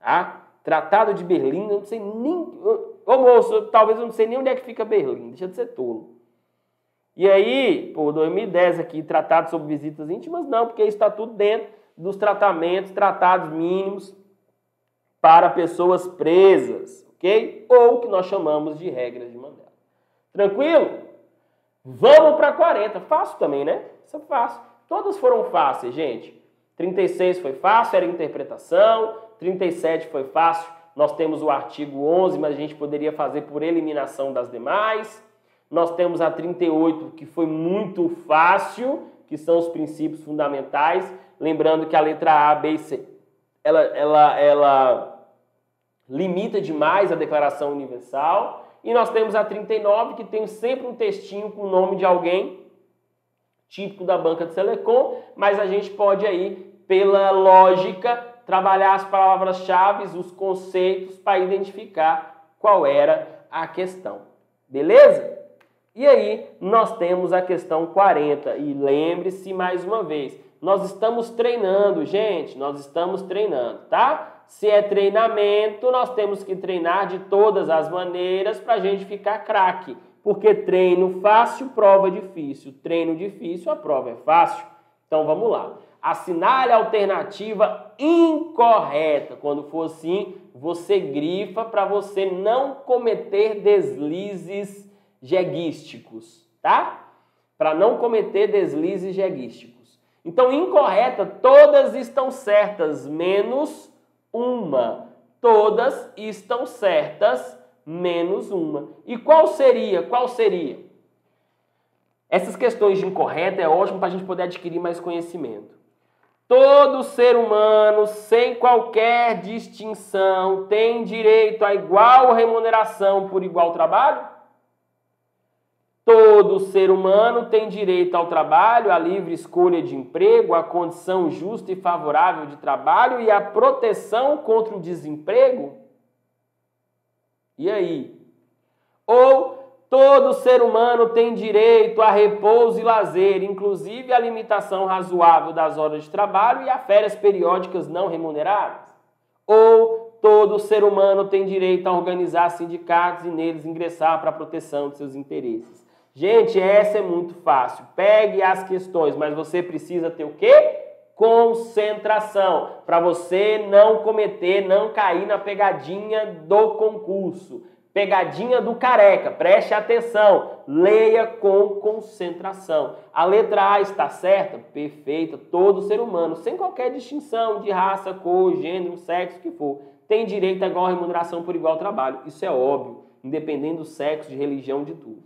Tá? Tratado de Berlim, eu não sei nem. Ô moço, talvez eu não sei nem onde é que fica Berlim, deixa de ser tolo. E aí, pô, 2010 aqui, tratado sobre visitas íntimas, não, porque isso está tudo dentro dos tratamentos, tratados mínimos para pessoas presas, ok? Ou que nós chamamos de regras de Mandela. Tranquilo? Vamos para 40. Fácil também, né? Isso é fácil. Todas foram fáceis, gente. 36 foi fácil, era interpretação. 37 foi fácil, nós temos o artigo 11, mas a gente poderia fazer por eliminação das demais. Nós temos a 38, que foi muito fácil, que são os princípios fundamentais. Lembrando que a letra A, B e C, ela, ela, ela limita demais a Declaração Universal. E nós temos a 39, que tem sempre um textinho com o nome de alguém, típico da banca de Selecom, mas a gente pode aí, pela lógica, trabalhar as palavras-chave, os conceitos para identificar qual era a questão. Beleza? E aí, nós temos a questão 40. E lembre-se mais uma vez, nós estamos treinando, gente, nós estamos treinando, tá? Se é treinamento, nós temos que treinar de todas as maneiras para a gente ficar craque. Porque treino fácil, prova difícil. Treino difícil, a prova é fácil. Então vamos lá. Assinale a alternativa incorreta. Quando for assim, você grifa para você não cometer deslizes jeguísticos, tá? Para não cometer deslizes jeguísticos. Então, incorreta, todas estão certas, menos uma. Todas estão certas, menos uma. E qual seria? Qual seria? Essas questões de incorreta é ótimo para a gente poder adquirir mais conhecimento. Todo ser humano, sem qualquer distinção, tem direito a igual remuneração por igual trabalho? Todo ser humano tem direito ao trabalho, à livre escolha de emprego, à condição justa e favorável de trabalho e à proteção contra o desemprego? E aí? Ou Todo ser humano tem direito a repouso e lazer, inclusive a limitação razoável das horas de trabalho e a férias periódicas não remuneradas. Ou todo ser humano tem direito a organizar sindicatos e neles ingressar para a proteção de seus interesses. Gente, essa é muito fácil. Pegue as questões, mas você precisa ter o quê? Concentração, para você não cometer, não cair na pegadinha do concurso Pegadinha do careca, preste atenção, leia com concentração. A letra A está certa? Perfeita. Todo ser humano, sem qualquer distinção de raça, cor, gênero, sexo, que for, tem direito a igual remuneração por igual trabalho. Isso é óbvio, independente do sexo, de religião, de tudo.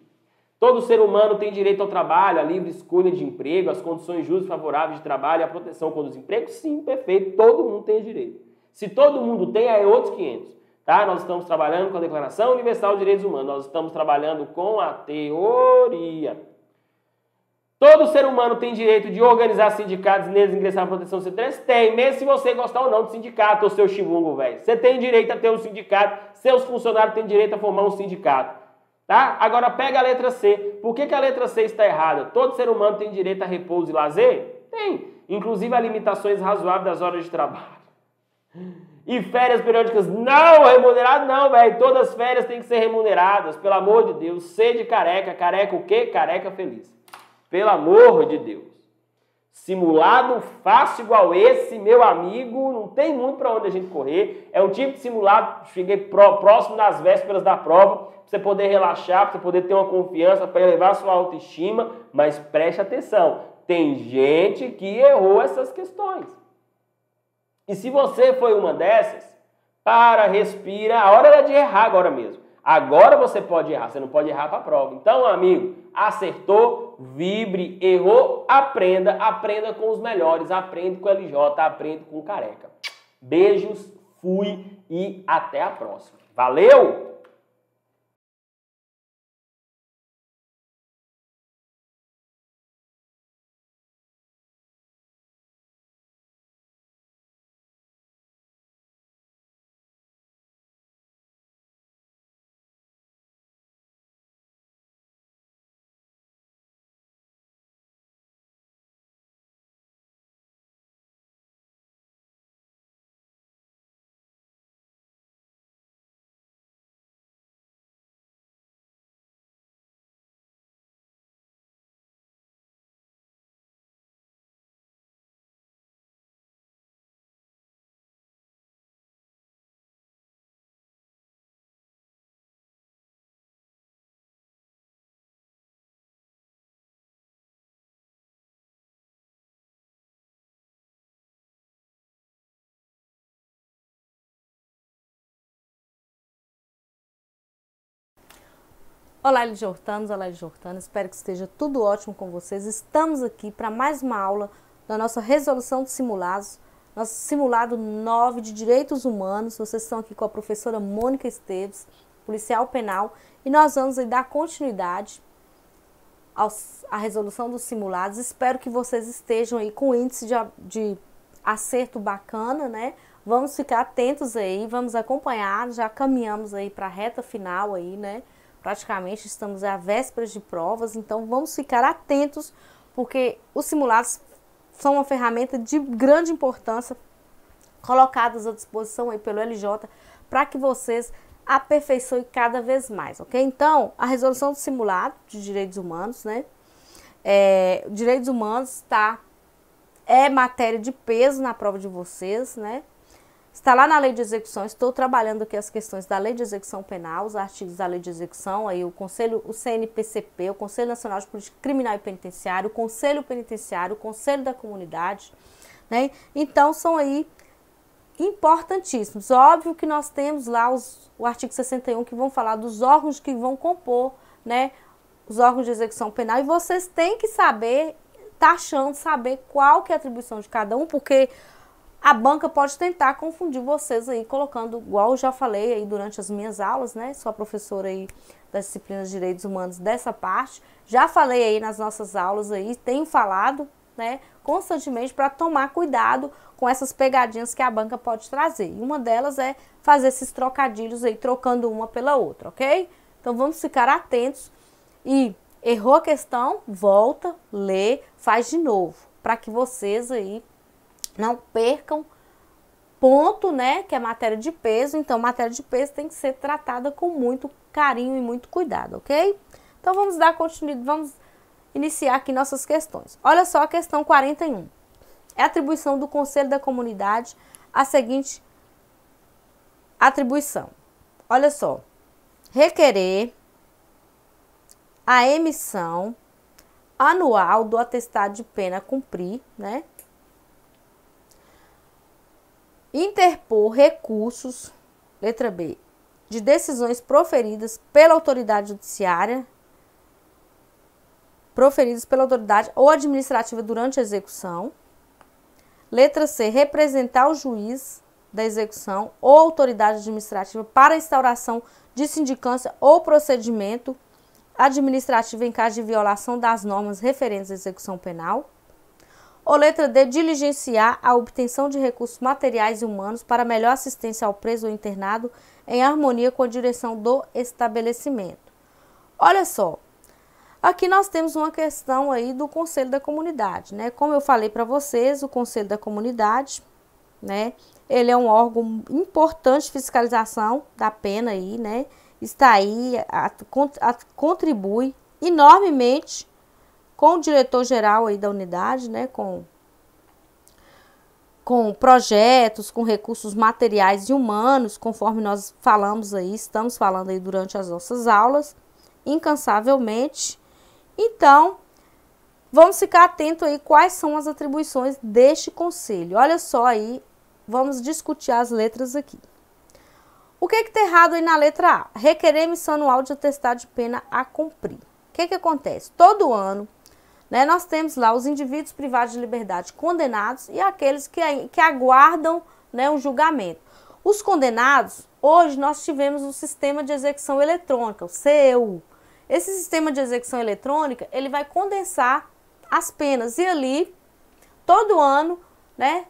Todo ser humano tem direito ao trabalho, à livre escolha de emprego, às condições justas favoráveis de trabalho, à proteção contra os empregos? Sim, perfeito. Todo mundo tem direito. Se todo mundo tem, é outros 500. Tá? Nós estamos trabalhando com a Declaração Universal de Direitos Humanos, nós estamos trabalhando com a teoria. Todo ser humano tem direito de organizar sindicatos e neles ingressar na proteção civil? Tem, mesmo se você gostar ou não de sindicato, ou seu chibungo, velho. Você tem direito a ter um sindicato, seus funcionários têm direito a formar um sindicato. Tá? Agora pega a letra C. Por que, que a letra C está errada? Todo ser humano tem direito a repouso e lazer? Tem. Inclusive a limitações razoáveis das horas de trabalho. E férias periódicas não remuneradas, não, velho. Todas as férias têm que ser remuneradas, pelo amor de Deus. Sede careca, careca o quê? Careca feliz. Pelo amor de Deus. Simulado fácil igual esse, meu amigo, não tem muito para onde a gente correr. É um tipo de simulado, cheguei próximo nas vésperas da prova, para você poder relaxar, para você poder ter uma confiança, para elevar sua autoestima, mas preste atenção, tem gente que errou essas questões. E se você foi uma dessas, para, respira. A hora é de errar agora mesmo. Agora você pode errar, você não pode errar para a prova. Então, amigo, acertou, vibre, errou, aprenda, aprenda com os melhores, aprende com o LJ, aprende com o Careca. Beijos, fui e até a próxima. Valeu! Olá, Jortanos, olá, Jortanos. Espero que esteja tudo ótimo com vocês. Estamos aqui para mais uma aula da nossa resolução de simulados, nosso simulado 9 de Direitos Humanos. Vocês estão aqui com a professora Mônica Esteves, policial penal, e nós vamos dar continuidade à resolução dos simulados. Espero que vocês estejam aí com índice de, de acerto bacana, né? Vamos ficar atentos aí, vamos acompanhar, já caminhamos aí para a reta final aí, né? Praticamente estamos à vésperas de provas, então vamos ficar atentos, porque os simulados são uma ferramenta de grande importância colocadas à disposição aí pelo LJ para que vocês aperfeiçoem cada vez mais, ok? Então, a resolução do simulado de direitos humanos, né? É, direitos humanos está é matéria de peso na prova de vocês, né? Está lá na lei de execução, estou trabalhando aqui as questões da lei de execução penal, os artigos da lei de execução, aí o Conselho, o CNPCP, o Conselho Nacional de Política Criminal e Penitenciário, o Conselho Penitenciário, o Conselho da Comunidade, né? Então são aí importantíssimos. Óbvio que nós temos lá os, o artigo 61 que vão falar dos órgãos que vão compor, né, os órgãos de execução penal e vocês têm que saber, taxando, saber qual que é a atribuição de cada um, porque a banca pode tentar confundir vocês aí, colocando, igual eu já falei aí durante as minhas aulas, né? Sou a professora aí das disciplinas de Direitos Humanos dessa parte. Já falei aí nas nossas aulas aí, tenho falado, né, constantemente para tomar cuidado com essas pegadinhas que a banca pode trazer. E uma delas é fazer esses trocadilhos aí, trocando uma pela outra, ok? Então vamos ficar atentos e errou a questão, volta, lê, faz de novo, para que vocês aí não percam ponto, né, que é matéria de peso. Então, matéria de peso tem que ser tratada com muito carinho e muito cuidado, ok? Então, vamos dar continuidade, vamos iniciar aqui nossas questões. Olha só a questão 41. É atribuição do Conselho da Comunidade a seguinte atribuição. Olha só. requerer a emissão anual do atestado de pena cumprir, né? Interpor recursos, letra B, de decisões proferidas pela autoridade judiciária, proferidas pela autoridade ou administrativa durante a execução. Letra C, representar o juiz da execução ou autoridade administrativa para instauração de sindicância ou procedimento administrativa em caso de violação das normas referentes à execução penal. Ou letra D, diligenciar a obtenção de recursos materiais e humanos para melhor assistência ao preso ou internado em harmonia com a direção do estabelecimento. Olha só, aqui nós temos uma questão aí do Conselho da Comunidade, né? Como eu falei para vocês, o Conselho da Comunidade, né? Ele é um órgão importante de fiscalização da pena aí, né? Está aí, a, a, contribui enormemente com o diretor-geral aí da unidade, né? Com, com projetos, com recursos materiais e humanos, conforme nós falamos aí, estamos falando aí durante as nossas aulas, incansavelmente. Então, vamos ficar atento aí quais são as atribuições deste conselho. Olha só aí Vamos discutir as letras aqui. O que está errado aí na letra A? Requerer emissão anual de atestado de pena a cumprir. O que, que acontece? Todo ano, né, nós temos lá os indivíduos privados de liberdade condenados e aqueles que, que aguardam né, um julgamento. Os condenados, hoje nós tivemos o sistema de execução eletrônica, o CEU. Esse sistema de execução eletrônica, ele vai condensar as penas e ali, todo ano, né,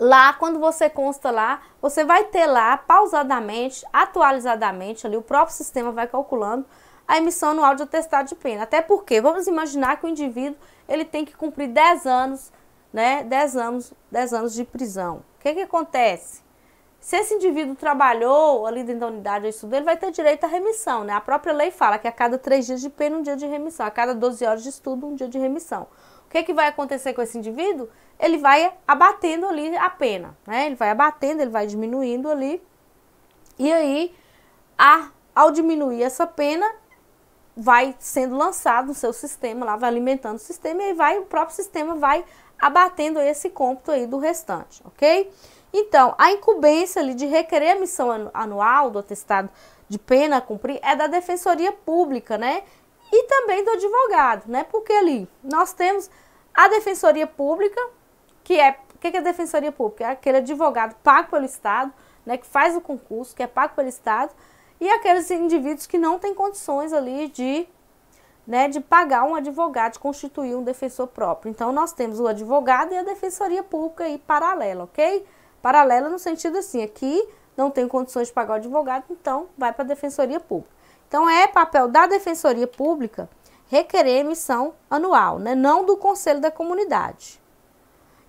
Lá, quando você consta lá, você vai ter lá pausadamente, atualizadamente, ali o próprio sistema vai calculando a emissão anual de atestado de pena. Até porque, vamos imaginar que o indivíduo ele tem que cumprir 10 anos, né? 10 anos, 10 anos de prisão. O que, que acontece? Se esse indivíduo trabalhou ali dentro da unidade de estudo, ele vai ter direito à remissão, né? A própria lei fala que a cada 3 dias de pena, um dia de remissão. A cada 12 horas de estudo, um dia de remissão. O que, que vai acontecer com esse indivíduo? ele vai abatendo ali a pena, né? Ele vai abatendo, ele vai diminuindo ali. E aí, a, ao diminuir essa pena, vai sendo lançado no seu sistema, lá vai alimentando o sistema e aí vai, o próprio sistema vai abatendo esse cômputo aí do restante, ok? Então, a incumbência ali de requerer a missão anual do atestado de pena a cumprir é da Defensoria Pública, né? E também do advogado, né? Porque ali nós temos a Defensoria Pública, que é o que é a Defensoria Pública? É aquele advogado pago pelo Estado, né, que faz o concurso, que é pago pelo Estado, e aqueles indivíduos que não têm condições ali de, né, de pagar um advogado, de constituir um defensor próprio. Então, nós temos o advogado e a Defensoria Pública aí paralela, ok? Paralela no sentido assim, aqui não tem condições de pagar o advogado, então vai para a Defensoria Pública. Então, é papel da Defensoria Pública requerer emissão anual, né, não do Conselho da Comunidade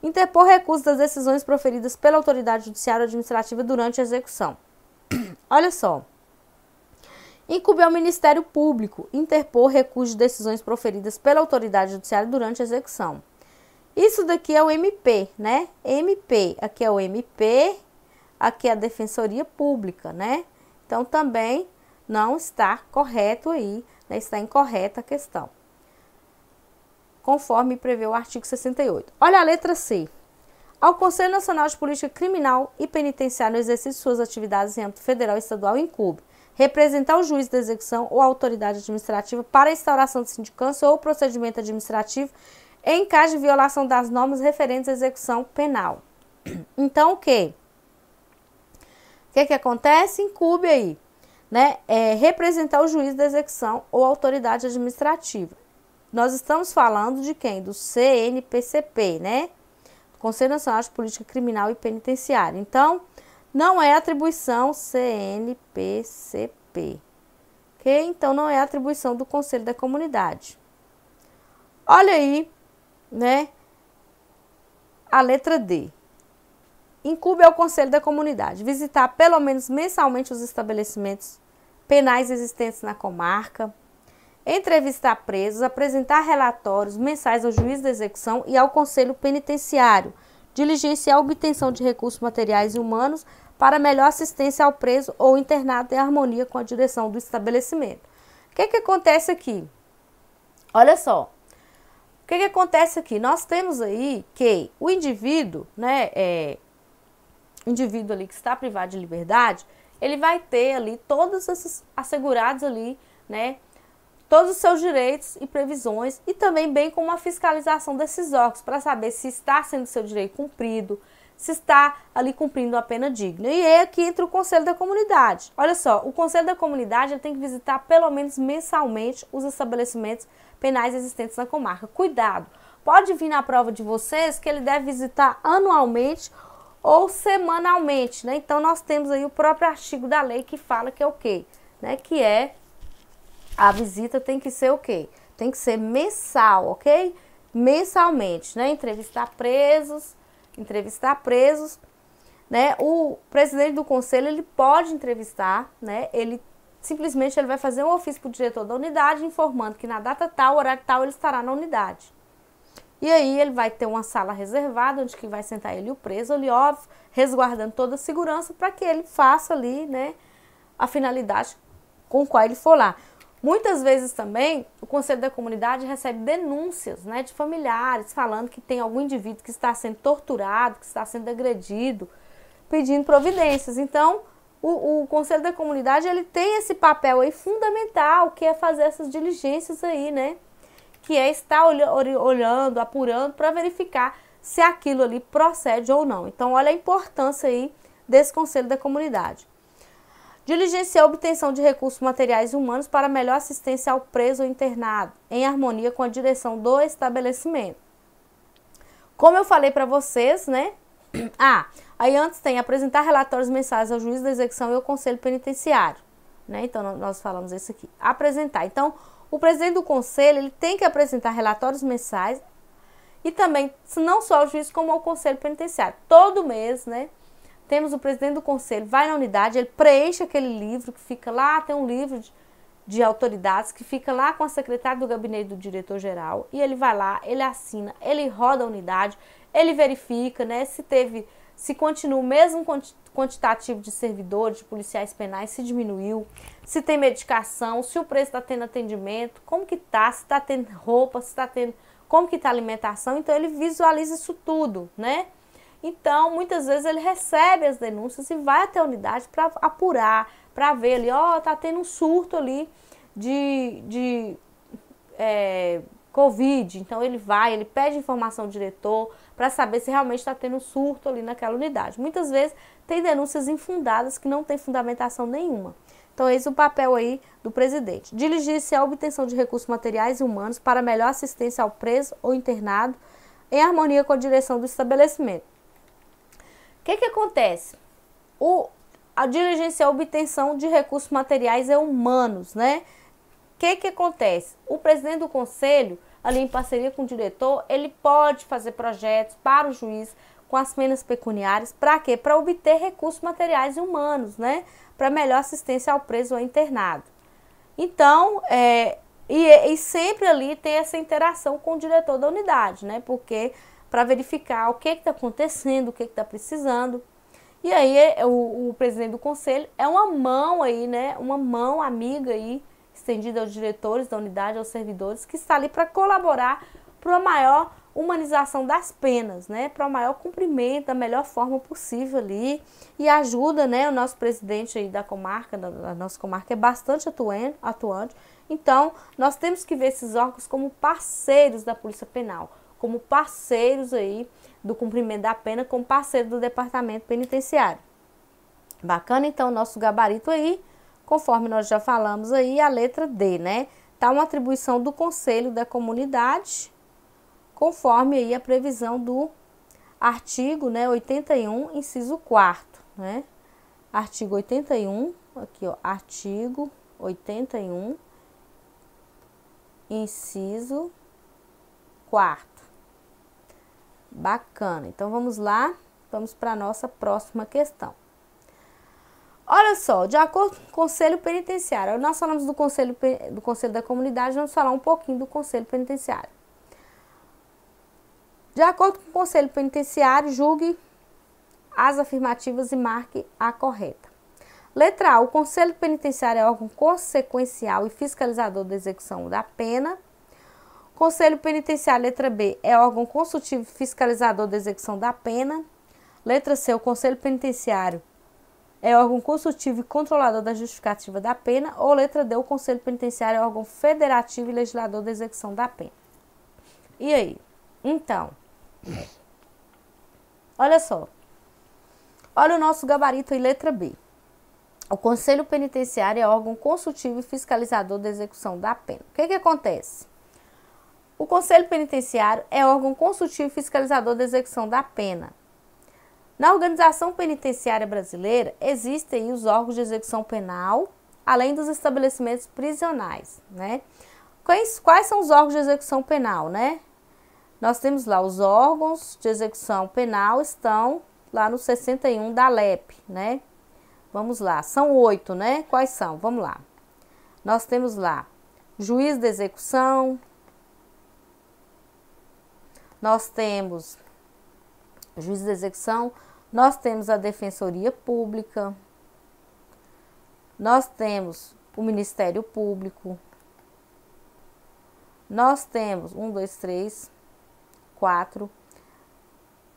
interpor recurso das decisões proferidas pela autoridade judiciária ou administrativa durante a execução. Olha só. Incumbe ao Ministério Público interpor recurso de decisões proferidas pela autoridade judiciária durante a execução. Isso daqui é o MP, né? MP, aqui é o MP, aqui é a Defensoria Pública, né? Então também não está correto aí, né? está incorreta a questão conforme prevê o artigo 68. Olha a letra C. Ao Conselho Nacional de Política Criminal e Penitenciária no exercício de suas atividades em âmbito federal e estadual incube representar o juiz da execução ou autoridade administrativa para a instauração de sindicância ou procedimento administrativo em caso de violação das normas referentes à execução penal. Então, o que? O que, que acontece? Incube aí, né? É, representar o juiz da execução ou autoridade administrativa nós estamos falando de quem? Do CNPCP, né? Conselho Nacional de Política Criminal e Penitenciária. Então, não é atribuição CNPCP. Ok? Então, não é atribuição do Conselho da Comunidade. Olha aí, né? A letra D. Incube ao Conselho da Comunidade visitar pelo menos mensalmente os estabelecimentos penais existentes na comarca, entrevistar presos, apresentar relatórios mensais ao juiz da execução e ao conselho penitenciário, diligenciar a obtenção de recursos materiais e humanos para melhor assistência ao preso ou internado em harmonia com a direção do estabelecimento. O que, que acontece aqui? Olha só. O que, que acontece aqui? Nós temos aí que o indivíduo, né, é, indivíduo ali que está privado de liberdade, ele vai ter ali todos esses assegurados ali, né, todos os seus direitos e previsões e também bem como a fiscalização desses órgãos para saber se está sendo seu direito cumprido, se está ali cumprindo a pena digna. E é aqui entra o Conselho da Comunidade. Olha só, o Conselho da Comunidade tem que visitar pelo menos mensalmente os estabelecimentos penais existentes na comarca. Cuidado, pode vir na prova de vocês que ele deve visitar anualmente ou semanalmente, né? Então nós temos aí o próprio artigo da lei que fala que é o quê? Né? Que é a visita tem que ser o quê? Tem que ser mensal, ok? Mensalmente, né? Entrevistar presos, entrevistar presos, né? O presidente do conselho ele pode entrevistar, né? Ele simplesmente ele vai fazer um ofício para o diretor da unidade informando que na data tal, horário tal, ele estará na unidade. E aí ele vai ter uma sala reservada onde que vai sentar ele e o preso, ali óbvio, resguardando toda a segurança para que ele faça ali, né, a finalidade com qual ele for lá. Muitas vezes também o Conselho da Comunidade recebe denúncias né, de familiares falando que tem algum indivíduo que está sendo torturado, que está sendo agredido, pedindo providências. Então, o, o, Conselho da Comunidade ele tem esse papel aí fundamental, que é fazer essas diligências aí, né? Que é estar olhando, apurando para verificar se aquilo ali procede ou não. Então, olha a importância aí desse Conselho da Comunidade. Diligenciar a obtenção de recursos materiais e humanos para melhor assistência ao preso ou internado, em harmonia com a direção do estabelecimento. Como eu falei para vocês, né? Ah, aí antes tem apresentar relatórios mensais ao juiz da execução e ao conselho penitenciário, né? Então nós falamos isso aqui. Apresentar. Então, o presidente do conselho, ele tem que apresentar relatórios mensais e também não só ao juiz como ao conselho penitenciário. Todo mês, né? Temos o presidente do conselho, vai na unidade, ele preenche aquele livro que fica lá, tem um livro de, de autoridades que fica lá com a secretária do gabinete do diretor-geral, e ele vai lá, ele assina, ele roda a unidade, ele verifica, né, se teve, se continua o mesmo quantitativo de servidores, de policiais penais, se diminuiu, se tem medicação, se o preço está tendo atendimento, como que tá, se está tendo roupa, se está tendo, como que tá a alimentação, então ele visualiza isso tudo, né? Então, muitas vezes ele recebe as denúncias e vai até a unidade para apurar, para ver ali, ó, oh, tá tendo um surto ali de, de é, Covid. Então, ele vai, ele pede informação ao diretor para saber se realmente está tendo um surto ali naquela unidade. Muitas vezes tem denúncias infundadas que não tem fundamentação nenhuma. Então, esse é o papel aí do presidente. Diligenciar a obtenção de recursos materiais e humanos para melhor assistência ao preso ou internado em harmonia com a direção do estabelecimento que, que acontece? O, a diligência é a obtenção de recursos materiais e humanos, né? O que, que acontece? O presidente do conselho, ali em parceria com o diretor, ele pode fazer projetos para o juiz com as penas pecuniárias, para quê? Para obter recursos materiais e humanos, né? Para melhor assistência ao preso ou internado. Então, é, e, e sempre ali tem essa interação com o diretor da unidade, né? Porque para verificar o que está acontecendo, o que está precisando. E aí é, o, o, presidente do conselho é uma mão aí, né? Uma mão amiga aí, estendida aos diretores da unidade, aos servidores, que está ali para colaborar para uma maior humanização das penas, né? Para o maior cumprimento da melhor forma possível ali. E ajuda, né? O nosso presidente aí da comarca, da, da nossa comarca, é bastante atuante, atuante. Então, nós temos que ver esses órgãos como parceiros da Polícia Penal como parceiros aí do cumprimento da pena, como parceiro do departamento penitenciário. Bacana, então, nosso gabarito aí, conforme nós já falamos aí, a letra D, né? Tá uma atribuição do Conselho da Comunidade, conforme aí a previsão do artigo, né, 81, inciso 4, né? Artigo 81, aqui, ó, artigo 81, inciso 4. Bacana. Então vamos lá, vamos para a nossa próxima questão. Olha só, de acordo com o Conselho Penitenciário, nós falamos do Conselho, do Conselho da Comunidade, vamos falar um pouquinho do Conselho Penitenciário. De acordo com o Conselho Penitenciário, julgue as afirmativas e marque a correta. Letra A. O Conselho Penitenciário é órgão consequencial e fiscalizador da execução da pena. Conselho Penitenciário, letra B, é órgão consultivo e fiscalizador da execução da pena. Letra C. O Conselho Penitenciário é órgão consultivo e controlador da justificativa da pena. Ou letra D. O Conselho Penitenciário é órgão federativo e legislador da execução da pena. E aí? Então, olha só. Olha o nosso gabarito aí, letra B. O Conselho Penitenciário é órgão consultivo e fiscalizador da execução da pena. O que, que acontece? O Conselho Penitenciário é órgão consultivo e fiscalizador da execução da pena. Na organização penitenciária brasileira, existem os órgãos de execução penal, além dos estabelecimentos prisionais, né? Quais, quais são os órgãos de execução penal, né? Nós temos lá os órgãos de execução penal estão lá no 61 da LEP, né? Vamos lá, são oito, né? Quais são? Vamos lá. Nós temos lá juiz de execução, nós temos juiz de execução, nós temos a Defensoria Pública, nós temos o Ministério Público, nós temos um, dois, três, quatro,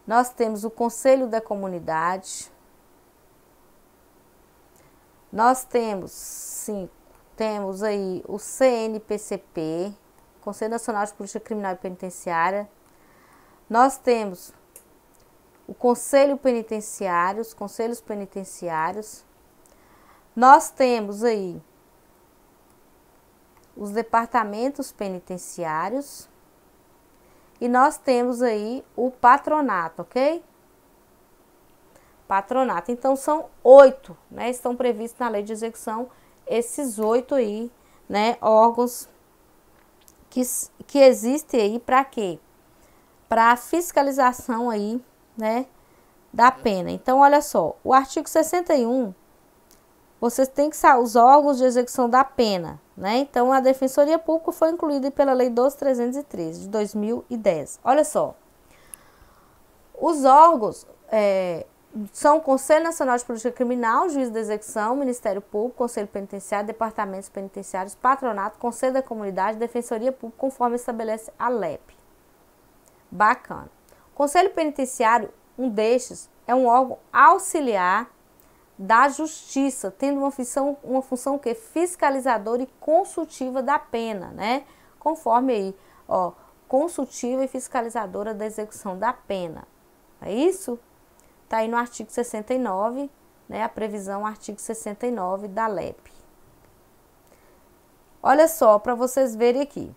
nós temos o Conselho da Comunidade, nós temos cinco, temos aí o CNPCP, Conselho Nacional de Política Criminal e Penitenciária, nós temos o Conselho Penitenciário, os Conselhos Penitenciários. Nós temos aí os departamentos penitenciários e nós temos aí o patronato, ok? Patronato. Então são oito, né? Estão previstos na lei de execução esses oito aí, né? Órgãos que, que existem aí para quê? Para fiscalização aí né, da pena. Então, olha só, o artigo 61, vocês têm que saber os órgãos de execução da pena, né? Então, a Defensoria Pública foi incluída pela Lei 12313 de 2010. Olha só, os órgãos é, são o Conselho Nacional de Política Criminal, Juiz de Execução, Ministério Público, Conselho Penitenciário, Departamentos Penitenciários, Patronato, Conselho da Comunidade, Defensoria Pública, conforme estabelece a LEP. Bacana. Conselho Penitenciário, um destes, é um órgão auxiliar da Justiça, tendo uma função, uma função que fiscalizadora e consultiva da pena, né? Conforme aí, ó, consultiva e fiscalizadora da execução da pena. É isso? Tá aí no artigo 69, né? A previsão artigo 69 da LEP. Olha só, para vocês verem aqui.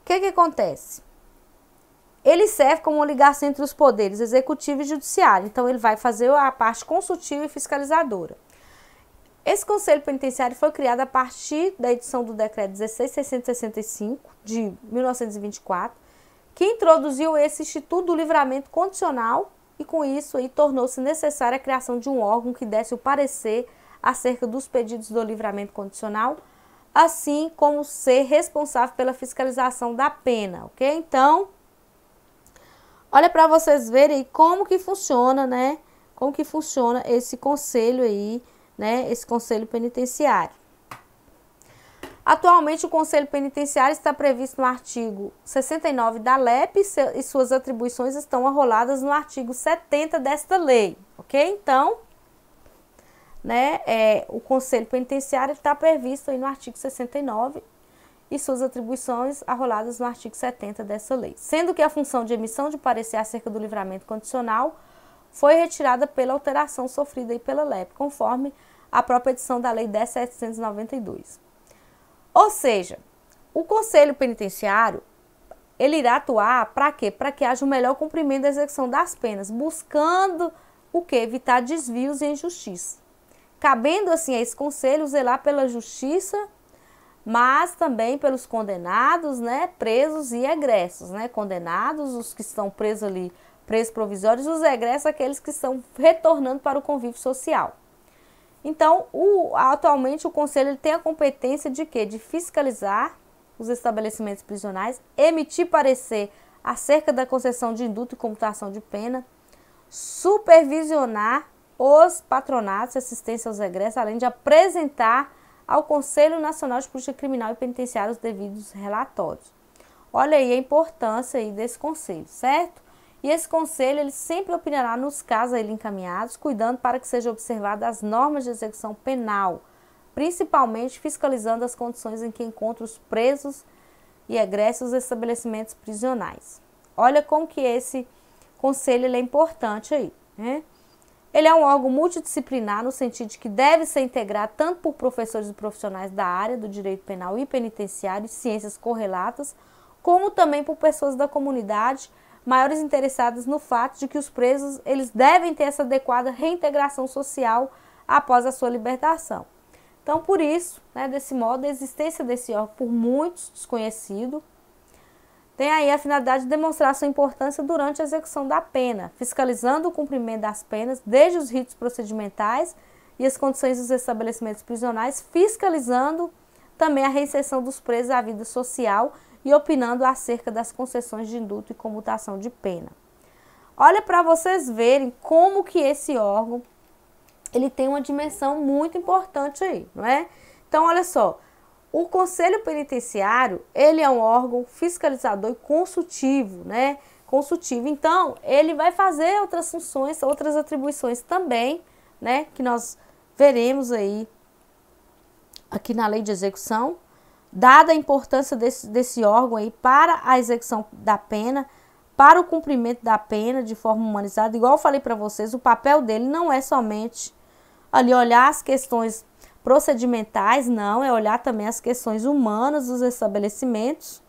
O que que acontece? Ele serve como uma ligação entre os poderes executivo e judiciário. Então, ele vai fazer a parte consultiva e fiscalizadora. Esse Conselho Penitenciário foi criado a partir da edição do Decreto 16665 de 1924, que introduziu esse Instituto do Livramento Condicional e com isso tornou-se necessária a criação de um órgão que desse o parecer acerca dos pedidos do livramento condicional, assim como ser responsável pela fiscalização da pena, ok? Então, Olha para vocês verem como que funciona, né? Como que funciona esse conselho aí, né? Esse conselho penitenciário. Atualmente, o Conselho Penitenciário está previsto no artigo 69 da LEP e suas atribuições estão arroladas no artigo 70 desta lei, ok? Então, né, é, o Conselho Penitenciário está previsto aí no artigo 69 e suas atribuições arroladas no artigo 70 dessa lei, sendo que a função de emissão de parecer acerca do livramento condicional foi retirada pela alteração sofrida pela LEP, conforme a própria edição da Lei 10.792. Ou seja, o Conselho Penitenciário ele irá atuar para quê? Para que haja um melhor cumprimento da execução das penas, buscando o que? Evitar desvios e injustiça. Cabendo assim a esse conselho zelar pela justiça mas também pelos condenados, né, presos e egressos, né, condenados, os que estão presos ali, presos provisórios, os egressos, aqueles que estão retornando para o convívio social. Então, o, atualmente o conselho tem a competência de quê? De fiscalizar os estabelecimentos prisionais, emitir parecer acerca da concessão de indulto e computação de pena, supervisionar os patronatos de assistência aos regressos, além de apresentar ao Conselho Nacional de Política Criminal e Penitenciária os devidos relatórios. Olha aí a importância aí desse conselho, certo? E esse conselho ele sempre opinará nos casos ele encaminhados, cuidando para que sejam observadas as normas de execução penal, principalmente fiscalizando as condições em que encontram os presos e egressos dos estabelecimentos prisionais. Olha como que esse conselho é importante aí, né? Ele é um órgão multidisciplinar no sentido de que deve ser integrado tanto por professores e profissionais da área do direito penal e penitenciário e ciências correlatas, como também por pessoas da comunidade maiores interessadas no fato de que os presos eles devem ter essa adequada reintegração social após a sua libertação. Então, por isso, né, desse modo, a existência desse órgão por muitos desconhecido, tem aí a finalidade de demonstrar sua importância durante a execução da pena, fiscalizando o cumprimento das penas, desde os ritos procedimentais e as condições dos estabelecimentos prisionais, fiscalizando também a reinserção dos presos à vida social e opinando acerca das concessões de indulto e comutação de pena. Olha para vocês verem como que esse órgão ele tem uma dimensão muito importante aí, não é? Então, olha só, o Conselho Penitenciário, ele é um órgão fiscalizador e consultivo, né? Consultivo. Então, ele vai fazer outras funções, outras atribuições também, né? Que nós veremos aí aqui na lei de execução. Dada a importância desse, desse órgão aí para a execução da pena, para o cumprimento da pena de forma humanizada, igual eu falei para vocês, o papel dele não é somente ali olhar as questões procedimentais, não, é olhar também as questões humanas dos estabelecimentos,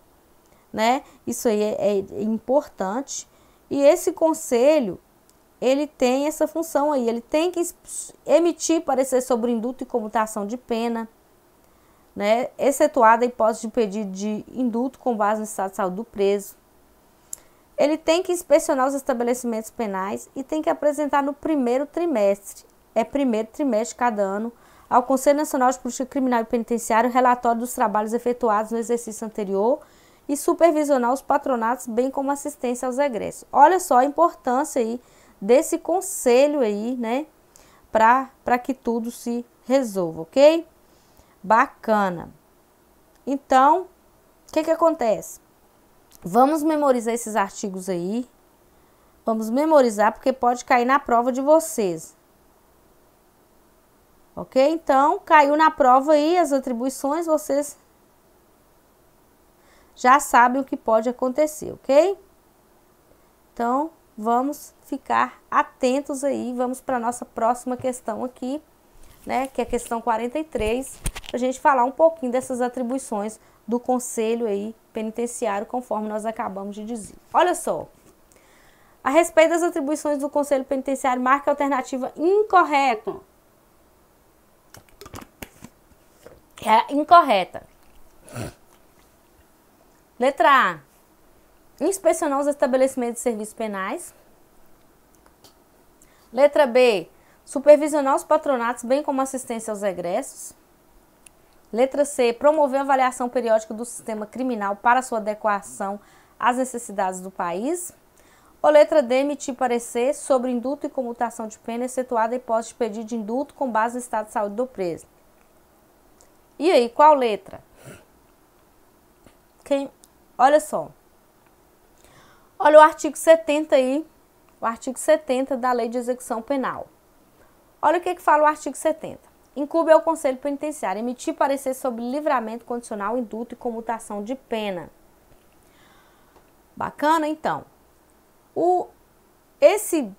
né? Isso aí é, é importante. E esse conselho, ele tem essa função aí, ele tem que emitir parecer sobre indulto e comutação de pena, né? Excetuada a hipótese de pedido de indulto com base no estado de saúde do preso. Ele tem que inspecionar os estabelecimentos penais e tem que apresentar no primeiro trimestre, é primeiro trimestre cada ano, ao Conselho Nacional de Política Criminal e Penitenciário relatório dos trabalhos efetuados no exercício anterior e supervisionar os patronatos, bem como assistência aos egressos. Olha só a importância aí desse conselho aí, né, para que tudo se resolva, ok? Bacana. Então, o que que acontece? Vamos memorizar esses artigos aí. Vamos memorizar porque pode cair na prova de vocês. Ok? Então, caiu na prova aí as atribuições, vocês já sabem o que pode acontecer, ok? Então, vamos ficar atentos aí, vamos para a nossa próxima questão aqui, né, que é a questão 43, para a gente falar um pouquinho dessas atribuições do Conselho aí penitenciário, conforme nós acabamos de dizer. Olha só, a respeito das atribuições do Conselho Penitenciário, marca a alternativa incorreta. É incorreta. Letra A. Inspecionar os estabelecimentos de serviços penais. Letra B. Supervisionar os patronatos, bem como assistência aos egressos. Letra C. Promover a avaliação periódica do sistema criminal para sua adequação às necessidades do país. Ou letra D. Emitir parecer sobre indulto e comutação de pena, excetuada a hipótese de pedido de indulto com base no estado de saúde do preso. E aí, qual letra? Quem? Olha só. Olha o artigo 70 aí, o artigo 70 da Lei de Execução Penal. Olha o que, que fala o artigo 70. Incube ao Conselho Penitenciário emitir parecer sobre livramento condicional, indulto e comutação de pena. Bacana, então. O, esse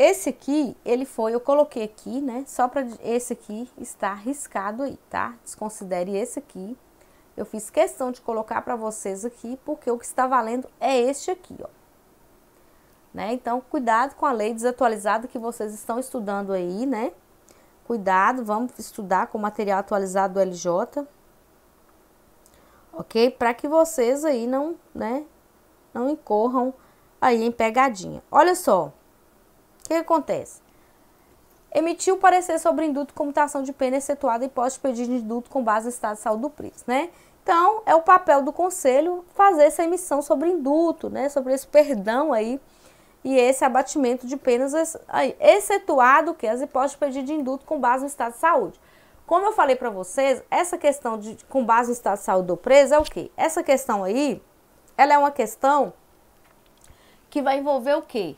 esse aqui, ele foi, eu coloquei aqui, né? Só para esse aqui está riscado aí, tá? Desconsidere esse aqui. Eu fiz questão de colocar para vocês aqui, porque o que está valendo é este aqui, ó. Né? Então, cuidado com a lei desatualizada que vocês estão estudando aí, né? Cuidado, vamos estudar com o material atualizado do LJ. Ok? Para que vocês aí não, né? Não incorram aí em pegadinha. Olha só que acontece? Emitiu parecer sobre indulto comutação de pena excetuada e pode pedir de indulto com base no estado de saúde do preso, né? Então, é o papel do conselho fazer essa emissão sobre indulto, né? Sobre esse perdão aí e esse abatimento de penas, excetuado que as hipóteses de pedido de indulto com base no estado de saúde. Como eu falei para vocês, essa questão de com base no estado de saúde do preso é o quê? Essa questão aí, ela é uma questão que vai envolver o quê?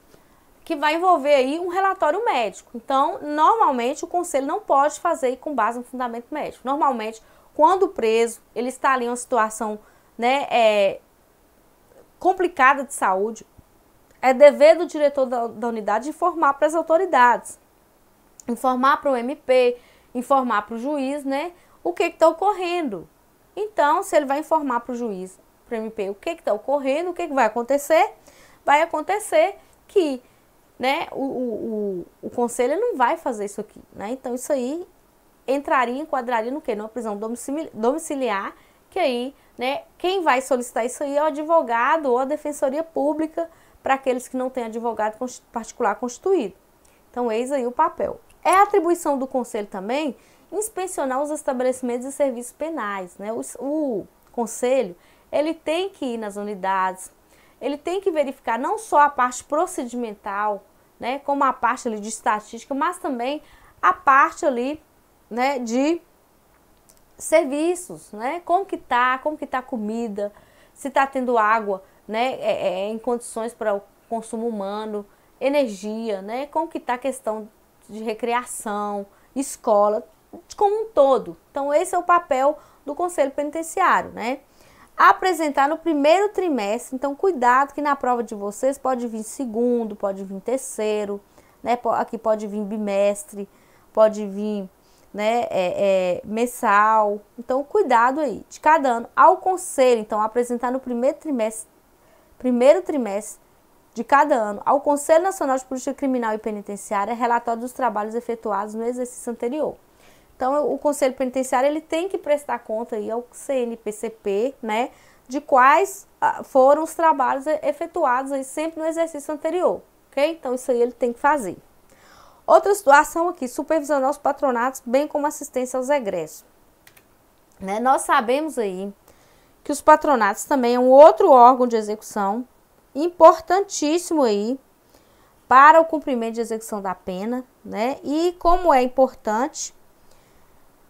Que vai envolver aí um relatório médico. Então, normalmente o conselho não pode fazer com base no fundamento médico. Normalmente, quando o preso ele está ali em uma situação, né, é, complicada de saúde, é dever do diretor da, da unidade informar para as autoridades, informar para o MP, informar para o juiz, né, o que está ocorrendo. Então, se ele vai informar para o juiz, para o MP, o que está ocorrendo, o que, que vai acontecer, vai acontecer que né, o, o, o, o conselho não vai fazer isso aqui. Né? Então, isso aí entraria, enquadraria no quê? Numa prisão domiciliar, que aí, né, quem vai solicitar isso aí é o advogado ou a defensoria pública para aqueles que não têm advogado particular constituído. Então, eis aí o papel. É atribuição do Conselho também inspecionar os estabelecimentos e serviços penais. Né? O, o Conselho ele tem que ir nas unidades, ele tem que verificar não só a parte procedimental, né, como a parte ali de estatística, mas também a parte ali, né, de serviços, né, como que tá, como que tá a comida, se está tendo água, né, é, é, em condições para o consumo humano, energia, né, como que está a questão de recreação, escola, como um todo. Então esse é o papel do Conselho Penitenciário, né? Apresentar no primeiro trimestre, então cuidado que na prova de vocês pode vir segundo, pode vir terceiro, né? Aqui pode vir bimestre, pode vir né, é, é, mensal. Então, cuidado aí, de cada ano. Ao conselho, então, apresentar no primeiro trimestre primeiro trimestre de cada ano ao Conselho Nacional de Política Criminal e Penitenciária relatório dos trabalhos efetuados no exercício anterior. Então, o Conselho Penitenciário ele tem que prestar conta aí ao CNPCP, né, de quais ah, foram os trabalhos efetuados aí sempre no exercício anterior, ok? Então, isso aí ele tem que fazer. Outra situação aqui, supervisionar os patronatos, bem como assistência aos egressos. Né? Nós sabemos aí que os patronatos também é um outro órgão de execução importantíssimo aí para o cumprimento de execução da pena, né? E como é importante,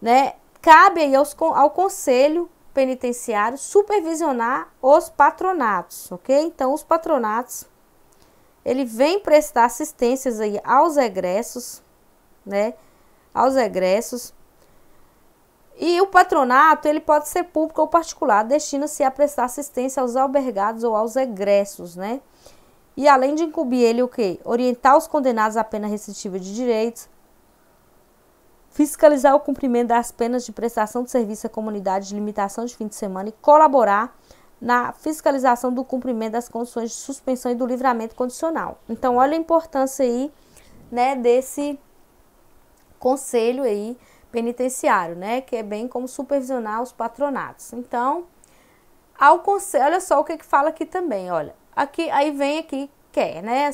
né? Cabe aí aos, ao conselho penitenciário supervisionar os patronatos, ok? Então, os patronatos, ele vem prestar assistências aí aos egressos, né? Aos egressos, e o patronato, ele pode ser público ou particular, destina-se a prestar assistência aos albergados ou aos egressos, né? E além de incumbir ele o quê? Orientar os condenados à pena restritiva de direitos, fiscalizar o cumprimento das penas de prestação de serviço à comunidade de limitação de fim de semana e colaborar na fiscalização do cumprimento das condições de suspensão e do livramento condicional. Então, olha a importância aí, né, desse conselho aí penitenciário, né? Que é bem como supervisionar os patronatos. Então, ao conselho, olha só o que, que fala aqui também, olha. Aqui, aí vem aqui, quer, né?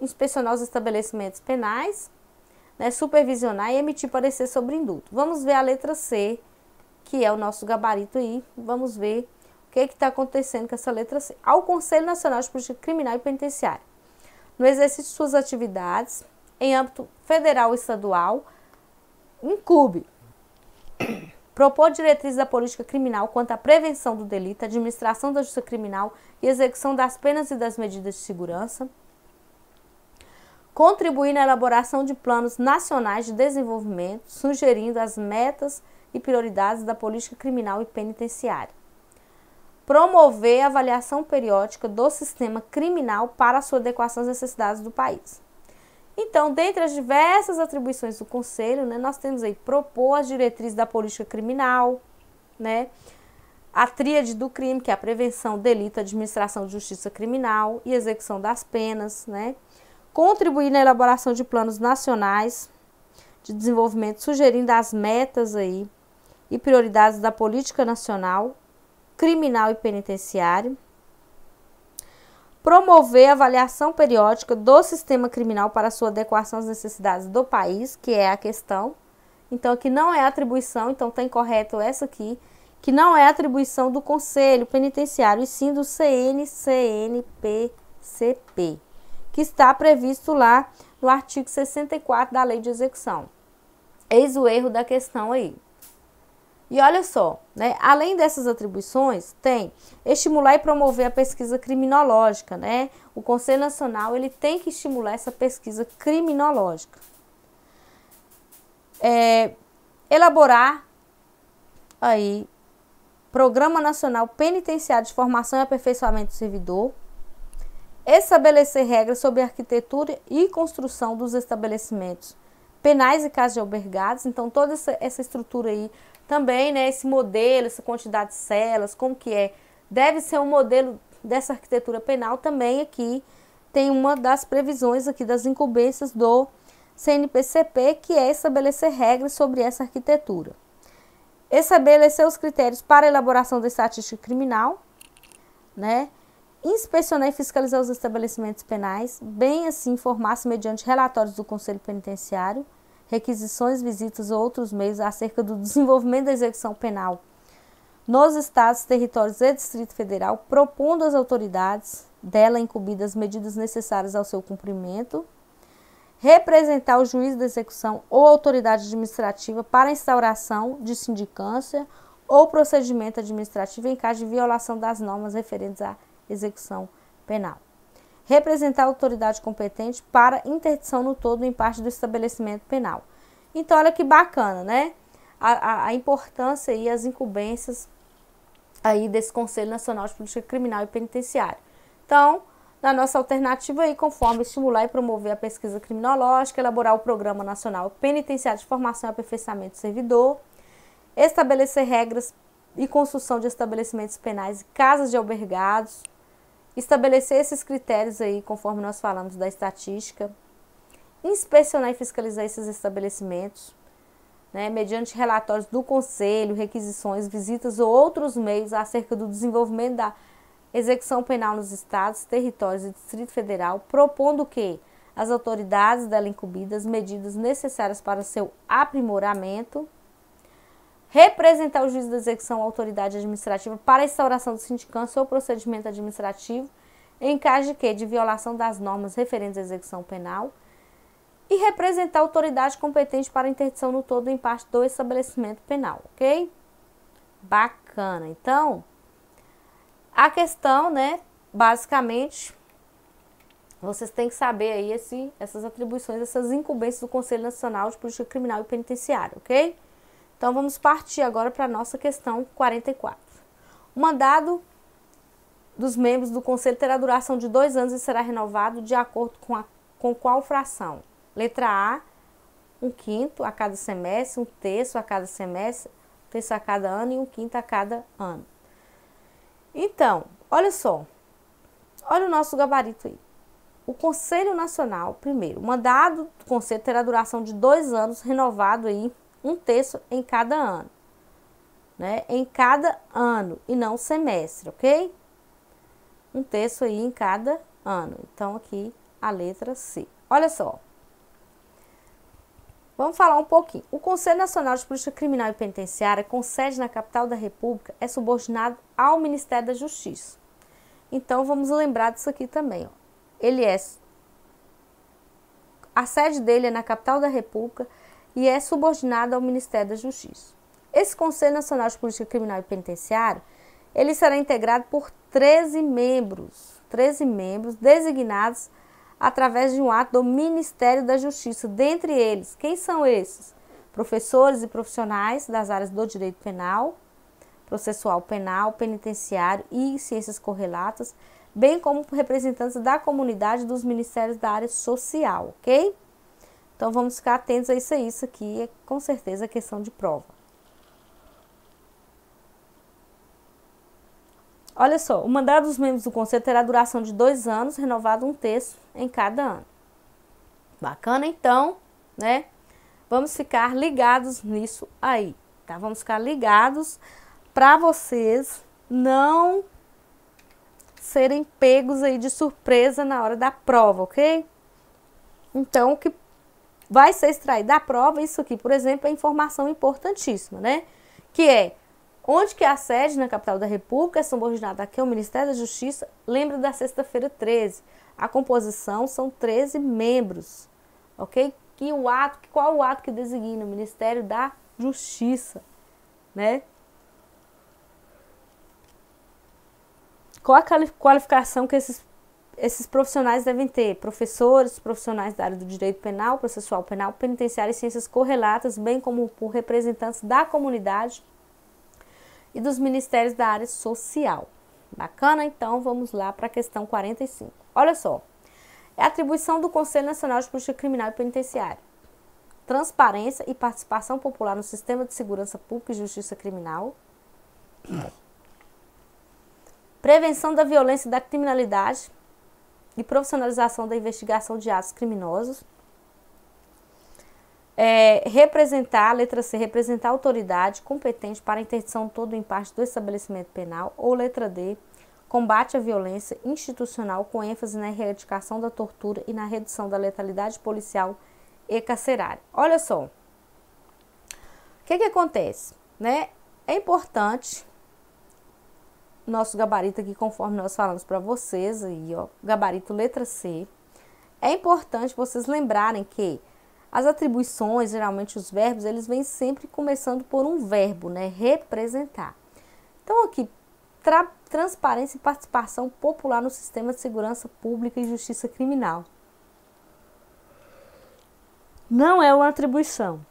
Inspecionar os estabelecimentos penais, né? Supervisionar e emitir parecer sobre indulto. Vamos ver a letra C, que é o nosso gabarito aí. Vamos ver o que está acontecendo com essa letra C. Ao Conselho Nacional de Política Criminal e Penitenciária. No exercício de suas atividades, em âmbito federal e estadual, incube propor diretrizes da política criminal quanto à prevenção do delito, administração da justiça criminal e execução das penas e das medidas de segurança, contribuir na elaboração de planos nacionais de desenvolvimento, sugerindo as metas e prioridades da política criminal e penitenciária. Promover a avaliação periódica do sistema criminal para sua adequação às necessidades do país. Então, dentre as diversas atribuições do Conselho, né, nós temos aí propor as diretrizes da política criminal, né, a tríade do crime, que é a prevenção, delito, administração de justiça criminal e execução das penas, né, contribuir na elaboração de planos nacionais de desenvolvimento, sugerindo as metas aí e prioridades da política nacional, criminal e penitenciário, promover a avaliação periódica do sistema criminal para sua adequação às necessidades do país, que é a questão. Então, aqui não é atribuição, então está incorreto essa aqui, que não é atribuição do Conselho Penitenciário, e sim do CNCNPCP, que está previsto lá no artigo 64 da Lei de Execução. Eis o erro da questão aí. E olha só, né? Além dessas atribuições, tem estimular e promover a pesquisa criminológica, né? O Conselho Nacional ele tem que estimular essa pesquisa criminológica. É, elaborar aí Programa Nacional Penitenciário de Formação e Aperfeiçoamento do Servidor, estabelecer regras sobre a arquitetura e construção dos estabelecimentos penais e casas de albergados. Então, toda essa, essa estrutura aí também, né, esse modelo, essa quantidade de celas, como que é, deve ser um modelo dessa arquitetura penal também aqui tem uma das previsões aqui das incumbências do CNPCP, que é estabelecer regras sobre essa arquitetura. Estabelecer os critérios para elaboração da estatística criminal, né? Inspecionar e fiscalizar os estabelecimentos penais, bem assim informar-se mediante relatórios do Conselho Penitenciário, requisições, visitas ou outros meios acerca do desenvolvimento da execução penal nos estados, territórios e Distrito Federal, propondo às autoridades dela incumbidas medidas necessárias ao seu cumprimento, representar o juiz da execução ou autoridade administrativa para instauração de sindicância ou procedimento administrativo em caso de violação das normas referentes à execução penal representar a autoridade competente para interdição no todo em parte do estabelecimento penal. Então, olha que bacana, né? A, a, a importância e as incumbências aí desse Conselho Nacional de Política Criminal e Penitenciária. Então, na nossa alternativa aí, conforme estimular e promover a pesquisa criminológica, elaborar o Programa Nacional Penitenciário de Formação e Aperfeiçoamento do Servidor, estabelecer regras e construção de estabelecimentos penais e casas de albergados, estabelecer esses critérios aí, conforme nós falamos da estatística, inspecionar e fiscalizar esses estabelecimentos, né, mediante relatórios do Conselho, requisições, visitas ou outros meios acerca do desenvolvimento da execução penal nos estados, territórios e Distrito Federal, propondo que as autoridades dela incumbidas medidas necessárias para seu aprimoramento, representar o juiz da execução ou autoridade administrativa para a instauração do sindicância ou procedimento administrativo em caso de que de violação das normas referentes à execução penal e representar a autoridade competente para a interdição no todo em parte do estabelecimento penal, ok? Bacana. Então, a questão, né, basicamente, vocês têm que saber aí esse, essas atribuições, essas incumbências do Conselho Nacional de Política Criminal e Penitenciária, ok? Então vamos partir agora para a nossa questão 44. O mandado dos membros do Conselho terá duração de dois anos e será renovado de acordo com, a, com qual fração? Letra A, um quinto a cada semestre, um terço a cada semestre, um terço a cada ano e um quinto a cada ano. Então, olha só, olha o nosso gabarito aí. O Conselho Nacional, primeiro, o mandado do Conselho terá duração de dois anos, renovado aí um terço em cada ano, né? Em cada ano e não semestre, ok? Um terço aí em cada ano. Então, aqui a letra C. Olha só. Vamos falar um pouquinho. O Conselho Nacional de Política Criminal e Penitenciária, com sede na capital da República, é subordinado ao Ministério da Justiça. Então, vamos lembrar disso aqui também. Ó. Ele é. A sede dele é na capital da República e é subordinado ao Ministério da Justiça. Esse Conselho Nacional de Política Criminal e Penitenciária, ele será integrado por 13 membros, 13 membros designados através de um ato do Ministério da Justiça. Dentre eles, quem são esses? Professores e profissionais das áreas do direito penal, processual penal, penitenciário e ciências correlatas, bem como representantes da comunidade dos ministérios da área social, ok? Então vamos ficar atentos a isso aí. Isso aqui é com certeza questão de prova. Olha só, o mandato dos membros do conselho terá duração de dois anos, renovado um terço em cada ano. Bacana, então, né? Vamos ficar ligados nisso aí, tá? Vamos ficar ligados para vocês não serem pegos aí de surpresa na hora da prova, ok? Então, o que vai ser extraído da prova isso aqui, por exemplo, é informação importantíssima, né? Que é Onde que é a sede na capital da República é subordinada aqui ao Ministério da Justiça. Lembra da sexta-feira 13. A composição são 13 membros, ok? Que o ato, qual o ato que designa o Ministério da Justiça, né? Qual a qualificação que esses, esses profissionais devem ter? Professores, profissionais da área do direito penal, processual penal, penitenciário e ciências correlatas, bem como por representantes da comunidade e dos ministérios da área social. Bacana? Então vamos lá para a questão 45. Olha só. É atribuição do Conselho Nacional de Política Criminal e Penitenciária. Transparência e participação popular no sistema de segurança pública e justiça criminal prevenção da violência e da criminalidade e profissionalização da investigação de atos criminosos. É, representar, letra C, representar a autoridade competente para a interdição todo o parte do estabelecimento penal. Ou letra D, combate à violência institucional com ênfase na erradicação da tortura e na redução da letalidade policial e carcerária. Olha só, o que, que acontece? Né? É importante nosso gabarito aqui, conforme nós falamos para vocês, aí, ó, gabarito letra C. É importante vocês lembrarem que as atribuições, geralmente os verbos, eles vêm sempre começando por um verbo, né? Representar. Então, aqui, tra transparência e participação popular no sistema de segurança pública e justiça criminal. Não é uma atribuição.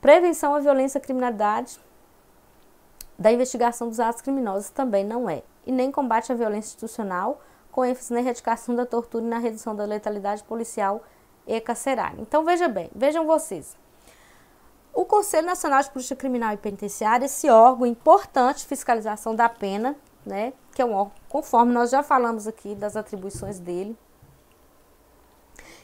Prevenção à violência e criminalidade da investigação dos atos criminosos também não é, e nem combate à violência institucional, com ênfase na erradicação da tortura e na redução da letalidade policial e carcerária. Então veja bem, vejam vocês. O Conselho Nacional de Polícia Criminal e Penitenciária, esse órgão importante de fiscalização da pena, né, que é um órgão, conforme nós já falamos aqui das atribuições dele.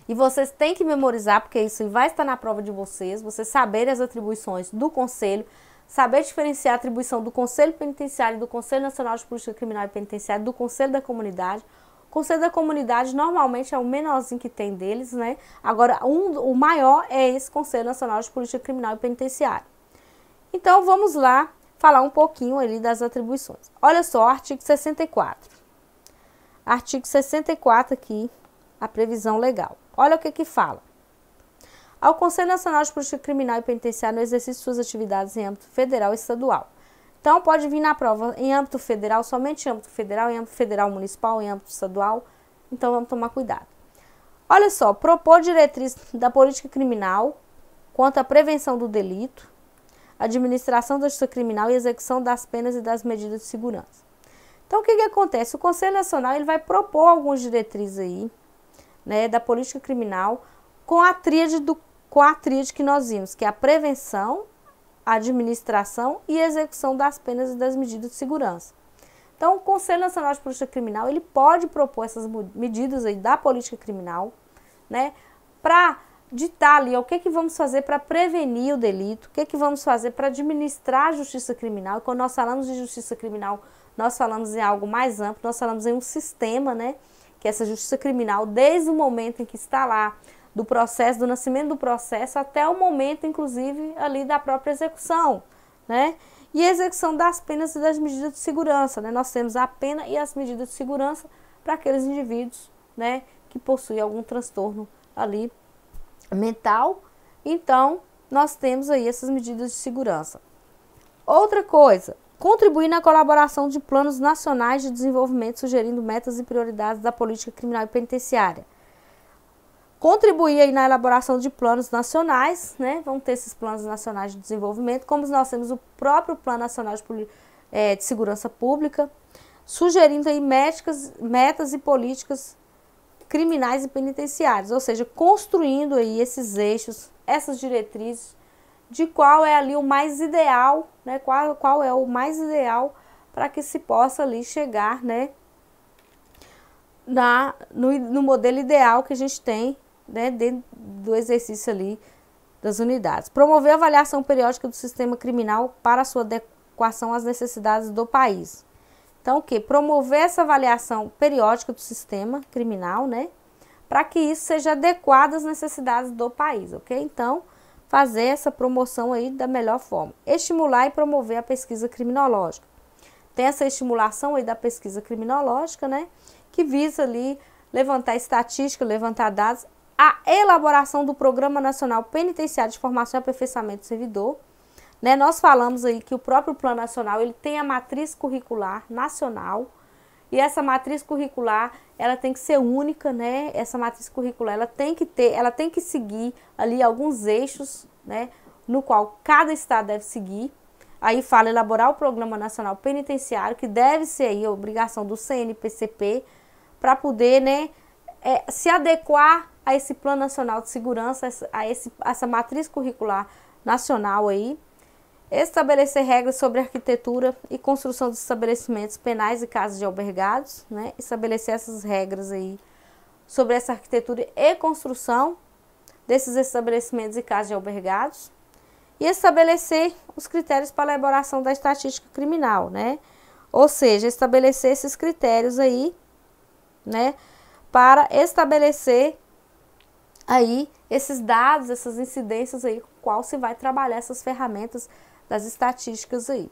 E vocês têm que memorizar, porque isso vai estar na prova de vocês, vocês saberem as atribuições do Conselho, saber diferenciar a atribuição do Conselho Penitenciário, do Conselho Nacional de Política Criminal e Penitenciária, do Conselho da Comunidade. O Conselho da Comunidade normalmente é o menorzinho que tem deles, né? Agora, um, o maior é esse Conselho Nacional de Política Criminal e Penitenciária. Então, vamos lá falar um pouquinho ali das atribuições. Olha só, artigo 64. Artigo 64 aqui, a previsão legal. Olha o que que fala ao Conselho Nacional de Política Criminal e Penitenciária no exercício de suas atividades em âmbito federal e estadual. Então, pode vir na prova em âmbito federal, somente em âmbito federal, em âmbito federal municipal, em âmbito estadual. Então, vamos tomar cuidado. Olha só, propor diretriz da política criminal quanto à prevenção do delito, administração da justiça criminal e execução das penas e das medidas de segurança. Então, o que, que acontece? O Conselho Nacional ele vai propor algumas diretrizes aí, né, da política criminal com a tríade do com a tríade que nós vimos, que é a prevenção, a administração e execução das penas e das medidas de segurança. Então, o Conselho Nacional de Política Criminal, ele pode propor essas medidas aí da política criminal, né, para ditar ali o que, que vamos fazer para prevenir o delito, o que, que vamos fazer para administrar a justiça criminal. E quando nós falamos de justiça criminal, nós falamos em algo mais amplo, nós falamos em um sistema, né, que é essa justiça criminal, desde o momento em que está lá do processo, do nascimento do processo até o momento, inclusive, ali da própria execução, né? E a execução das penas e das medidas de segurança, né? Nós temos a pena e as medidas de segurança para aqueles indivíduos, né, que possuem algum transtorno ali mental. Então, nós temos aí essas medidas de segurança. Outra coisa, contribuir na colaboração de planos nacionais de desenvolvimento, sugerindo metas e prioridades da política criminal e penitenciária contribuir aí na elaboração de planos nacionais, né? Vão ter esses planos nacionais de desenvolvimento, como nós temos o próprio Plano Nacional de, é, de Segurança Pública, sugerindo aí métricas, metas e políticas criminais e penitenciárias, ou seja, construindo aí esses eixos, essas diretrizes de qual é ali o mais ideal, né? Qual, qual é o mais ideal para que se possa ali chegar, né? Na, no, no modelo ideal que a gente tem né, dentro do exercício ali das unidades. Promover a avaliação periódica do sistema criminal para sua adequação às necessidades do país. Então, o que? Promover essa avaliação periódica do sistema criminal, né? Para que isso seja adequado às necessidades do país, ok? Então, fazer essa promoção aí da melhor forma. Estimular e promover a pesquisa criminológica. Tem essa estimulação aí da pesquisa criminológica, né? Que visa ali levantar estatística, levantar dados, a elaboração do Programa Nacional Penitenciário de Formação e Aperfeiçoamento do Servidor. Né? Nós falamos aí que o próprio Plano Nacional ele tem a matriz curricular nacional, e essa matriz curricular, ela tem que ser única, né? Essa matriz curricular, ela tem que ter, ela tem que seguir ali alguns eixos, né? No qual cada estado deve seguir. Aí fala elaborar o Programa Nacional Penitenciário, que deve ser aí a obrigação do CNPCP, para poder, né, é, se adequar a esse Plano Nacional de Segurança, a esse, essa matriz curricular nacional aí estabelecer regras sobre arquitetura e construção de estabelecimentos penais e casas de albergados, né? Estabelecer essas regras aí sobre essa arquitetura e construção desses estabelecimentos e casas de albergados e estabelecer os critérios para a elaboração da estatística criminal, né? Ou seja, estabelecer esses critérios aí, né, para estabelecer aí esses dados, essas incidências aí qual se vai trabalhar essas ferramentas das estatísticas aí.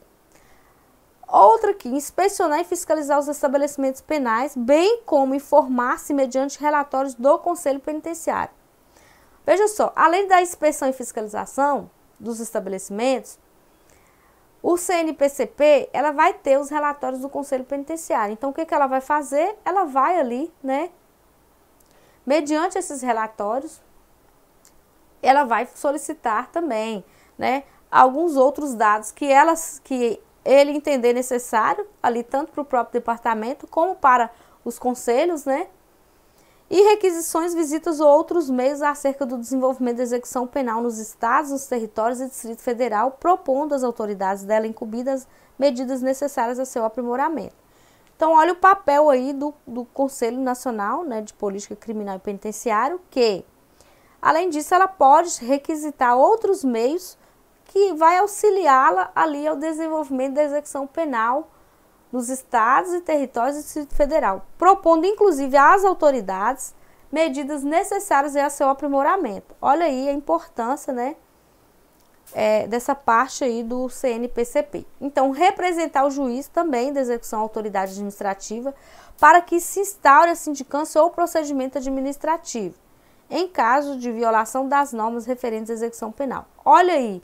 Outra aqui, inspecionar e fiscalizar os estabelecimentos penais, bem como informar-se mediante relatórios do Conselho Penitenciário. Veja só, além da inspeção e fiscalização dos estabelecimentos, o CNPCP, ela vai ter os relatórios do Conselho Penitenciário. Então, o que, que ela vai fazer? Ela vai ali, né, mediante esses relatórios, ela vai solicitar também, né, alguns outros dados que elas que ele entender necessário ali tanto para o próprio departamento como para os conselhos, né? E requisições, visitas ou outros meios acerca do desenvolvimento da execução penal nos estados, nos territórios e Distrito Federal, propondo às autoridades dela incumbidas medidas necessárias a seu aprimoramento. Então, olha o papel aí do, do Conselho Nacional né, de Política Criminal e Penitenciário, que, além disso, ela pode requisitar outros meios que vai auxiliá-la ali ao desenvolvimento da execução penal nos estados e territórios do Distrito Federal, propondo inclusive às autoridades medidas necessárias a seu aprimoramento. Olha aí a importância, né, é, dessa parte aí do CNPCP. Então, representar o juiz também da execução autoridade administrativa para que se instaure a sindicância ou procedimento administrativo, em caso de violação das normas referentes à execução penal. Olha aí,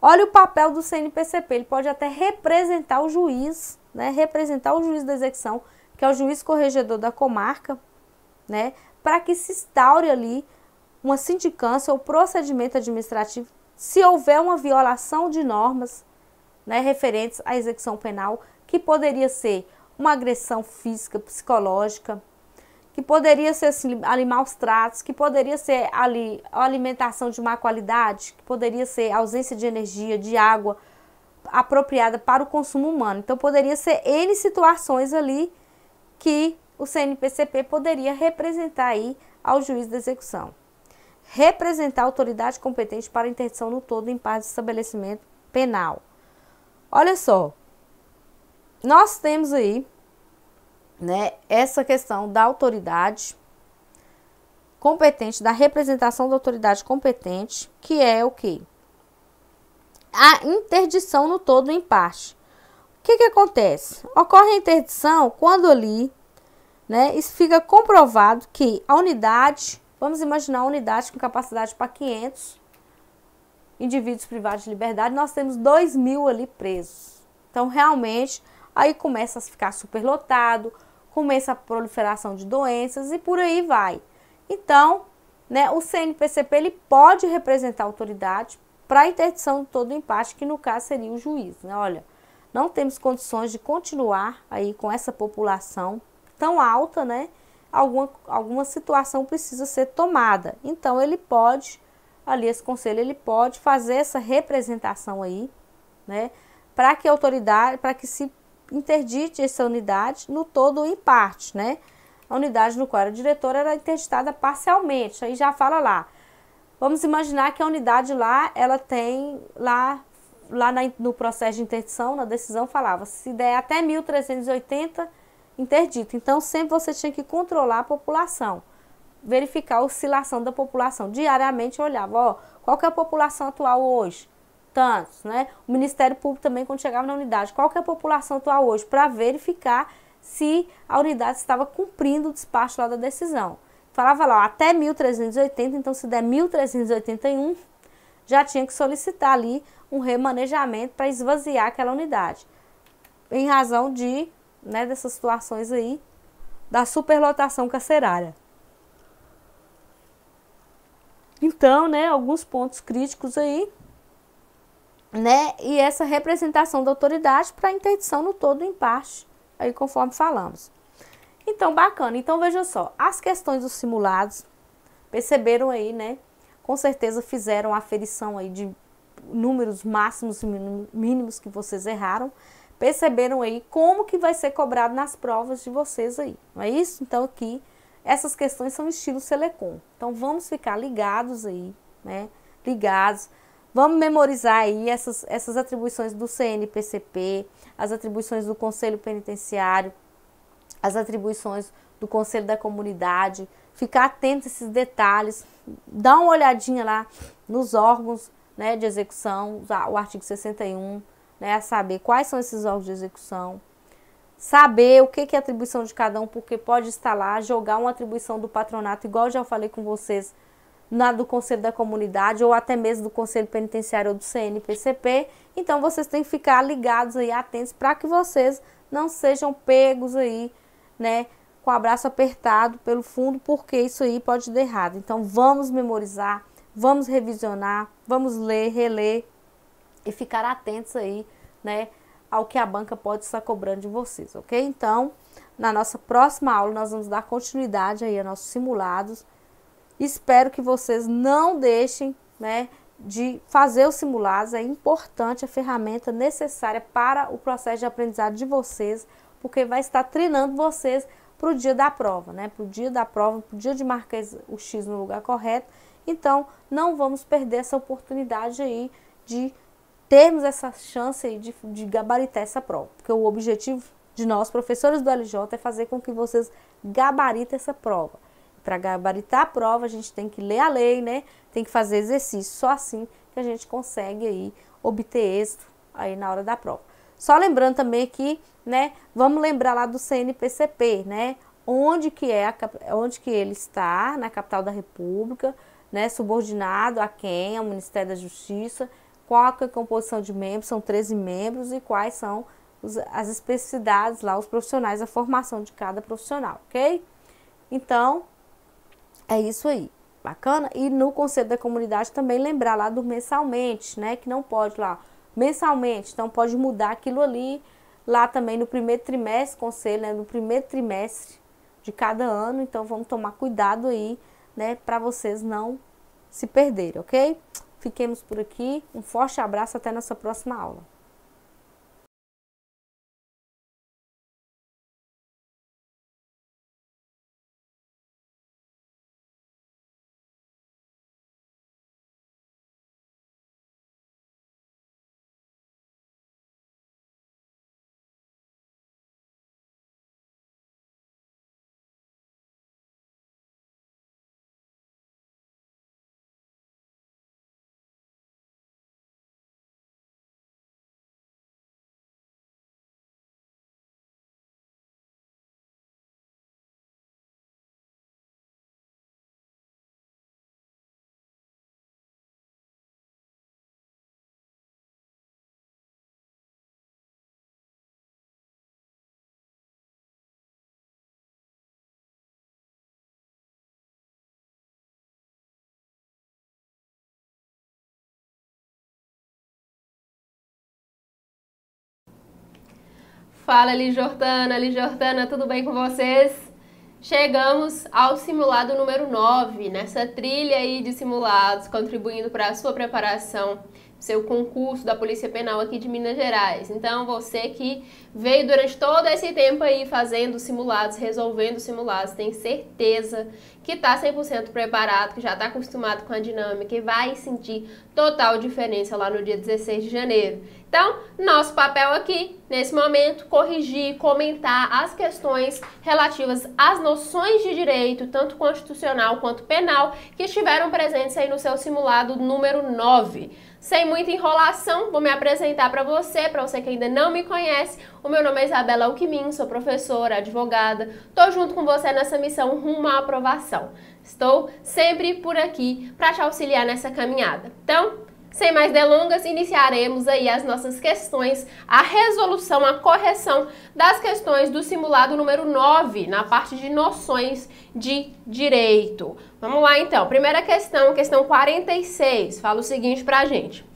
Olha o papel do CNPCP, ele pode até representar o juiz, né? Representar o juiz da execução, que é o juiz corregedor da comarca, né? Para que se instaure ali uma sindicância ou procedimento administrativo se houver uma violação de normas, né, referentes à execução penal, que poderia ser uma agressão física, psicológica, que poderia ser assim, ali maus tratos, que poderia ser ali alimentação de má qualidade, que poderia ser ausência de energia, de água apropriada para o consumo humano. Então poderia ser N situações ali que o CNPCP poderia representar aí ao juiz da execução. Representar a autoridade competente para interdição no todo em paz de estabelecimento penal. Olha só, nós temos aí né, essa questão da autoridade competente, da representação da autoridade competente, que é o que? A interdição no todo em parte. O que, que acontece? Ocorre a interdição quando ali, né, fica comprovado que a unidade, vamos imaginar uma unidade com capacidade para 500 indivíduos privados de liberdade, nós temos 2 mil ali presos. Então, realmente, aí começa a ficar superlotado, começa a proliferação de doenças e por aí vai. Então, né, o CNPCP ele pode representar a autoridade para a interdição de todo o empate, que no caso seria o juiz. Né? Olha, não temos condições de continuar aí com essa população tão alta, né? Alguma, alguma situação precisa ser tomada. Então, ele pode, ali esse conselho, ele pode fazer essa representação aí, né? Para que a autoridade, para que se interdite essa unidade no todo ou em parte, né? A unidade no qual era diretora era interditada parcialmente. Aí já fala lá. Vamos imaginar que a unidade lá, ela tem lá lá na, no processo de interdição, na decisão falava, se der até 1380 interdito. Então sempre você tinha que controlar a população. verificar a oscilação da população. Diariamente olhava, ó, qual que é a população atual hoje? Tantos, né? O Ministério Público também, quando chegava na unidade, qual que é a população atual hoje? Para verificar se a unidade estava cumprindo o despacho lá da decisão. Falava lá, até 1380, então se der 1381, já tinha que solicitar ali um remanejamento para esvaziar aquela unidade. Em razão de, né, dessas situações aí, da superlotação carcerária. Então, né, alguns pontos críticos aí, né, e essa representação da autoridade para interdição no todo em parte, aí conforme falamos. Então, bacana. Então, veja só, as questões dos simulados, perceberam aí, né? Com certeza fizeram a aferição aí de números máximos e mínimos que vocês erraram. Perceberam aí como que vai ser cobrado nas provas de vocês aí, não é isso? Então, aqui, essas questões são estilo Selecom. Então, vamos ficar ligados aí, né? Ligados. Vamos memorizar aí essas, essas atribuições do CNPCP, as atribuições do Conselho Penitenciário, as atribuições do Conselho da Comunidade, ficar atento a esses detalhes, dar uma olhadinha lá nos órgãos né, de execução, o artigo 61, né, a saber quais são esses órgãos de execução, saber o que, que é atribuição de cada um, porque pode estar lá, jogar uma atribuição do patronato, igual já falei com vocês, na do Conselho da Comunidade, ou até mesmo do Conselho Penitenciário ou do CNPCP. Então, vocês têm que ficar ligados aí, atentos, para que vocês não sejam pegos aí né, com o abraço apertado pelo fundo, porque isso aí pode dar errado. Então vamos memorizar, vamos revisionar, vamos ler, reler e ficar atentos aí, né, ao que a banca pode estar cobrando de vocês, ok? Então, na nossa próxima aula nós vamos dar continuidade aí a nossos simulados. Espero que vocês não deixem, né, de fazer os simulados. É importante a ferramenta necessária para o processo de aprendizado de vocês porque vai estar treinando vocês para o dia da prova, né? Para o dia da prova, para o dia de marcar o X no lugar correto. Então, não vamos perder essa oportunidade aí de termos essa chance de, de gabaritar essa prova. Porque o objetivo de nós, professores do LJ, é fazer com que vocês gabaritem essa prova. Para gabaritar a prova, a gente tem que ler a lei, né? Tem que fazer exercício. Só assim que a gente consegue aí obter êxito aí na hora da prova. Só lembrando também que, né, vamos lembrar lá do CNPCP, né, onde que é, a, onde que ele está, na capital da República, né, subordinado a quem? Ao Ministério da Justiça, qual é a composição de membros, são 13 membros e quais são as especificidades lá, os profissionais, a formação de cada profissional, ok? Então, é isso aí, bacana? E no Conselho da Comunidade também lembrar lá do mensalmente, né, que não pode lá mensalmente. Então pode mudar aquilo ali lá também no primeiro trimestre, conselho, né, no primeiro trimestre de cada ano. Então vamos tomar cuidado aí, né, para vocês não se perderem, ok? Fiquemos por aqui. Um forte abraço até nossa próxima aula. Fala, Li Jordana, Li Jordana, tudo bem com vocês? Chegamos ao simulado número 9, nessa trilha aí de simulados, contribuindo para a sua preparação seu concurso da Polícia Penal aqui de Minas Gerais. Então, você que veio durante todo esse tempo aí fazendo simulados, resolvendo simulados, tem certeza que está 100% preparado, que já está acostumado com a dinâmica e vai sentir total diferença lá no dia 16 de janeiro. Então, nosso papel aqui, nesse momento, corrigir, comentar as questões relativas às noções de direito, tanto constitucional quanto penal, que estiveram presentes aí no seu simulado número 9. Sem muita enrolação, vou me apresentar para você, para você que ainda não me conhece. O meu nome é Isabela Alquimin, sou professora, advogada. Tô junto com você nessa missão rumo à aprovação. Estou sempre por aqui para te auxiliar nessa caminhada. Então, sem mais delongas, iniciaremos aí as nossas questões, a resolução, a correção das questões do simulado número 9, na parte de noções de direito. Vamos lá então. Primeira questão, questão 46, fala o seguinte pra gente.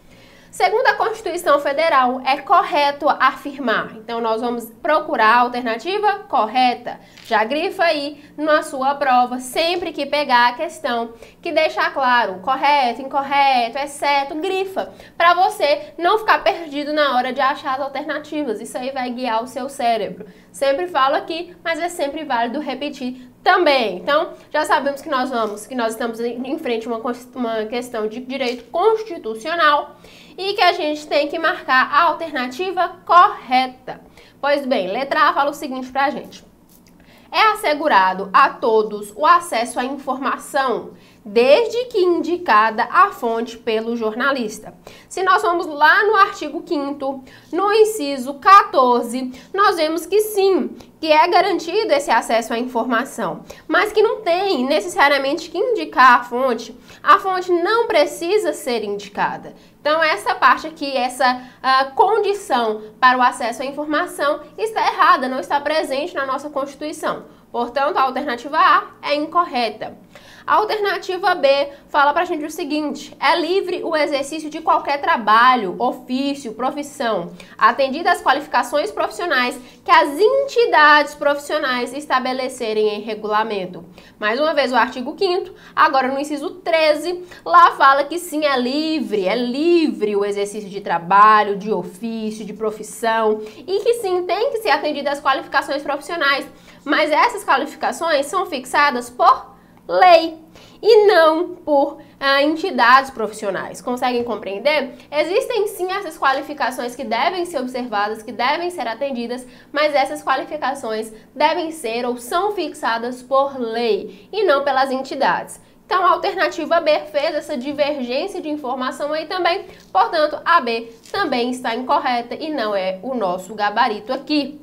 Segundo a Constituição Federal, é correto afirmar. Então, nós vamos procurar a alternativa correta. Já grifa aí na sua prova, sempre que pegar a questão, que deixar claro, correto, incorreto, exceto, grifa, para você não ficar perdido na hora de achar as alternativas. Isso aí vai guiar o seu cérebro. Sempre falo aqui, mas é sempre válido repetir também. Então, já sabemos que nós vamos, que nós estamos em frente a uma, uma questão de direito constitucional e que a gente tem que marcar a alternativa correta. Pois bem, letra A fala o seguinte pra gente. É assegurado a todos o acesso à informação desde que indicada a fonte pelo jornalista. Se nós vamos lá no artigo 5 no inciso 14, nós vemos que sim, que é garantido esse acesso à informação, mas que não tem necessariamente que indicar a fonte. A fonte não precisa ser indicada. Então, essa parte aqui, essa uh, condição para o acesso à informação está errada, não está presente na nossa Constituição. Portanto, a alternativa A é incorreta. A alternativa B fala pra gente o seguinte: é livre o exercício de qualquer trabalho, ofício, profissão, atendida às qualificações profissionais que as entidades profissionais estabelecerem em regulamento. Mais uma vez, o artigo 5 agora no inciso 13, lá fala que sim, é livre, é livre o exercício de trabalho, de ofício, de profissão e que sim, tem que ser atendida às qualificações profissionais. Mas essas qualificações são fixadas por lei e não por ah, entidades profissionais. Conseguem compreender? Existem sim essas qualificações que devem ser observadas, que devem ser atendidas, mas essas qualificações devem ser ou são fixadas por lei e não pelas entidades. Então, a alternativa B fez essa divergência de informação aí também, portanto, a B também está incorreta e não é o nosso gabarito aqui.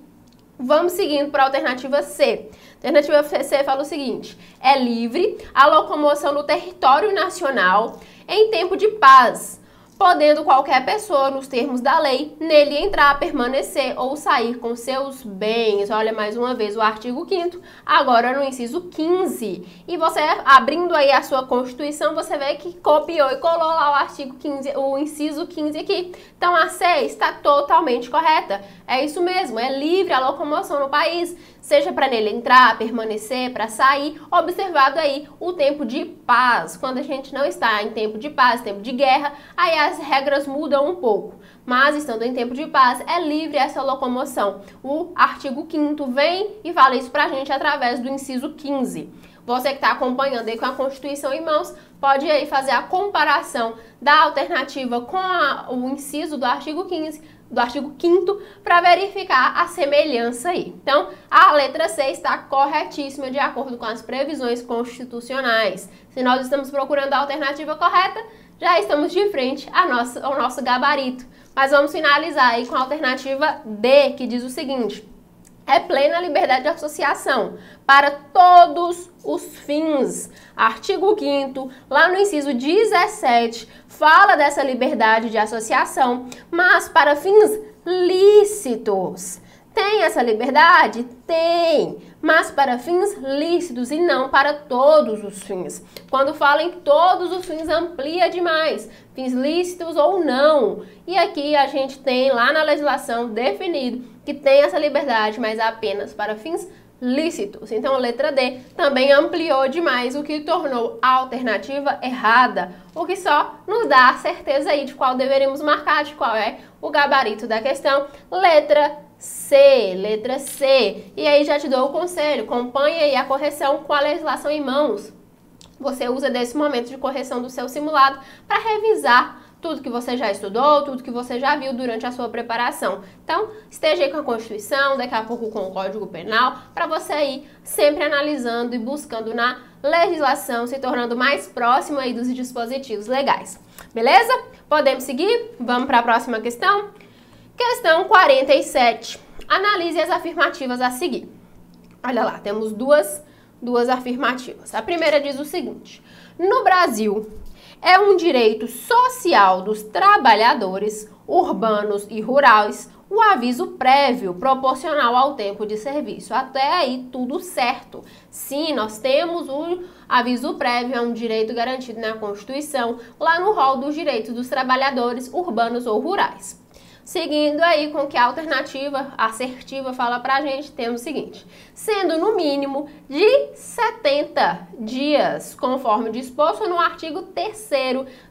Vamos seguindo para a alternativa C. Alternativa C fala o seguinte: é livre a locomoção no território nacional em tempo de paz, podendo qualquer pessoa, nos termos da lei, nele entrar, permanecer ou sair com seus bens. Olha mais uma vez o artigo 5 agora no inciso 15. E você abrindo aí a sua Constituição, você vê que copiou e colou lá o artigo 15, o inciso 15 aqui. Então a C está totalmente correta. É isso mesmo, é livre a locomoção no país seja para nele entrar, permanecer, para sair, observado aí o tempo de paz. Quando a gente não está em tempo de paz, tempo de guerra, aí as regras mudam um pouco. Mas estando em tempo de paz, é livre essa locomoção. O artigo 5 vem e fala isso para a gente através do inciso 15. Você que está acompanhando aí com a Constituição em mãos, pode aí fazer a comparação da alternativa com a, o inciso do artigo 15 do artigo 5 para verificar a semelhança aí. Então, a letra C está corretíssima de acordo com as previsões constitucionais. Se nós estamos procurando a alternativa correta, já estamos de frente nossa, ao nosso gabarito. Mas vamos finalizar aí com a alternativa D, que diz o seguinte: é plena liberdade de associação para todos os fins. Artigo 5 lá no inciso 17, fala dessa liberdade de associação, mas para fins lícitos. Tem essa liberdade? Tem, mas para fins lícitos e não para todos os fins. Quando fala em todos os fins, amplia demais, fins lícitos ou não. E aqui a gente tem lá na legislação definido que tem essa liberdade, mas apenas para fins lícitos. Então, letra D também ampliou demais, o que tornou a alternativa errada, o que só nos dá a certeza aí de qual deveríamos marcar, de qual é o gabarito da questão. Letra C, letra C. E aí já te dou o conselho, acompanhe aí a correção com a legislação em mãos. Você usa desse momento de correção do seu simulado para revisar tudo que você já estudou, tudo que você já viu durante a sua preparação. Então, esteja aí com a Constituição, daqui a pouco com o Código Penal, para você ir sempre analisando e buscando na legislação, se tornando mais próximo aí dos dispositivos legais. Beleza? Podemos seguir? Vamos para a próxima questão? Questão 47. Analise as afirmativas a seguir. Olha lá, temos duas, duas afirmativas. A primeira diz o seguinte: No Brasil, é um direito social dos trabalhadores urbanos e rurais o aviso prévio proporcional ao tempo de serviço. Até aí tudo certo. Sim, nós temos o aviso prévio, é um direito garantido na Constituição, lá no rol dos direitos dos trabalhadores urbanos ou rurais. Seguindo aí com que a alternativa assertiva fala pra gente, temos o seguinte: sendo no mínimo de 70 dias, conforme disposto no artigo 3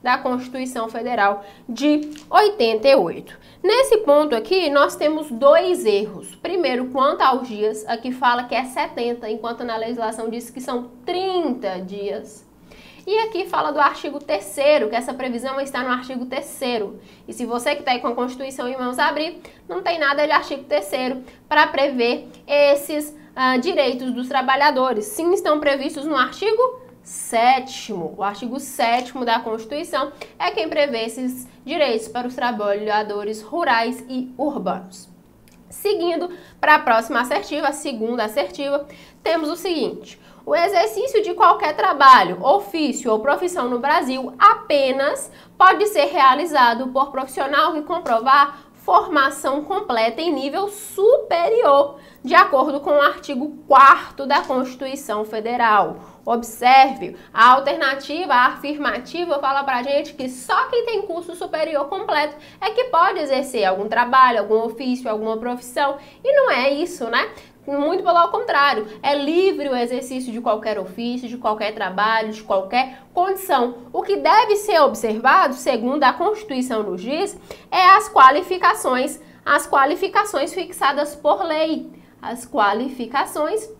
da Constituição Federal de 88. Nesse ponto aqui, nós temos dois erros. Primeiro, quanto aos dias, aqui fala que é 70, enquanto na legislação diz que são 30 dias. E aqui fala do artigo 3 que essa previsão está no artigo 3 E se você que está aí com a Constituição em mãos abrir, não tem nada de artigo 3 para prever esses uh, direitos dos trabalhadores. Sim, estão previstos no artigo 7 O artigo 7 da Constituição é quem prevê esses direitos para os trabalhadores rurais e urbanos. Seguindo para a próxima assertiva, a segunda assertiva, temos o seguinte: o exercício de qualquer trabalho, ofício ou profissão no Brasil apenas pode ser realizado por profissional que comprovar formação completa em nível superior, de acordo com o artigo 4 da Constituição Federal. Observe, a alternativa, a afirmativa fala pra gente que só quem tem curso superior completo é que pode exercer algum trabalho, algum ofício, alguma profissão. E não é isso, né? Muito pelo contrário, é livre o exercício de qualquer ofício, de qualquer trabalho, de qualquer condição. O que deve ser observado, segundo a Constituição nos diz, é as qualificações, as qualificações fixadas por lei. As qualificações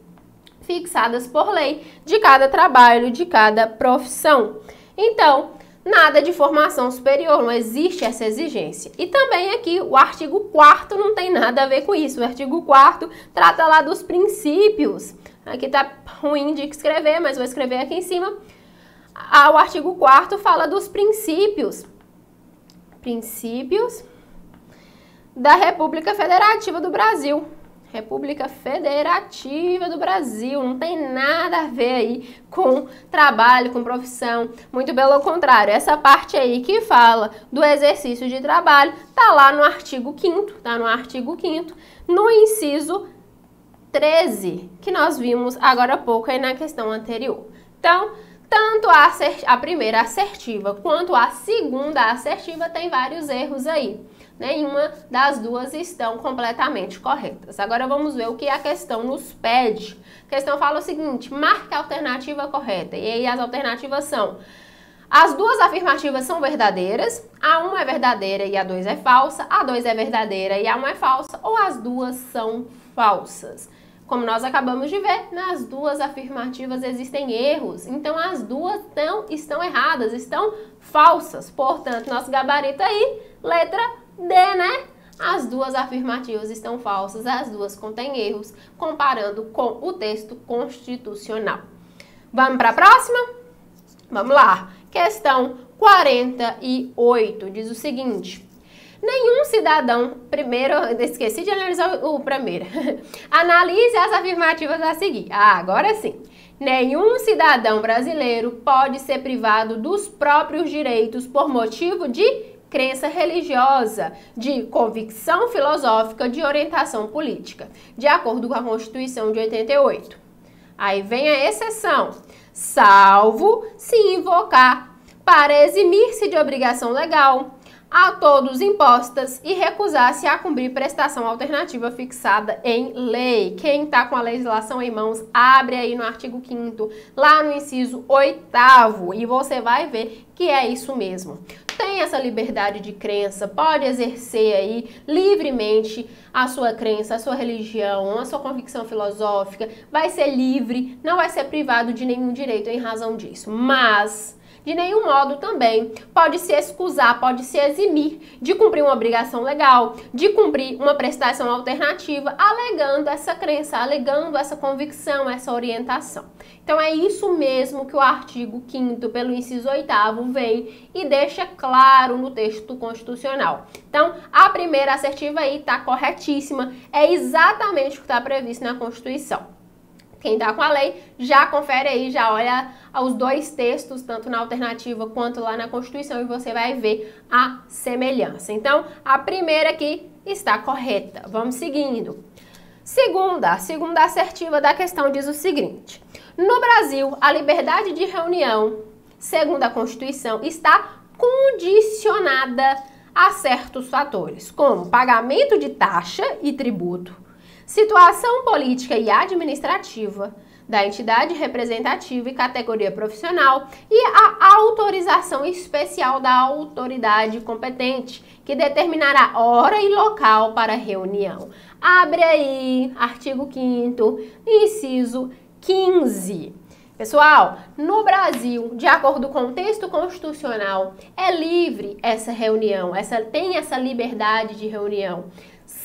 fixadas por lei de cada trabalho, de cada profissão. Então, nada de formação superior, não existe essa exigência. E também aqui o artigo 4 não tem nada a ver com isso. O artigo 4 trata lá dos princípios. Aqui tá ruim de escrever, mas vou escrever aqui em cima. Ah, o artigo 4 fala dos princípios. Princípios da República Federativa do Brasil. República Federativa do Brasil. Não tem nada a ver aí com trabalho, com profissão. Muito pelo contrário, essa parte aí que fala do exercício de trabalho tá lá no artigo 5 tá no artigo 5 no inciso 13, que nós vimos agora há pouco aí na questão anterior. Então, tanto a, a primeira assertiva quanto a segunda assertiva tem vários erros aí nenhuma das duas estão completamente corretas. Agora vamos ver o que a questão nos pede. A questão fala o seguinte: marque a alternativa correta. E aí as alternativas são as duas afirmativas são verdadeiras, a 1 é verdadeira e a 2 é falsa, a 2 é verdadeira e a 1 é falsa, ou as duas são falsas. Como nós acabamos de ver, nas duas afirmativas existem erros, então as duas tão, estão erradas, estão falsas. Portanto, nosso gabarito aí, letra D, né? As duas afirmativas estão falsas, as duas contêm erros, comparando com o texto constitucional. Vamos para a próxima? Vamos lá. Questão 48 diz o seguinte: Nenhum cidadão, primeiro, esqueci de analisar o primeiro. Analise as afirmativas a seguir. Ah, agora sim. Nenhum cidadão brasileiro pode ser privado dos próprios direitos por motivo de crença religiosa, de convicção filosófica, de orientação política, de acordo com a Constituição de 88. Aí vem a exceção, salvo se invocar para eximir-se de obrigação legal, a todos impostas e recusar-se a cumprir prestação alternativa fixada em lei. Quem está com a legislação em mãos, abre aí no artigo 5 lá no inciso 8 e você vai ver que é isso mesmo. Tem essa liberdade de crença, pode exercer aí livremente a sua crença, a sua religião, a sua convicção filosófica, vai ser livre, não vai ser privado de nenhum direito em razão disso. Mas de nenhum modo também pode se excusar, pode se eximir de cumprir uma obrigação legal, de cumprir uma prestação alternativa, alegando essa crença, alegando essa convicção, essa orientação. Então é isso mesmo que o artigo 5 pelo inciso 8 vem e deixa claro no texto constitucional. Então, a primeira assertiva aí está corretíssima, é exatamente o que está previsto na Constituição. Quem está com a lei já confere aí, já olha os dois textos, tanto na alternativa quanto lá na Constituição, e você vai ver a semelhança. Então, a primeira aqui está correta. Vamos seguindo. Segunda, a segunda assertiva da questão diz o seguinte: no Brasil, a liberdade de reunião, segundo a Constituição, está condicionada a certos fatores, como pagamento de taxa e tributo situação política e administrativa da entidade representativa e categoria profissional e a autorização especial da autoridade competente, que determinará hora e local para reunião. Abre aí, artigo 5 inciso 15. Pessoal, no Brasil, de acordo com o texto constitucional, é livre essa reunião, essa tem essa liberdade de reunião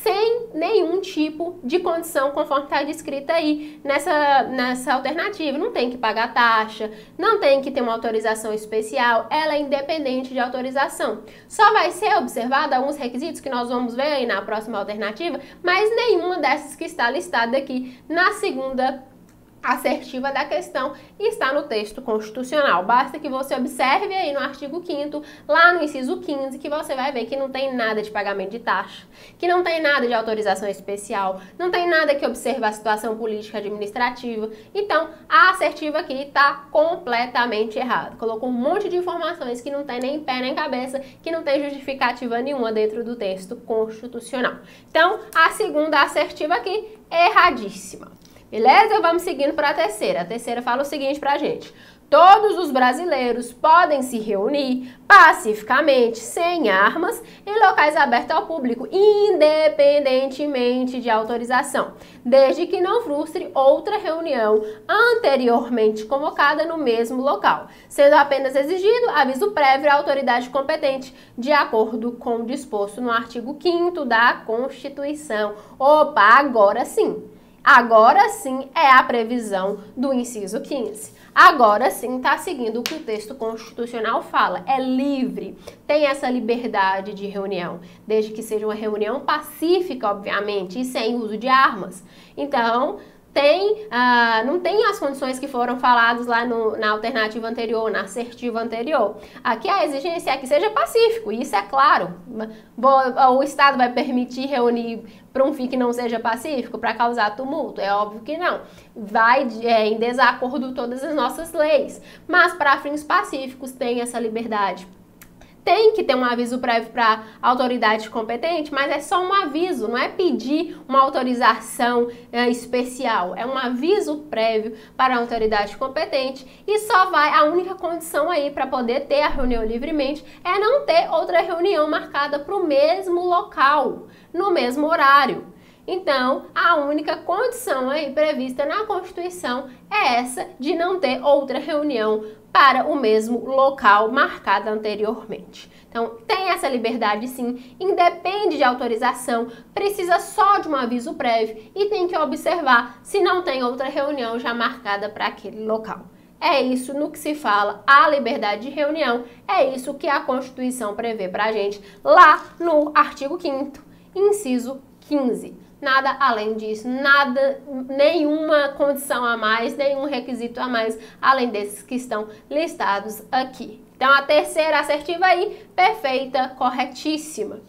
sem nenhum tipo de condição conforme está descrita aí nessa, nessa alternativa. Não tem que pagar taxa, não tem que ter uma autorização especial, ela é independente de autorização. Só vai ser observado alguns requisitos que nós vamos ver aí na próxima alternativa, mas nenhuma dessas que está listada aqui na segunda assertiva da questão está no texto constitucional. Basta que você observe aí no artigo 5 lá no inciso 15, que você vai ver que não tem nada de pagamento de taxa, que não tem nada de autorização especial, não tem nada que observa a situação política administrativa. Então, a assertiva aqui está completamente errada. Colocou um monte de informações que não tem nem pé nem cabeça, que não tem justificativa nenhuma dentro do texto constitucional. Então, a segunda assertiva aqui, erradíssima. Beleza? Vamos seguindo para a terceira. A terceira fala o seguinte para a gente. Todos os brasileiros podem se reunir pacificamente, sem armas, em locais abertos ao público, independentemente de autorização, desde que não frustre outra reunião anteriormente convocada no mesmo local, sendo apenas exigido aviso prévio à autoridade competente, de acordo com o disposto no artigo 5 da Constituição. Opa, agora sim! Agora sim é a previsão do inciso 15. Agora sim está seguindo o que o texto constitucional fala. É livre, tem essa liberdade de reunião, desde que seja uma reunião pacífica, obviamente, e sem uso de armas. Então, tem, uh, não tem as condições que foram faladas lá no, na alternativa anterior, na assertiva anterior. Aqui a exigência é que seja pacífico, isso é claro. O Estado vai permitir reunir para um fim que não seja pacífico, para causar tumulto? É óbvio que não. Vai é, em desacordo todas as nossas leis. Mas para fins pacíficos tem essa liberdade tem que ter um aviso prévio para a autoridade competente, mas é só um aviso, não é pedir uma autorização é, especial, é um aviso prévio para a autoridade competente e só vai, a única condição aí para poder ter a reunião livremente é não ter outra reunião marcada para o mesmo local, no mesmo horário. Então, a única condição aí prevista na Constituição é essa de não ter outra reunião para o mesmo local marcado anteriormente. Então, tem essa liberdade sim, independe de autorização, precisa só de um aviso prévio e tem que observar se não tem outra reunião já marcada para aquele local. É isso no que se fala a liberdade de reunião, é isso que a Constituição prevê para a gente lá no artigo 5 inciso 15 nada além disso, nada, nenhuma condição a mais, nenhum requisito a mais, além desses que estão listados aqui. Então, a terceira assertiva aí, perfeita, corretíssima.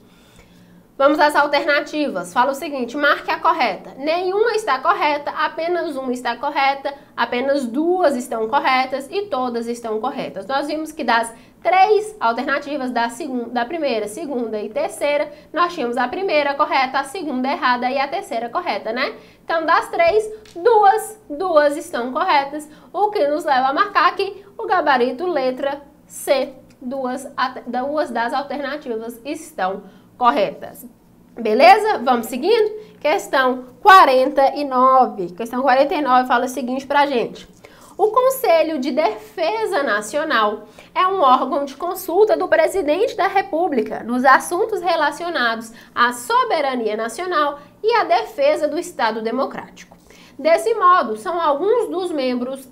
Vamos às alternativas. Fala o seguinte: marque a correta. Nenhuma está correta, apenas uma está correta, apenas duas estão corretas e todas estão corretas. Nós vimos que das três alternativas da, segunda, da primeira, segunda e terceira. Nós tínhamos a primeira correta, a segunda errada e a terceira correta, né? Então, das três, duas, duas estão corretas, o que nos leva a marcar aqui o gabarito letra C. Duas, duas das alternativas estão corretas. Beleza? Vamos seguindo? Questão 49. Questão 49 fala o seguinte pra gente. O Conselho de Defesa Nacional é um órgão de consulta do presidente da República nos assuntos relacionados à soberania nacional e à defesa do Estado Democrático. Desse modo, são alguns dos membros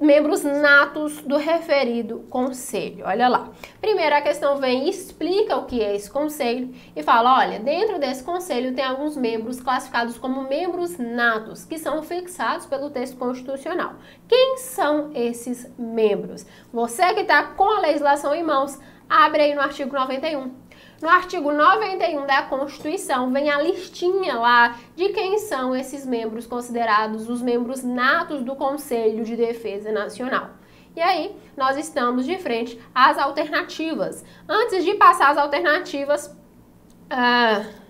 membros natos do referido conselho. Olha lá. Primeiro a questão vem e explica o que é esse conselho e fala, olha, dentro desse conselho tem alguns membros classificados como membros natos, que são fixados pelo texto constitucional. Quem são esses membros? Você que está com a legislação em mãos, abre aí no artigo 91 no artigo 91 da Constituição vem a listinha lá de quem são esses membros considerados os membros natos do Conselho de Defesa Nacional. E aí, nós estamos de frente às alternativas. Antes de passar as alternativas, uh,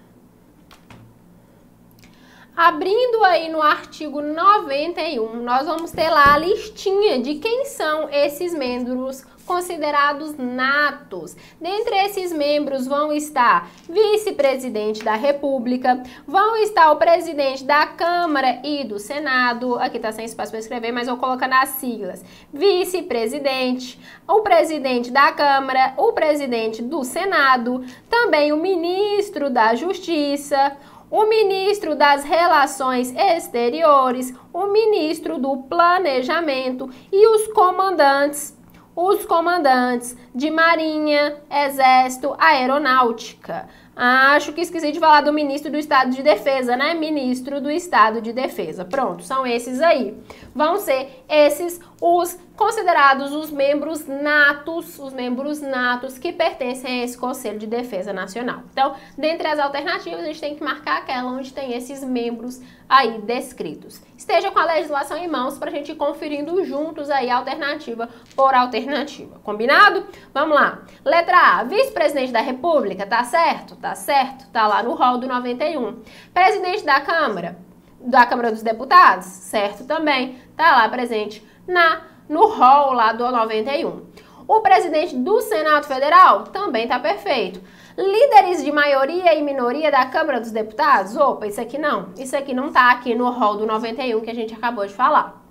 abrindo aí no artigo 91, nós vamos ter lá a listinha de quem são esses membros considerados natos. Dentre esses membros vão estar vice-presidente da República, vão estar o presidente da Câmara e do Senado, aqui está sem espaço para escrever, mas vou colocar nas siglas, vice-presidente, o presidente da Câmara, o presidente do Senado, também o ministro da Justiça, o ministro das Relações Exteriores, o ministro do Planejamento e os comandantes os comandantes de Marinha, Exército, Aeronáutica. Acho que esqueci de falar do ministro do Estado de Defesa, né? Ministro do Estado de Defesa. Pronto, são esses aí. Vão ser esses os considerados os membros natos, os membros natos que pertencem a esse Conselho de Defesa Nacional. Então, dentre as alternativas, a gente tem que marcar aquela onde tem esses membros aí descritos. Esteja com a legislação em mãos para a gente ir conferindo juntos aí alternativa por alternativa. Combinado? Vamos lá. Letra A, vice-presidente da República, tá certo? Tá certo? Tá lá no rol do 91. Presidente da Câmara, da Câmara dos Deputados, certo também, tá lá presente na no hall lá do 91. O presidente do Senado Federal também está perfeito. Líderes de maioria e minoria da Câmara dos Deputados? Opa, isso aqui não. Isso aqui não está aqui no hall do 91 que a gente acabou de falar.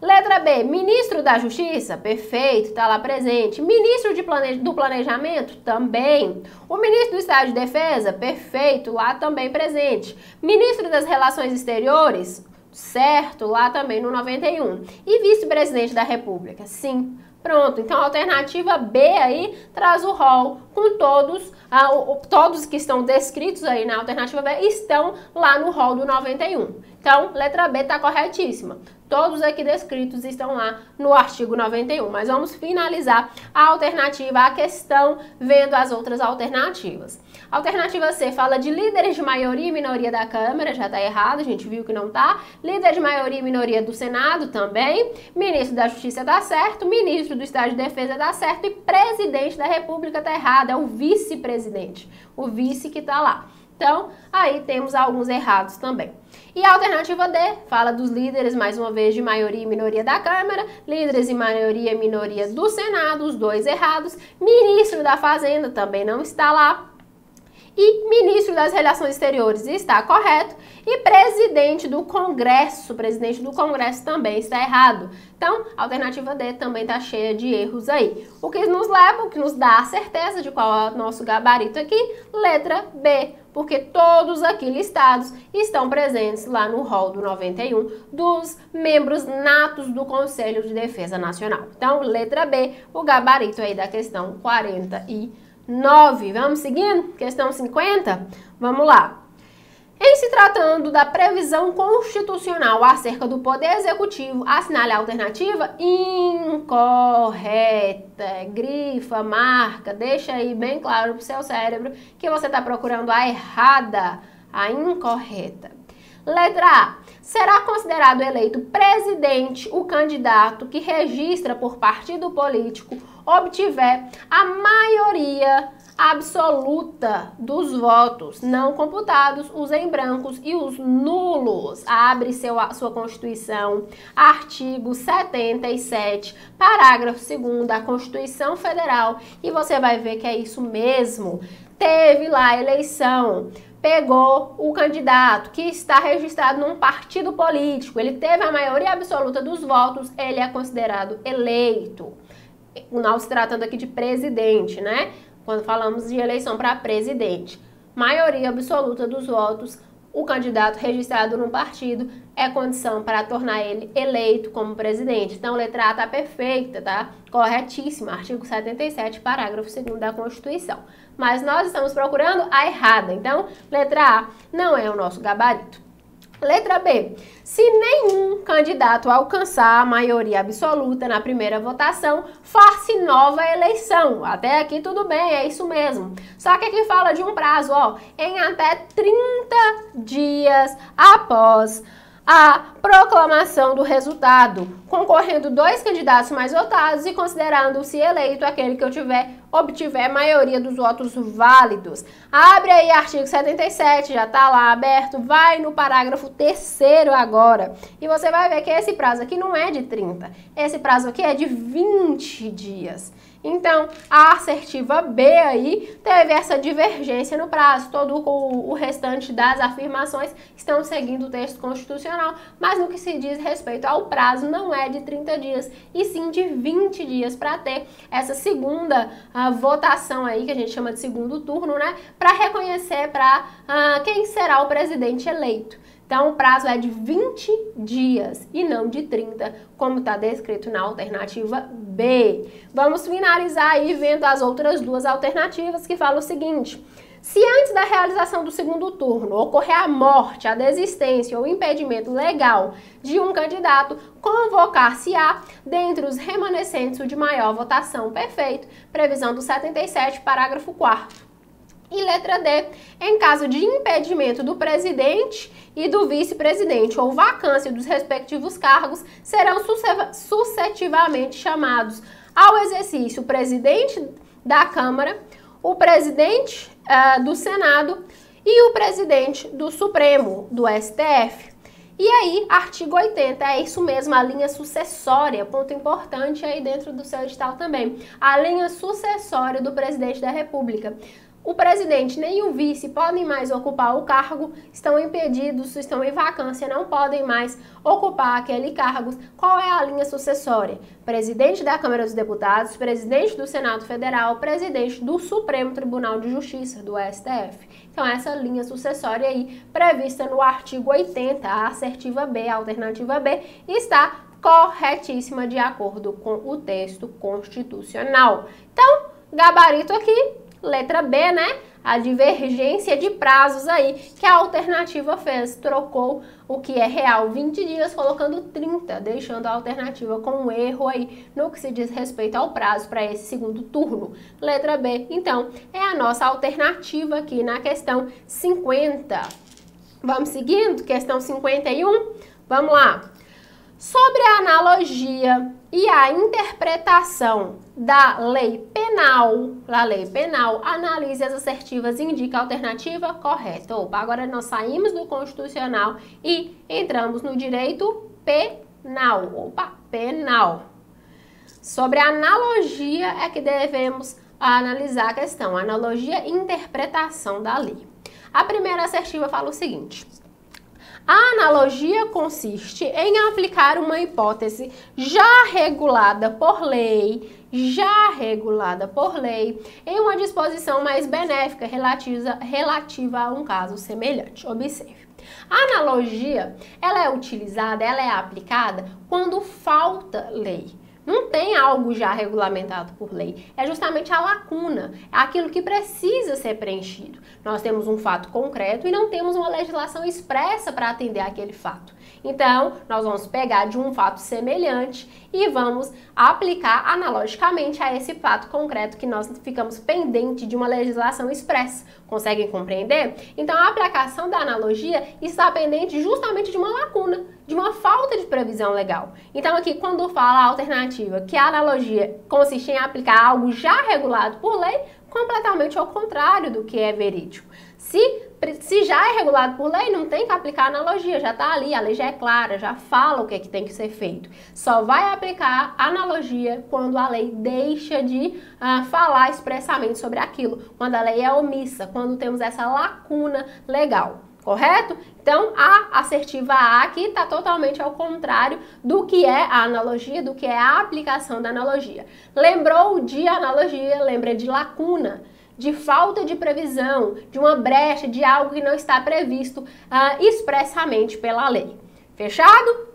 Letra B, ministro da Justiça? Perfeito, está lá presente. Ministro do Planejamento? Também. O ministro do Estado de Defesa? Perfeito, lá também presente. Ministro das Relações Exteriores? certo? Lá também no 91. E vice-presidente da República? Sim. Pronto, então a alternativa B aí traz o rol com todos, ah, o, todos que estão descritos aí na alternativa B estão lá no rol do 91. Então, letra B está corretíssima. Todos aqui descritos estão lá no artigo 91. Mas vamos finalizar a alternativa, a questão, vendo as outras alternativas. Alternativa C fala de líderes de maioria e minoria da Câmara, já está errado, a gente viu que não está. Líder de maioria e minoria do Senado também. Ministro da Justiça dá certo, ministro do Estado de Defesa dá certo e presidente da República está errado, é o vice-presidente. O vice que está lá. Então, aí temos alguns errados também. E a alternativa D fala dos líderes, mais uma vez, de maioria e minoria da Câmara, líderes de maioria e minoria do Senado, os dois errados. Ministro da Fazenda também não está lá. E ministro das Relações Exteriores está correto. E presidente do Congresso, presidente do Congresso também está errado. Então, a alternativa D também está cheia de erros aí. O que nos leva, o que nos dá a certeza de qual é o nosso gabarito aqui? Letra B porque todos aqui listados estão presentes lá no rol do 91 dos membros natos do Conselho de Defesa Nacional. Então, letra B, o gabarito aí da questão 49. Vamos seguindo? Questão 50? Vamos lá. Em se tratando da previsão constitucional acerca do Poder Executivo, assinale a alternativa incorreta. Grifa, marca, deixa aí bem claro para o seu cérebro que você está procurando a errada, a incorreta. Letra A. Será considerado eleito presidente o candidato que registra por partido político obtiver a maioria absoluta dos votos não computados, os em brancos e os nulos. Abre seu, sua Constituição, artigo 77, parágrafo 2 da Constituição Federal, e você vai ver que é isso mesmo. Teve lá a eleição, pegou o candidato que está registrado num partido político, ele teve a maioria absoluta dos votos, ele é considerado eleito. Se tratando aqui de presidente, né? quando falamos de eleição para presidente. Maioria absoluta dos votos, o candidato registrado no partido é condição para tornar ele eleito como presidente. Então, letra A está perfeita, tá? Corretíssima. Artigo 77, parágrafo 2 da Constituição. Mas nós estamos procurando a errada. Então, letra A não é o nosso gabarito. Letra B. Se nenhum candidato alcançar a maioria absoluta na primeira votação, faça nova eleição. Até aqui tudo bem, é isso mesmo. Só que aqui fala de um prazo, ó, em até 30 dias após a proclamação do resultado, concorrendo dois candidatos mais votados e considerando-se eleito aquele que eu tiver, obtiver maioria dos votos válidos. Abre aí artigo 77, já está lá aberto, vai no parágrafo terceiro agora. E você vai ver que esse prazo aqui não é de 30, esse prazo aqui é de 20 dias. Então, a assertiva B aí teve essa divergência no prazo. Todo o, restante das afirmações estão seguindo o texto constitucional, mas no que se diz respeito ao prazo, não é de 30 dias, e sim de 20 dias para ter essa segunda uh, votação aí, que a gente chama de segundo turno, né? Para reconhecer para uh, quem será o presidente eleito. Então, o prazo é de 20 dias e não de 30, como está descrito na alternativa B. Vamos finalizar aí vendo as outras duas alternativas que falam o seguinte. Se antes da realização do segundo turno ocorrer a morte, a desistência ou impedimento legal de um candidato, convocar-se-á, dentre os remanescentes, o de maior votação perfeito, previsão do 77, parágrafo 4 e letra D, em caso de impedimento do presidente e do vice-presidente ou vacância dos respectivos cargos, serão sucessivamente chamados ao exercício o presidente da Câmara, o presidente uh, do Senado e o presidente do Supremo, do STF. E aí, artigo 80, é isso mesmo, a linha sucessória, ponto importante aí dentro do seu edital também. A linha sucessória do presidente da República. O presidente nem o vice podem mais ocupar o cargo, estão impedidos, estão em vacância, não podem mais ocupar aquele cargo. Qual é a linha sucessória? Presidente da Câmara dos Deputados, presidente do Senado Federal, presidente do Supremo Tribunal de Justiça, do STF. Então, essa linha sucessória aí, prevista no artigo 80, a assertiva B, a alternativa B, está corretíssima de acordo com o texto constitucional. Então, gabarito aqui, Letra B, né? A divergência de prazos aí que a alternativa fez. Trocou o que é real 20 dias, colocando 30, deixando a alternativa com um erro aí no que se diz respeito ao prazo para esse segundo turno. Letra B, então, é a nossa alternativa aqui na questão 50. Vamos seguindo? Questão 51? Vamos lá. Sobre a analogia e a interpretação da lei penal, da lei penal, analise as assertivas e indica a alternativa correta. Opa, agora nós saímos do constitucional e entramos no direito penal. Opa, penal. Sobre a analogia é que devemos analisar a questão, analogia e interpretação da lei. A primeira assertiva fala o seguinte: a analogia consiste em aplicar uma hipótese já regulada por lei, já regulada por lei, em uma disposição mais benéfica relativa, relativa a um caso semelhante. Observe. A analogia, ela é utilizada, ela é aplicada quando falta lei. Não tem algo já regulamentado por lei. É justamente a lacuna, é aquilo que precisa ser preenchido. Nós temos um fato concreto e não temos uma legislação expressa para atender aquele fato. Então, nós vamos pegar de um fato semelhante e vamos aplicar analogicamente a esse fato concreto que nós ficamos pendente de uma legislação expressa. Conseguem compreender? Então a aplicação da analogia está pendente justamente de uma lacuna, de uma falta de previsão legal. Então aqui quando fala a alternativa que a analogia consiste em aplicar algo já regulado por lei, completamente ao contrário do que é verídico. Se, se já é regulado por lei, não tem que aplicar analogia, já está ali, a lei já é clara, já fala o que é que tem que ser feito. Só vai aplicar analogia quando a lei deixa de uh, falar expressamente sobre aquilo, quando a lei é omissa, quando temos essa lacuna legal correto? Então, a assertiva A aqui está totalmente ao contrário do que é a analogia, do que é a aplicação da analogia. Lembrou de analogia, lembra de lacuna de falta de previsão, de uma brecha, de algo que não está previsto uh, expressamente pela lei. Fechado?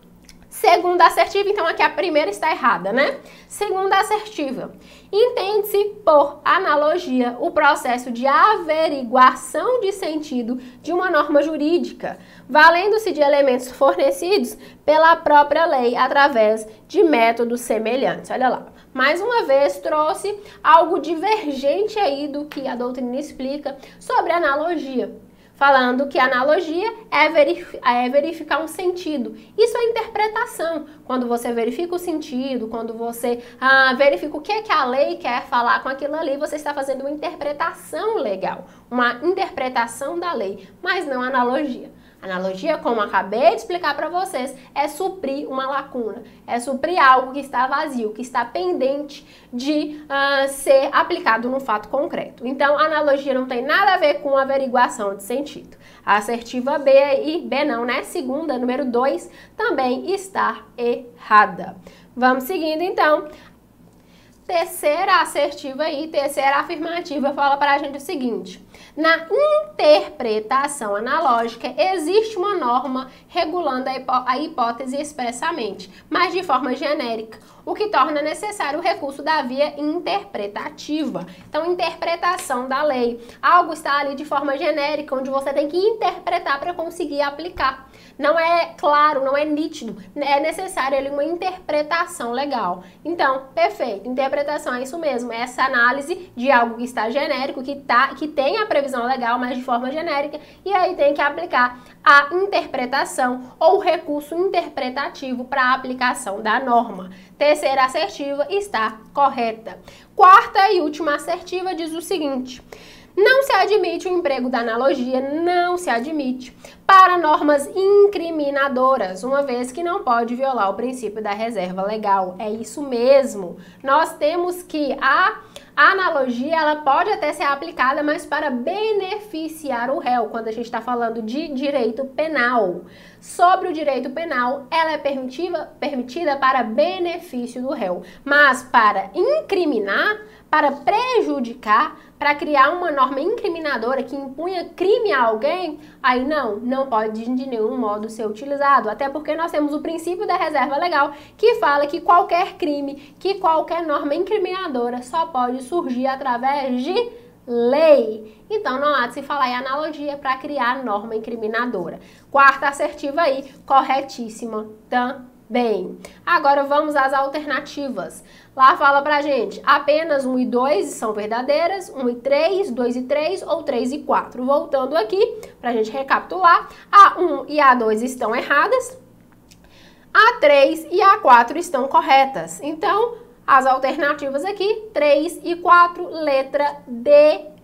Segunda assertiva, então aqui a primeira está errada, né? Segunda assertiva. Entende-se por analogia o processo de averiguação de sentido de uma norma jurídica, valendo-se de elementos fornecidos pela própria lei através de métodos semelhantes. Olha lá mais uma vez trouxe algo divergente aí do que a doutrina explica sobre analogia. Falando que analogia é, é verificar um sentido. Isso é interpretação. Quando você verifica o sentido, quando você ah, verifica o que, é que a lei quer falar com aquilo ali, você está fazendo uma interpretação legal, uma interpretação da lei, mas não analogia. Analogia, como acabei de explicar para vocês, é suprir uma lacuna, é suprir algo que está vazio, que está pendente de uh, ser aplicado num fato concreto. Então, analogia não tem nada a ver com averiguação de sentido. A assertiva B e B não, né? Segunda, número 2, também está errada. Vamos seguindo então. Terceira assertiva e terceira afirmativa fala para a gente o seguinte: na interpretação analógica existe uma norma regulando a, hipó a hipótese expressamente, mas de forma genérica, o que torna necessário o recurso da via interpretativa. Então, interpretação da lei. Algo está ali de forma genérica, onde você tem que interpretar para conseguir aplicar não é claro, não é nítido, é necessário ali uma interpretação legal. Então, perfeito, interpretação é isso mesmo, é essa análise de algo que está genérico, que, tá, que tem a previsão legal, mas de forma genérica, e aí tem que aplicar a interpretação ou recurso interpretativo para a aplicação da norma. Terceira assertiva está correta. Quarta e última assertiva diz o seguinte: não se admite o emprego da analogia, não se admite, para normas incriminadoras, uma vez que não pode violar o princípio da reserva legal. É isso mesmo. Nós temos que a a analogia ela pode até ser aplicada, mas para beneficiar o réu, quando a gente está falando de direito penal. Sobre o direito penal, ela é permitida, permitida para benefício do réu, mas para incriminar, para prejudicar, para criar uma norma incriminadora que impunha crime a alguém, aí não, não pode de nenhum modo ser utilizado. Até porque nós temos o princípio da reserva legal que fala que qualquer crime, que qualquer norma incriminadora só pode surgir através de lei. Então não há de se falar em analogia para criar norma incriminadora. Quarta assertiva aí, corretíssima também agora vamos às alternativas. Lá fala pra gente, apenas 1 e 2 são verdadeiras, 1 e 3, 2 e 3 ou 3 e 4. Voltando aqui, pra gente recapitular, a 1 e a 2 estão erradas, a 3 e a 4 estão corretas. Então, as alternativas aqui, 3 e 4, letra D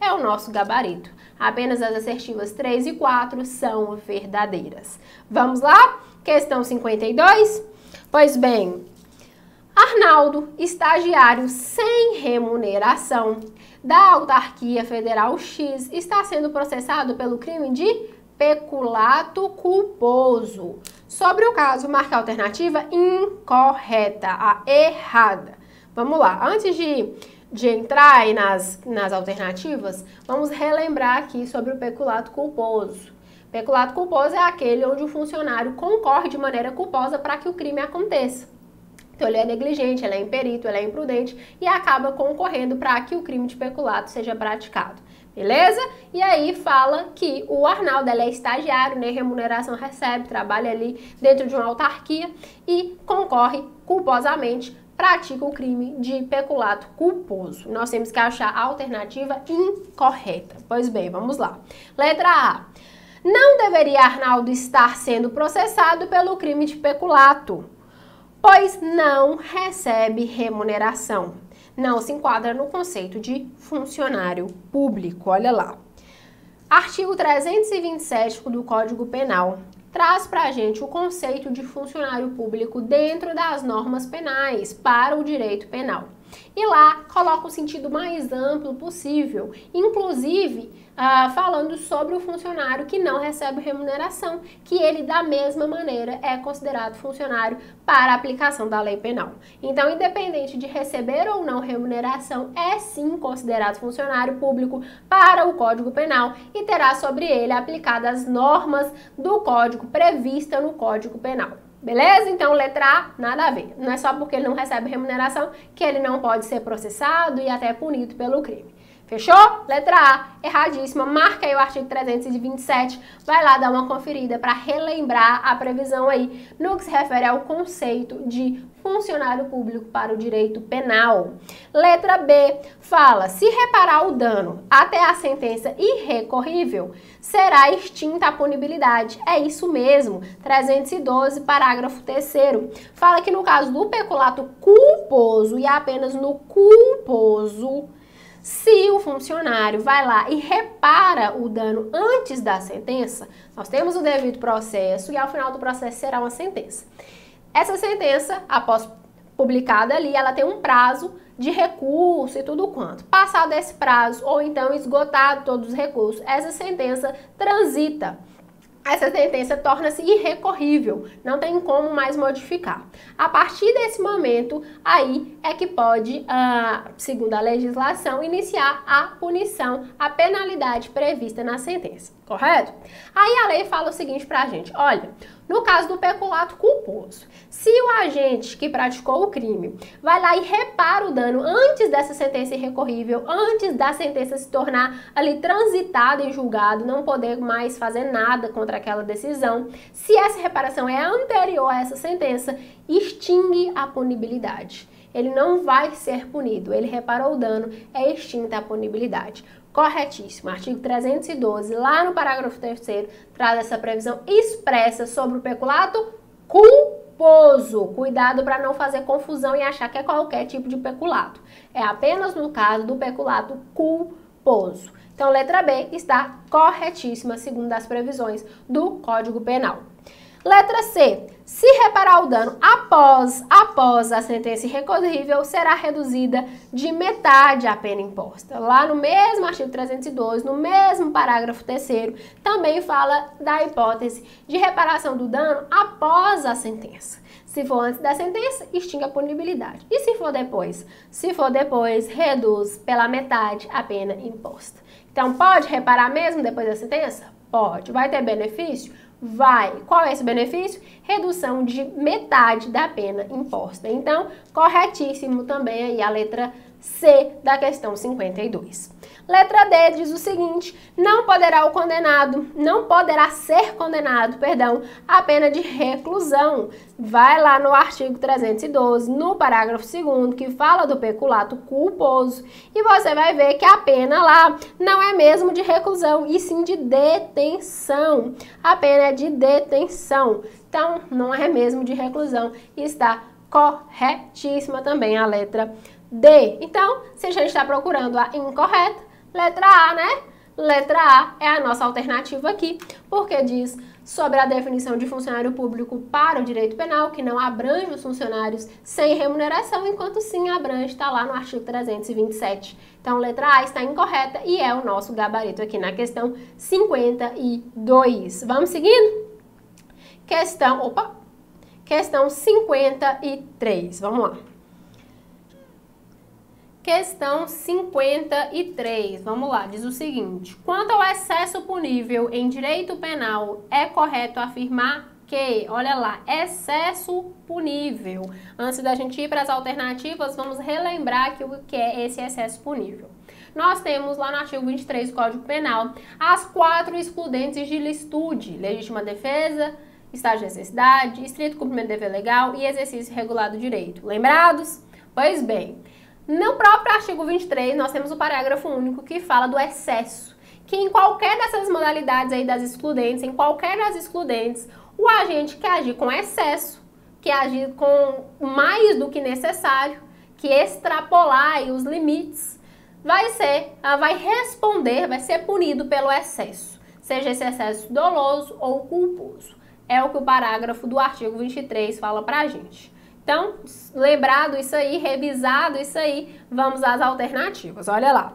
é o nosso gabarito. Apenas as assertivas 3 e 4 são verdadeiras. Vamos lá? Questão 52. Pois bem, Arnaldo, estagiário sem remuneração da autarquia federal X, está sendo processado pelo crime de peculato culposo. Sobre o caso, marca a alternativa incorreta, a errada. Vamos lá, antes de, de entrar nas, nas alternativas, vamos relembrar aqui sobre o peculato culposo. Peculato culposo é aquele onde o funcionário concorre de maneira culposa para que o crime aconteça. Então ele é negligente, ele é imperito, ele é imprudente e acaba concorrendo para que o crime de peculato seja praticado. Beleza? E aí fala que o Arnaldo é estagiário, nem remuneração recebe, trabalha ali dentro de uma autarquia e concorre culposamente pratica o crime de peculato culposo. Nós temos que achar a alternativa incorreta. Pois bem, vamos lá. Letra A. Não deveria Arnaldo estar sendo processado pelo crime de peculato, pois não recebe remuneração. Não se enquadra no conceito de funcionário público. Olha lá. Artigo 327 do Código Penal traz para a gente o conceito de funcionário público dentro das normas penais para o direito penal. E lá coloca o sentido mais amplo possível, inclusive ah, falando sobre o funcionário que não recebe remuneração, que ele da mesma maneira é considerado funcionário para a aplicação da lei penal. Então, independente de receber ou não remuneração, é sim considerado funcionário público para o Código Penal e terá sobre ele aplicadas as normas do Código prevista no Código Penal. Beleza? Então, letra A, nada a ver. Não é só porque ele não recebe remuneração que ele não pode ser processado e até punido pelo crime. Fechou? Letra A, erradíssima. Marca aí o artigo 327. Vai lá dar uma conferida para relembrar a previsão aí no que se refere ao conceito de funcionário público para o direito penal. Letra B fala: se reparar o dano até a sentença irrecorrível, será extinta a punibilidade. É isso mesmo. 312, parágrafo 3 fala que no caso do peculato culposo e apenas no culposo se o funcionário vai lá e repara o dano antes da sentença, nós temos o devido processo e ao final do processo será uma sentença. Essa sentença, após publicada ali, ela tem um prazo de recurso e tudo quanto. Passado esse prazo ou então esgotado todos os recursos, essa sentença transita essa sentença torna-se irrecorrível, não tem como mais modificar. A partir desse momento, aí é que pode, ah, segundo a legislação, iniciar a punição, a penalidade prevista na sentença, correto? Aí a lei fala o seguinte pra gente, olha, no caso do peculato culposo, se o agente que praticou o crime vai lá e repara o dano antes dessa sentença irrecorrível, antes da sentença se tornar ali transitada em julgado, não poder mais fazer nada contra aquela decisão, se essa reparação é anterior a essa sentença, extingue a punibilidade ele não vai ser punido. Ele reparou o dano, é extinta a punibilidade. Corretíssimo. Artigo 312, lá no parágrafo 3 traz essa previsão expressa sobre o peculato culposo. Cuidado para não fazer confusão e achar que é qualquer tipo de peculato. É apenas no caso do peculato culposo. Então, letra B está corretíssima, segundo as previsões do Código Penal. Letra C. Se reparar o dano após, após a sentença irrecorrível, será reduzida de metade a pena imposta. Lá no mesmo artigo 312, no mesmo parágrafo terceiro, também fala da hipótese de reparação do dano após a sentença. Se for antes da sentença, extingue a punibilidade. E se for depois? Se for depois, reduz pela metade a pena imposta. Então, pode reparar mesmo depois da sentença? Pode. Vai ter benefício? Vai. Qual é esse benefício? Redução de metade da pena imposta. Então, corretíssimo também aí a letra C da questão 52. Letra D diz o seguinte: não poderá o condenado, não poderá ser condenado, perdão, a pena de reclusão. Vai lá no artigo 312, no parágrafo 2 que fala do peculato culposo, e você vai ver que a pena lá não é mesmo de reclusão, e sim de detenção. A pena é de detenção. Então, não é mesmo de reclusão, e está corretíssima também a letra D. Então, se a gente está procurando a incorreta, letra A, né? Letra A é a nossa alternativa aqui, porque diz sobre a definição de funcionário público para o direito penal, que não abrange os funcionários sem remuneração, enquanto sim abrange, está lá no artigo 327. Então, letra A está incorreta e é o nosso gabarito aqui na questão 52. Vamos seguindo? Questão, opa, questão 53, vamos lá. Questão 53, vamos lá, diz o seguinte: quanto ao excesso punível em direito penal, é correto afirmar que, olha lá, excesso punível. Antes da gente ir para as alternativas, vamos relembrar que o que é esse excesso punível. Nós temos lá no artigo 23 do Código Penal as quatro excludentes de licitude: legítima defesa, estágio de necessidade, estrito cumprimento de dever legal e exercício regulado do direito. Lembrados? Pois bem, no próprio artigo 23, nós temos o parágrafo único que fala do excesso, que em qualquer dessas modalidades aí das excludentes, em qualquer das excludentes, o agente que agir com excesso, que agir com mais do que necessário, que extrapolar os limites, vai ser, ah, vai responder, vai ser punido pelo excesso, seja esse excesso doloso ou culposo. É o que o parágrafo do artigo 23 fala pra gente. Então, lembrado isso aí, revisado isso aí, vamos às alternativas. Olha lá.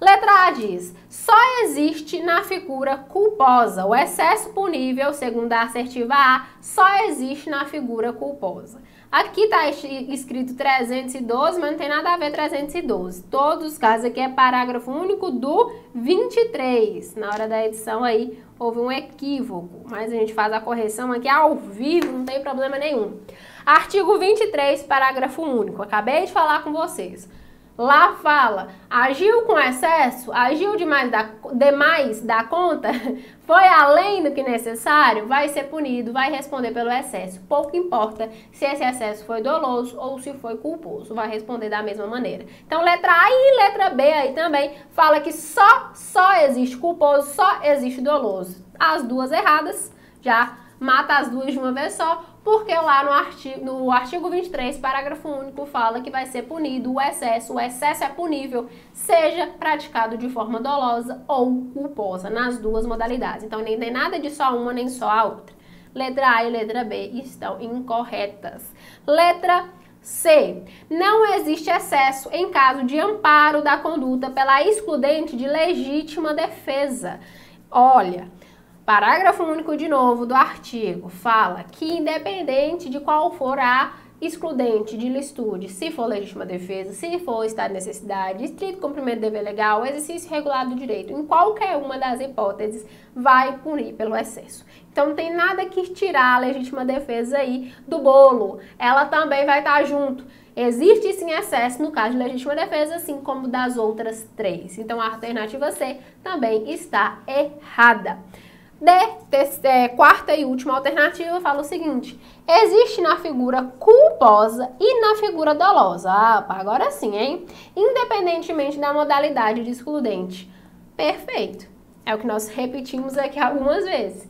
Letra A diz: só existe na figura culposa. O excesso punível, segundo a assertiva A, só existe na figura culposa. Aqui está escrito 312, mas não tem nada a ver 312. Todos os casos aqui é parágrafo único do 23. Na hora da edição aí houve um equívoco, mas a gente faz a correção aqui ao vivo, não tem problema nenhum. Artigo 23, parágrafo único. Acabei de falar com vocês. Lá fala, agiu com excesso, agiu demais da, demais da conta, foi além do que necessário, vai ser punido, vai responder pelo excesso. Pouco importa se esse excesso foi doloso ou se foi culposo, vai responder da mesma maneira. Então, letra A e letra B aí também fala que só, só existe culposo, só existe doloso. As duas erradas, já mata as duas de uma vez só, porque lá no artigo, no artigo 23, parágrafo único, fala que vai ser punido o excesso, o excesso é punível, seja praticado de forma dolosa ou culposa, nas duas modalidades. Então, nem tem nada de só uma nem só a outra. Letra A e letra B estão incorretas. Letra C. Não existe excesso em caso de amparo da conduta pela excludente de legítima defesa. Olha, Parágrafo único de novo do artigo fala que independente de qual for a excludente de licitude, se for legítima defesa, se for estado de necessidade, estrito cumprimento de dever legal, exercício regulado do direito, em qualquer uma das hipóteses, vai punir pelo excesso. Então não tem nada que tirar a legítima defesa aí do bolo. Ela também vai estar junto. Existe sim excesso no caso de legítima defesa, assim como das outras três. Então a alternativa C também está errada. D, é, quarta e última alternativa, fala o seguinte: existe na figura culposa e na figura dolosa. Ah, agora sim, hein? Independentemente da modalidade de excludente. Perfeito. É o que nós repetimos aqui algumas vezes.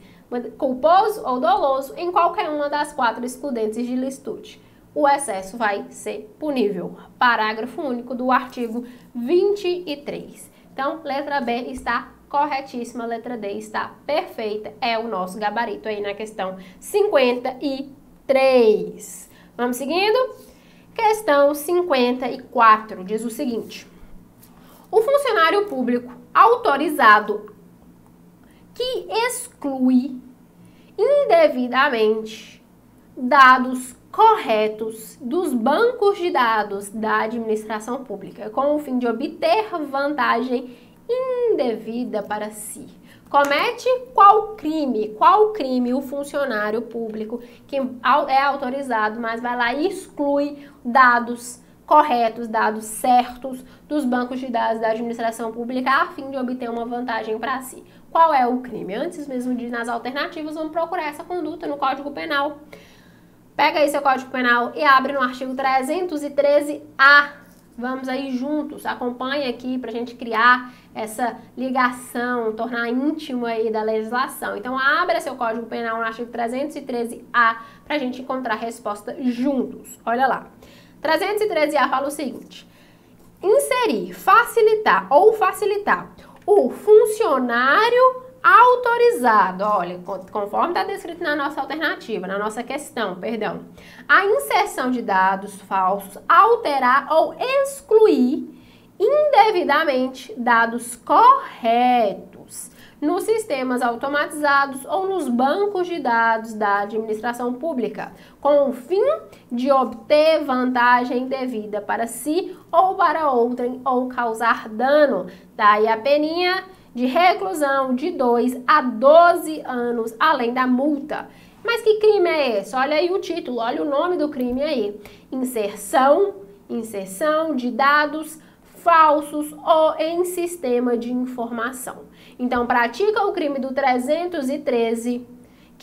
Culposo ou doloso em qualquer uma das quatro excludentes de licitude. O excesso vai ser punível. Parágrafo único do artigo 23. Então, letra B está corretíssima, letra D está perfeita, é o nosso gabarito aí na questão 53. Vamos seguindo? Questão 54 diz o seguinte: O funcionário público autorizado que exclui indevidamente dados corretos dos bancos de dados da administração pública com o fim de obter vantagem indevida para si. Comete qual crime? Qual crime o funcionário público que é autorizado, mas vai lá e exclui dados corretos, dados certos dos bancos de dados da administração pública a fim de obter uma vantagem para si. Qual é o crime? Antes mesmo de ir nas alternativas, vamos procurar essa conduta no Código Penal. Pega aí seu Código Penal e abre no artigo 313-A Vamos aí juntos, acompanhe aqui para a gente criar essa ligação, tornar íntimo aí da legislação. Então, abra seu Código Penal no artigo 313A para a gente encontrar a resposta juntos. Olha lá. 313A fala o seguinte: inserir, facilitar ou facilitar o funcionário autorizado, olha, conforme está descrito na nossa alternativa, na nossa questão, perdão, a inserção de dados falsos, alterar ou excluir indevidamente dados corretos nos sistemas automatizados ou nos bancos de dados da administração pública, com o fim de obter vantagem devida para si ou para outrem ou causar dano. Daí a peninha de reclusão de 2 a 12 anos, além da multa. Mas que crime é esse? Olha aí o título, olha o nome do crime aí. Inserção, inserção de dados falsos ou em sistema de informação. Então, pratica o crime do 313,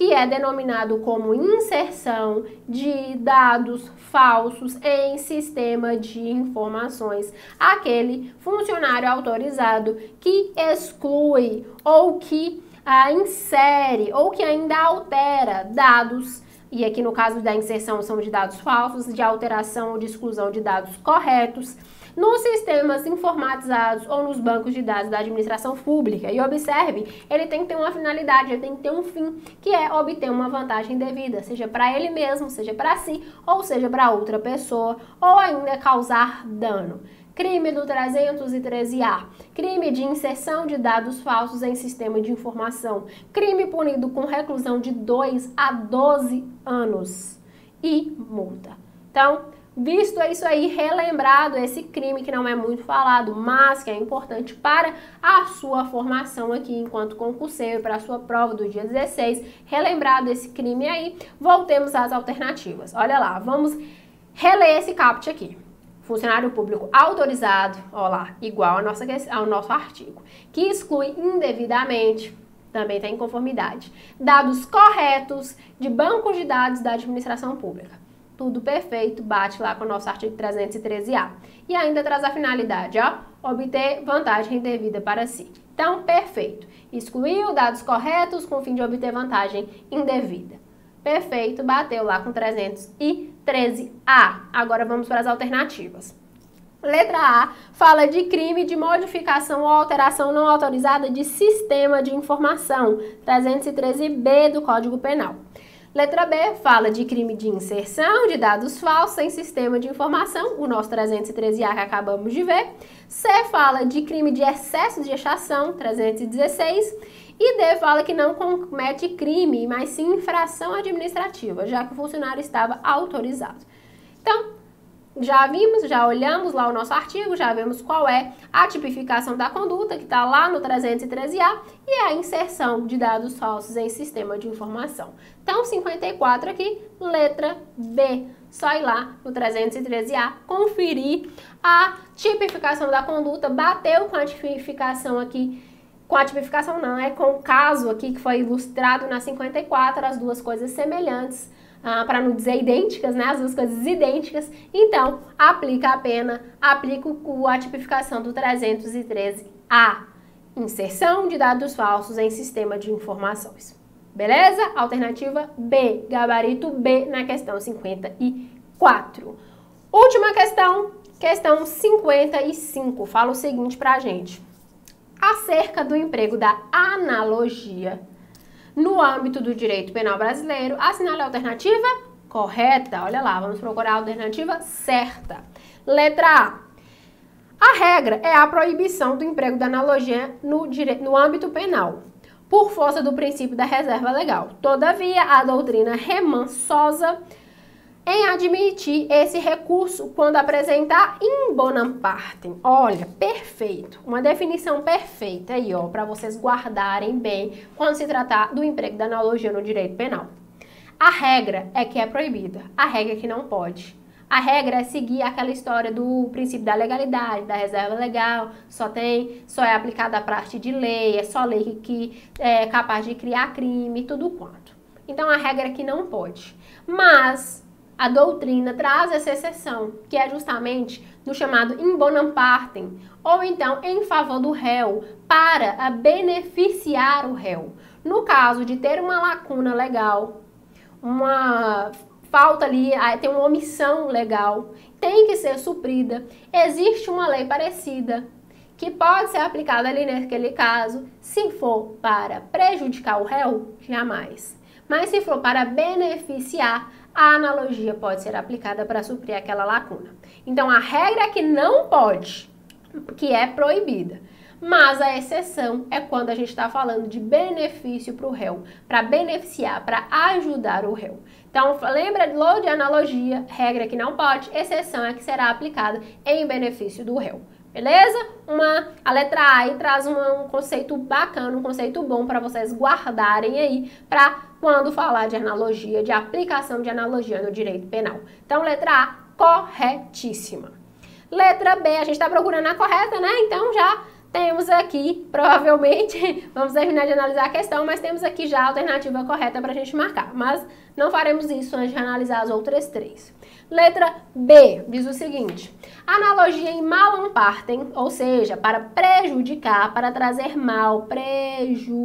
que é denominado como inserção de dados falsos em sistema de informações. Aquele funcionário autorizado que exclui ou que ah, insere ou que ainda altera dados e aqui no caso da inserção são de dados falsos, de alteração ou de exclusão de dados corretos, nos sistemas informatizados ou nos bancos de dados da administração pública. E observe, ele tem que ter uma finalidade, ele tem que ter um fim, que é obter uma vantagem devida, seja para ele mesmo, seja para si, ou seja para outra pessoa, ou ainda causar dano. Crime do 313-A. Crime de inserção de dados falsos em sistema de informação. Crime punido com reclusão de 2 a 12 anos. E multa. Então, Visto isso aí, relembrado esse crime que não é muito falado, mas que é importante para a sua formação aqui enquanto concurseiro, para a sua prova do dia 16, relembrado esse crime aí, voltemos às alternativas. Olha lá, vamos reler esse caput aqui. Funcionário público autorizado, ó lá, igual ao nosso, ao nosso artigo, que exclui indevidamente também está em conformidade. Dados corretos de bancos de dados da administração pública tudo perfeito, bate lá com o nosso artigo 313A. E ainda traz a finalidade, ó, obter vantagem devida para si. Então, perfeito. Excluiu dados corretos com o fim de obter vantagem indevida. Perfeito, bateu lá com 313A. Agora vamos para as alternativas. Letra A fala de crime de modificação ou alteração não autorizada de sistema de informação, 313B do Código Penal. Letra B fala de crime de inserção de dados falsos em sistema de informação, o nosso 313A que acabamos de ver. C fala de crime de excesso de gestação, 316. E D fala que não comete crime, mas sim infração administrativa, já que o funcionário estava autorizado. Então, já vimos, já olhamos lá o nosso artigo, já vemos qual é a tipificação da conduta, que está lá no 313A, e a inserção de dados falsos em sistema de informação. Então, 54 aqui, letra B. Só ir lá no 313A, conferir a tipificação da conduta, bateu com a tipificação aqui com a tipificação não, é com o caso aqui que foi ilustrado na 54, as duas coisas semelhantes ah, para não dizer idênticas, né? As duas coisas idênticas. Então, aplica a pena, aplica a tipificação do 313A. Inserção de dados falsos em sistema de informações. Beleza? Alternativa B, gabarito B na questão 54. Última questão, questão 55. Fala o seguinte pra gente. Acerca do emprego da analogia no âmbito do direito penal brasileiro, assinale a alternativa correta. Olha lá, vamos procurar a alternativa certa. Letra A. A regra é a proibição do emprego da analogia no, direito, no âmbito penal, por força do princípio da reserva legal. Todavia, a doutrina remansosa em admitir esse recurso quando apresentar in bonam partem. Olha, perfeito. Uma definição perfeita aí, ó, para vocês guardarem bem quando se tratar do emprego da analogia no direito penal. A regra é que é proibida, a regra é que não pode. A regra é seguir aquela história do princípio da legalidade, da reserva legal, só tem, só é aplicada a parte de lei, é só lei que é capaz de criar crime, tudo quanto. Então a regra é que não pode. Mas a doutrina traz essa exceção, que é justamente no chamado in bonam partem, ou então em favor do réu, para beneficiar o réu. No caso de ter uma lacuna legal, uma falta ali, tem uma omissão legal, tem que ser suprida. Existe uma lei parecida que pode ser aplicada ali naquele caso, se for para prejudicar o réu, jamais. Mas se for para beneficiar, a analogia pode ser aplicada para suprir aquela lacuna. Então, a regra é que não pode, que é proibida. Mas a exceção é quando a gente está falando de benefício para o réu, para beneficiar, para ajudar o réu. Então, lembra de analogia, regra que não pode, exceção é que será aplicada em benefício do réu. Beleza? Uma, a letra A traz uma, um conceito bacana, um conceito bom para vocês guardarem aí para quando falar de analogia, de aplicação de analogia no direito penal. Então, letra A, corretíssima. Letra B, a gente está procurando a correta, né? Então já temos aqui, provavelmente, vamos terminar de analisar a questão, mas temos aqui já a alternativa correta para a gente marcar. Mas não faremos isso antes de analisar as outras três. Letra B diz o seguinte: analogia em malam partem, ou seja, para prejudicar, para trazer mal, prejudicar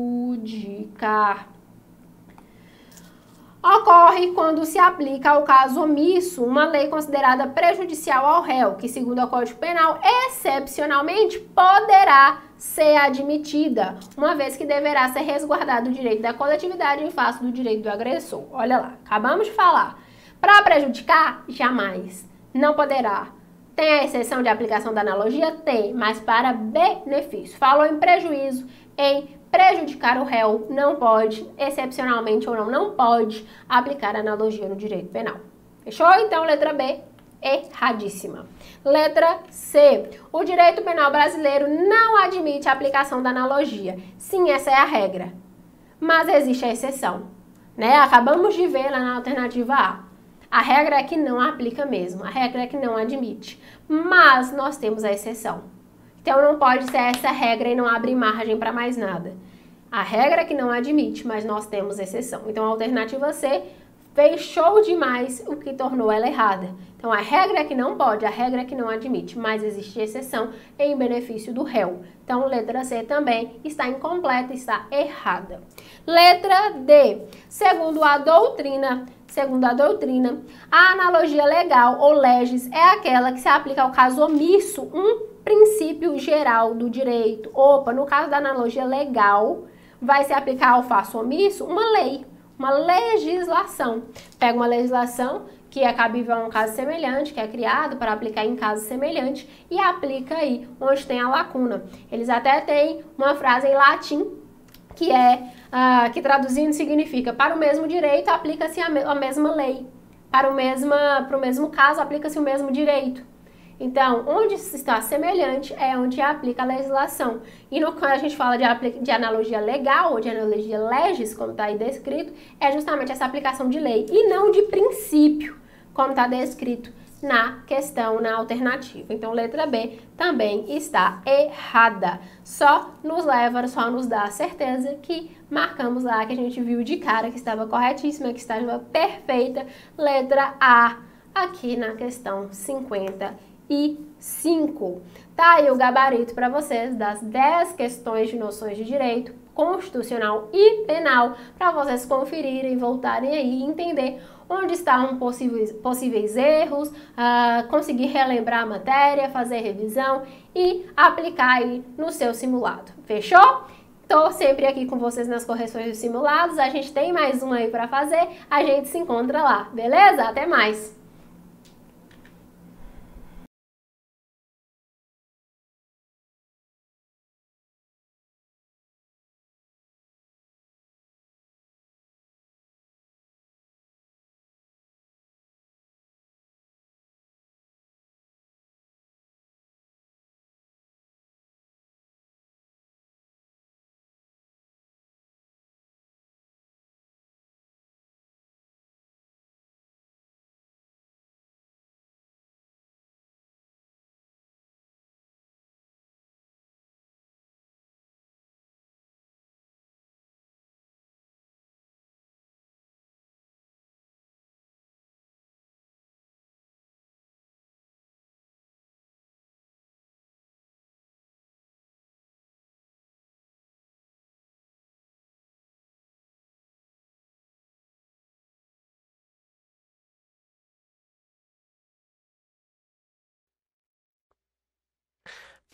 ocorre quando se aplica ao caso omisso uma lei considerada prejudicial ao réu, que, segundo o Código Penal, excepcionalmente poderá ser admitida, uma vez que deverá ser resguardado o direito da coletividade em face do direito do agressor. Olha lá, acabamos de falar. Para prejudicar, jamais. Não poderá. Tem a exceção de aplicação da analogia? Tem, mas para benefício. Falou em prejuízo, em prejudicar o réu, não pode, excepcionalmente ou não, não pode aplicar analogia no direito penal. Fechou? Então, letra B, erradíssima. Letra C. O direito penal brasileiro não admite a aplicação da analogia. Sim, essa é a regra. Mas existe a exceção. Né? Acabamos de ver lá na alternativa A. A regra é que não aplica mesmo, a regra é que não admite. Mas nós temos a exceção. Então não pode ser essa regra e não abre margem para mais nada. A regra é que não admite, mas nós temos exceção. Então a alternativa C fechou demais, o que tornou ela errada. Então a regra é que não pode, a regra é que não admite, mas existe exceção em benefício do réu. Então letra C também está incompleta, está errada. Letra D. Segundo a doutrina, segundo a doutrina, a analogia legal ou legis é aquela que se aplica ao caso omisso, um princípio geral do direito. Opa, no caso da analogia legal, vai se aplicar ao faço omisso uma lei, uma legislação. Pega uma legislação que é cabível a um caso semelhante, que é criado para aplicar em casos semelhantes e aplica aí onde tem a lacuna. Eles até têm uma frase em latim que é uh, que traduzindo significa para o mesmo direito aplica-se a, me a, mesma lei, para o mesmo para o mesmo caso aplica-se o mesmo direito. Então, onde está semelhante é onde aplica a legislação. E no, quando a gente fala de, de analogia legal ou de analogia legis, como está aí descrito, é justamente essa aplicação de lei e não de princípio, como está descrito na questão, na alternativa. Então, letra B também está errada. Só nos leva, só nos dá a certeza que marcamos lá, que a gente viu de cara que estava corretíssima, que estava perfeita. Letra A, aqui na questão 50 e 5. Tá aí o gabarito para vocês das 10 questões de noções de direito constitucional e penal para vocês conferirem, voltarem aí e entender onde estão possíveis, possíveis erros, uh, conseguir relembrar a matéria, fazer revisão e aplicar aí no seu simulado. Fechou? Estou sempre aqui com vocês nas correções dos simulados. A gente tem mais um aí para fazer. A gente se encontra lá, beleza? Até mais!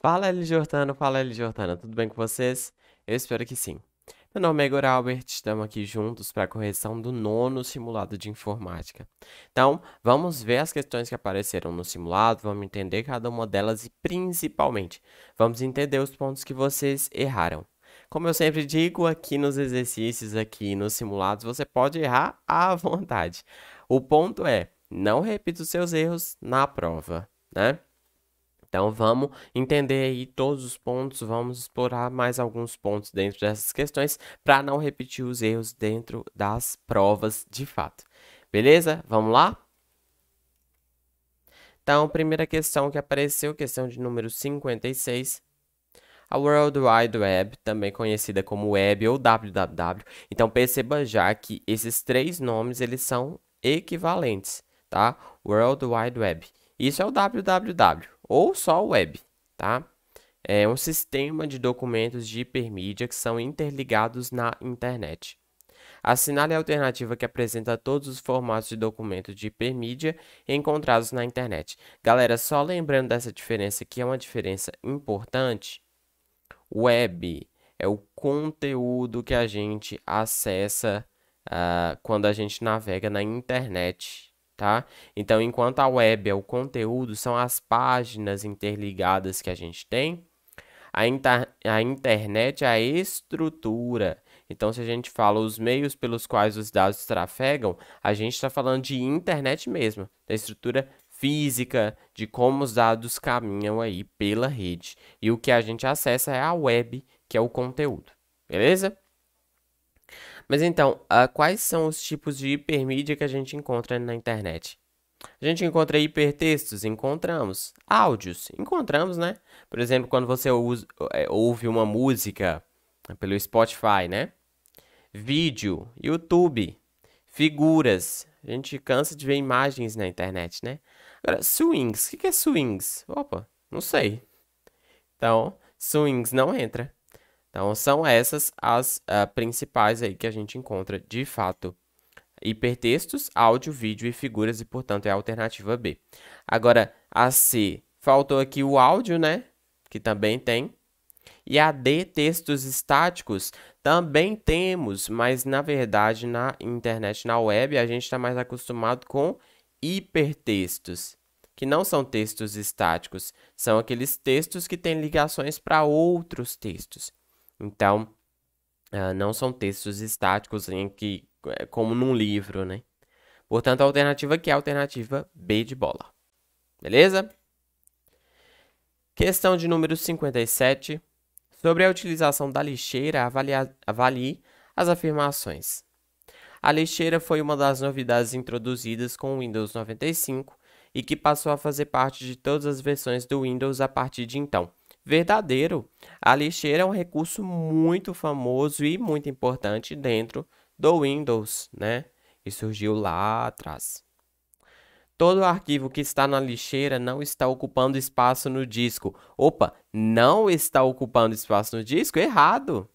Fala L. Jordano, fala L. Jordana, tudo bem com vocês? Eu espero que sim. Meu nome é Igor Albert, estamos aqui juntos para a correção do nono simulado de informática. Então, vamos ver as questões que apareceram no simulado, vamos entender cada uma delas e, principalmente, vamos entender os pontos que vocês erraram. Como eu sempre digo, aqui nos exercícios, aqui nos simulados, você pode errar à vontade. O ponto é, não repita os seus erros na prova, né? Então vamos entender aí todos os pontos, vamos explorar mais alguns pontos dentro dessas questões para não repetir os erros dentro das provas de fato. Beleza? Vamos lá? Então, primeira questão que apareceu, questão de número 56. a World Wide Web, também conhecida como Web ou www. Então perceba já que esses três nomes eles são equivalentes, tá? World Wide Web. Isso é o www ou só o web, tá? É um sistema de documentos de hipermídia que são interligados na internet. Assinale a alternativa que apresenta todos os formatos de documento de hipermídia encontrados na internet. Galera, só lembrando dessa diferença que é uma diferença importante. Web é o conteúdo que a gente acessa uh, quando a gente navega na internet, tá? Então, enquanto a web é o conteúdo, são as páginas interligadas que a gente tem. A, inter a internet é a estrutura então, se a gente fala os meios pelos quais os dados trafegam, a gente está falando de internet mesmo, da estrutura física, de como os dados caminham aí pela rede. E o que a gente acessa é a web, que é o conteúdo. Beleza? Mas então, uh, quais são os tipos de hipermídia que a gente encontra na internet? A gente encontra hipertextos? Encontramos. Áudios? Encontramos, né? Por exemplo, quando você usa, é, ouve uma música pelo Spotify, né? vídeo, YouTube, figuras. A gente cansa de ver imagens na internet, né? Agora, swings. O que é swings? Opa, não sei. Então, swings não entra. Então, são essas as uh, principais aí que a gente encontra de fato. Hipertextos, áudio, vídeo e figuras, e portanto é a alternativa B. Agora, a C, faltou aqui o áudio, né? Que também tem. E a D, textos estáticos, também temos, mas na verdade na internet, na web, a gente está mais acostumado com hipertextos, que não são textos estáticos, são aqueles textos que têm ligações para outros textos. Então, uh, não são textos estáticos em que, é, como num livro, né? Portanto, a alternativa aqui é a alternativa B de bola. Beleza? Questão de número 57. Sobre a utilização da lixeira, avalie as afirmações. A lixeira foi uma das novidades introduzidas com o Windows 95 e que passou a fazer parte de todas as versões do Windows a partir de então. Verdadeiro, a lixeira é um recurso muito famoso e muito importante dentro do Windows, né? E surgiu lá atrás. Todo arquivo que está na lixeira não está ocupando espaço no disco. Opa, não está ocupando espaço no disco? Errado.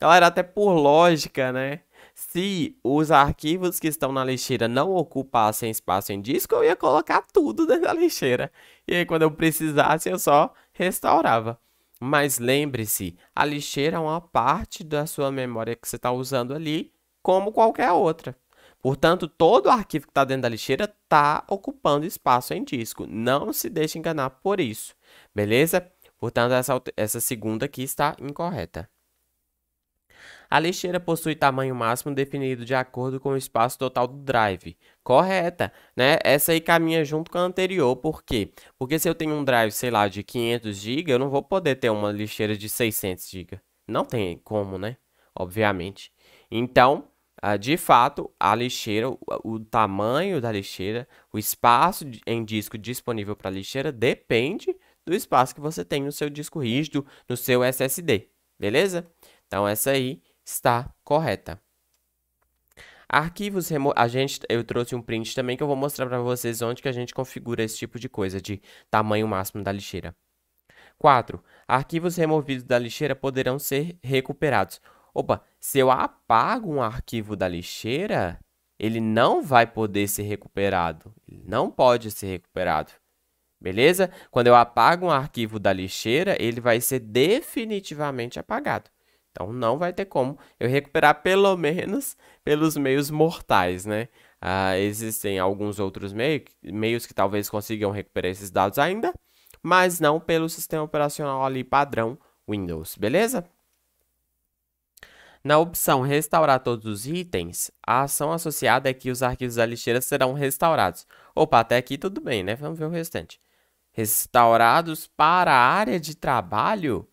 Galera, até por lógica, né? Se os arquivos que estão na lixeira não ocupassem espaço em disco, eu ia colocar tudo dentro da lixeira. E aí, quando eu precisasse, eu só restaurava. Mas lembre-se, a lixeira é uma parte da sua memória que você está usando ali, como qualquer outra. Portanto, todo arquivo que está dentro da lixeira está ocupando espaço em disco. Não se deixe enganar por isso, beleza? Portanto, essa, essa segunda aqui está incorreta. A lixeira possui tamanho máximo definido de acordo com o espaço total do drive. Correta, né? Essa aí caminha junto com a anterior, por quê? Porque se eu tenho um drive, sei lá, de 500 GB, eu não vou poder ter uma lixeira de 600 GB. Não tem como, né? Obviamente. Então, Uh, de fato, a lixeira, o, tamanho da lixeira, o espaço em disco disponível para a lixeira depende do espaço que você tem no seu disco rígido, no seu SSD, beleza? Então essa aí está correta. Arquivos remo... a gente eu trouxe um print também que eu vou mostrar para vocês onde que a gente configura esse tipo de coisa de tamanho máximo da lixeira. 4. Arquivos removidos da lixeira poderão ser recuperados. Opa, se eu apago um arquivo da lixeira, ele não vai poder ser recuperado. Ele não pode ser recuperado. Beleza? Quando eu apago um arquivo da lixeira, ele vai ser definitivamente apagado. Então, não vai ter como eu recuperar, pelo menos pelos meios mortais, né? Ah, existem alguns outros meios, que talvez consigam recuperar esses dados ainda, mas não pelo sistema operacional ali padrão Windows, beleza? Na opção Restaurar todos os itens, a ação associada é que os arquivos da lixeira serão restaurados. Opa, até aqui tudo bem, né? Vamos ver o restante. Restaurados para a área de trabalho?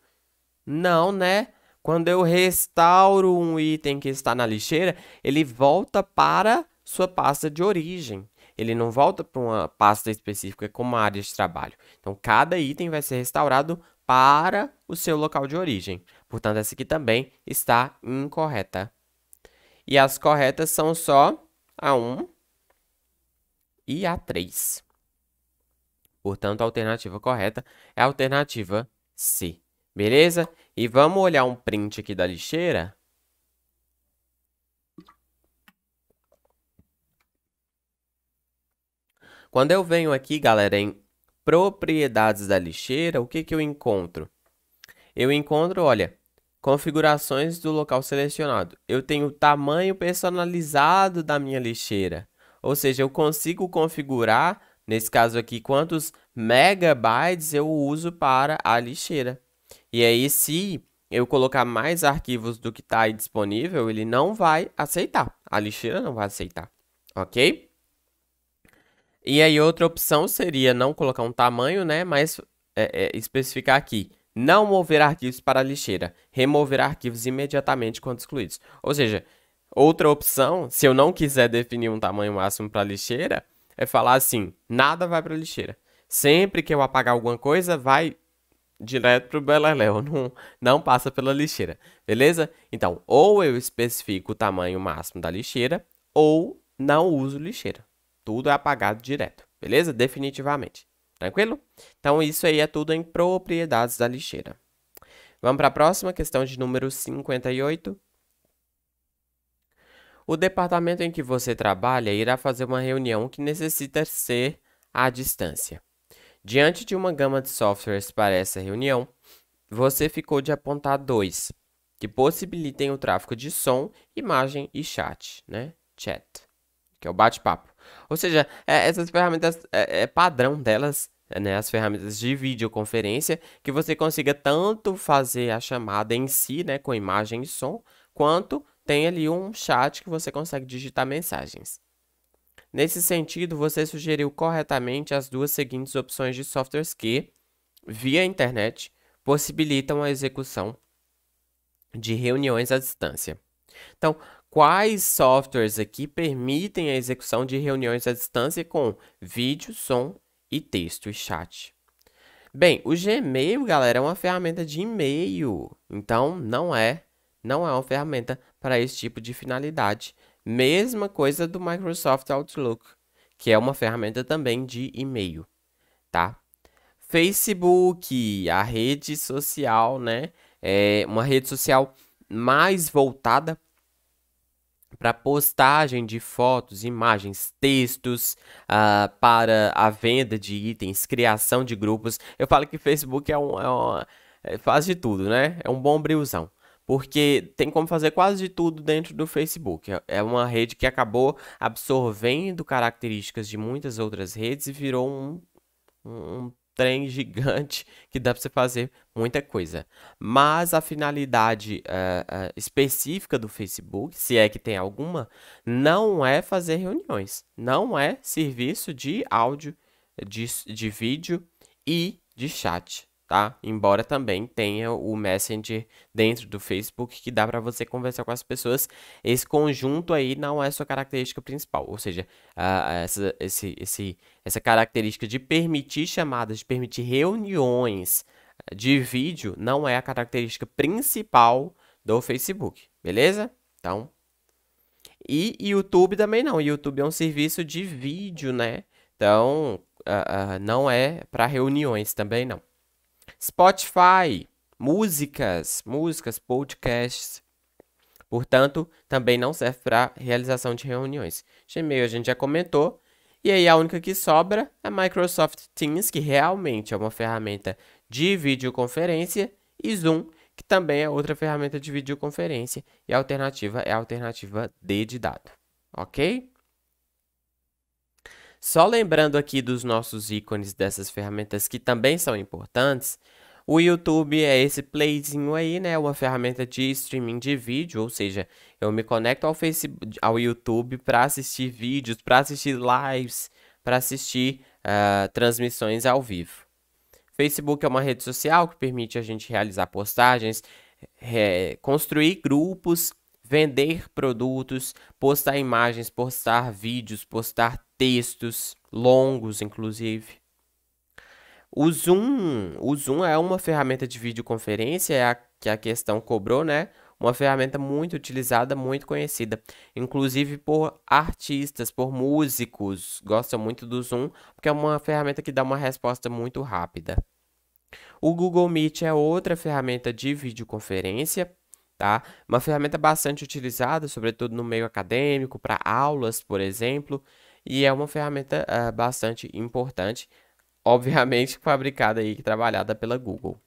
Não, né? Quando eu restauro um item que está na lixeira, ele volta para sua pasta de origem. Ele não volta para uma pasta específica como a área de trabalho. Então, cada item vai ser restaurado para o seu local de origem. Portanto, essa aqui também está incorreta. E as corretas são só a 1 e a 3. Portanto, a alternativa correta é a alternativa C. Beleza? E vamos olhar um print aqui da lixeira. Quando eu venho aqui, galera, em propriedades da lixeira, o que, que eu encontro? Eu encontro, olha, configurações do local selecionado. Eu tenho o tamanho personalizado da minha lixeira. Ou seja, eu consigo configurar Nesse caso aqui, quantos megabytes eu uso para a lixeira. E aí, se eu colocar mais arquivos do que está aí disponível, ele não vai aceitar. A lixeira não vai aceitar, ok? E aí, outra opção seria não colocar um tamanho, né? Mas é, é, especificar aqui. Não mover arquivos para a lixeira. Remover arquivos imediatamente quando excluídos. Ou seja, outra opção, se eu não quiser definir um tamanho máximo para a lixeira, é falar assim: nada vai para lixeira. Sempre que eu apagar alguma coisa, vai direto para o beleléu, não, não passa pela lixeira, beleza? Então, ou eu especifico o tamanho máximo da lixeira, ou não uso lixeira. Tudo é apagado direto, beleza? Definitivamente. Tranquilo? Então, isso aí é tudo em propriedades da lixeira. Vamos para a próxima questão de número 58. O departamento em que você trabalha irá fazer uma reunião que necessita ser à distância. Diante de uma gama de softwares para essa reunião, você ficou de apontar dois, que possibilitem o tráfego de som, imagem e chat, né? Chat, que é o bate-papo. Ou seja, é, essas ferramentas, é, é padrão delas, né, as ferramentas de videoconferência, que você consiga tanto fazer a chamada em si, né, com imagem e som, quanto tem ali um chat que você consegue digitar mensagens. Nesse sentido, você sugeriu corretamente as duas seguintes opções de softwares que, via internet, possibilitam a execução de reuniões à distância. Então, quais softwares aqui permitem a execução de reuniões à distância com vídeo, som e texto e chat? Bem, o Gmail, galera, é uma ferramenta de e-mail, então não é não é uma ferramenta para esse tipo de finalidade. Mesma coisa do Microsoft Outlook, que é uma ferramenta também de e-mail, tá? Facebook, a rede social, né? É uma rede social mais voltada para postagem de fotos, imagens, textos, uh, para a venda de itens, criação de grupos. Eu falo que Facebook é um, é uma, é, faz de tudo, né? É um bom brilzão porque tem como fazer quase tudo dentro do Facebook. É, é uma rede que acabou absorvendo características de muitas outras redes e virou um, um trem gigante que dá para você fazer muita coisa. Mas a finalidade uh, uh, específica do Facebook, se é que tem alguma, não é fazer reuniões, não é serviço de áudio, de, de vídeo e de chat tá? Embora também tenha o Messenger dentro do Facebook que dá para você conversar com as pessoas. Esse conjunto aí não é sua característica principal, ou seja, uh, essa, esse, esse, essa característica de permitir chamadas, de permitir reuniões de vídeo não é a característica principal do Facebook, beleza? Então, e YouTube também não. YouTube é um serviço de vídeo, né? Então, uh, uh, não é para reuniões também não. Spotify, músicas, músicas, podcasts. Portanto, também não serve para realização de reuniões. Gmail a gente já comentou. E aí a única que sobra é Microsoft Teams, que realmente é uma ferramenta de videoconferência, e Zoom, que também é outra ferramenta de videoconferência, e a alternativa é a alternativa D de dado. OK? Só lembrando aqui dos nossos ícones dessas ferramentas que também são importantes, o YouTube é esse playzinho aí, né? Uma ferramenta de streaming de vídeo, ou seja, eu me conecto ao Facebook, ao YouTube para assistir vídeos, para assistir lives, para assistir uh, transmissões ao vivo. Facebook é uma rede social que permite a gente realizar postagens, construir grupos, vender produtos, postar imagens, postar vídeos, postar textos longos, inclusive. O Zoom, o Zoom é uma ferramenta de videoconferência, é a que a questão cobrou, né? Uma ferramenta muito utilizada, muito conhecida, inclusive por artistas, por músicos, gostam muito do Zoom, porque é uma ferramenta que dá uma resposta muito rápida. O Google Meet é outra ferramenta de videoconferência, tá? Uma ferramenta bastante utilizada, sobretudo no meio acadêmico, para aulas, por exemplo, e é uma ferramenta uh, bastante importante obviamente fabricada e trabalhada pela Google.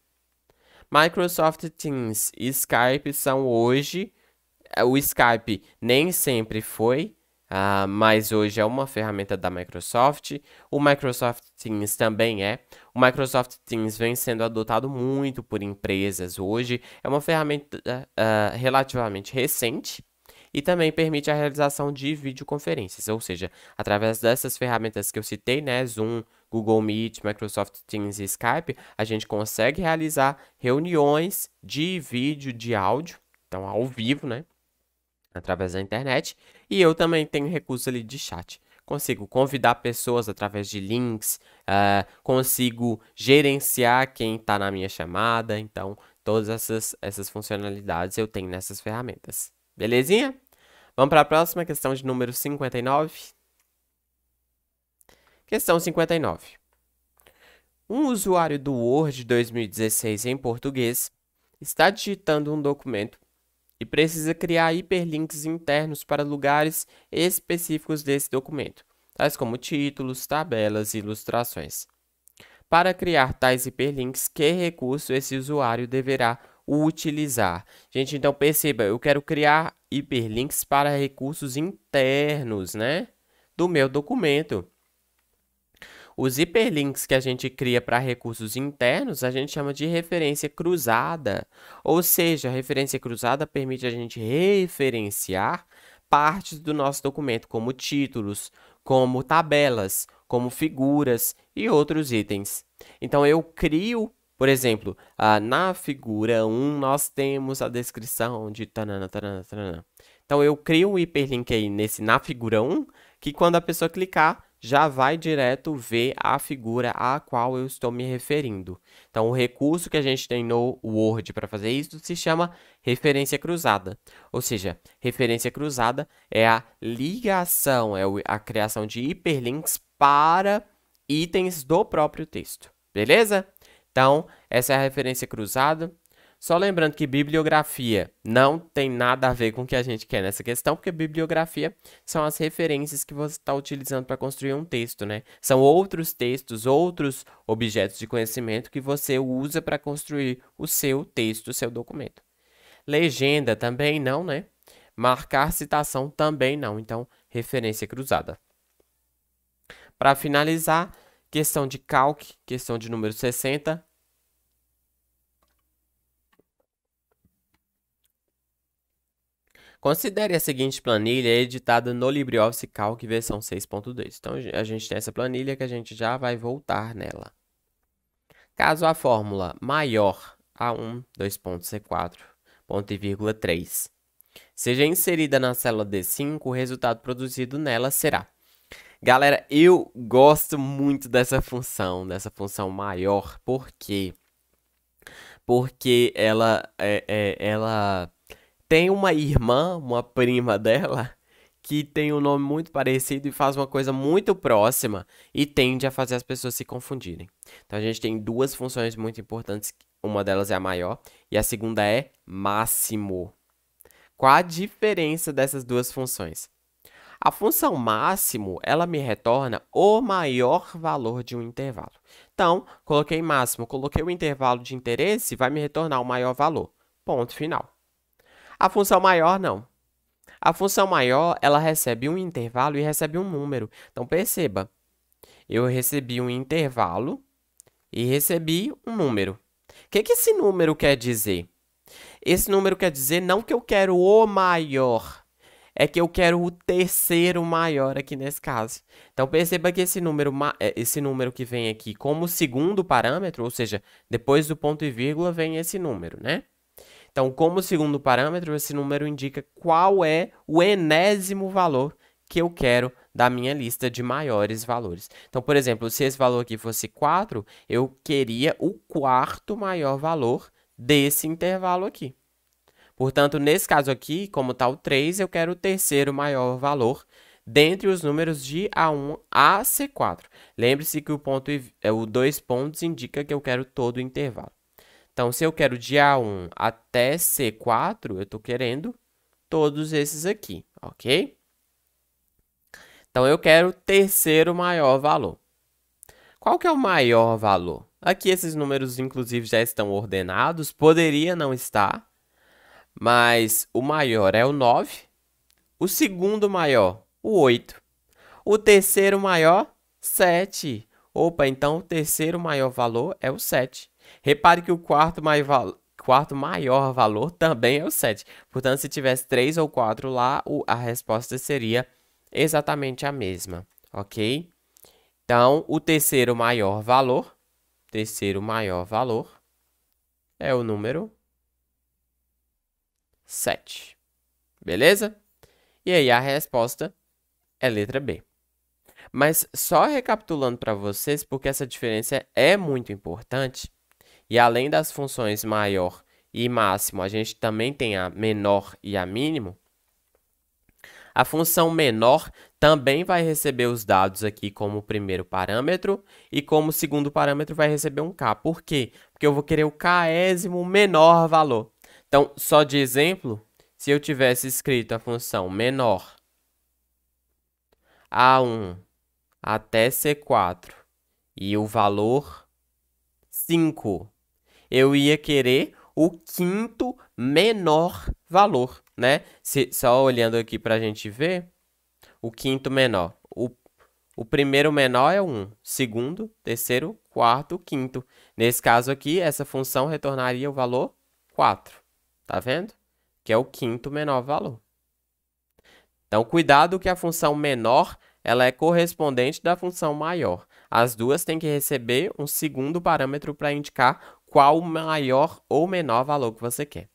Microsoft Teams e Skype são hoje. Eh, o Skype nem sempre foi, uh, mas hoje é uma ferramenta da Microsoft. O Microsoft Teams também é. O Microsoft Teams vem sendo adotado muito por empresas hoje. É uma ferramenta uh, relativamente recente, e também permite a realização de videoconferências, ou seja, através dessas ferramentas que eu citei, né, Zoom, Google Meet, Microsoft Teams e Skype, a gente consegue realizar reuniões de vídeo, de áudio, então ao vivo, né? Através da internet. E eu também tenho recurso ali de chat. Consigo convidar pessoas através de links, uh, consigo gerenciar quem está na minha chamada. Então, todas essas, essas funcionalidades eu tenho nessas ferramentas. Belezinha? Vamos para a próxima questão de número 59. Questão 59. Um usuário do Word 2016 em português está digitando um documento e precisa criar hiperlinks internos para lugares específicos desse documento, tais como títulos, tabelas e ilustrações. Para criar tais hiperlinks, que recurso esse usuário deverá utilizar? Gente, então perceba, eu quero criar hiperlinks para recursos internos, né, do meu documento. Os hiperlinks que a gente cria para recursos internos, a gente chama de referência cruzada. Ou seja, a referência cruzada permite a gente referenciar partes do nosso documento, como títulos, como tabelas, como figuras e outros itens. Então, eu crio, por exemplo, na figura 1, nós temos a descrição de tanana, tanana, tanana. Então, eu crio um hiperlink aí nesse na figura 1, que quando a pessoa clicar, já vai direto ver a figura a qual eu estou me referindo. Então, o recurso que a gente tem no Word para fazer isso se chama referência cruzada. Ou seja, referência cruzada é a ligação, é a criação de hiperlinks para itens do próprio texto. Beleza? Então, essa é a referência cruzada. Só lembrando que bibliografia não tem nada a ver com o que a gente quer nessa questão, porque bibliografia são as referências que você está utilizando para construir um texto, né? São outros textos, outros objetos de conhecimento que você usa para construir o seu texto, o seu documento. Legenda também não, né? Marcar citação também não. Então, referência cruzada. Para finalizar, questão de calque, questão de número 60, Considere a seguinte planilha editada no LibreOffice Calc versão 6.2. Então, a gente tem essa planilha que a gente já vai voltar nela. Caso a fórmula maior A1, 2 pontos C4, ponto e vírgula 3, seja inserida na célula D5, o resultado produzido nela será. Galera, eu gosto muito dessa função, dessa função maior, por quê? Porque ela, é, é, ela tem uma irmã, uma prima dela, que tem um nome muito parecido e faz uma coisa muito próxima e tende a fazer as pessoas se confundirem. Então a gente tem duas funções muito importantes, uma delas é a maior e a segunda é máximo. Qual a diferença dessas duas funções? A função máximo, ela me retorna o maior valor de um intervalo. Então, coloquei máximo, coloquei o intervalo de interesse, vai me retornar o maior valor. Ponto final. A função maior, não. A função maior, ela recebe um intervalo e recebe um número. Então, perceba, eu recebi um intervalo e recebi um número. O que, que esse número quer dizer? Esse número quer dizer não que eu quero o maior, é que eu quero o terceiro maior aqui nesse caso. Então perceba que esse número, é, esse número que vem aqui como segundo parâmetro, ou seja, depois do ponto e vírgula vem esse número, né? Então, como segundo parâmetro, esse número indica qual é o enésimo valor que eu quero da minha lista de maiores valores. Então, por exemplo, se esse valor aqui fosse 4, eu queria o quarto maior valor desse intervalo aqui. Portanto, nesse caso aqui, como está o 3, eu quero o terceiro maior valor dentre os números de A1 a C4. Lembre-se que o, ponto, é, o dois pontos indica que eu quero todo o intervalo. Então, se eu quero de A1 até C4, eu estou querendo todos esses aqui, ok? Então, eu quero terceiro maior valor. Qual que é o maior valor? Aqui esses números, inclusive, já estão ordenados. Poderia não estar, mas o maior é o 9. O segundo maior, o 8. O terceiro maior, 7. Opa, então o terceiro maior valor é o 7. Repare que o quarto maior, quarto maior valor também é o 7. Portanto, se tivesse 3 ou 4 lá, a resposta seria exatamente a mesma, ok? Então, o terceiro maior valor, terceiro maior valor, é o número 7. Beleza? E aí a resposta é letra B. Mas só recapitulando para vocês, porque essa diferença é muito importante, e além das funções maior e máximo, a gente também tem a menor e a mínimo. A função menor também vai receber os dados aqui como primeiro parâmetro e como segundo parâmetro vai receber um k. Por quê? Porque eu vou querer o késimo menor valor. Então, só de exemplo, se eu tivesse escrito a função menor A1 até C4 e o valor 5 eu ia querer o quinto menor valor, né? Se, só olhando aqui para a gente ver, o quinto menor. O, o primeiro menor é 1, segundo, terceiro, quarto, quinto. Nesse caso aqui, essa função retornaria o valor 4, tá vendo? Que é o quinto menor valor. Então, cuidado que a função menor ela é correspondente da função maior. As duas têm que receber um segundo parâmetro para indicar qual maior ou menor valor que você quer.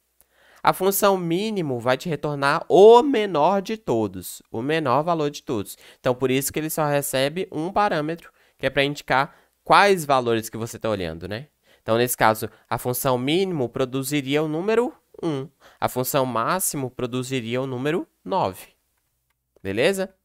A função mínimo vai te retornar o menor de todos, o menor valor de todos. Então, por isso que ele só recebe um parâmetro, que é para indicar quais valores que você está olhando, né? Então, nesse caso, a função mínimo produziria o número 1. A função máximo produziria o número 9. Beleza?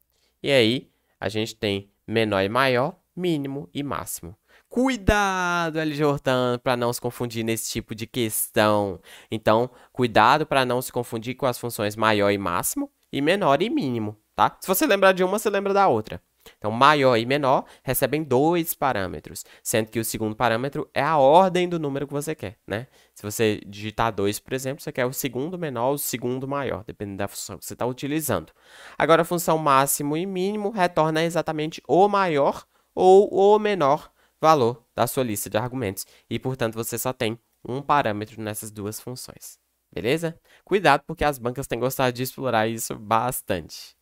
E aí, a gente tem menor e maior, mínimo e máximo. Cuidado, LG Hortan, para não se confundir nesse tipo de questão. Então, cuidado para não se confundir com as funções maior e máximo e menor e mínimo, tá? Se você lembrar de uma, você lembra da outra. Então, maior e menor recebem dois parâmetros, sendo que o segundo parâmetro é a ordem do número que você quer, né? Se você digitar 2, por exemplo, você quer o segundo menor ou o segundo maior, dependendo da função que você está utilizando. Agora, a função máximo e mínimo retorna exatamente o maior ou o menor valor da sua lista de argumentos e, portanto, você só tem um parâmetro nessas duas funções. Beleza? Cuidado, porque as bancas têm gostado de explorar isso bastante.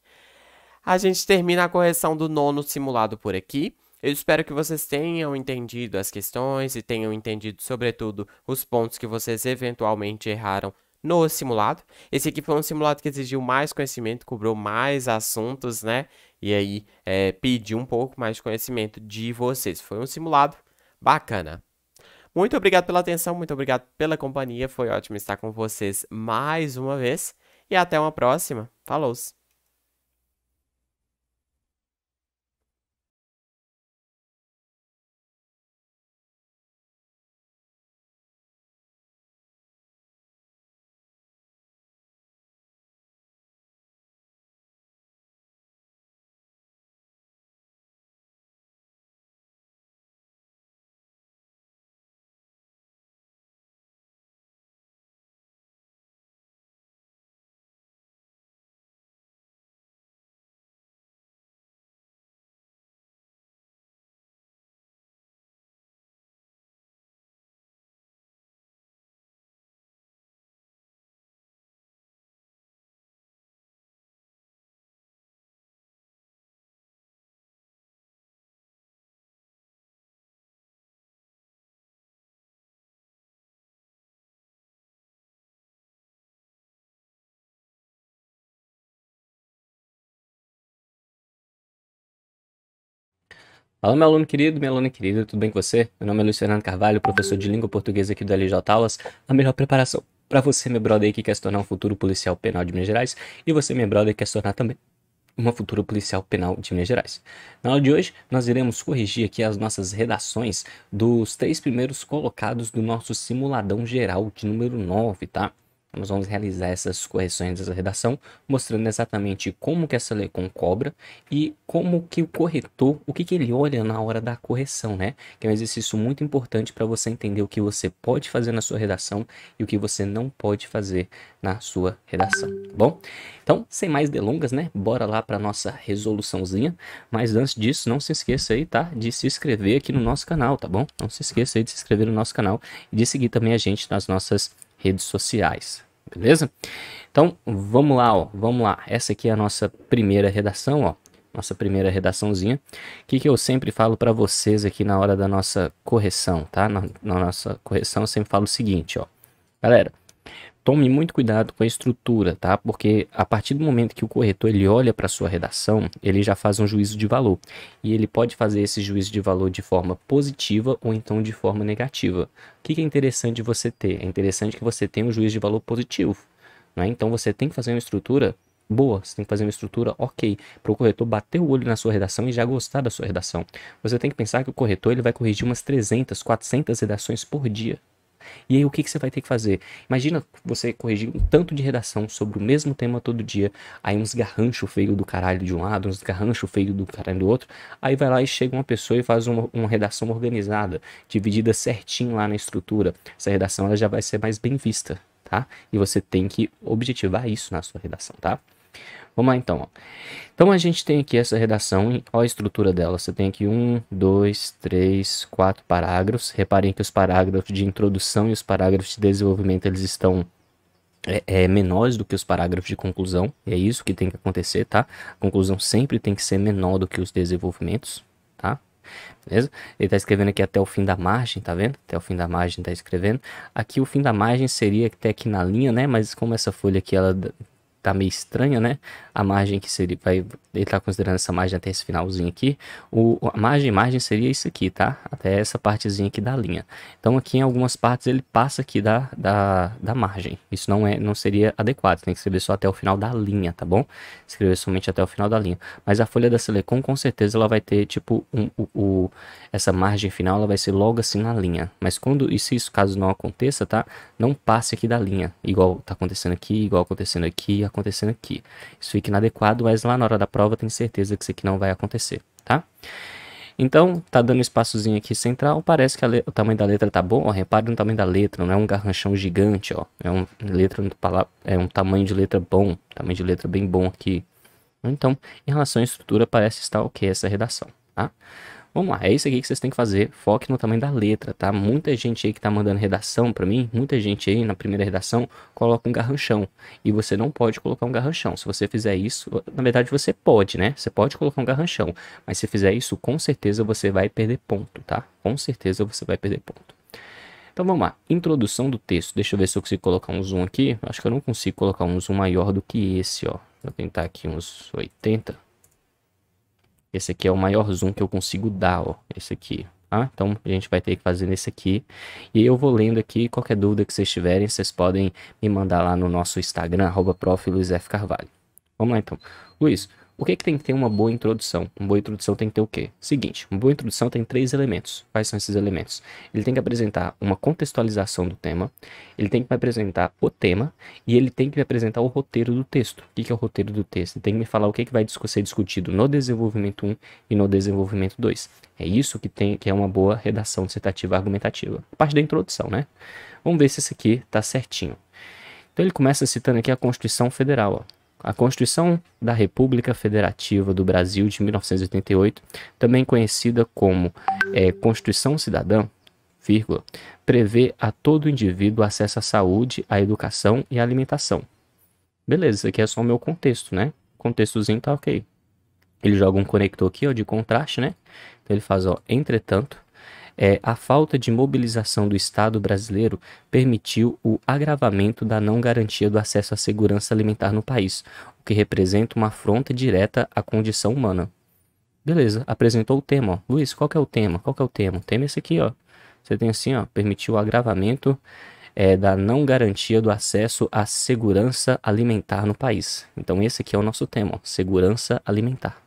A gente termina a correção do nono simulado por aqui. Eu espero que vocês tenham entendido as questões e tenham entendido, sobretudo, os pontos que vocês eventualmente erraram no simulado. Esse aqui foi um simulado que exigiu mais conhecimento, cobrou mais assuntos, né? E aí é, pediu um pouco mais de conhecimento de vocês. Foi um simulado bacana. Muito obrigado pela atenção, muito obrigado pela companhia. Foi ótimo estar com vocês mais uma vez. E até uma próxima. Falou! Fala, meu aluno querido, minha aluna querida, tudo bem com você? Meu nome é Luiz Fernando Carvalho, professor de língua portuguesa aqui do LJ Aulas. A melhor preparação para você, meu brother, que quer se tornar um futuro policial penal de Minas Gerais, e você, meu brother, que quer se tornar também uma futura policial penal de Minas Gerais. Na aula de hoje, nós iremos corrigir aqui as nossas redações dos três primeiros colocados do nosso simuladão geral de número 9, tá? Nós vamos realizar essas correções dessa redação, mostrando exatamente como que essa Lecon cobra e como que o corretor, o que, que ele olha na hora da correção, né? Que é um exercício muito importante para você entender o que você pode fazer na sua redação e o que você não pode fazer na sua redação, tá bom? Então, sem mais delongas, né? Bora lá para nossa resoluçãozinha. Mas antes disso, não se esqueça aí, tá? De se inscrever aqui no nosso canal, tá bom? Não se esqueça aí de se inscrever no nosso canal e de seguir também a gente nas nossas redes sociais, beleza? Então, vamos lá, ó, vamos lá. Essa aqui é a nossa primeira redação, ó. Nossa primeira redaçãozinha. O que, que eu sempre falo para vocês aqui na hora da nossa correção, tá? Na, na nossa correção eu sempre falo o seguinte, ó. Galera, tome muito cuidado com a estrutura, tá? Porque a partir do momento que o corretor ele olha para sua redação, ele já faz um juízo de valor. E ele pode fazer esse juízo de valor de forma positiva ou então de forma negativa. O que é interessante você ter? É interessante que você tenha um juízo de valor positivo. Né? Então você tem que fazer uma estrutura boa, você tem que fazer uma estrutura ok, para o corretor bater o olho na sua redação e já gostar da sua redação. Você tem que pensar que o corretor ele vai corrigir umas 300, 400 redações por dia. E aí o que, que você vai ter que fazer? Imagina você corrigir um tanto de redação sobre o mesmo tema todo dia, aí uns garrancho feio do caralho de um lado, uns garrancho feio do caralho do outro, aí vai lá e chega uma pessoa e faz uma, uma redação organizada, dividida certinho lá na estrutura. Essa redação ela já vai ser mais bem vista, tá? E você tem que objetivar isso na sua redação, tá? Vamos lá então. Ó. Então a gente tem aqui essa redação, olha a estrutura dela. Você tem aqui um, dois, três, quatro parágrafos. Reparem que os parágrafos de introdução e os parágrafos de desenvolvimento eles estão é, é, menores do que os parágrafos de conclusão. E é isso que tem que acontecer, tá? A conclusão sempre tem que ser menor do que os desenvolvimentos, tá? Beleza? Ele está escrevendo aqui até o fim da margem, tá vendo? Até o fim da margem está escrevendo. Aqui o fim da margem seria até aqui na linha, né? Mas como essa folha aqui ela tá meio estranha, né? A margem que seria, vai, ele tá considerando essa margem até esse finalzinho aqui. O, a margem, margem seria isso aqui, tá? Até essa partezinha aqui da linha. Então aqui em algumas partes ele passa aqui da, da, da margem. Isso não é, não seria adequado. Tem que escrever só até o final da linha, tá bom? Escrever somente até o final da linha. Mas a folha da Selecom com certeza ela vai ter tipo um, o, o, essa margem final ela vai ser logo assim na linha. Mas quando isso, isso caso não aconteça, tá? Não passe aqui da linha, igual tá acontecendo aqui, igual acontecendo aqui, acontecendo aqui. Isso fica inadequado, mas lá na hora da prova tem certeza que isso aqui não vai acontecer, tá? Então, tá dando espaçozinho aqui central, parece que o tamanho da letra tá bom, ó, repare no tamanho da letra, não é um garranchão gigante, ó, é um, letra, é um tamanho de letra bom, tamanho de letra bem bom aqui. Então, em relação à estrutura, parece estar ok essa redação, tá? Vamos lá, é isso aqui que vocês têm que fazer. Foque no tamanho da letra, tá? Muita gente aí que tá mandando redação para mim, muita gente aí na primeira redação coloca um garranchão. E você não pode colocar um garranchão. Se você fizer isso, na verdade você pode, né? Você pode colocar um garranchão. Mas se fizer isso, com certeza você vai perder ponto, tá? Com certeza você vai perder ponto. Então vamos lá, introdução do texto. Deixa eu ver se eu consigo colocar um zoom aqui. Acho que eu não consigo colocar um zoom maior do que esse, ó. Vou tentar aqui uns 80. Esse aqui é o maior zoom que eu consigo dar, ó. Esse aqui. Tá? Então a gente vai ter que fazer nesse aqui. E eu vou lendo aqui. Qualquer dúvida que vocês tiverem, vocês podem me mandar lá no nosso Instagram, arroba. Vamos lá então. Luiz, o que, que tem que ter uma boa introdução? Uma boa introdução tem que ter o quê? Seguinte, uma boa introdução tem três elementos. Quais são esses elementos? Ele tem que apresentar uma contextualização do tema, ele tem que me apresentar o tema e ele tem que me apresentar o roteiro do texto. O que, que é o roteiro do texto? Ele tem que me falar o que, que vai ser discutido no desenvolvimento 1 e no desenvolvimento 2. É isso que, tem, que é uma boa redação dissertativa argumentativa. A parte da introdução, né? Vamos ver se esse aqui está certinho. Então ele começa citando aqui a Constituição Federal. Ó. A Constituição da República Federativa do Brasil de 1988, também conhecida como é, Constituição Cidadã, vírgula, prevê a todo indivíduo acesso à saúde, à educação e à alimentação. Beleza, isso aqui é só o meu contexto, né? Contextozinho tá ok. Ele joga um conector aqui, ó, de contraste, né? Então ele faz, ó, entretanto, é, a falta de mobilização do Estado brasileiro permitiu o agravamento da não garantia do acesso à segurança alimentar no país, o que representa uma afronta direta à condição humana. Beleza, apresentou o tema, ó. Luiz, qual que é o tema? Qual é o tema? O tema é esse aqui, ó. Você tem assim, ó, permitiu o agravamento é, da não garantia do acesso à segurança alimentar no país. Então esse aqui é o nosso tema, ó, segurança alimentar.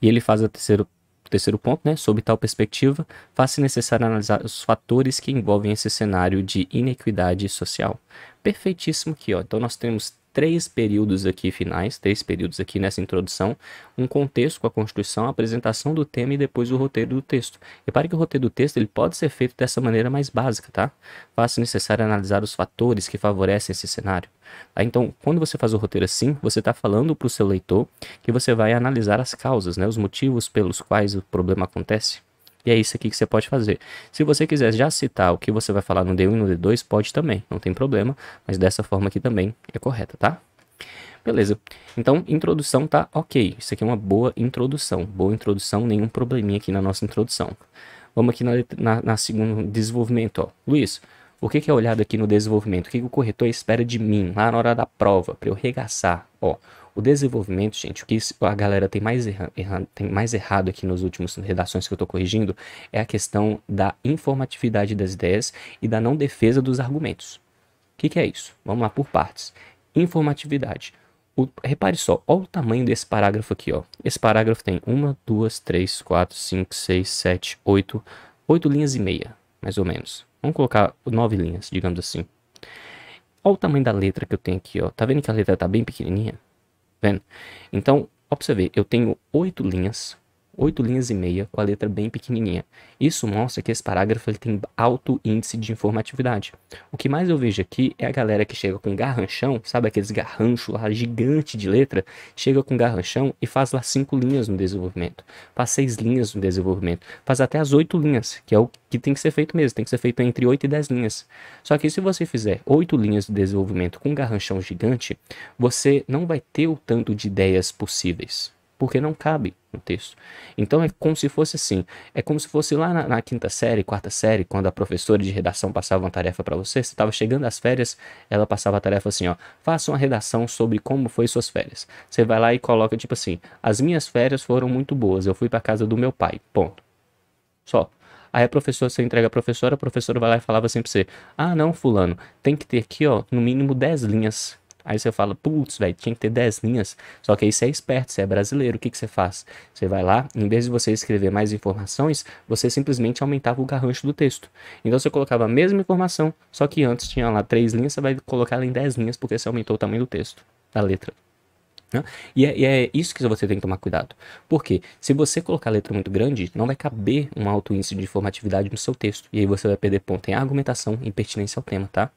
E ele faz o terceiro, terceiro ponto, né? Sob tal perspectiva, faz-se necessário analisar os fatores que envolvem esse cenário de inequidade social. Perfeitíssimo aqui, ó. Então nós temos três períodos aqui finais, três períodos aqui nessa introdução, um contexto com a Constituição, a apresentação do tema e depois o roteiro do texto. Repare que o roteiro do texto ele pode ser feito dessa maneira mais básica, tá? Faz-se necessário analisar os fatores que favorecem esse cenário. Tá? Então, quando você faz o roteiro assim, você está falando para o seu leitor que você vai analisar as causas, né, os motivos pelos quais o problema acontece. E é isso aqui que você pode fazer. Se você quiser já citar o que você vai falar no D1 e no D2, pode também, não tem problema, mas dessa forma aqui também é correta, tá? Beleza. Então, introdução tá ok. Isso aqui é uma boa introdução. Boa introdução, nenhum probleminha aqui na nossa introdução. Vamos aqui na, na, na segunda desenvolvimento, ó. Luiz, o que, que é olhado aqui no desenvolvimento? O que, que o corretor espera de mim lá na hora da prova, para eu regaçar? Ó, o desenvolvimento, gente, o que a galera tem mais, erra, erra, tem mais errado aqui nos últimos redações que eu estou corrigindo é a questão da informatividade das ideias e da não defesa dos argumentos. O que, que é isso? Vamos lá por partes. Informatividade. O, repare só, olha o tamanho desse parágrafo aqui. Ó. Esse parágrafo tem uma, duas, três, quatro, cinco, seis, sete, oito, oito linhas e meia, mais ou menos. Vamos colocar nove linhas, digamos assim. Olha o tamanho da letra que eu tenho aqui. Ó. Tá vendo que a letra tá bem pequenininha? Vendo? Então, ver, eu tenho oito linhas, oito linhas e meia com a letra bem pequenininha. Isso mostra que esse parágrafo ele tem alto índice de informatividade. O que mais eu vejo aqui é a galera que chega com garranchão, sabe aqueles garranchos lá gigante de letra, chega com garranchão e faz lá cinco linhas no desenvolvimento, faz seis linhas no desenvolvimento, faz até as oito linhas, que é o que tem que ser feito mesmo, tem que ser feito entre oito e dez linhas. Só que se você fizer oito linhas de desenvolvimento com garranchão gigante, você não vai ter o tanto de ideias possíveis porque não cabe no texto. Então é como se fosse assim, é como se fosse lá na, na quinta série, quarta série, quando a professora de redação passava uma tarefa para você, você estava chegando às férias, ela passava a tarefa assim, ó, faça uma redação sobre como foi suas férias. Você vai lá e coloca tipo assim, as minhas férias foram muito boas, eu fui para casa do meu pai, ponto. Só. Aí a professora, você entrega a professora, a professora vai lá e falava assim pra você, ah não, fulano, tem que ter aqui, ó, no mínimo 10 linhas Aí você fala, putz, velho, tinha que ter 10 linhas. Só que aí você é esperto, você é brasileiro. O que, que você faz? Você vai lá, em vez de você escrever mais informações, você simplesmente aumentava o garrancho do texto. Então você colocava a mesma informação, só que antes tinha lá 3 linhas, você vai colocar ela em 10 linhas porque você aumentou o tamanho do texto, da letra. Né? E, é, e, é, isso que você tem que tomar cuidado. Porque se você colocar letra muito grande, não vai caber um alto índice de informatividade no seu texto. E aí você vai perder ponto em argumentação e pertinência ao tema, tá?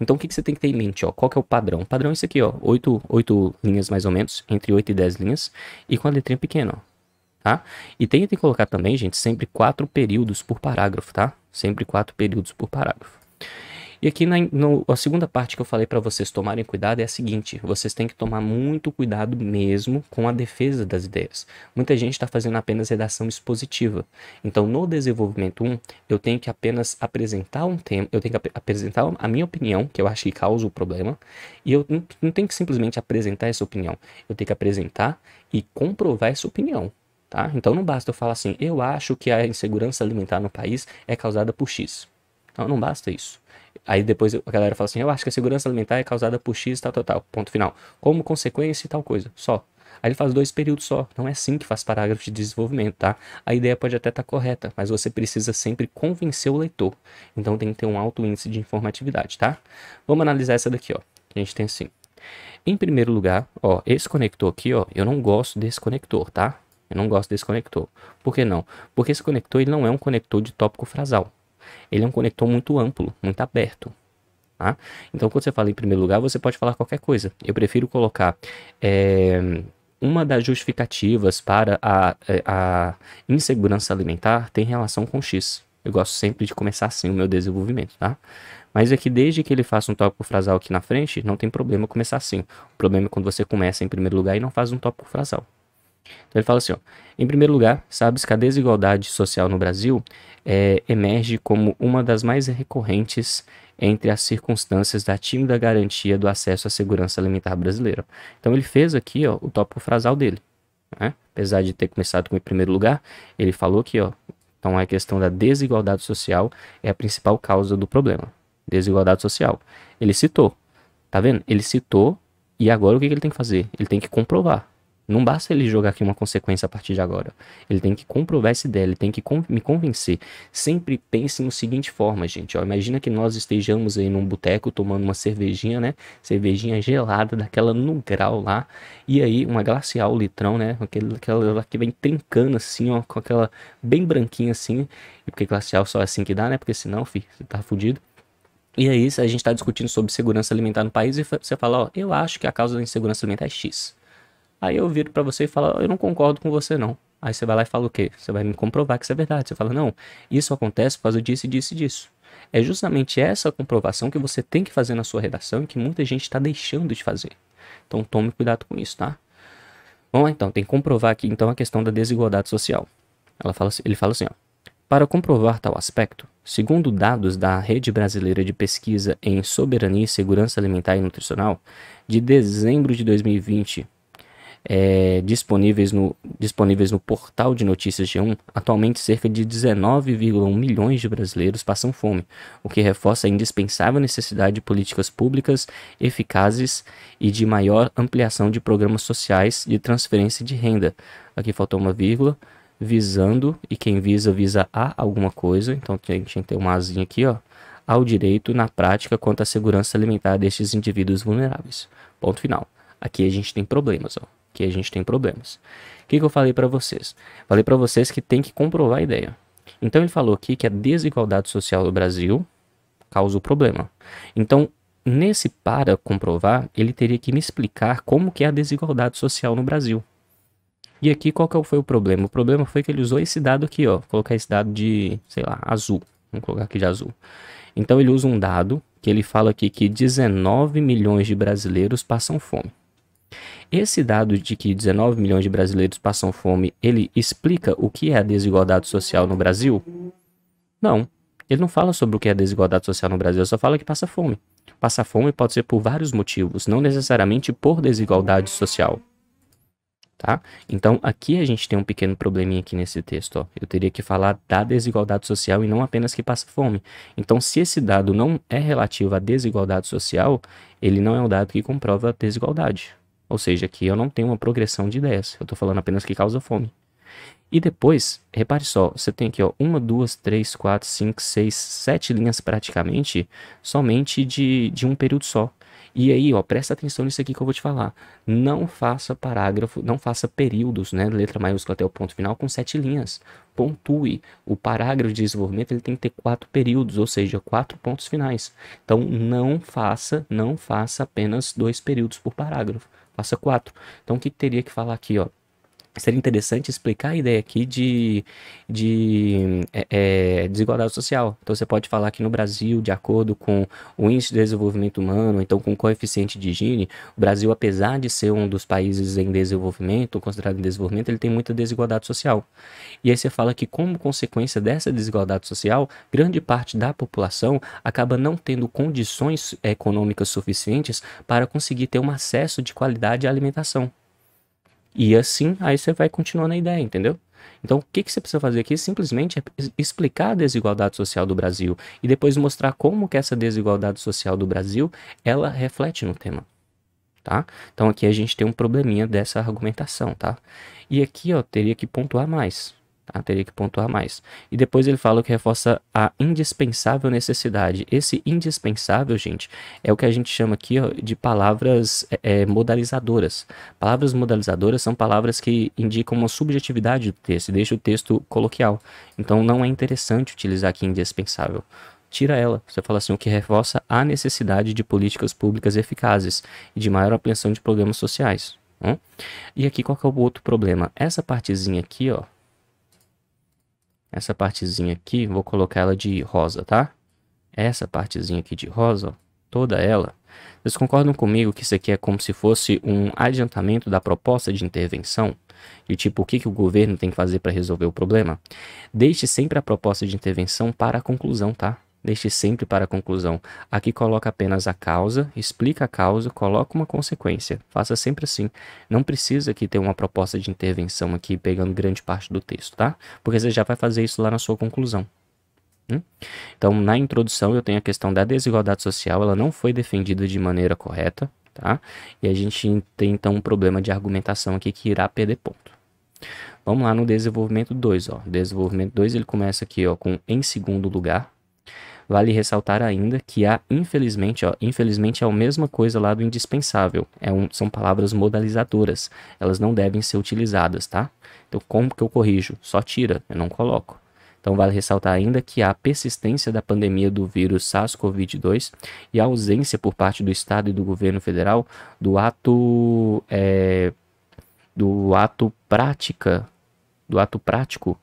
Então o que, que, você tem que ter em mente? Ó? Qual que é o padrão? O padrão é esse aqui, ó, 8, 8 linhas mais ou menos, entre 8 e 10 linhas, e com a letrinha pequena, ó, tá? E tem que colocar também, gente, sempre quatro períodos por parágrafo, tá? Sempre quatro períodos por parágrafo. E aqui na no, a segunda parte que eu falei para vocês tomarem cuidado é a seguinte: vocês têm que tomar muito cuidado mesmo com a defesa das ideias. Muita gente está fazendo apenas redação expositiva. Então, no desenvolvimento 1, eu tenho que apenas apresentar um tema, eu tenho que ap apresentar a minha opinião, que eu acho que causa o problema, e eu não, tenho que simplesmente apresentar essa opinião. Eu tenho que apresentar e comprovar essa opinião. Tá? Então não basta eu falar assim, eu acho que a insegurança alimentar no país é causada por X. Então não basta isso. Aí depois a galera fala assim: eu acho que a segurança alimentar é causada por X, tal, tal, tal. Ponto final. Como consequência e tal coisa. Só. Aí ele faz dois períodos só. Não é assim que faz parágrafo de desenvolvimento, tá? A ideia pode até estar tá correta, mas você precisa sempre convencer o leitor. Então tem que ter um alto índice de informatividade, tá? Vamos analisar essa daqui, ó. A gente tem assim. Em primeiro lugar, ó, esse conector aqui, ó, eu não gosto desse conector, tá? Eu não gosto desse conector. Por que não? Porque esse conector ele não é um conector de tópico frasal ele é um conector muito amplo, muito aberto. Tá? Então, quando você fala em primeiro lugar, você pode falar qualquer coisa. Eu prefiro colocar é, uma das justificativas para a, é, a insegurança alimentar tem relação com X. Eu gosto sempre de começar assim o meu desenvolvimento, tá? Mas é que desde que ele faça um tópico frasal aqui na frente, não tem problema começar assim. O problema é quando você começa em primeiro lugar e não faz um tópico frasal. Então ele fala assim, ó, em primeiro lugar, sabes que a desigualdade social no Brasil é, emerge como uma das mais recorrentes entre as circunstâncias da tímida garantia do acesso à segurança alimentar brasileira. Então ele fez aqui ó, o tópico frasal dele. né? apesar de ter começado com o primeiro lugar, ele falou que, ó, então a questão da desigualdade social é a principal causa do problema. Desigualdade social. Ele citou, tá vendo? Ele citou e agora o que ele tem que fazer? Ele tem que comprovar. Não basta ele jogar aqui uma consequência a partir de agora. Ele tem que comprovar essa ideia, ele tem que me convencer. Sempre pense no seguinte forma, gente. Ó, imagina que nós estejamos aí num boteco tomando uma cervejinha, né? Cervejinha gelada, daquela no grau lá. E aí, uma glacial, litrão, né? Aquela, que vem trincando assim, ó, com aquela bem branquinha assim. E porque glacial só é assim que dá, né? Porque senão, fi, você tá fudido. E aí, a gente está discutindo sobre segurança alimentar no país e você fala, ó, eu acho que a causa da insegurança alimentar é X. Aí eu viro para você e falo, eu não concordo com você não. Aí você vai lá e fala o quê? Você vai me comprovar que isso é verdade. Você fala, não, isso acontece por causa disso, disso e disso. É justamente essa comprovação que você tem que fazer na sua redação e que muita gente está deixando de fazer. Então tome cuidado com isso, tá? Bom, então, tem que comprovar aqui então a questão da desigualdade social. Fala, ele fala assim, ó. Para comprovar tal aspecto, segundo dados da Rede Brasileira de Pesquisa em Soberania e Segurança Alimentar e Nutricional, de dezembro de 2020 é, disponíveis, no, disponíveis no portal de notícias G1, atualmente cerca de 19,1 milhões de brasileiros passam fome, o que reforça a indispensável necessidade de políticas públicas eficazes e de maior ampliação de programas sociais de transferência de renda. Aqui faltou uma vírgula. Visando, e quem visa, visa a alguma coisa, então a gente tem que ter uma asinha aqui, ó, ao direito na prática quanto à segurança alimentar destes indivíduos vulneráveis. Ponto final. Aqui a gente tem problemas, ó que a gente tem problemas. O que, que eu falei para vocês? Falei para vocês que tem que comprovar a ideia. Então ele falou aqui que a desigualdade social do Brasil causa o problema. Então, nesse para comprovar, ele teria que me explicar como que é a desigualdade social no Brasil. E aqui qual que foi o problema? O problema foi que ele usou esse dado aqui, ó, vou colocar esse dado de, sei lá, azul. Vamos colocar aqui de azul. Então ele usa um dado que ele fala aqui que 19 milhões de brasileiros passam fome. Esse dado de que 19 milhões de brasileiros passam fome, ele explica o que é a desigualdade social no Brasil? Não. Ele não fala sobre o que é a desigualdade social no Brasil, só fala que passa fome. Passar fome pode ser por vários motivos, não necessariamente por desigualdade social. Tá? Então, aqui a gente tem um pequeno probleminha aqui nesse texto. Ó. Eu teria que falar da desigualdade social e não apenas que passa fome. Então, se esse dado não é relativo à desigualdade social, ele não é um dado que comprova a desigualdade. Ou seja, aqui eu não tenho uma progressão de ideias. Eu estou falando apenas que causa fome. E depois, repare só, você tem aqui ó, uma, duas, três, quatro, cinco, seis, sete linhas praticamente, somente de, de um período só. E aí, ó, presta atenção nisso aqui que eu vou te falar. Não faça parágrafo, não faça períodos, né, letra maiúscula até o ponto final com sete linhas. Pontue. O parágrafo de desenvolvimento ele tem que ter quatro períodos, ou seja, quatro pontos finais. Então, não faça, não faça apenas dois períodos por parágrafo passa 4. Então o que teria que falar aqui, ó? Seria interessante explicar a ideia aqui de, de é, desigualdade social. Então, você pode falar que no Brasil, de acordo com o Índice de Desenvolvimento Humano, então com o coeficiente de Gini, o Brasil, apesar de ser um dos países em desenvolvimento, considerado em desenvolvimento, ele tem muita desigualdade social. E aí você fala que, como consequência dessa desigualdade social, grande parte da população acaba não tendo condições econômicas suficientes para conseguir ter um acesso de qualidade à alimentação. E assim, aí você vai continuando a ideia, entendeu? Então, o que, que você precisa fazer aqui? Simplesmente é explicar a desigualdade social do Brasil e depois mostrar como que essa desigualdade social do Brasil, ela reflete no tema, tá? Então, aqui a gente tem um probleminha dessa argumentação, tá? E aqui, ó, teria que pontuar mais. Tá? Teria que pontuar mais. E depois ele fala que reforça a indispensável necessidade. Esse indispensável, gente, é o que a gente chama aqui ó, de palavras é, é, modalizadoras. Palavras modalizadoras são palavras que indicam uma subjetividade do texto e deixam o texto coloquial. Então não é interessante utilizar aqui indispensável tira ela. Você fala assim, o que reforça a necessidade de políticas públicas eficazes e de maior ampliação de programas sociais. Hum? E aqui qual é o outro problema? Essa partezinha aqui, ó, essa partezinha aqui, vou colocar ela de rosa, tá? Essa partezinha aqui de rosa, toda ela. Vocês concordam comigo que isso aqui é como se fosse um adiantamento da proposta de intervenção? De tipo, o que, que o governo tem que fazer para resolver o problema? Deixe sempre a proposta de intervenção para a conclusão, tá? Deixe sempre para a conclusão. Aqui coloca apenas a causa, explica a causa, coloca uma consequência. Faça sempre assim. Não precisa que ter uma proposta de intervenção aqui pegando grande parte do texto, tá? Porque você já vai fazer isso lá na sua conclusão. Hum? Então, na introdução, eu tenho a questão da desigualdade social, ela não foi defendida de maneira correta, tá? E a gente tem então um problema de argumentação aqui que irá perder ponto. Vamos lá no desenvolvimento 2, ó. Desenvolvimento 2 ele começa aqui, ó, com em segundo lugar. Vale ressaltar ainda que há, infelizmente, ó, infelizmente é a mesma coisa lá do indispensável. É um, são palavras modalizadoras. Elas não devem ser utilizadas, tá? Então, como que eu corrijo? Só tira, eu não coloco. Então, vale ressaltar ainda que há persistência da pandemia do vírus SARS-CoV-2 e a ausência por parte do Estado e do governo federal do ato, é, do ato prática, do ato prático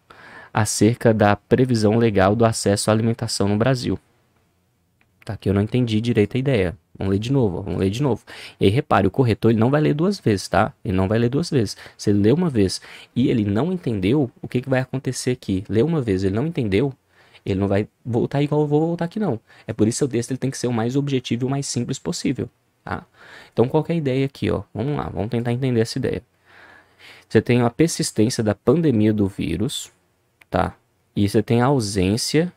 acerca da previsão legal do acesso à alimentação no Brasil. Tá, que eu não entendi direito a ideia. Vamos ler de novo, vamos ler de novo. E aí repare, o corretor ele não vai ler duas vezes, tá? Ele não vai ler duas vezes. Se ele lê uma vez e ele não entendeu, o que, que vai acontecer aqui? Lê uma vez, ele não entendeu, ele não vai voltar igual eu vou voltar aqui não. É por isso que o texto ele tem que ser o mais objetivo e o mais simples possível, tá? Então qual é a ideia aqui, ó? Vamos lá, vamos tentar entender essa ideia. Você tem a persistência da pandemia do vírus, tá? E você tem a ausência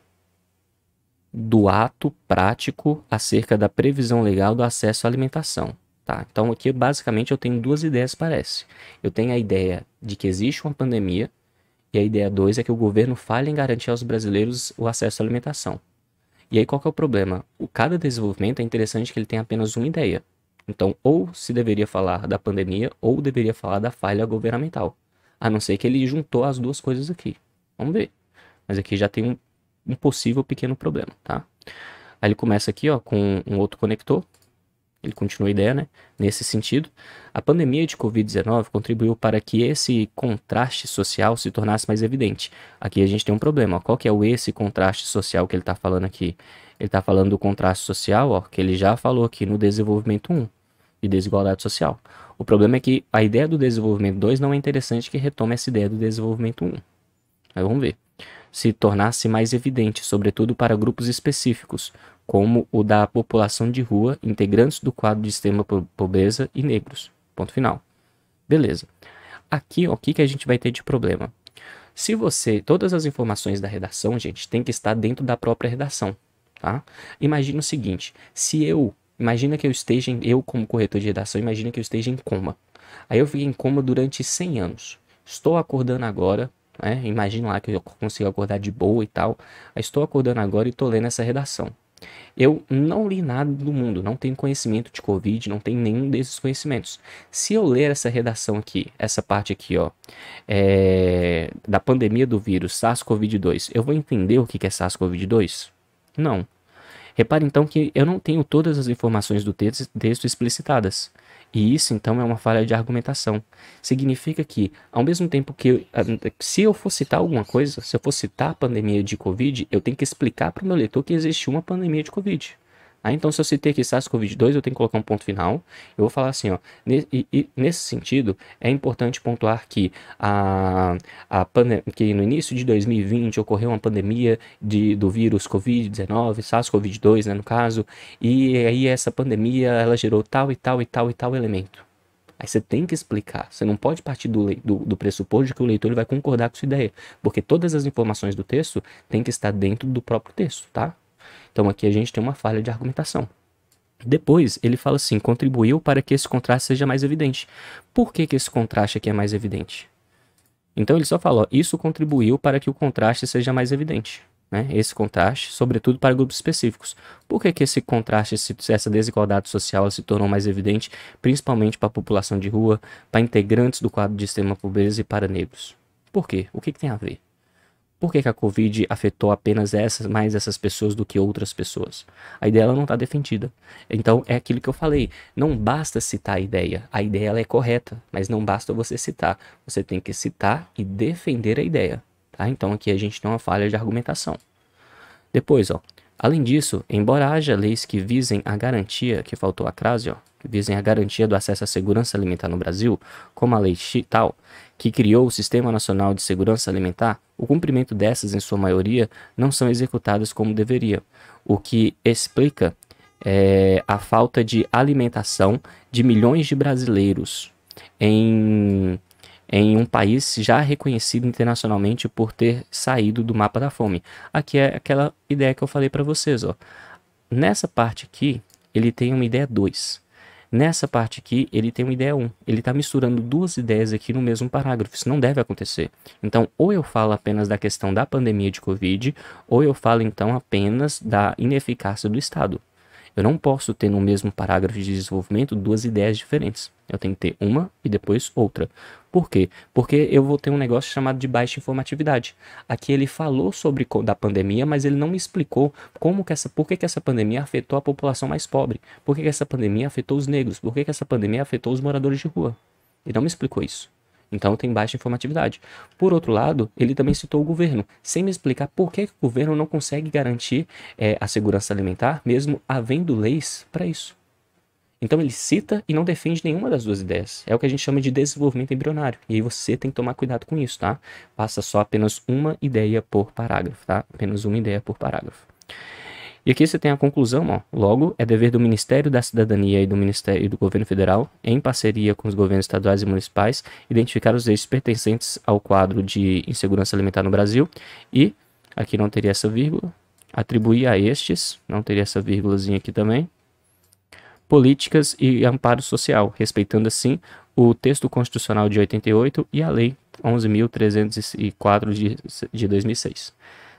do ato prático acerca da previsão legal do acesso à alimentação. Tá? Então aqui basicamente eu tenho duas ideias, parece. Eu tenho a ideia de que existe uma pandemia e a ideia dois é que o governo falha em garantir aos brasileiros o acesso à alimentação. E aí qual que é o problema? O cada desenvolvimento é interessante que ele tenha apenas uma ideia. Então ou se deveria falar da pandemia ou deveria falar da falha governamental. A não ser que ele juntou as duas coisas aqui. Vamos ver. Mas aqui já tem um um possível pequeno problema, tá? Aí ele começa aqui, ó, com um outro conector. Ele continua a ideia, né? Nesse sentido, a pandemia de Covid-19 contribuiu para que esse contraste social se tornasse mais evidente. Aqui a gente tem um problema. Ó. Qual que é o esse contraste social que ele está falando aqui? Ele está falando do contraste social, ó, que ele já falou aqui no desenvolvimento 1, de desigualdade social. O problema é que a ideia do desenvolvimento 2 não é interessante que retome essa ideia do desenvolvimento 1. Aí vamos ver se tornasse mais evidente, sobretudo para grupos específicos, como o da população de rua, integrantes do quadro de extrema pobreza e negros. Ponto final. Beleza. Aqui, o que, que a gente vai ter de problema? Se você, todas as informações da redação, gente, tem que estar dentro da própria redação, tá? Imagina o seguinte, se eu, imagina que eu esteja, em, eu como corretor de redação, imagina que eu esteja em coma. Aí eu fiquei em coma durante 100 anos. Estou acordando agora, né? Imagina lá que eu consigo acordar de boa e tal. Estou acordando agora e estou lendo essa redação. Eu não li nada do mundo, não tenho conhecimento de Covid, não tenho nenhum desses conhecimentos. Se eu ler essa redação aqui, essa parte aqui, ó, é, da pandemia do vírus SARS-CoV-2, eu vou entender o que é SARS-CoV-2? Não. Repare então que eu não tenho todas as informações do texto, texto explicitadas. E isso então é uma falha de argumentação. Significa que, ao mesmo tempo que, se eu for citar alguma coisa, se eu for citar a pandemia de Covid, eu tenho que explicar para o meu leitor que existiu uma pandemia de Covid. Ah, então, se eu citei aqui SARS-CoV-2, eu tenho que colocar um ponto final. Eu vou falar assim, ó, e, e, nesse sentido, é importante pontuar que, a, a que no início de 2020 ocorreu uma pandemia de, do vírus Covid-19, SARS-CoV-2, né, no caso, e aí essa pandemia, ela gerou tal e tal e tal e tal elemento. Aí você tem que explicar. Você não pode partir do, do, do pressuposto de que o leitor ele vai concordar com sua ideia. Porque todas as informações do texto têm que estar dentro do próprio texto, tá? Então aqui a gente tem uma falha de argumentação. Depois, ele fala assim: contribuiu para que esse contraste seja mais evidente. Por que, que esse contraste aqui é mais evidente? Então ele só fala: isso contribuiu para que o contraste seja mais evidente. Né? Esse contraste, sobretudo para grupos específicos. Por que, que esse contraste, essa desigualdade social se tornou mais evidente, principalmente para a população de rua, para integrantes do quadro de extrema pobreza e para negros? Por quê? O que, que tem a ver? Por que, que, a Covid afetou apenas essas, mais essas pessoas do que outras pessoas? A ideia ela não está defendida. Então é aquilo que eu falei. Não basta citar a ideia. A ideia ela é correta, mas não basta você citar. Você tem que citar e defender a ideia. Tá? Então aqui a gente tem uma falha de argumentação. Depois, ó, além disso, embora haja leis que visem a garantia, que faltou a crase, ó, que visem a garantia do acesso à segurança alimentar no Brasil, como a Lei tal, que criou o Sistema Nacional de Segurança Alimentar, o cumprimento dessas, em sua maioria, não são executadas como deveria, o que explica é, a falta de alimentação de milhões de brasileiros em, em um país já reconhecido internacionalmente por ter saído do mapa da fome. Aqui é aquela ideia que eu falei para vocês. Ó. Nessa parte aqui, ele tem uma ideia 2. Nessa parte aqui, ele tem uma ideia 1. Um. Ele está misturando duas ideias aqui no mesmo parágrafo. Isso não deve acontecer. Então, ou eu falo apenas da questão da pandemia de Covid, ou eu falo então apenas da ineficácia do Estado. Eu não posso ter no mesmo parágrafo de desenvolvimento duas ideias diferentes. Eu tenho que ter uma e depois outra. Por quê? Porque eu vou ter um negócio chamado de baixa informatividade. Aqui ele falou sobre da pandemia, mas ele não me explicou como que essa, por que, que essa pandemia afetou a população mais pobre, por que, que essa pandemia afetou os negros, por que, que essa pandemia afetou os moradores de rua. Ele não me explicou isso. Então tem baixa informatividade. Por outro lado, ele também citou o governo, sem me explicar por que, que o governo não consegue garantir é, a segurança alimentar, mesmo havendo leis para isso. Então ele cita e não defende nenhuma das duas ideias. É o que a gente chama de desenvolvimento embrionário. E aí você tem que tomar cuidado com isso, tá? Passa só apenas uma ideia por parágrafo, tá? Apenas uma ideia por parágrafo. E aqui você tem a conclusão, ó. Logo, é dever do Ministério da Cidadania e do Ministério e do Governo Federal, em parceria com os governos estaduais e municipais, identificar os eixos pertencentes ao quadro de insegurança alimentar no Brasil e, aqui não teria essa vírgula, atribuir a estes, não teria essa vírgulazinha aqui também, políticas e amparo social, respeitando assim o texto constitucional de 88 e a lei 11.304 de, de 2006.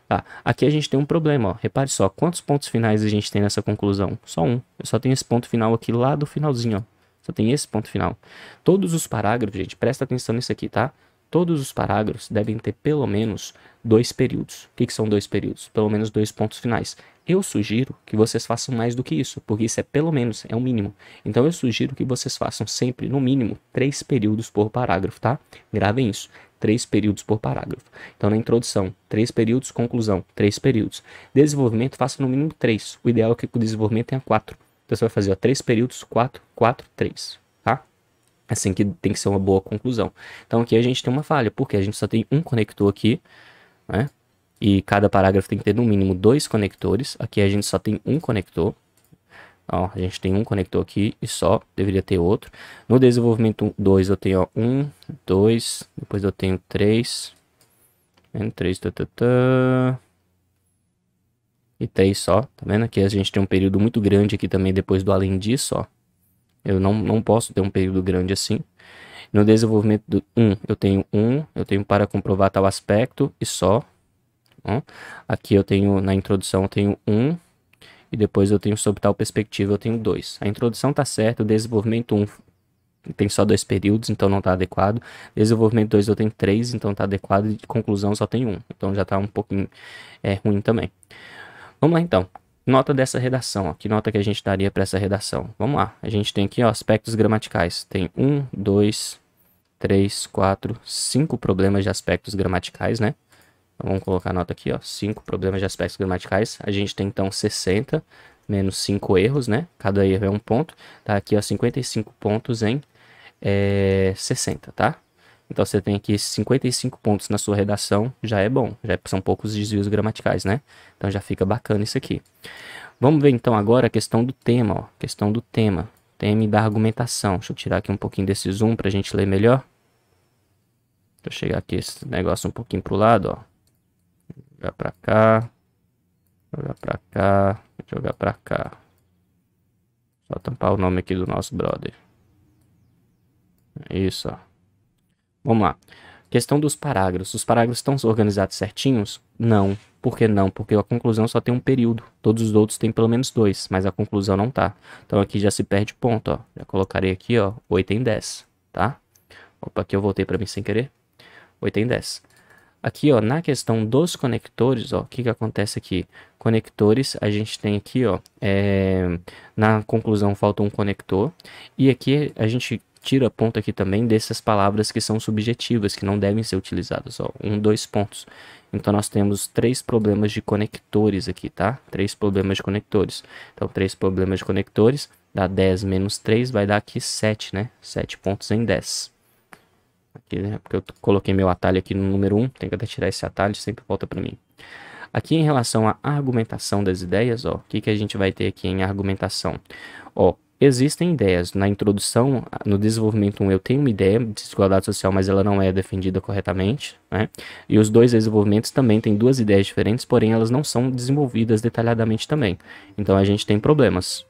Tá, aqui a gente tem um problema, ó. repare só, quantos pontos finais a gente tem nessa conclusão? Só um, eu só tenho esse ponto final aqui lá do finalzinho, ó. Só tem esse ponto final. Todos os parágrafos, gente, presta atenção nisso aqui, tá? Todos os parágrafos devem ter pelo menos dois períodos. O que, que são dois períodos? Pelo menos dois pontos finais. Eu sugiro que vocês façam mais do que isso, porque isso é pelo menos, é o mínimo. Então eu sugiro que vocês façam sempre, no mínimo, três períodos por parágrafo, tá? Gravem isso três períodos por parágrafo. Então, na introdução, três períodos, conclusão, três períodos. Desenvolvimento, faça no mínimo três. O ideal é que o desenvolvimento tenha quatro. Então, você vai fazer ó, três períodos, quatro, quatro, três. Tá? Assim que tem que ser uma boa conclusão. Então, aqui a gente tem uma falha, porque a gente só tem um conector aqui, né? E cada parágrafo tem que ter no mínimo dois conectores. Aqui a gente só tem um conector. Ó, a gente tem um conector aqui e só, deveria ter outro. No desenvolvimento 2 eu tenho ó, um, dois, depois eu tenho três, três, tá, tá, tá, e três só, tá vendo? Aqui a gente tem um período muito grande aqui também depois do além disso, ó. Eu não, não posso ter um período grande assim. No desenvolvimento do 1, um, eu tenho um, eu tenho para comprovar tal aspecto e só. Ó. Aqui eu tenho, na introdução, eu tenho um, e depois eu tenho sobre tal perspectiva eu tenho dois. A introdução está certa, o desenvolvimento 1 um tem só dois períodos, então não está adequado. Desenvolvimento 2 eu tenho três, então está adequado. E conclusão só tem um, então já está um pouquinho é, ruim também. Vamos lá então. Nota dessa redação, ó. que nota que a gente daria para essa redação? Vamos lá, a gente tem aqui ó, aspectos gramaticais. Tem um, dois, três, quatro, cinco problemas de aspectos gramaticais, né? Vamos colocar a nota aqui, ó, 5 problemas de aspectos gramaticais. A gente tem então 60 menos 5 erros, né? Cada erro é um ponto. Tá aqui, ó, 55 pontos em é, 60, tá? Então você tem aqui 55 pontos na sua redação, já é bom, já são poucos desvios gramaticais, né? Então já fica bacana isso aqui. Vamos ver então agora a questão do tema, ó, questão do tema, tema da argumentação. Deixa eu tirar aqui um pouquinho desse zoom para a gente ler melhor. Deixa eu chegar aqui esse negócio um pouquinho pro lado, ó. Jogar pra cá. Jogar pra cá. Jogar pra cá. Só tampar o nome aqui do nosso brother. Isso, ó. Vamos lá. Questão dos parágrafos. Os parágrafos estão organizados certinhos? Não. Por que não? Porque a conclusão só tem um período. Todos os outros têm pelo menos dois, mas a conclusão não tá. Então aqui já se perde ponto, ó. Já colocarei aqui, ó, 8 em 10, tá? Opa, aqui eu voltei para mim sem querer. 8 em 10. Aqui, ó, na questão dos conectores, ó, o que que acontece aqui? Conectores, a gente tem aqui, ó, é, na conclusão falta um conector. E aqui a gente tira ponto aqui também dessas palavras que são subjetivas, que não devem ser utilizadas, ó, um, dois pontos. Então nós temos três problemas de conectores aqui, tá? Três problemas de conectores. Então três problemas de conectores dá 10 menos 3, vai dar aqui 7, né? 7 pontos em 10. Aqui, né? Porque eu coloquei meu atalho aqui no número 1, tem que até tirar esse atalho, sempre volta para mim. Aqui em relação à argumentação das ideias, ó, o que, que a gente vai ter aqui em argumentação? Ó, existem ideias. Na introdução, no desenvolvimento 1, eu tenho uma ideia de desigualdade social, mas ela não é defendida corretamente. Né? E os dois desenvolvimentos também têm duas ideias diferentes, porém elas não são desenvolvidas detalhadamente também. Então a gente tem problemas.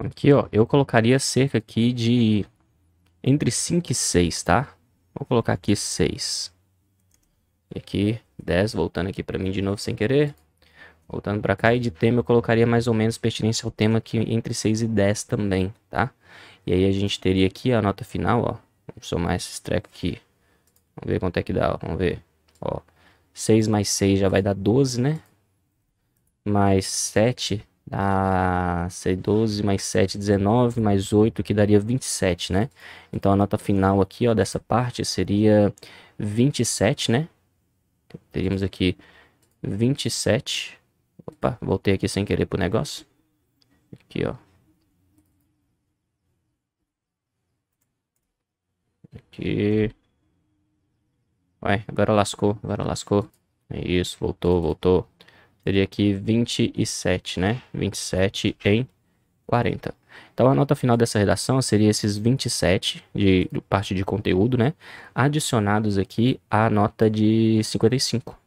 Aqui, ó, eu colocaria cerca aqui de entre 5 e 6, tá? Vou colocar aqui 6. E aqui 10, voltando aqui para mim de novo sem querer. Voltando para cá, e de tema eu colocaria mais ou menos pertinência ao tema aqui entre 6 e 10 também, tá? E aí a gente teria aqui a nota final, ó. Vamos somar esse treco aqui. Vamos ver quanto é que dá, ó. Vamos ver. Ó, 6 mais 6 já vai dar 12, né? Mais 7 dá 6, 12 mais 7, 19, mais 8, que daria 27, né? Então a nota final aqui, ó, dessa parte seria 27, né? Teríamos aqui 27 Opa, voltei aqui sem querer pro negócio. Aqui, ó. Aqui. Ué, agora lascou, agora lascou. É isso, voltou, voltou. Seria aqui 27, né? 27 em 40. Então a nota final dessa redação seria esses 27 de, de parte de conteúdo, né? Adicionados aqui à nota de 55.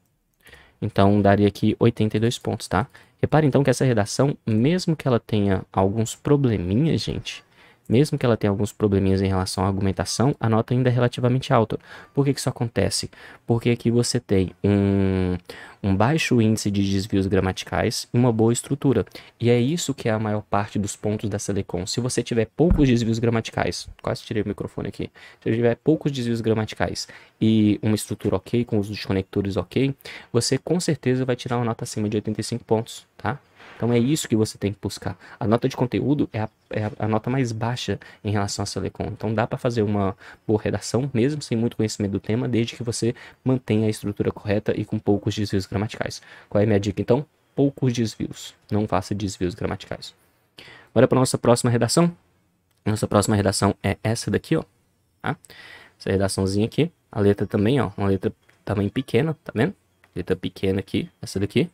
Então daria aqui 82 pontos, tá? Repare então que essa redação, mesmo que ela tenha alguns probleminhas, gente, mesmo que ela tenha alguns probleminhas em relação à argumentação, a nota ainda é relativamente alta. Por que, que isso acontece? Porque aqui você tem um, um baixo índice de desvios gramaticais e uma boa estrutura. E é isso que é a maior parte dos pontos da Selecon. Se você tiver poucos desvios gramaticais, quase tirei o microfone aqui, se você tiver poucos desvios gramaticais e uma estrutura ok, com os conectores ok, você com certeza vai tirar uma nota acima de 85 pontos, tá? Então é isso que você tem que buscar. A nota de conteúdo é a, é a nota mais baixa em relação a Selecon. Então dá para fazer uma boa redação, mesmo sem muito conhecimento do tema, desde que você mantenha a estrutura correta e com poucos desvios gramaticais. Qual é a minha dica então? Poucos desvios. Não faça desvios gramaticais. Bora para nossa próxima redação. Nossa próxima redação é essa daqui, ó. Tá? Essa redaçãozinha aqui. A letra também, ó. Uma letra tamanho pequena, tá vendo? Letra pequena aqui, essa daqui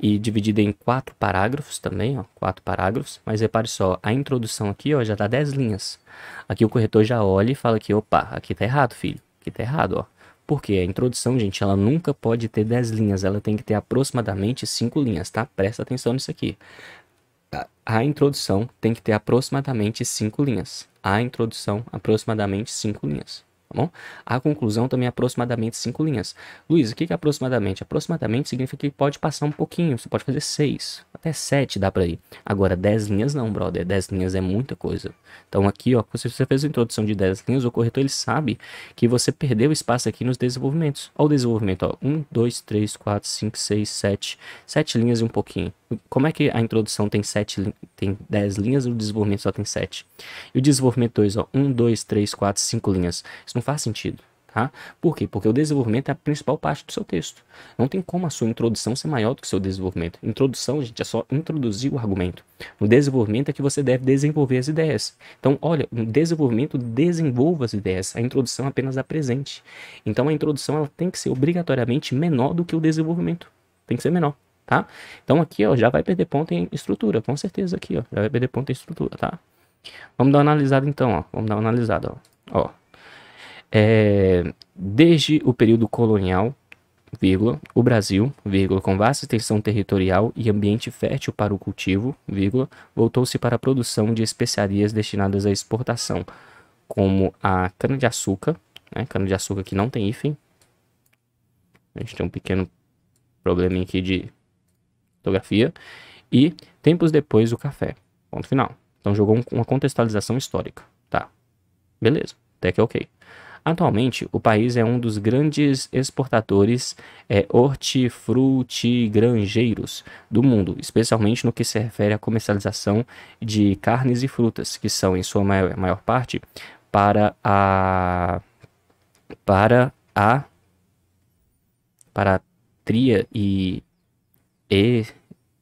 e dividida em quatro parágrafos também, ó, quatro parágrafos, mas repare só, a introdução aqui, ó, já dá 10 linhas. Aqui o corretor já olha e fala que, opa, aqui tá errado, filho, aqui tá errado, ó. Porque a introdução, gente, ela nunca pode ter 10 linhas, ela tem que ter aproximadamente 5 linhas, tá? Presta atenção nisso aqui. A introdução tem que ter aproximadamente 5 linhas. A introdução, aproximadamente 5 linhas tá bom? A conclusão também é aproximadamente cinco linhas. Luiz, o que é aproximadamente? Aproximadamente significa que pode passar um pouquinho, você pode fazer seis, até sete dá para ir. Agora, dez linhas não, brother, dez linhas é muita coisa. Então aqui, ó, se você fez a introdução de dez linhas, o corretor ele sabe que você perdeu espaço aqui nos desenvolvimentos. Olha o desenvolvimento, ó, um, dois, três, quatro, cinco, seis, sete, sete linhas e um pouquinho. Como é que a introdução tem sete, tem dez linhas e o desenvolvimento só tem sete? E o desenvolvimento 2, ó, um, dois, três, quatro, cinco linhas. Isso não faz sentido. Tá? Por quê? Porque o desenvolvimento é a principal parte do seu texto. Não tem como a sua introdução ser maior do que o seu desenvolvimento. Introdução, gente, é só introduzir o argumento. No desenvolvimento é que você deve desenvolver as ideias. Então, olha, no desenvolvimento desenvolva as ideias. A introdução apenas apresente. Então, a introdução ela tem que ser obrigatoriamente menor do que o desenvolvimento. Tem que ser menor, tá? Então, aqui, ó, já vai perder ponto em estrutura, com certeza aqui, ó, já vai perder ponto em estrutura, tá? Vamos dar uma analisada então, ó. Vamos dar uma analisada, ó. ó é, desde o período colonial, vírgula, o Brasil, vírgula, com vasta extensão territorial e ambiente fértil para o cultivo, voltou-se para a produção de especiarias destinadas à exportação, como a cana-de-açúcar, né, cana-de-açúcar que não tem hífen. A gente tem um pequeno probleminha aqui de fotografia. E tempos depois o café. Ponto final. Então jogou uma contextualização histórica. Tá. Beleza. Até que é ok. Atualmente, o país é um dos grandes exportadores é, hortifrutigranjeiros do mundo, especialmente no que se refere à comercialização de carnes e frutas, que são, em sua maior, maior parte, para a para a para a tria e, e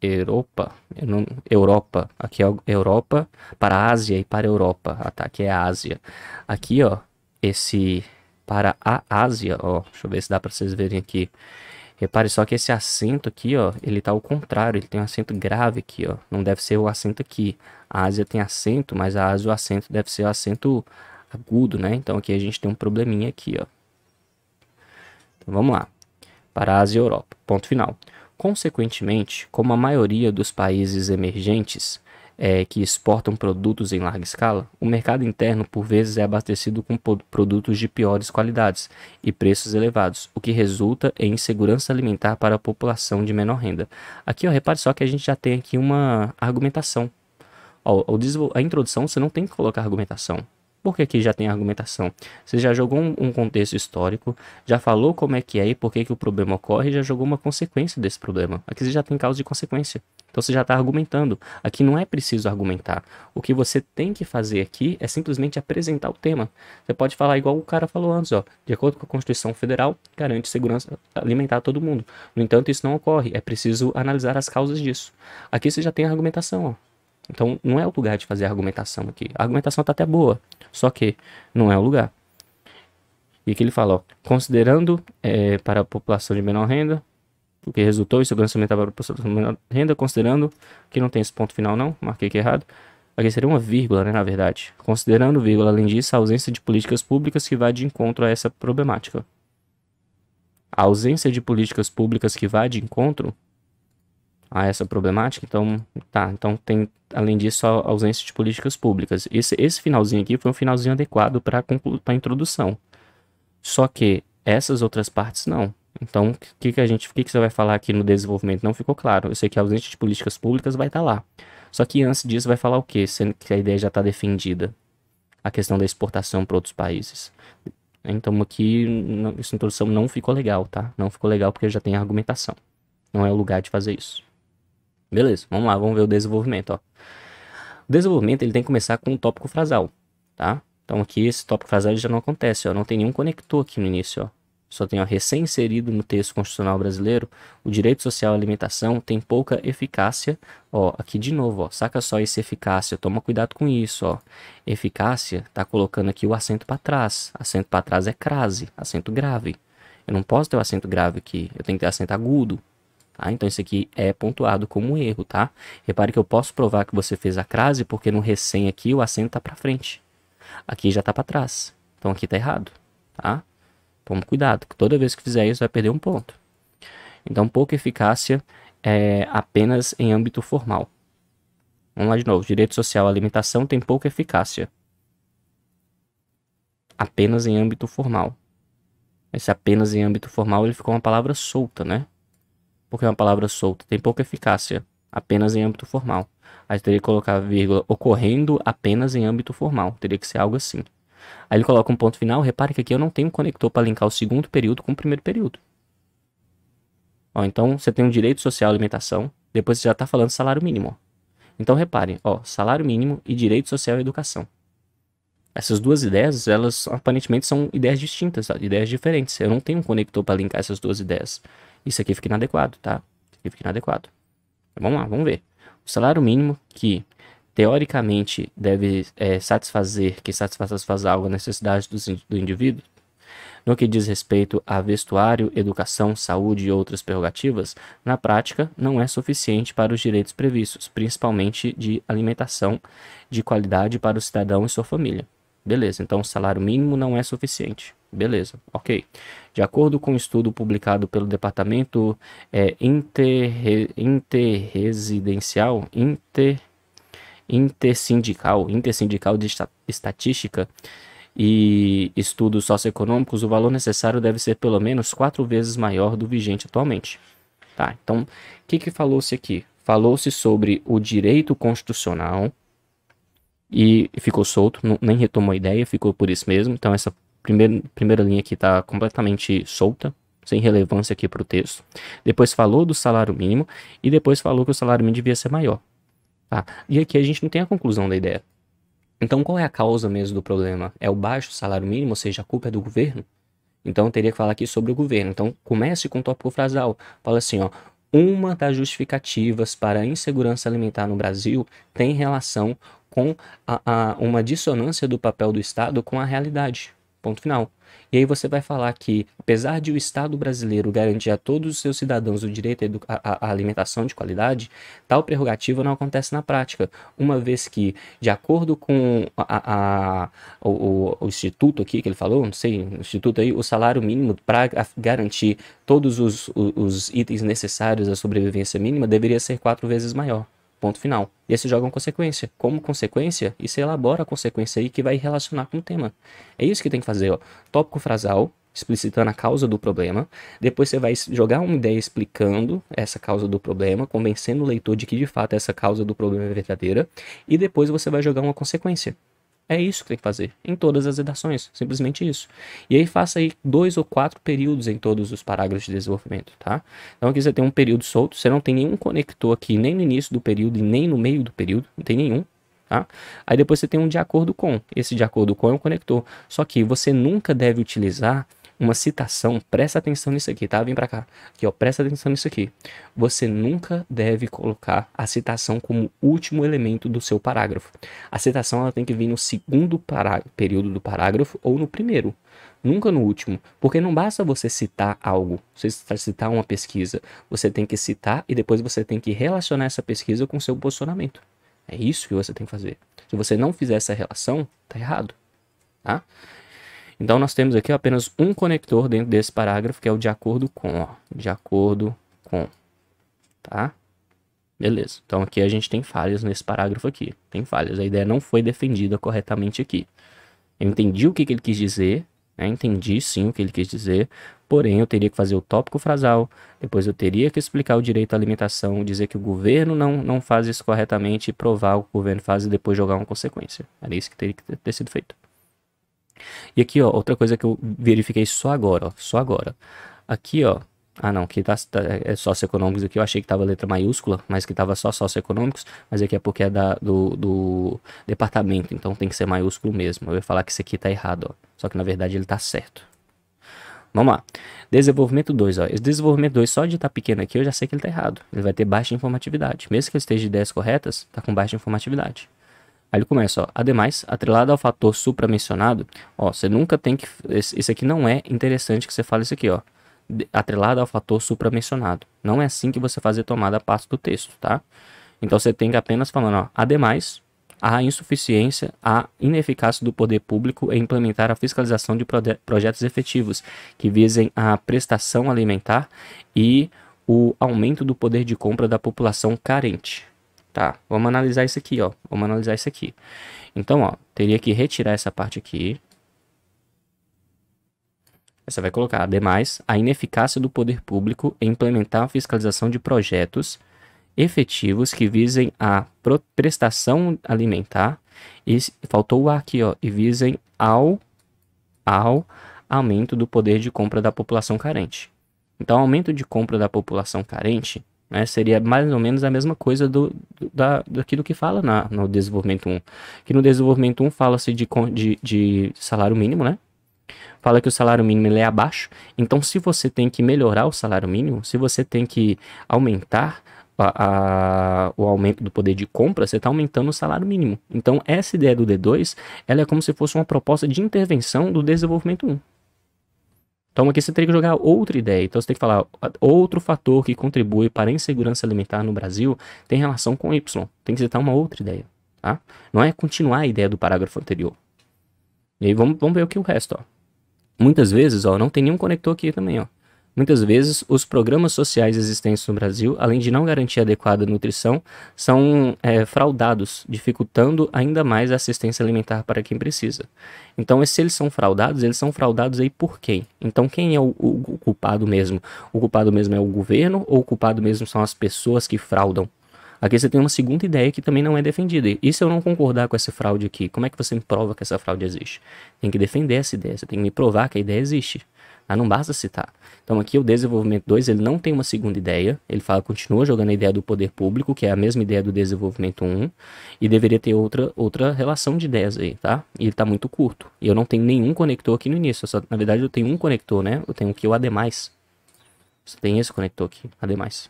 Europa, não, Europa, aqui é Europa para a Ásia e para a Europa, ah, tá, aqui é a Ásia. Aqui, ó, esse para a Ásia, ó, deixa eu ver se dá para vocês verem aqui. Repare só que esse acento aqui, ó, ele tá ao contrário, ele tem um acento grave aqui, ó, não deve ser o acento aqui. A Ásia tem acento, mas a Ásia o acento deve ser o acento agudo, né? Então aqui a gente tem um probleminha aqui, ó. Então vamos lá. Para a Ásia e Europa. Ponto final. Consequentemente, como a maioria dos países emergentes é, que exportam produtos em larga escala, o mercado interno por vezes é abastecido com produtos de piores qualidades e preços elevados, o que resulta em insegurança alimentar para a população de menor renda. Aqui, ó, repare só que a gente já tem aqui uma argumentação. Ó, a introdução você não tem que colocar argumentação porque aqui já tem argumentação. Você já jogou um, um, contexto histórico, já falou como é que é e por que, que o problema ocorre, e já jogou uma consequência desse problema. Aqui você já tem causa e consequência. Então você já está argumentando. Aqui não é preciso argumentar. O que você tem que fazer aqui é simplesmente apresentar o tema. Você pode falar igual o cara falou antes, ó. De acordo com a Constituição Federal, garante segurança alimentar a todo mundo. No entanto, isso não ocorre. É preciso analisar as causas disso. Aqui você já tem a argumentação, ó. Então não é o lugar de fazer argumentação aqui. A argumentação está até boa, só que não é o lugar. E aqui ele fala, ó, considerando é, para a população de menor renda, o que resultou em segurança alimentar para a população de menor renda, considerando que não tem esse ponto final não, marquei aqui errado. Aqui seria uma vírgula, né, na verdade. Considerando, vírgula, além disso, a ausência de políticas públicas que vai de encontro a essa problemática. A ausência de políticas públicas que vai de encontro a essa problemática. Então, tá. Então tem, além disso, a ausência de políticas públicas. Esse, esse finalzinho aqui foi um finalzinho adequado para a introdução. Só que essas outras partes não. Então, o que, que a gente, que, que você vai falar aqui no desenvolvimento? Não ficou claro. Eu sei que a ausência de políticas públicas vai estar tá lá. Só que antes disso vai falar o quê? Sendo que a ideia já está defendida. A questão da exportação para outros países. Então aqui, essa introdução não ficou legal, tá? Não ficou legal porque já tem argumentação. Não é o lugar de fazer isso. Beleza, vamos lá, vamos ver o desenvolvimento, ó. O desenvolvimento ele tem que começar com um tópico frasal, tá? Então aqui esse tópico frasal já não acontece, ó, não tem nenhum conector aqui no início, ó. Só tem ó, recém-inserido no texto constitucional brasileiro, o direito social à alimentação tem pouca eficácia, ó, aqui de novo, ó, saca só esse eficácia, toma cuidado com isso, ó. Eficácia tá colocando aqui o acento para trás, acento para trás é crase, acento grave. Eu não posso ter o acento grave aqui, eu tenho que ter acento agudo, Tá? Então isso aqui é pontuado como um erro, tá? Repare que eu posso provar que você fez a crase porque no recém aqui o acento está para frente. Aqui já está para trás. Então aqui está errado, tá? Tome cuidado, que toda vez que fizer isso vai perder um ponto. Então pouca eficácia é apenas em âmbito formal. Vamos lá de novo. Direito social à alimentação tem pouca eficácia. Apenas em âmbito formal. Esse apenas em âmbito formal ele ficou uma palavra solta, né? Porque é uma palavra solta, tem pouca eficácia, apenas em âmbito formal. Aí teria que colocar vírgula ocorrendo apenas em âmbito formal, teria que ser algo assim. Aí ele coloca um ponto final, repare que aqui eu não tenho um conector para linkar o segundo período com o primeiro período. Ó, então você tem um direito social à alimentação, depois você já está falando salário mínimo. Então reparem, ó, salário mínimo e direito social à educação. Essas duas ideias, elas aparentemente são ideias distintas, tá? ideias diferentes. Eu não tenho um conector para linkar essas duas ideias. Isso aqui fica inadequado, tá? Isso aqui fica inadequado. Vamos lá, vamos ver. O salário mínimo que teoricamente deve é, satisfazer, que satisfaz algo a necessidade do, do indivíduo, no que diz respeito a vestuário, educação, saúde e outras prerrogativas, na prática não é suficiente para os direitos previstos, principalmente de alimentação de qualidade para o cidadão e sua família. Beleza, então o salário mínimo não é suficiente. Beleza, ok. De acordo com um estudo publicado pelo Departamento é, Inter, Interresidencial, Inter, Intersindical, Intersindical de Estatística e Estudos Socioeconômicos, o valor necessário deve ser pelo menos quatro vezes maior do vigente atualmente. Tá, então, o que, que falou-se aqui? Falou-se sobre o direito constitucional e ficou solto, nem retomou a ideia, ficou por isso mesmo. Então, essa primeira, primeira linha aqui está completamente solta, sem relevância aqui para o texto. Depois falou do salário mínimo e depois falou que o salário mínimo devia ser maior. Tá? E aqui a gente não tem a conclusão da ideia. Então qual é a causa mesmo do problema? É o baixo salário mínimo, ou seja, a culpa é do governo? Então teria que falar aqui sobre o governo. Então comece com o tópico frasal. Fala assim, ó, uma das justificativas para a insegurança alimentar no Brasil tem relação com a, a, uma dissonância do papel do Estado com a realidade. Ponto final. E aí você vai falar que, apesar de o Estado brasileiro garantir a todos os seus cidadãos o direito à, alimentação de qualidade, tal prerrogativa não acontece na prática, uma vez que, de acordo com a, a, o, o, instituto aqui que ele falou, não sei, o instituto aí, o salário mínimo para garantir todos os, os, os itens necessários à sobrevivência mínima deveria ser quatro vezes maior. Ponto final. E aí você joga uma consequência. Como consequência, e você elabora a consequência aí que vai relacionar com o tema. É isso que tem que fazer, ó. Tópico frasal, explicitando a causa do problema. Depois você vai jogar uma ideia explicando essa causa do problema, convencendo o leitor de que de fato essa causa do problema é verdadeira. E depois você vai jogar uma consequência. É isso que tem que fazer em todas as redações, simplesmente isso. E aí faça aí dois ou quatro períodos em todos os parágrafos de desenvolvimento, tá? Então aqui você tem um período solto, você não tem nenhum conector aqui nem no início do período e nem no meio do período, não tem nenhum, tá? Aí depois você tem um de acordo com, esse de acordo com é um conector, só que você nunca deve utilizar uma citação, presta atenção nisso aqui, tá? Vem para cá. Aqui, ó, presta atenção nisso aqui. Você nunca deve colocar a citação como último elemento do seu parágrafo. A citação ela tem que vir no segundo período do parágrafo ou no primeiro. Nunca no último, porque não basta você citar algo, você citar uma pesquisa, você tem que citar e depois você tem que relacionar essa pesquisa com seu posicionamento. É isso que você tem que fazer. Se você não fizer essa relação, tá errado, tá? Então nós temos aqui apenas um conector dentro desse parágrafo, que é o de acordo com, ó, de acordo com, tá? Beleza. Então aqui a gente tem falhas nesse parágrafo aqui. Tem falhas. A ideia não foi defendida corretamente aqui. Eu entendi o que, que ele quis dizer, né? entendi sim o que ele quis dizer, porém eu teria que fazer o tópico frasal, depois eu teria que explicar o direito à alimentação, dizer que o governo não, não faz isso corretamente, provar o governo faz e depois jogar uma consequência. Era isso que teria que ter sido feito. E aqui, ó, outra coisa que eu verifiquei só agora, ó, só agora. Aqui, ó, ah não, aqui tá, tá é socioeconômicos aqui, eu achei que tava letra maiúscula, mas que tava só socioeconômicos, mas aqui é porque é da, do, do departamento, então tem que ser maiúsculo mesmo. Eu ia falar que isso aqui tá errado, ó, só que na verdade ele tá certo. Vamos lá. Desenvolvimento 2, ó. Esse desenvolvimento 2, só de estar tá pequeno aqui, eu já sei que ele tá errado. Ele vai ter baixa informatividade. Mesmo que ele esteja de ideias corretas, tá com baixa informatividade. Aí ele começa, ó. Ademais, atrelado ao fator supramencionado, ó, você nunca tem que. Isso aqui não é interessante que você fale isso aqui, ó. Atrelado ao fator supramencionado. Não é assim que você fazer tomada parte do texto, tá? Então você tem que apenas falando, ó. Ademais, a insuficiência, a ineficácia do poder público em implementar a fiscalização de projetos efetivos que visem a prestação alimentar e o aumento do poder de compra da população carente. Tá, vamos analisar isso aqui, ó. Vamos analisar isso aqui. Então, ó, teria que retirar essa parte aqui. Você vai colocar, ademais, a ineficácia do poder público em implementar a fiscalização de projetos efetivos que visem a prestação alimentar e faltou o aqui, ó, e visem ao ao aumento do poder de compra da população carente. Então, aumento de compra da população carente né? Seria mais ou menos a mesma coisa do, da, daquilo que fala na, no desenvolvimento 1. Que no desenvolvimento 1 fala-se de, de, de salário mínimo, né? Fala que o salário mínimo é abaixo. Então, se você tem que melhorar o salário mínimo, se você tem que aumentar a, a, o aumento do poder de compra, você está aumentando o salário mínimo. Então, essa ideia do D2, ela é como se fosse uma proposta de intervenção do desenvolvimento 1. Então aqui você teria que jogar outra ideia. Então você tem que falar outro fator que contribui para a insegurança alimentar no Brasil tem relação com Y. Tem que citar uma outra ideia. Tá? Não é continuar a ideia do parágrafo anterior. E aí vamos, vamos ver o que o resto. Ó. Muitas vezes ó, não tem nenhum conector aqui também. Ó. Muitas vezes, os programas sociais existentes no Brasil, além de não garantir adequada nutrição, são é, fraudados, dificultando ainda mais a assistência alimentar para quem precisa. Então, se eles são fraudados, eles são fraudados aí por quem? Então, quem é o, o, o culpado mesmo? O culpado mesmo é o governo ou o culpado mesmo são as pessoas que fraudam? Aqui você tem uma segunda ideia que também não é defendida. E se eu não concordar com essa fraude aqui, como é que você me prova que essa fraude existe? Tem que defender essa ideia, você tem que me provar que a ideia existe. Ah, não basta citar. Então aqui o desenvolvimento 2, ele não tem uma segunda ideia, ele fala, continua jogando a ideia do poder público, que é a mesma ideia do desenvolvimento 1, um, e deveria ter outra, outra relação de ideias aí, tá? E ele tá muito curto. E eu não tenho nenhum conector aqui no início, só, na verdade eu tenho um conector, né? Eu tenho aqui o ademais. Você tem esse conector aqui, ademais.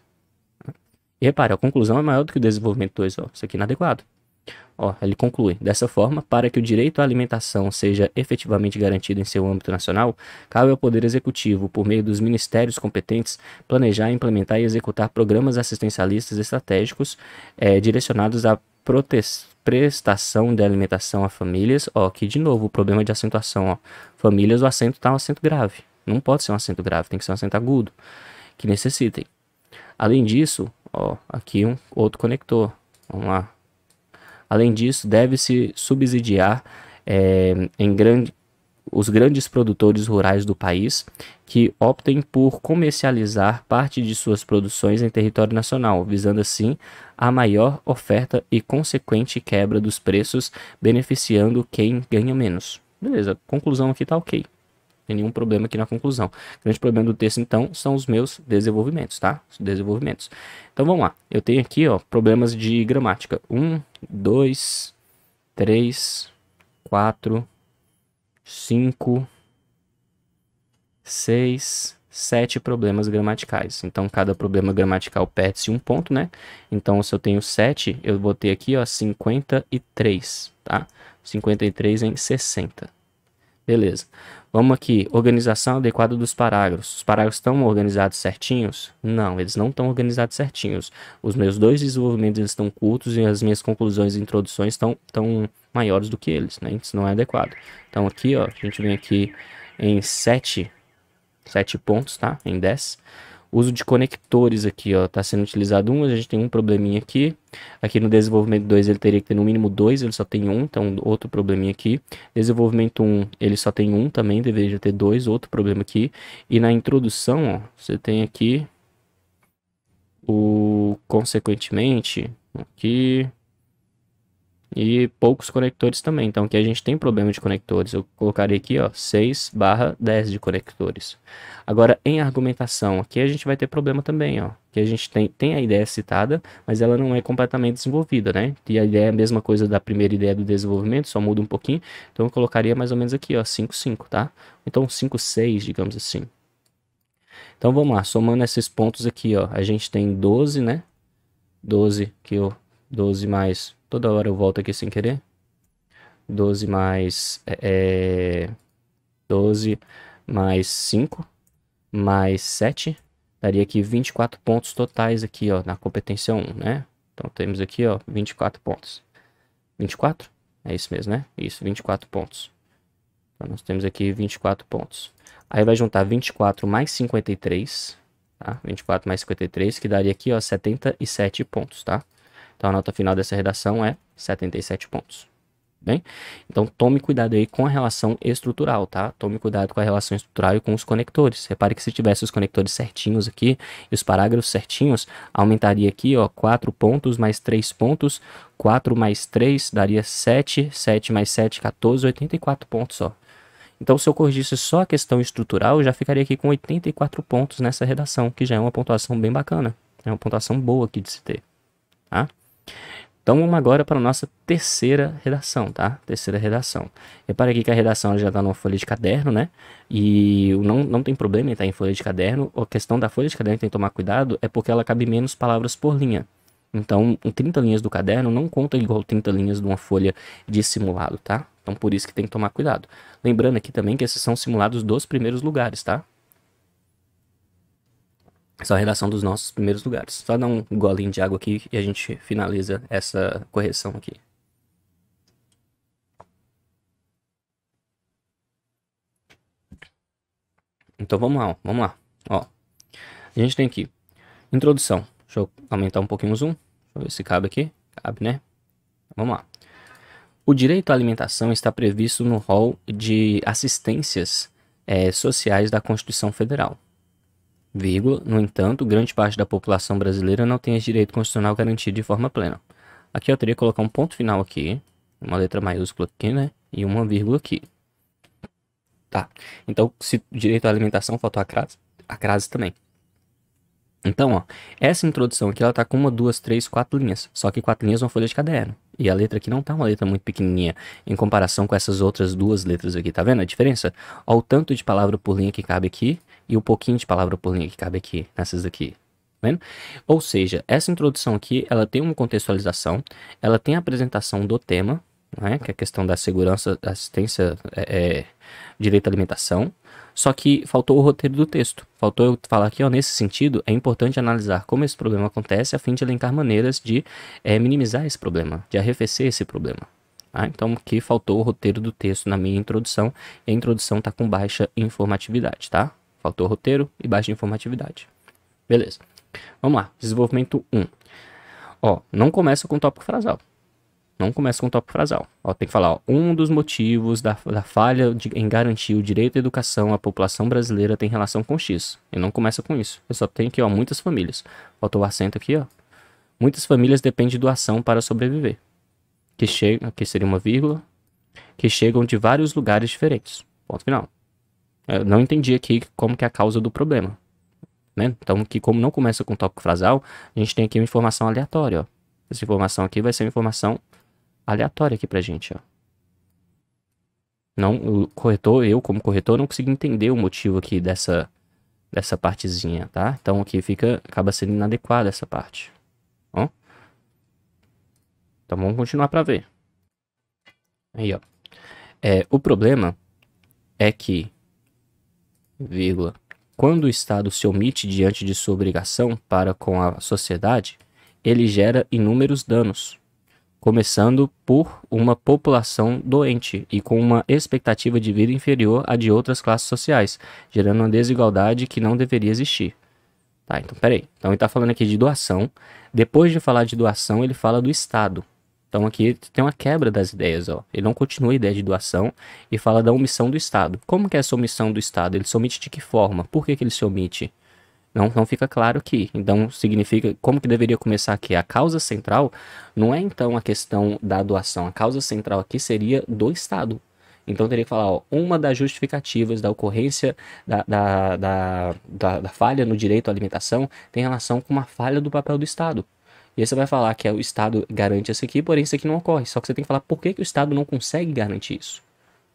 E repare, a conclusão é maior do que o desenvolvimento 2, ó. Isso aqui é inadequado. Ó, ele conclui: dessa forma, para que o direito à alimentação seja efetivamente garantido em seu âmbito nacional, cabe ao Poder Executivo, por meio dos ministérios competentes, planejar, implementar e executar programas assistencialistas estratégicos é, direcionados à prestação de alimentação a famílias. Ó, aqui de novo o problema de acentuação. Ó. Famílias, o acento está um acento grave. Não pode ser um acento grave, tem que ser um acento agudo, que necessitem. Além disso, ó, aqui um outro conector. Vamos lá. Além disso, deve-se subsidiar é, em grande, os grandes produtores rurais do país que optem por comercializar parte de suas produções em território nacional, visando assim a maior oferta e consequente quebra dos preços, beneficiando quem ganha menos. Beleza, conclusão aqui tá ok. Tem nenhum problema aqui na conclusão. O grande problema do texto, então, são os meus desenvolvimentos, tá? Os desenvolvimentos. Então vamos lá. Eu tenho aqui, ó, problemas de gramática. Um, dois, três, quatro, cinco, seis, sete problemas gramaticais. Então, cada problema gramatical perde-se um ponto, né? Então, se eu tenho sete, eu botei aqui, ó, 53, tá? 53 em 60. Beleza. Vamos aqui, organização adequada dos parágrafos. Os parágrafos estão organizados certinhos? Não, eles não estão organizados certinhos. Os meus dois desenvolvimentos estão curtos e as minhas conclusões e introduções estão, estão maiores do que eles, né? Isso não é adequado. Então aqui, ó, a gente vem aqui em 7, 7 pontos, tá? Em 10. Uso de conectores aqui, ó, tá sendo utilizado um, a gente tem um probleminha aqui. Aqui no desenvolvimento 2 ele teria que ter no mínimo dois, ele só tem um, então outro probleminha aqui. Desenvolvimento 1, um, ele só tem um também, deveria ter dois, outro problema aqui. E na introdução, ó, você tem aqui o consequentemente aqui e poucos conectores também. Então aqui a gente tem problema de conectores. Eu colocaria aqui, ó, 6 barra 10 de conectores. Agora, em argumentação, aqui a gente vai ter problema também, ó. Que a gente tem, tem a ideia citada, mas ela não é completamente desenvolvida, né? E a ideia é a mesma coisa da primeira ideia do desenvolvimento, só muda um pouquinho. Então eu colocaria mais ou menos aqui, ó, 5, 5, tá? Então 5, 6, digamos assim. Então vamos lá, somando esses pontos aqui, ó, a gente tem 12, né? 12, que ó, 12 mais Toda hora eu volto aqui sem querer. 12 mais... É, 12 é, mais 5 mais 7 daria aqui 24 pontos totais aqui, ó, na competência 1, né? Então temos aqui, ó, 24 pontos. 24? É isso mesmo, né? Isso, 24 pontos. Então nós temos aqui 24 pontos. Aí vai juntar 24 mais 53, tá? 24 mais 53, que daria aqui, ó, 77 pontos, tá? Então a nota final dessa redação é 77 pontos. Bem? Então tome cuidado aí com a relação estrutural, tá? Tome cuidado com a relação estrutural e com os conectores. Repare que se tivesse os conectores certinhos aqui e os parágrafos certinhos, aumentaria aqui, ó, 4 pontos mais 3 pontos, 4 mais 3 daria 7, 7 mais 7, 14, 84 pontos, ó. Então, se eu corrigisse só a questão estrutural, eu já ficaria aqui com 84 pontos nessa redação, que já é uma pontuação bem bacana. É uma pontuação boa aqui de se ter, tá? Então vamos agora para a nossa terceira redação, tá? Terceira redação. Repare aqui que a redação já está numa folha de caderno, né? E não, não tem problema em estar em folha de caderno. A questão da folha de caderno que tem que tomar cuidado é porque ela cabe menos palavras por linha. Então, em 30 linhas do caderno não conta igual 30 linhas de uma folha de simulado, tá? Então por isso que tem que tomar cuidado. Lembrando aqui também que esses são simulados dos primeiros lugares, tá? É a redação dos nossos primeiros lugares. Só dar um golinho de água aqui e a gente finaliza essa correção aqui. Então vamos lá, ó, vamos lá. Ó, a gente tem aqui introdução. Deixa eu aumentar um pouquinho o zoom. Deixa eu ver se cabe aqui. Cabe, né? Vamos lá. O direito à alimentação está previsto no rol de assistências é, sociais da Constituição Federal vírgula, no entanto, grande parte da população brasileira não tem esse direito constitucional garantido de forma plena. Aqui eu teria que colocar um ponto final aqui, uma letra maiúscula aqui, né, e uma vírgula aqui. Tá, então se direito à alimentação faltou a crase, a crase também. Então, ó, essa introdução aqui, ela tá com uma, duas, três, quatro linhas. Só que quatro linhas é uma folha de caderno. E a letra aqui não tá uma letra muito pequenininha em comparação com essas outras duas letras aqui. Tá vendo a diferença? Ó, o tanto de palavra por linha que cabe aqui e o pouquinho de palavra por linha que cabe aqui, nessas aqui. Vendo? Ou seja, essa introdução aqui, ela tem uma contextualização, ela tem a apresentação do tema, né, que é a questão da segurança, assistência, é, é, direito à alimentação, só que faltou o roteiro do texto. Faltou eu falar aqui, ó, nesse sentido, é importante analisar como esse problema acontece a fim de elencar maneiras de é, minimizar esse problema, de arrefecer esse problema. Tá? Então, aqui faltou o roteiro do texto na minha introdução, e a introdução está com baixa informatividade, tá? Faltou roteiro e baixa informatividade. Beleza. Vamos lá, desenvolvimento 1. Ó, não começa com tópico frasal. Não começa com tópico frasal. Ó, tem que falar, ó, um dos motivos da, da falha de, em garantir o direito à educação à população brasileira tem relação com X. E não começa com isso. Eu só tenho aqui, ó, muitas famílias. Faltou o acento aqui, ó. Muitas famílias dependem de doação para sobreviver. Que chega, aqui seria uma vírgula, que chegam de vários lugares diferentes. Ponto final. Eu não entendi aqui como que é a causa do problema. Né? Então, que como não começa com tópico frasal, a gente tem aqui uma informação aleatória. Ó. Essa informação aqui vai ser uma informação aleatória aqui pra gente, ó. Não, o corretor, eu como corretor, não consigo entender o motivo aqui dessa, dessa partezinha, tá? Então aqui fica, acaba sendo inadequada essa parte, ó. Então vamos continuar para ver. Aí, ó. É, o problema é que, vírgula, quando o Estado se omite diante de sua obrigação para com a sociedade, ele gera inúmeros danos, começando por uma população doente e com uma expectativa de vida inferior à de outras classes sociais, gerando uma desigualdade que não deveria existir. Tá, então peraí. Então ele está falando aqui de doação. Depois de falar de doação, ele fala do Estado. Então aqui tem uma quebra das ideias, ó. Ele não continua a ideia de doação e fala da omissão do Estado. Como que é essa omissão do Estado? Ele se omite de que forma? Por que, que ele se omite? Não, não fica claro aqui. Então, significa como que deveria começar aqui? A causa central não é então a questão da doação. A causa central aqui seria do Estado. Então, teria que falar, ó, uma das justificativas da ocorrência da, da, da, da, da falha no direito à alimentação tem relação com uma falha do papel do Estado. E aí você vai falar que é o Estado garante isso aqui, porém isso aqui não ocorre. Só que você tem que falar por que, que o Estado não consegue garantir isso.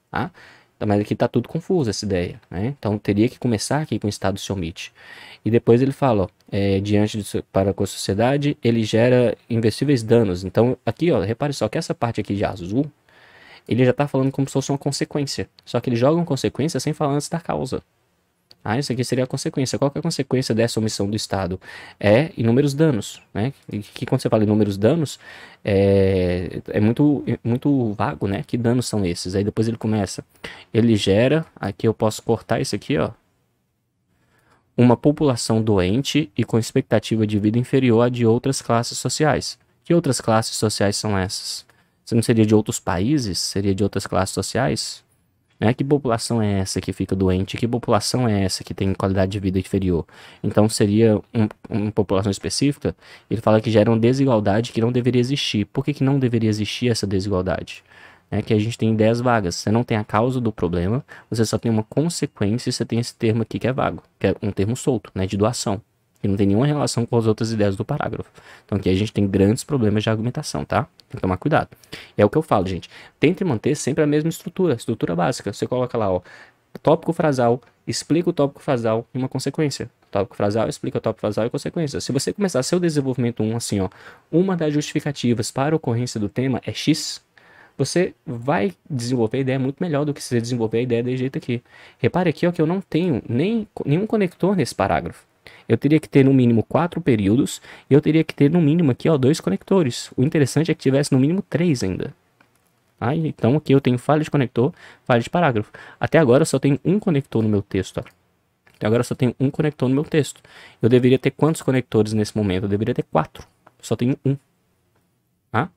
Tá? Então, mas aqui está tudo confuso essa ideia. Né? Então teria que começar aqui com o Estado se omite. E depois ele fala, ó, é, diante de, para com a sociedade, ele gera invencíveis danos. Então aqui, ó, repare só que essa parte aqui de azul, ele já está falando como se fosse uma consequência. Só que ele joga uma consequência sem falar antes da causa. Ah, isso aqui seria a consequência. Qual é a consequência dessa omissão do Estado? É inúmeros danos, né? E que quando você fala inúmeros danos, é, é muito, muito vago, né? Que danos são esses? Aí depois ele começa. Ele gera, aqui eu posso cortar isso aqui, ó. Uma população doente e com expectativa de vida inferior à de outras classes sociais. Que outras classes sociais são essas? Você não seria de outros países? Seria de outras classes sociais? Né? Que população é essa que fica doente? Que população é essa que tem qualidade de vida inferior? Então seria um, uma população específica. Ele fala que gera uma desigualdade que não deveria existir. Por que, que não deveria existir essa desigualdade? É que a gente tem 10 vagas. Você não tem a causa do problema, você só tem uma consequência e você tem esse termo aqui que é vago, que é um termo solto, né, de doação que não tem nenhuma relação com as outras ideias do parágrafo. Então aqui a gente tem grandes problemas de argumentação, tá? Tem que tomar cuidado. E é o que eu falo, gente. Tente manter sempre a mesma estrutura, estrutura básica. Você coloca lá, ó, tópico frasal, explica o tópico frasal e uma consequência. Tópico frasal explica o tópico frasal e consequência. Se você começar seu desenvolvimento 1 assim, ó, uma das justificativas para a ocorrência do tema é X, você vai desenvolver a ideia muito melhor do que se você desenvolver a ideia desse jeito aqui. Repare aqui ó, que eu não tenho nem, nenhum conector nesse parágrafo eu teria que ter no mínimo quatro períodos e eu teria que ter no mínimo aqui ó, dois conectores. O interessante é que tivesse no mínimo três ainda. Ah, então aqui eu tenho falha de conector, falha de parágrafo. Até agora eu só tenho um conector no meu texto. Ó. Até agora eu só tenho um conector no meu texto. Eu deveria ter quantos conectores nesse momento? Eu deveria ter quatro. Só tenho um. Tá?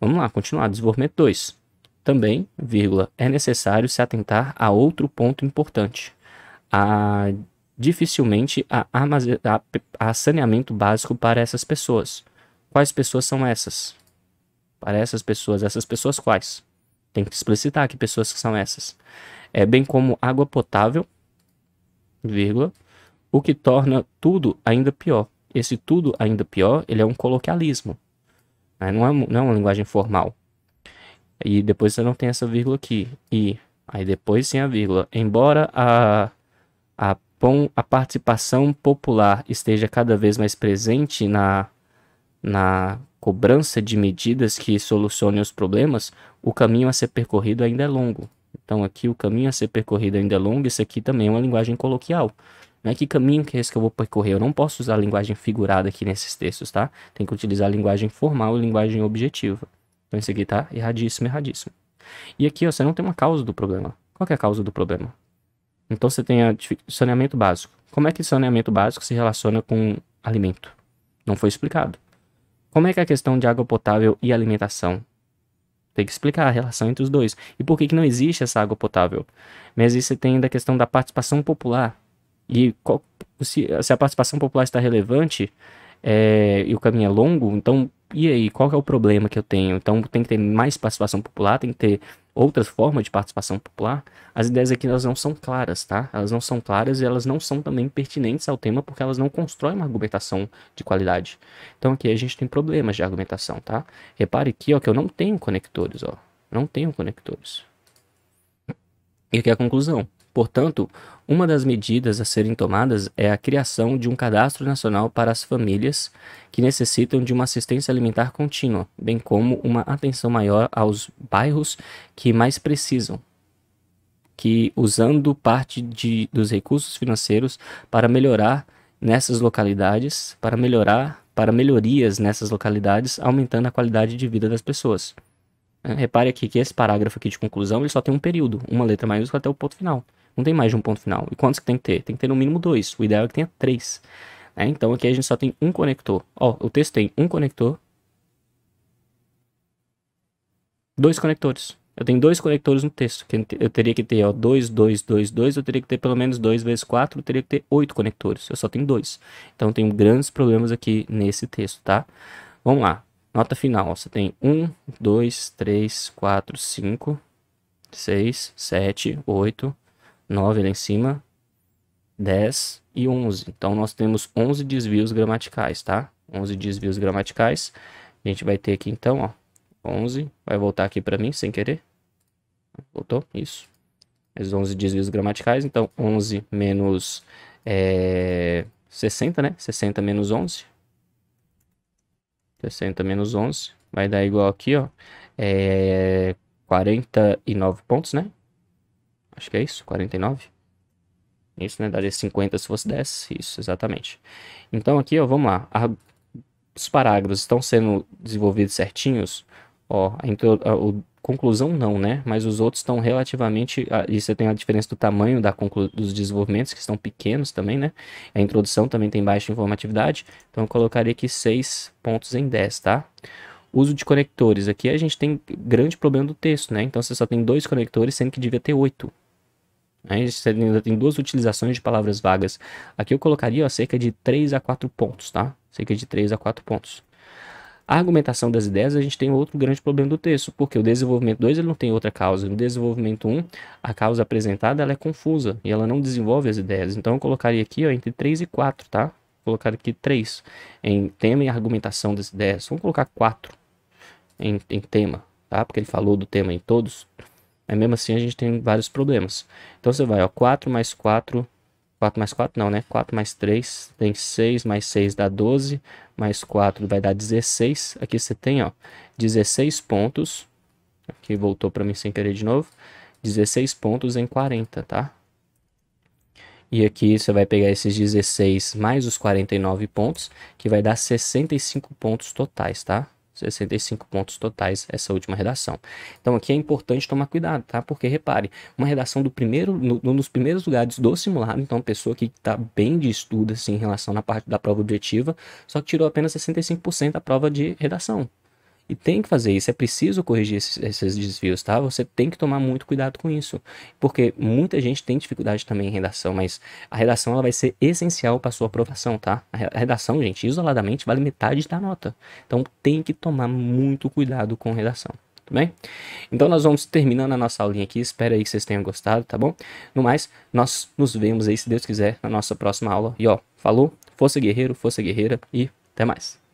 Vamos lá, continuar. Desenvolvimento 2. Também, vírgula, é necessário se atentar a outro ponto importante. A dificilmente há, há, saneamento básico para essas pessoas. Quais pessoas são essas? Para essas pessoas, essas pessoas quais? Tem que explicitar que pessoas que são essas. É bem como água potável, vírgula, o que torna tudo ainda pior. Esse tudo ainda pior, ele é um coloquialismo. Né? Não, é, não é uma linguagem formal. E depois você não tem essa vírgula aqui. E aí depois sim a vírgula. Embora a, a a participação popular esteja cada vez mais presente na, na cobrança de medidas que solucionem os problemas, o caminho a ser percorrido ainda é longo. Então aqui o caminho a ser percorrido ainda é longo, isso aqui também é uma linguagem coloquial. Né? Que caminho que é esse que eu vou percorrer? Eu não posso usar a linguagem figurada aqui nesses textos, tá? Tem que utilizar a linguagem formal e linguagem objetiva. Então isso aqui tá erradíssimo, erradíssimo. E aqui ó, você não tem uma causa do problema. Qual é a causa do problema? Então você tem saneamento básico. Como é que saneamento básico se relaciona com alimento? Não foi explicado. Como é que é a questão de água potável e alimentação? Tem que explicar a relação entre os dois. E por que, que não existe essa água potável? Mas aí você tem ainda a questão da participação popular. E qual, se, se, a participação popular está relevante é, e o caminho é longo, então e aí, qual é o problema que eu tenho? Então tem que ter mais participação popular, tem que ter outras formas de participação popular. As ideias aqui elas não são claras, tá? Elas não são claras e elas não são também pertinentes ao tema porque elas não constroem uma argumentação de qualidade. Então aqui a gente tem problemas de argumentação, tá? Repare aqui, ó, que eu não tenho conectores, ó. Não tenho conectores. E aqui é a conclusão. Portanto, uma das medidas a serem tomadas é a criação de um cadastro nacional para as famílias que necessitam de uma assistência alimentar contínua, bem como uma atenção maior aos bairros que mais precisam, que usando parte de, dos recursos financeiros para melhorar nessas localidades, para melhorar, para melhorias nessas localidades, aumentando a qualidade de vida das pessoas. É, repare aqui que esse parágrafo aqui de conclusão ele só tem um período, uma letra maiúscula até o ponto final. Não tem mais de um ponto final. E quantos que tem que ter? Tem que ter no mínimo dois. O ideal é que tenha três. Né? Então aqui a gente só tem um conector. Ó, o texto tem um conector. Dois conectores. Eu tenho dois conectores no texto. Que eu teria que ter, ó, dois, dois, dois, dois. Eu teria que ter pelo menos dois vezes quatro. Eu teria que ter oito conectores. Eu só tenho dois. Então eu tenho grandes problemas aqui nesse texto, tá? Vamos lá. Nota final. Ó, você tem um, dois, três, quatro, cinco, seis, sete, oito, 9 lá em cima, 10 e 11. Então, nós temos 11 desvios gramaticais, tá? 11 desvios gramaticais. A gente vai ter aqui, então, ó, 11. Vai voltar aqui para mim, sem querer. Voltou? Isso. Esses 11 desvios gramaticais. Então, 11 menos é, 60, né? 60 menos 11. 60 menos 11. Vai dar igual aqui, ó. É, 49 pontos, né? Acho que é isso, 49. Isso, né? Daria 50 se fosse 10. Isso, exatamente. Então aqui, ó, vamos lá. A, os parágrafos estão sendo desenvolvidos certinhos. Ó, a, intro, a, conclusão não, né? Mas os outros estão relativamente... e você tem a diferença do tamanho da dos desenvolvimentos, que estão pequenos também, né? A introdução também tem baixa informatividade. Então eu colocaria aqui 6 pontos em 10, tá? Uso de conectores. Aqui a gente tem grande problema do texto, né? Então você só tem dois conectores, sendo que devia ter oito. Aí você ainda tem duas utilizações de palavras vagas. Aqui eu colocaria ó, cerca de 3 a 4 pontos, tá? Cerca de 3 a 4 pontos. A argumentação das ideias, a gente tem outro grande problema do texto, porque o desenvolvimento 2 ele não tem outra causa. No desenvolvimento 1, um, a causa apresentada ela é confusa e ela não desenvolve as ideias. Então eu colocaria aqui ó, entre 3 e 4, tá? Vou colocar aqui 3 em tema e argumentação das ideias. Vamos colocar 4 em, em tema, tá? Porque ele falou do tema em todos. Mas mesmo assim a gente tem vários problemas. Então você vai, ó, 4 mais 4, 4 mais 4 não, né? 4 mais 3 tem 6, mais 6 dá 12, mais 4 vai dar 16. Aqui você tem, ó, 16 pontos. Aqui voltou para mim sem querer de novo. 16 pontos em 40, tá? E aqui você vai pegar esses 16 mais os 49 pontos, que vai dar 65 pontos totais, tá? 65 pontos totais essa última redação. Então aqui é importante tomar cuidado, tá? Porque repare, uma redação do primeiro, no, nos primeiros lugares do simulado, então pessoa que está bem de estudo assim, em relação na parte da prova objetiva, só que tirou apenas 65% da prova de redação. E tem que fazer isso, é preciso corrigir esses, esses, desvios, tá? Você tem que tomar muito cuidado com isso, porque muita gente tem dificuldade também em redação, mas a redação ela vai ser essencial para sua aprovação, tá? A redação, gente, isoladamente vale metade da nota. Então tem que tomar muito cuidado com redação. Tudo bem? Então nós vamos terminando a nossa aulinha aqui. Espero aí que vocês tenham gostado, tá bom? No mais, nós nos vemos aí, se Deus quiser, na nossa próxima aula. E ó, falou, força guerreiro, força guerreira e até mais.